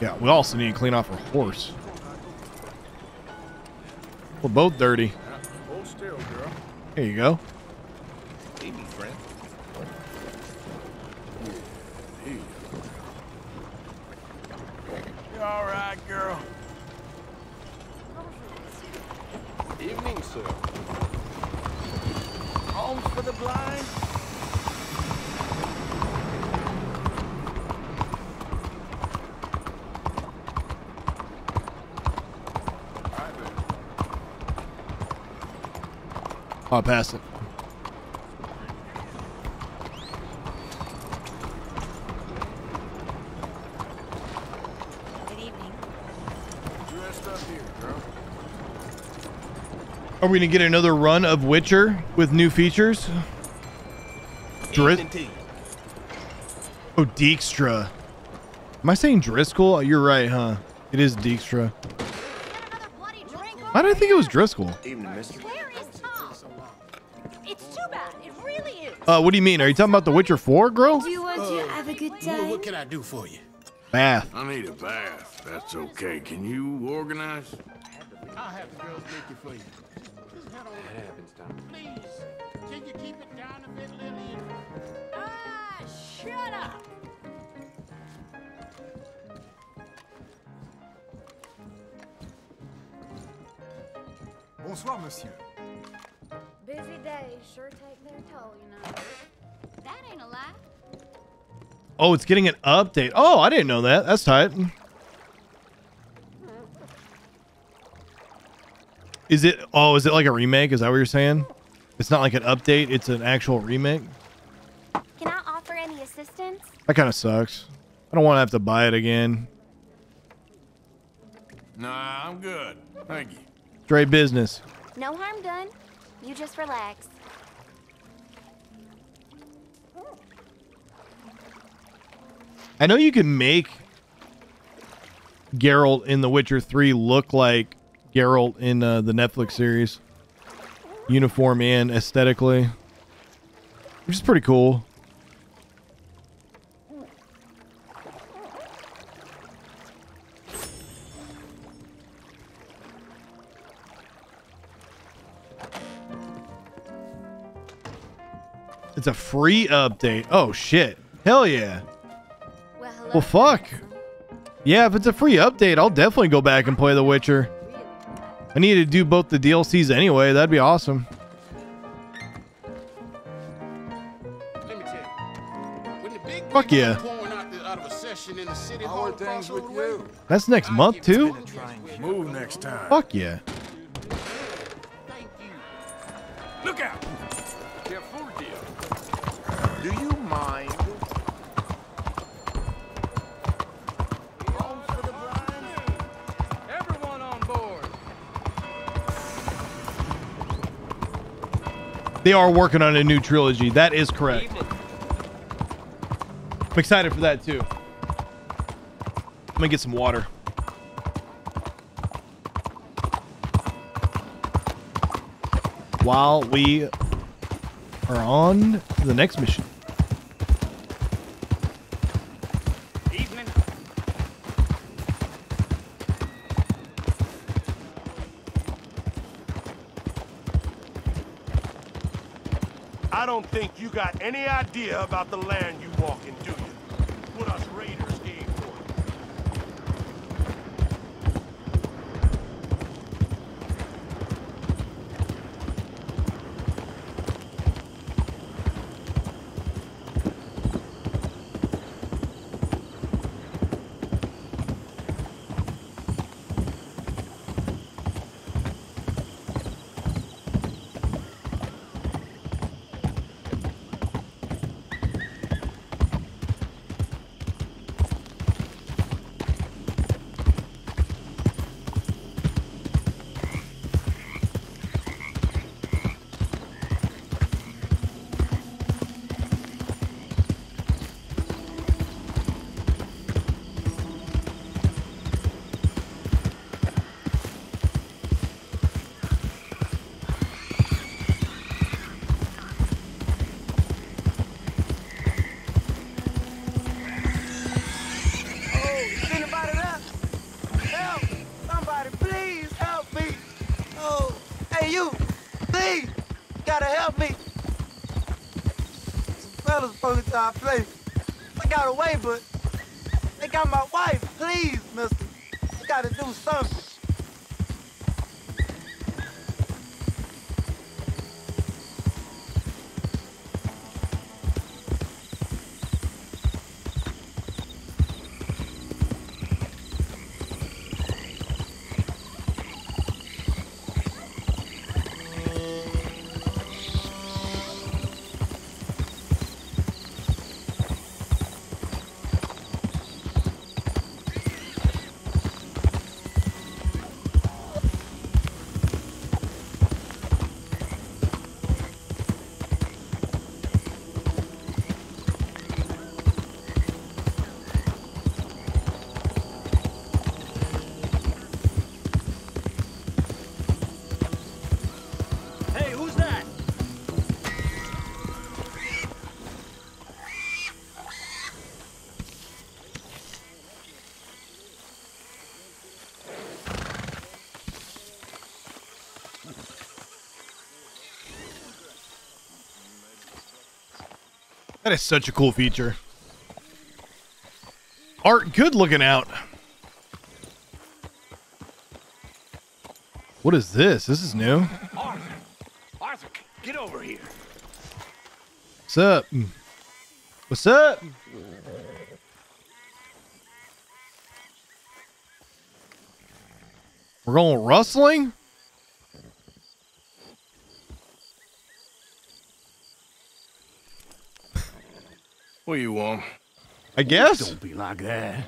Yeah, we also need to clean off our horse. We're both dirty. Hold still, girl. Here you go. Hey, me friend. You all right, girl? Evening, sir. Home for the blind? I'll pass it. Good evening. Dressed up here, girl. Are we gonna get another run of Witcher with new features? Dris- Evening to you. oh, Dijkstra. Am I saying Driscoll? You're right, huh? It is Dijkstra. Why did I think it was Driscoll? Evening, mister. Uh, what do you mean? Are you talking about The Witcher 4, girl? Do you want to have a good time? What can I do for you? Bath. I need a bath. That's okay. Can you organize? I'll have the girls make it for you. Just head on That happens, Tom. Please, can you keep it down a bit, Lillian? Ah, shut up. Bonsoir, monsieur. Oh, it's getting an update. Oh, I didn't know that. That's tight. Is it? Oh, is it like a remake? Is that what you're saying? It's not like an update. It's an actual remake. Can I offer any assistance? That kind of sucks. I don't want to have to buy it again. Nah, I'm good. Thank you. Straight business. No harm done. You just relax. I know you can make Geralt in The Witcher 3 look like Geralt in uh, the Netflix series, uniform and aesthetically, which is pretty cool. It's a free update. Oh shit. Hell yeah. Well, fuck. Yeah, if it's a free update, I'll definitely go back and play The Witcher. I need to do both the DLCs anyway. That'd be awesome. Let me tell you. When the big Fuck yeah. pouring out, the, out of a session in the city How hall are things across with the way, you? That's next month too. Move next time. Fuck yeah. Look out! Do you mind? They are working on a new trilogy. That is correct. I'm excited for that too. Let me get some water. While we are on the next mission. Don't think you got any idea about the land you walk in, do you? Us raiders away, but That is such a cool feature. Art, good looking out. What is this? This is new. Arthur! Arthur, get over here. What's up? What's up? We're going rustling? What you want? I guess. Don't be like that.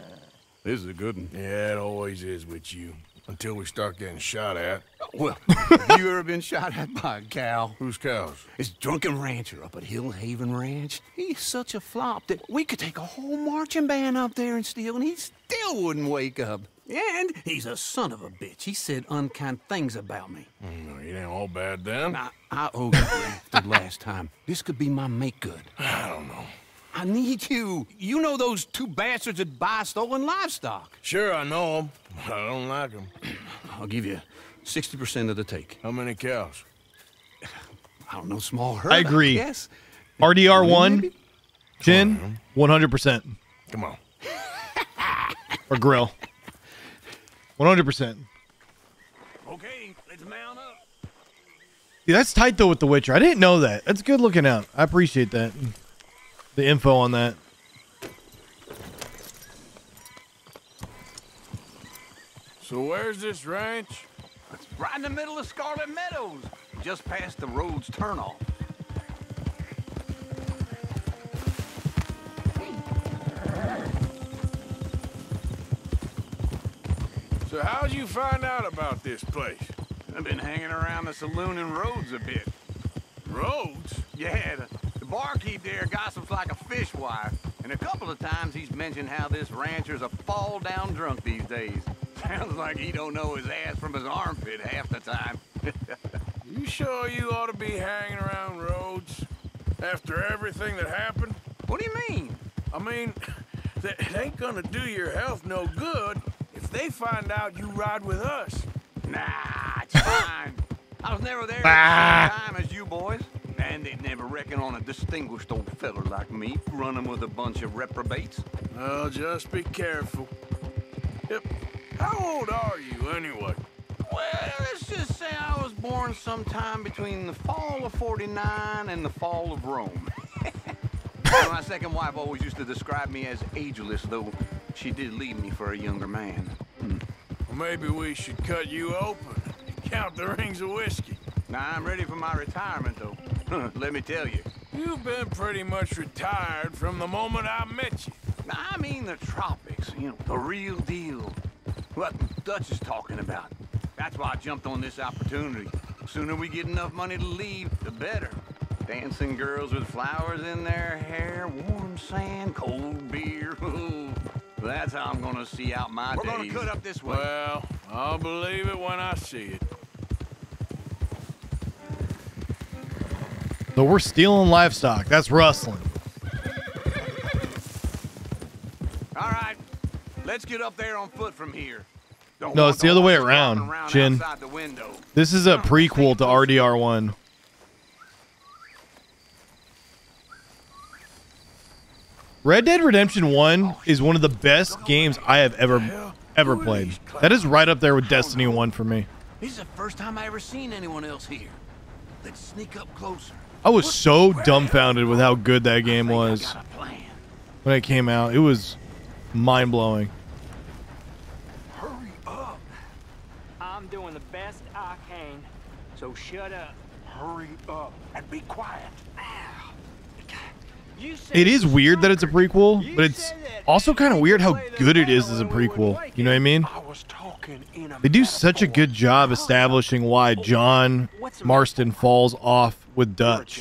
This is a good one. Yeah, it always is with you. Until we start getting shot at. Well, have you ever been shot at by a cow? Whose cows? It's drunken rancher up at Hill Haven Ranch. He's such a flop that we could take a whole marching band up there and steal, and he still wouldn't wake up. And he's a son of a bitch. He said unkind things about me. Mm, it ain't all bad then. I, I owe you after last time. This could be my make good. I don't know. I need you. You know those two bastards that buy stolen livestock. Sure, I know them. I don't like them. I'll give you 60% of the take. How many cows? I don't know, small herd. I agree. Yes. RDR1, Chin, 100%. Come on. Or grill. 100%. Okay, let's mount up. Yeah, that's tight though with the Witcher. I didn't know that. That's good looking out. I appreciate that. The info on that. So where's this ranch? It's right in the middle of Scarlett Meadows. just past the road's turnoff. So how'd you find out about this place? I've been hanging around the saloon and Rhodes a bit. Rhodes? Yeah, the, the barkeep there gossips like a fish wire. And a couple of times he's mentioned how this rancher's a fall-down drunk these days. Sounds like he don't know his ass from his armpit half the time. You sure you ought to be hanging around Rhodes after everything that happened? What do you mean? I mean, that it ain't gonna do your health no good if they find out you ride with us. Nah, it's fine. I was never there at the same time as you boys. And they'd never reckon on a distinguished old feller like me running with a bunch of reprobates. Well, just be careful. Yep. How old are you anyway? Well, let's just say I was born sometime between the fall of 49 and the fall of Rome. My second wife always used to describe me as ageless, though she did leave me for a younger man. Hmm. Well, maybe we should cut you open and count the rings of whiskey. Now, I'm ready for my retirement, though. Let me tell you. You've been pretty much retired from the moment I met you. I mean the tropics, you know, the real deal. What Dutch is talking about. That's why I jumped on this opportunity. Sooner we get enough money to leave, the better. Dancing girls with flowers in their hair, warm sand, cold beer. That's how I'm gonna see out my We're days. gonna cut up this way. Well, I'll believe it when I see it. So we're stealing livestock. That's rustling. All right, let's get up there on foot from here. Don't No, it's the other way around, around Jin. This is a prequel to RDR1. Red Dead Redemption 1 is one of the best games I have ever ever played. That is right up there with oh, Destiny 1 for me. This is the first time I ever seen anyone else here. Let's sneak up closer. I was so dumbfounded with how good that game was when it came out. It was mind-blowing. Hurry up! I'm doing the best I can, so shut up. Hurry up and be quiet. You It is weird that it's a prequel, but it's also kind of weird how good it is as a prequel. You know what I mean? They do such a good job establishing why John Marston falls off with Dutch.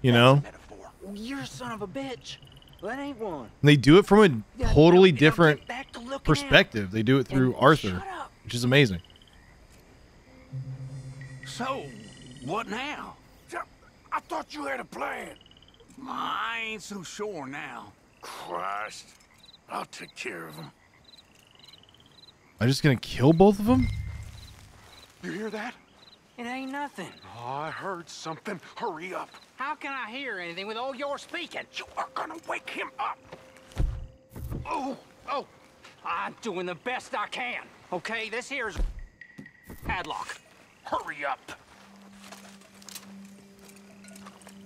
You know? You're a son of a bitch. That ain't one. And they do it from a totally different perspective. They do it through Arthur, which is amazing. So, what now? I thought you had a plan. I ain't so sure now. Christ. I'll take care of him. I'm just gonna kill both of them? You hear that? It ain't nothing. Oh, I heard something. Hurry up. How can I hear anything with all your speaking? You are gonna wake him up. Oh, oh, I'm doing the best I can. Okay, this here's padlock. Hurry up.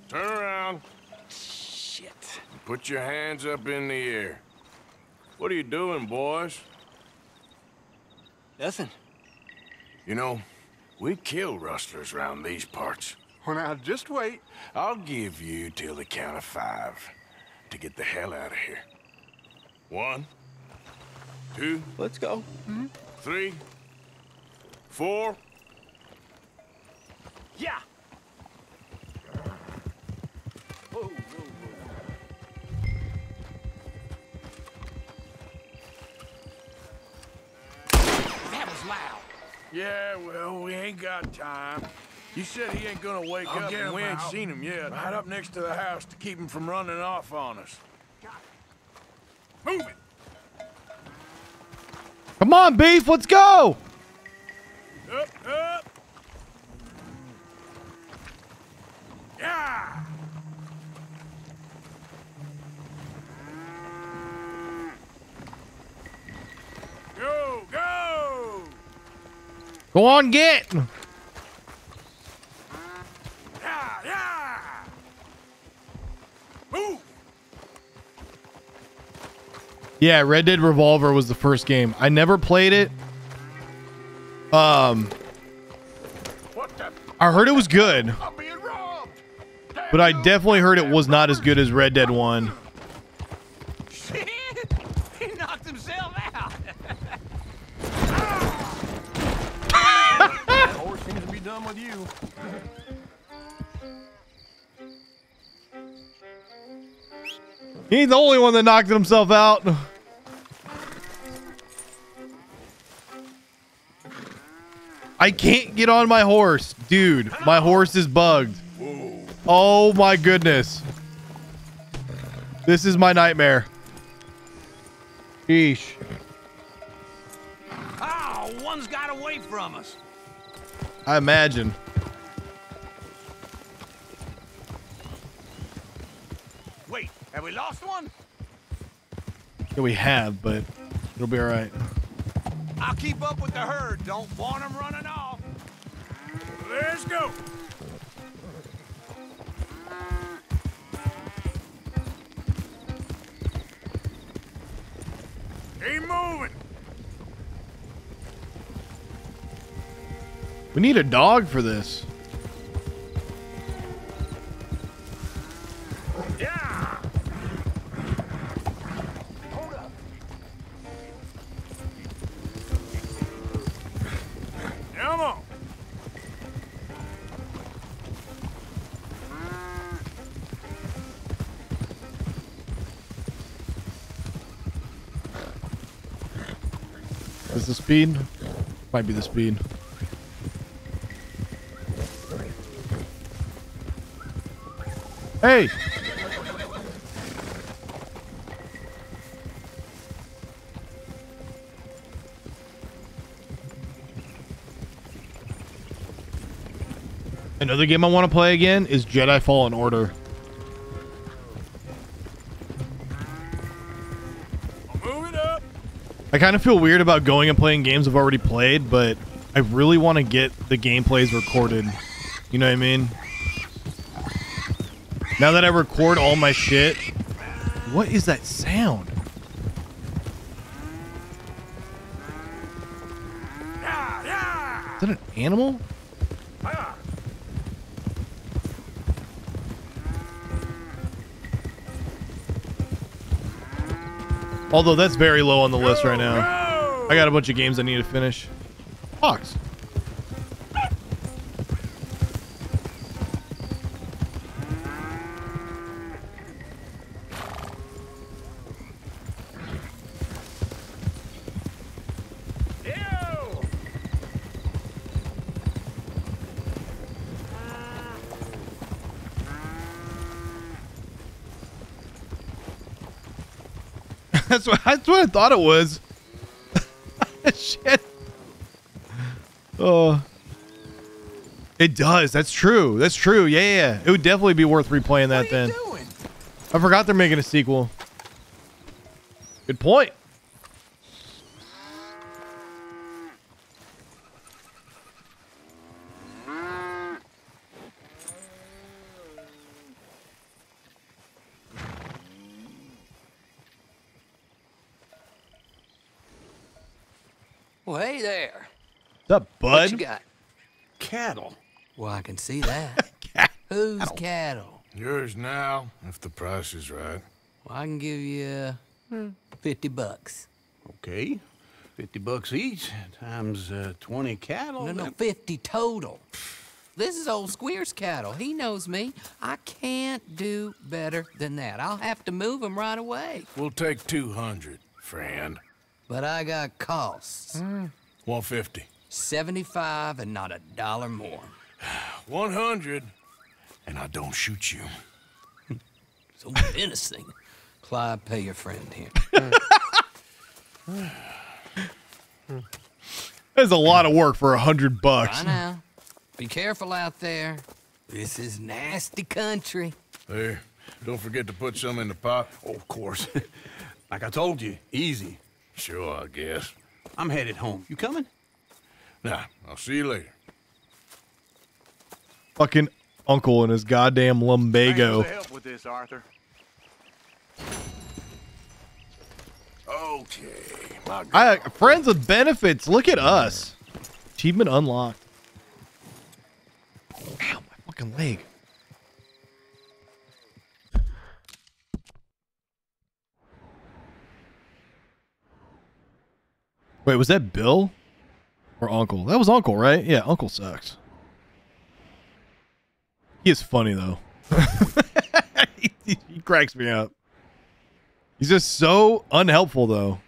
Turn around. Shit. Put your hands up in the air. What are you doing, boys? Nothing. You know, we kill rustlers around these parts. Well, now, just wait. I'll give you till the count of five to get the hell out of here. One, two, Let's go. three, four. Yeah. That was loud. Yeah, well, we ain't got time. You said he ain't gonna wake I'll up, get and him we ain't out. seen him yet. Right up next to the house to keep him from running off on us. Move it! Come on, Beef, let's go! Up, up! Yeah! Go, go! Go on, get! Yeah, yeah! Move! Yeah, Red Dead Revolver was the first game. I never played it. Um? I heard it was good. But I definitely heard it was not as good as Red Dead 1. he knocked himself out. Horse seems to be done with you. He ain't the only one that knocked himself out. I can't get on my horse. Dude, my horse is bugged. Oh my goodness. This is my nightmare. Sheesh. Oh, ah, one's got away from us. I imagine. Wait, have we lost one? Yeah, we have, but it'll be all right. I'll keep up with the herd. Don't want them running off. Let's go. Keep moving. We need a dog for this. Yeah. Is the speed? Might be the speed. Hey! Another game I want to play again is Jedi Fallen Order. I kind of feel weird about going and playing games I've already played, but I really want to get the gameplays recorded. You know what I mean? Now that I record all my shit, what is that sound? Is that an animal? Although that's very low on the list right now. I got a bunch of games I need to finish. Fox. That's what that's what I thought it was. Shit. Oh. It does. That's true. That's true. Yeah, yeah, yeah. It would definitely be worth replaying that then. I forgot they're making a sequel. Good point. Well, hey there. What's up, bud? What you got? Cattle. Well, I can see that. Whose cattle? Yours now, if the price is right. Well, I can give you uh, 50 bucks. Okay. 50 bucks each times uh, 20 cattle. No, no, that- 50 total. This is old Squeer's cattle. He knows me. I can't do better than that. I'll have to move him right away. We'll take 200, friend. But I got costs. 150. 75 and not a dollar more. 100, and I don't shoot you. So menacing. Clyde, pay your friend here. That's a lot of work for a hundred bucks. I know. Be careful out there. This is nasty country. There. Don't forget to put some in the pot. Oh, of course. like I told you, easy. Sure, I guess. I'm headed home. You coming? Nah, I'll see you later. Fucking uncle and his goddamn lumbago. Thanks for help with this, Arthur. Okay, my I friends with benefits. Look at us. Achievement unlocked. Wait, was that Bill or Uncle? That was Uncle, right? Yeah, Uncle sucks. He is funny though. he, he cracks me up. He's just so unhelpful though.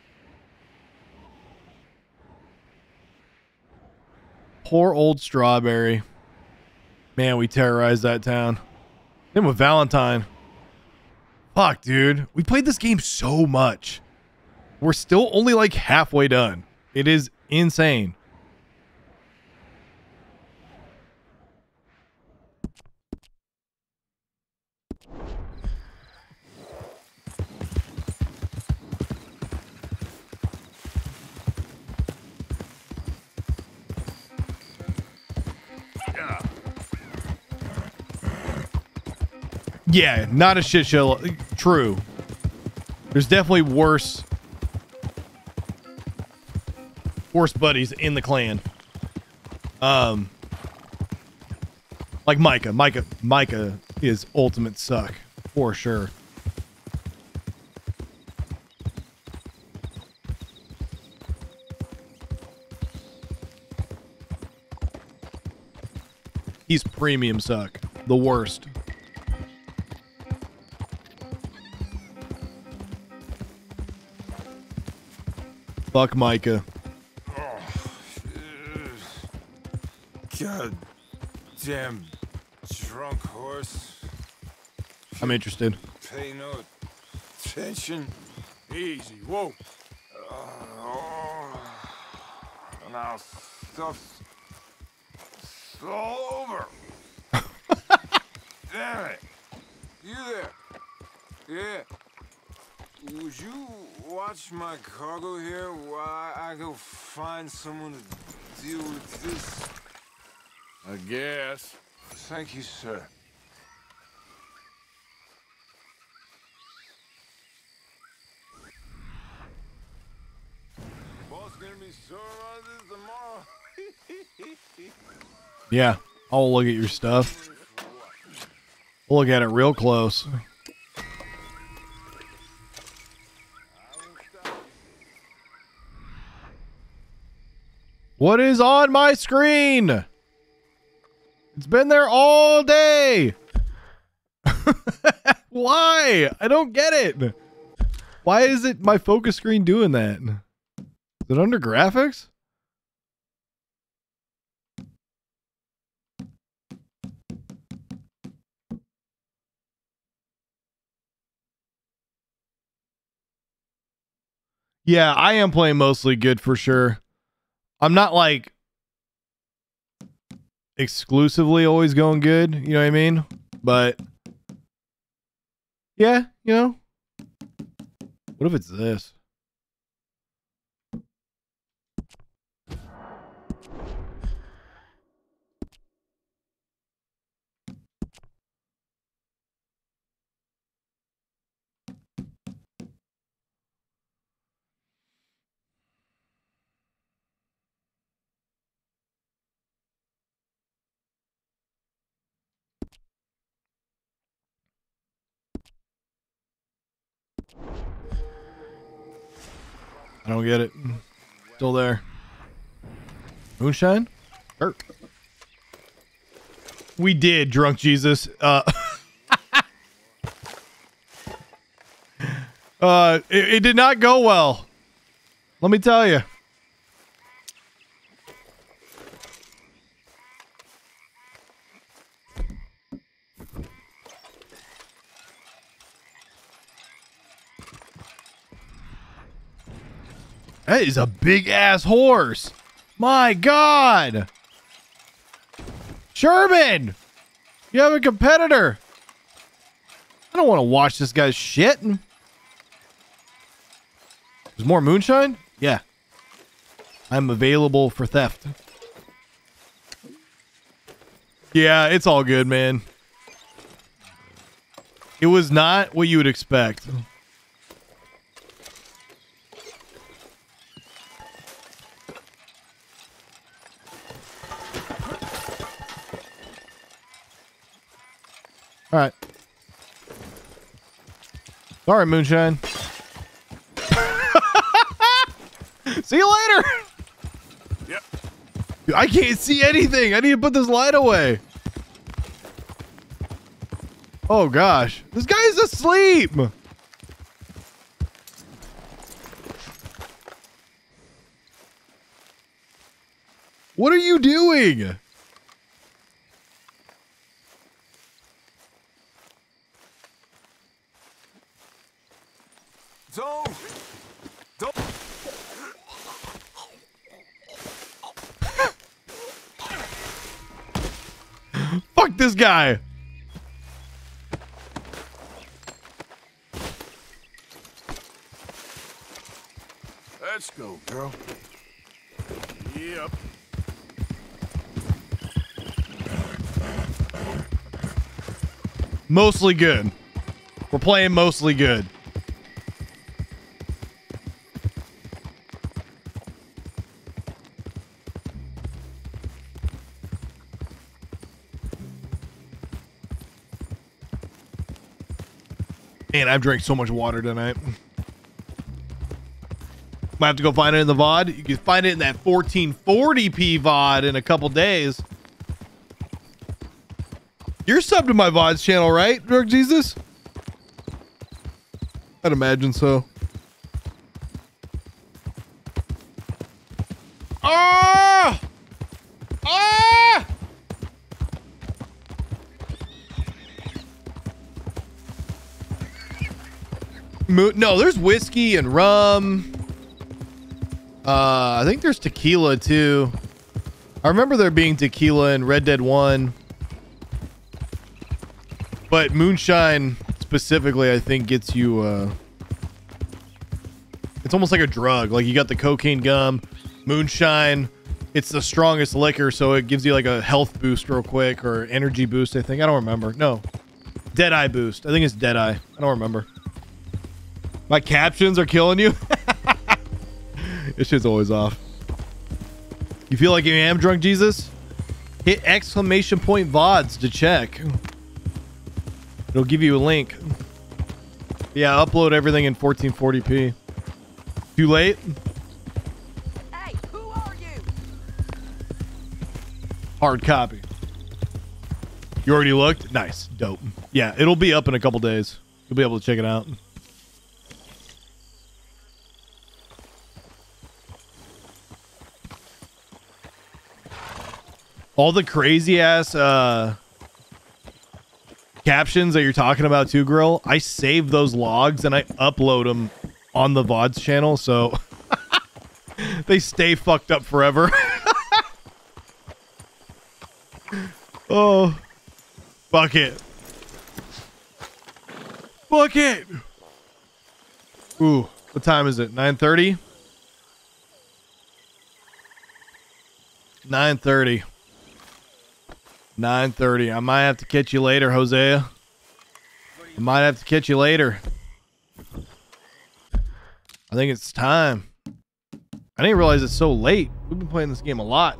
Poor old Strawberry. Man, we terrorized that town. Then with Valentine. Fuck, dude. We played this game so much. We're still only like halfway done. It is insane. Yeah, not a shit show. True. There's definitely worse worse buddies in the clan. Um like Micah. Micah Micah is ultimate suck for sure. He's premium suck. The worst. Fuck Micah. Damn drunk horse. I'm interested. Pay no attention. Easy. Whoa. Uh, oh, now stuff's all over. Damn it. You there? Yeah. Would you watch my cargo here while I go find someone to deal with this? I guess. Thank you, sir. Boss gonna be sore about this tomorrow. Yeah, I'll look at your stuff. We'll look at it real close. What is on my screen? It's been there all day. Why? I don't get it. Why is it my focus screen doing that? Is it under graphics? Yeah, I am playing mostly good for sure. I'm not like exclusively always going good, you know what I mean? But yeah, you know. What if it's this? I don't get it. Still there. Moonshine? Er. We did, drunk Jesus. Uh, uh, it, it did not go well. Let me tell you. That is a big ass horse. My God. Sherman, you have a competitor. I don't want to watch this guy's shit. There's more moonshine? Yeah. I'm available for theft. Yeah, it's all good, man. It was not what you would expect. All right. Sorry, Moonshine. See you later. Yep. Dude, I can't see anything. I need to put this light away. Oh gosh, this guy's asleep. What are you doing? Don't. Don't. Fuck this guy. Let's go, girl. Yep. Mostly good. We're playing mostly good. Man, I've drank so much water tonight. Might have to go find it in the VOD. You can find it in that 1440p VOD in a couple days. You're subbed to my VODs channel, right, Drunk Jesus? I'd imagine so. Mo- no, there's whiskey and rum. Uh, I think there's tequila too. I remember there being tequila in Red Dead 1. But moonshine specifically, I think, gets you. Uh, it's almost like a drug. Like you got the cocaine gum, moonshine. It's the strongest liquor, so it gives you like a health boost real quick or energy boost. I think I don't remember. No, dead eye boost. I think it's dead eye. I don't remember. My captions are killing you. this shit's always off. You feel like you am drunk, Jesus? Hit exclamation point VODs to check. It'll give you a link. Yeah, upload everything in 1440p. Too late? Hey, who are you? Hard copy. You already looked? Nice. Dope. Yeah, it'll be up in a couple days. You'll be able to check it out. All the crazy ass uh captions that you're talking about too, Grill, I save those logs and I upload them on the VODs channel, so they stay fucked up forever. oh, fuck it. Fuck it. Ooh, what time is it? 9.30? 9.30. 9.30. I might have to catch you later, Hosea. I might have to catch you later. I think it's time. I didn't realize it's so late. We've been playing this game a lot.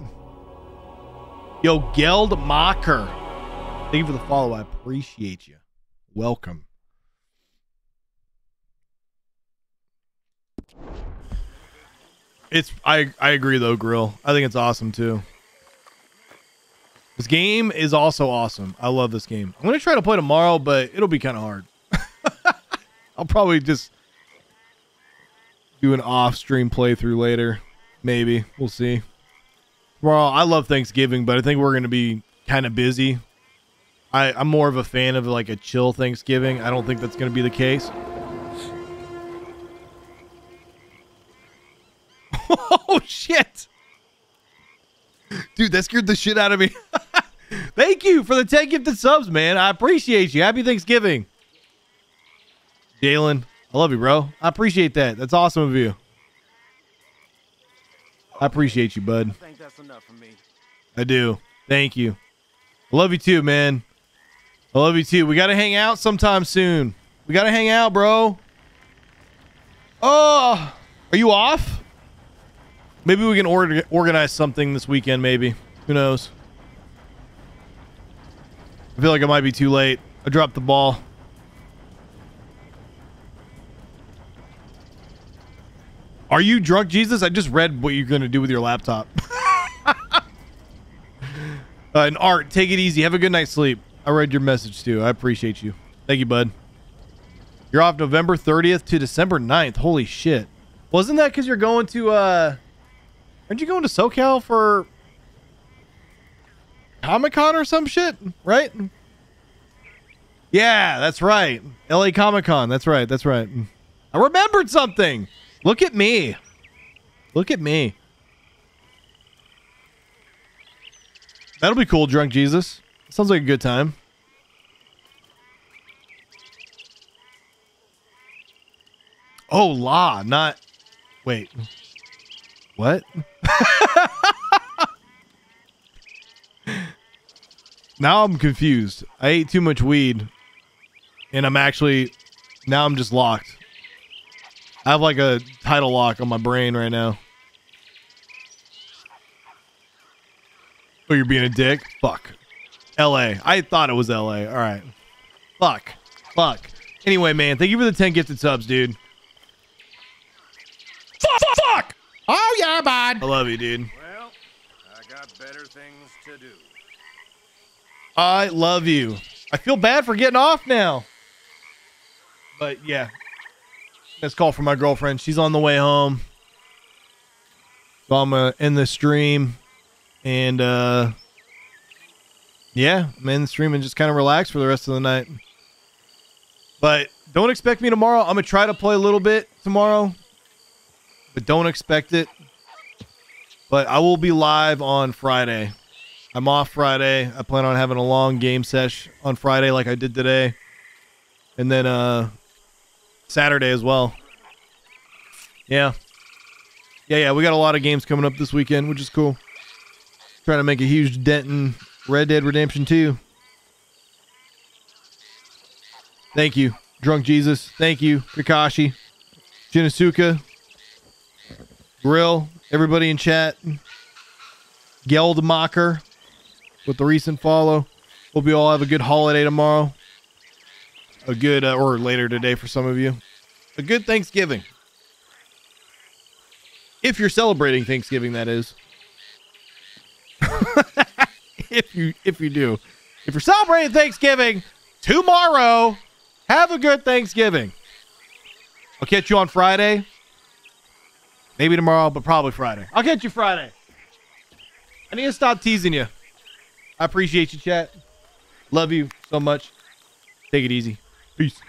Yo, Geldmacher. Thank you for the follow. I appreciate you. Welcome. It's I I agree though, Grill. I think it's awesome too. This game is also awesome. I love this game. I'm gonna try to play tomorrow, but it'll be kind of hard. I'll probably just do an off-stream playthrough later. Maybe we'll see. Tomorrow, I love Thanksgiving, but I think we're gonna be kind of busy. I, I'm more of a fan of like a chill Thanksgiving. I don't think that's gonna be the case. oh shit! Dude, that scared the shit out of me. Thank you for the 10 gifted subs, man. I appreciate you. Happy Thanksgiving. Jalen, I love you, bro. I appreciate that. That's awesome of you. I appreciate you, bud. I think that's enough for me. I do. Thank you. I love you too, man. I love you too. We got to hang out sometime soon. We got to hang out, bro. Oh, are you off? Maybe we can order, organize something this weekend, maybe. Who knows? I feel like it might be too late. I dropped the ball. Are you drunk, Jesus? I just read what you're going to do with your laptop. uh, and Art, take it easy. Have a good night's sleep. I read your message too. I appreciate you. Thank you, bud. You're off November 30th to December 9th. Holy shit. Wasn't that because you're going to, uh, aren't you going to SoCal for Comic Con or some shit? Right? Yeah, that's right. LA Comic Con. That's right. That's right. I remembered something. Look at me. Look at me. That'll be cool, Drunk Jesus. Sounds like a good time. Oh, La, not. Wait. What? now I'm confused. I ate too much weed. And I'm actually. Now I'm just locked. I have like a title lock on my brain right now. Oh, you're being a dick? Fuck. LA. I thought it was LA. All right. Fuck. Fuck. Anyway, man, thank you for the 10 gifted subs, dude. Fuck, fuck, fuck! Oh, yeah, bud. I love you, dude. Well, I got better things to do. I love you. I feel bad for getting off now. But yeah. This call from my girlfriend. She's on the way home. So I'm gonna end the stream. And uh yeah, I'm in the stream and just kind of relax for the rest of the night. But don't expect me tomorrow. I'm gonna try to play a little bit tomorrow. But don't expect it. But I will be live on Friday. I'm off Friday. I plan on having a long game sesh on Friday like I did today. And then uh Saturday as well. Yeah. Yeah, yeah, we got a lot of games coming up this weekend, which is cool. Trying to make a huge dent in Red Dead Redemption 2. Thank you, Drunk Jesus. Thank you, Kakashi, Shinosuka, Grill, everybody in chat. Geldmacher with the recent follow. Hope you all have a good holiday tomorrow. A good, uh, or later today for some of you. A good Thanksgiving. If you're celebrating Thanksgiving, that is. if you if you do. If you're celebrating Thanksgiving tomorrow, have a good Thanksgiving. I'll catch you on Friday. Maybe tomorrow, but probably Friday. I'll catch you Friday. I need to stop teasing you. I appreciate you, chat. Love you so much. Take it easy. Peace.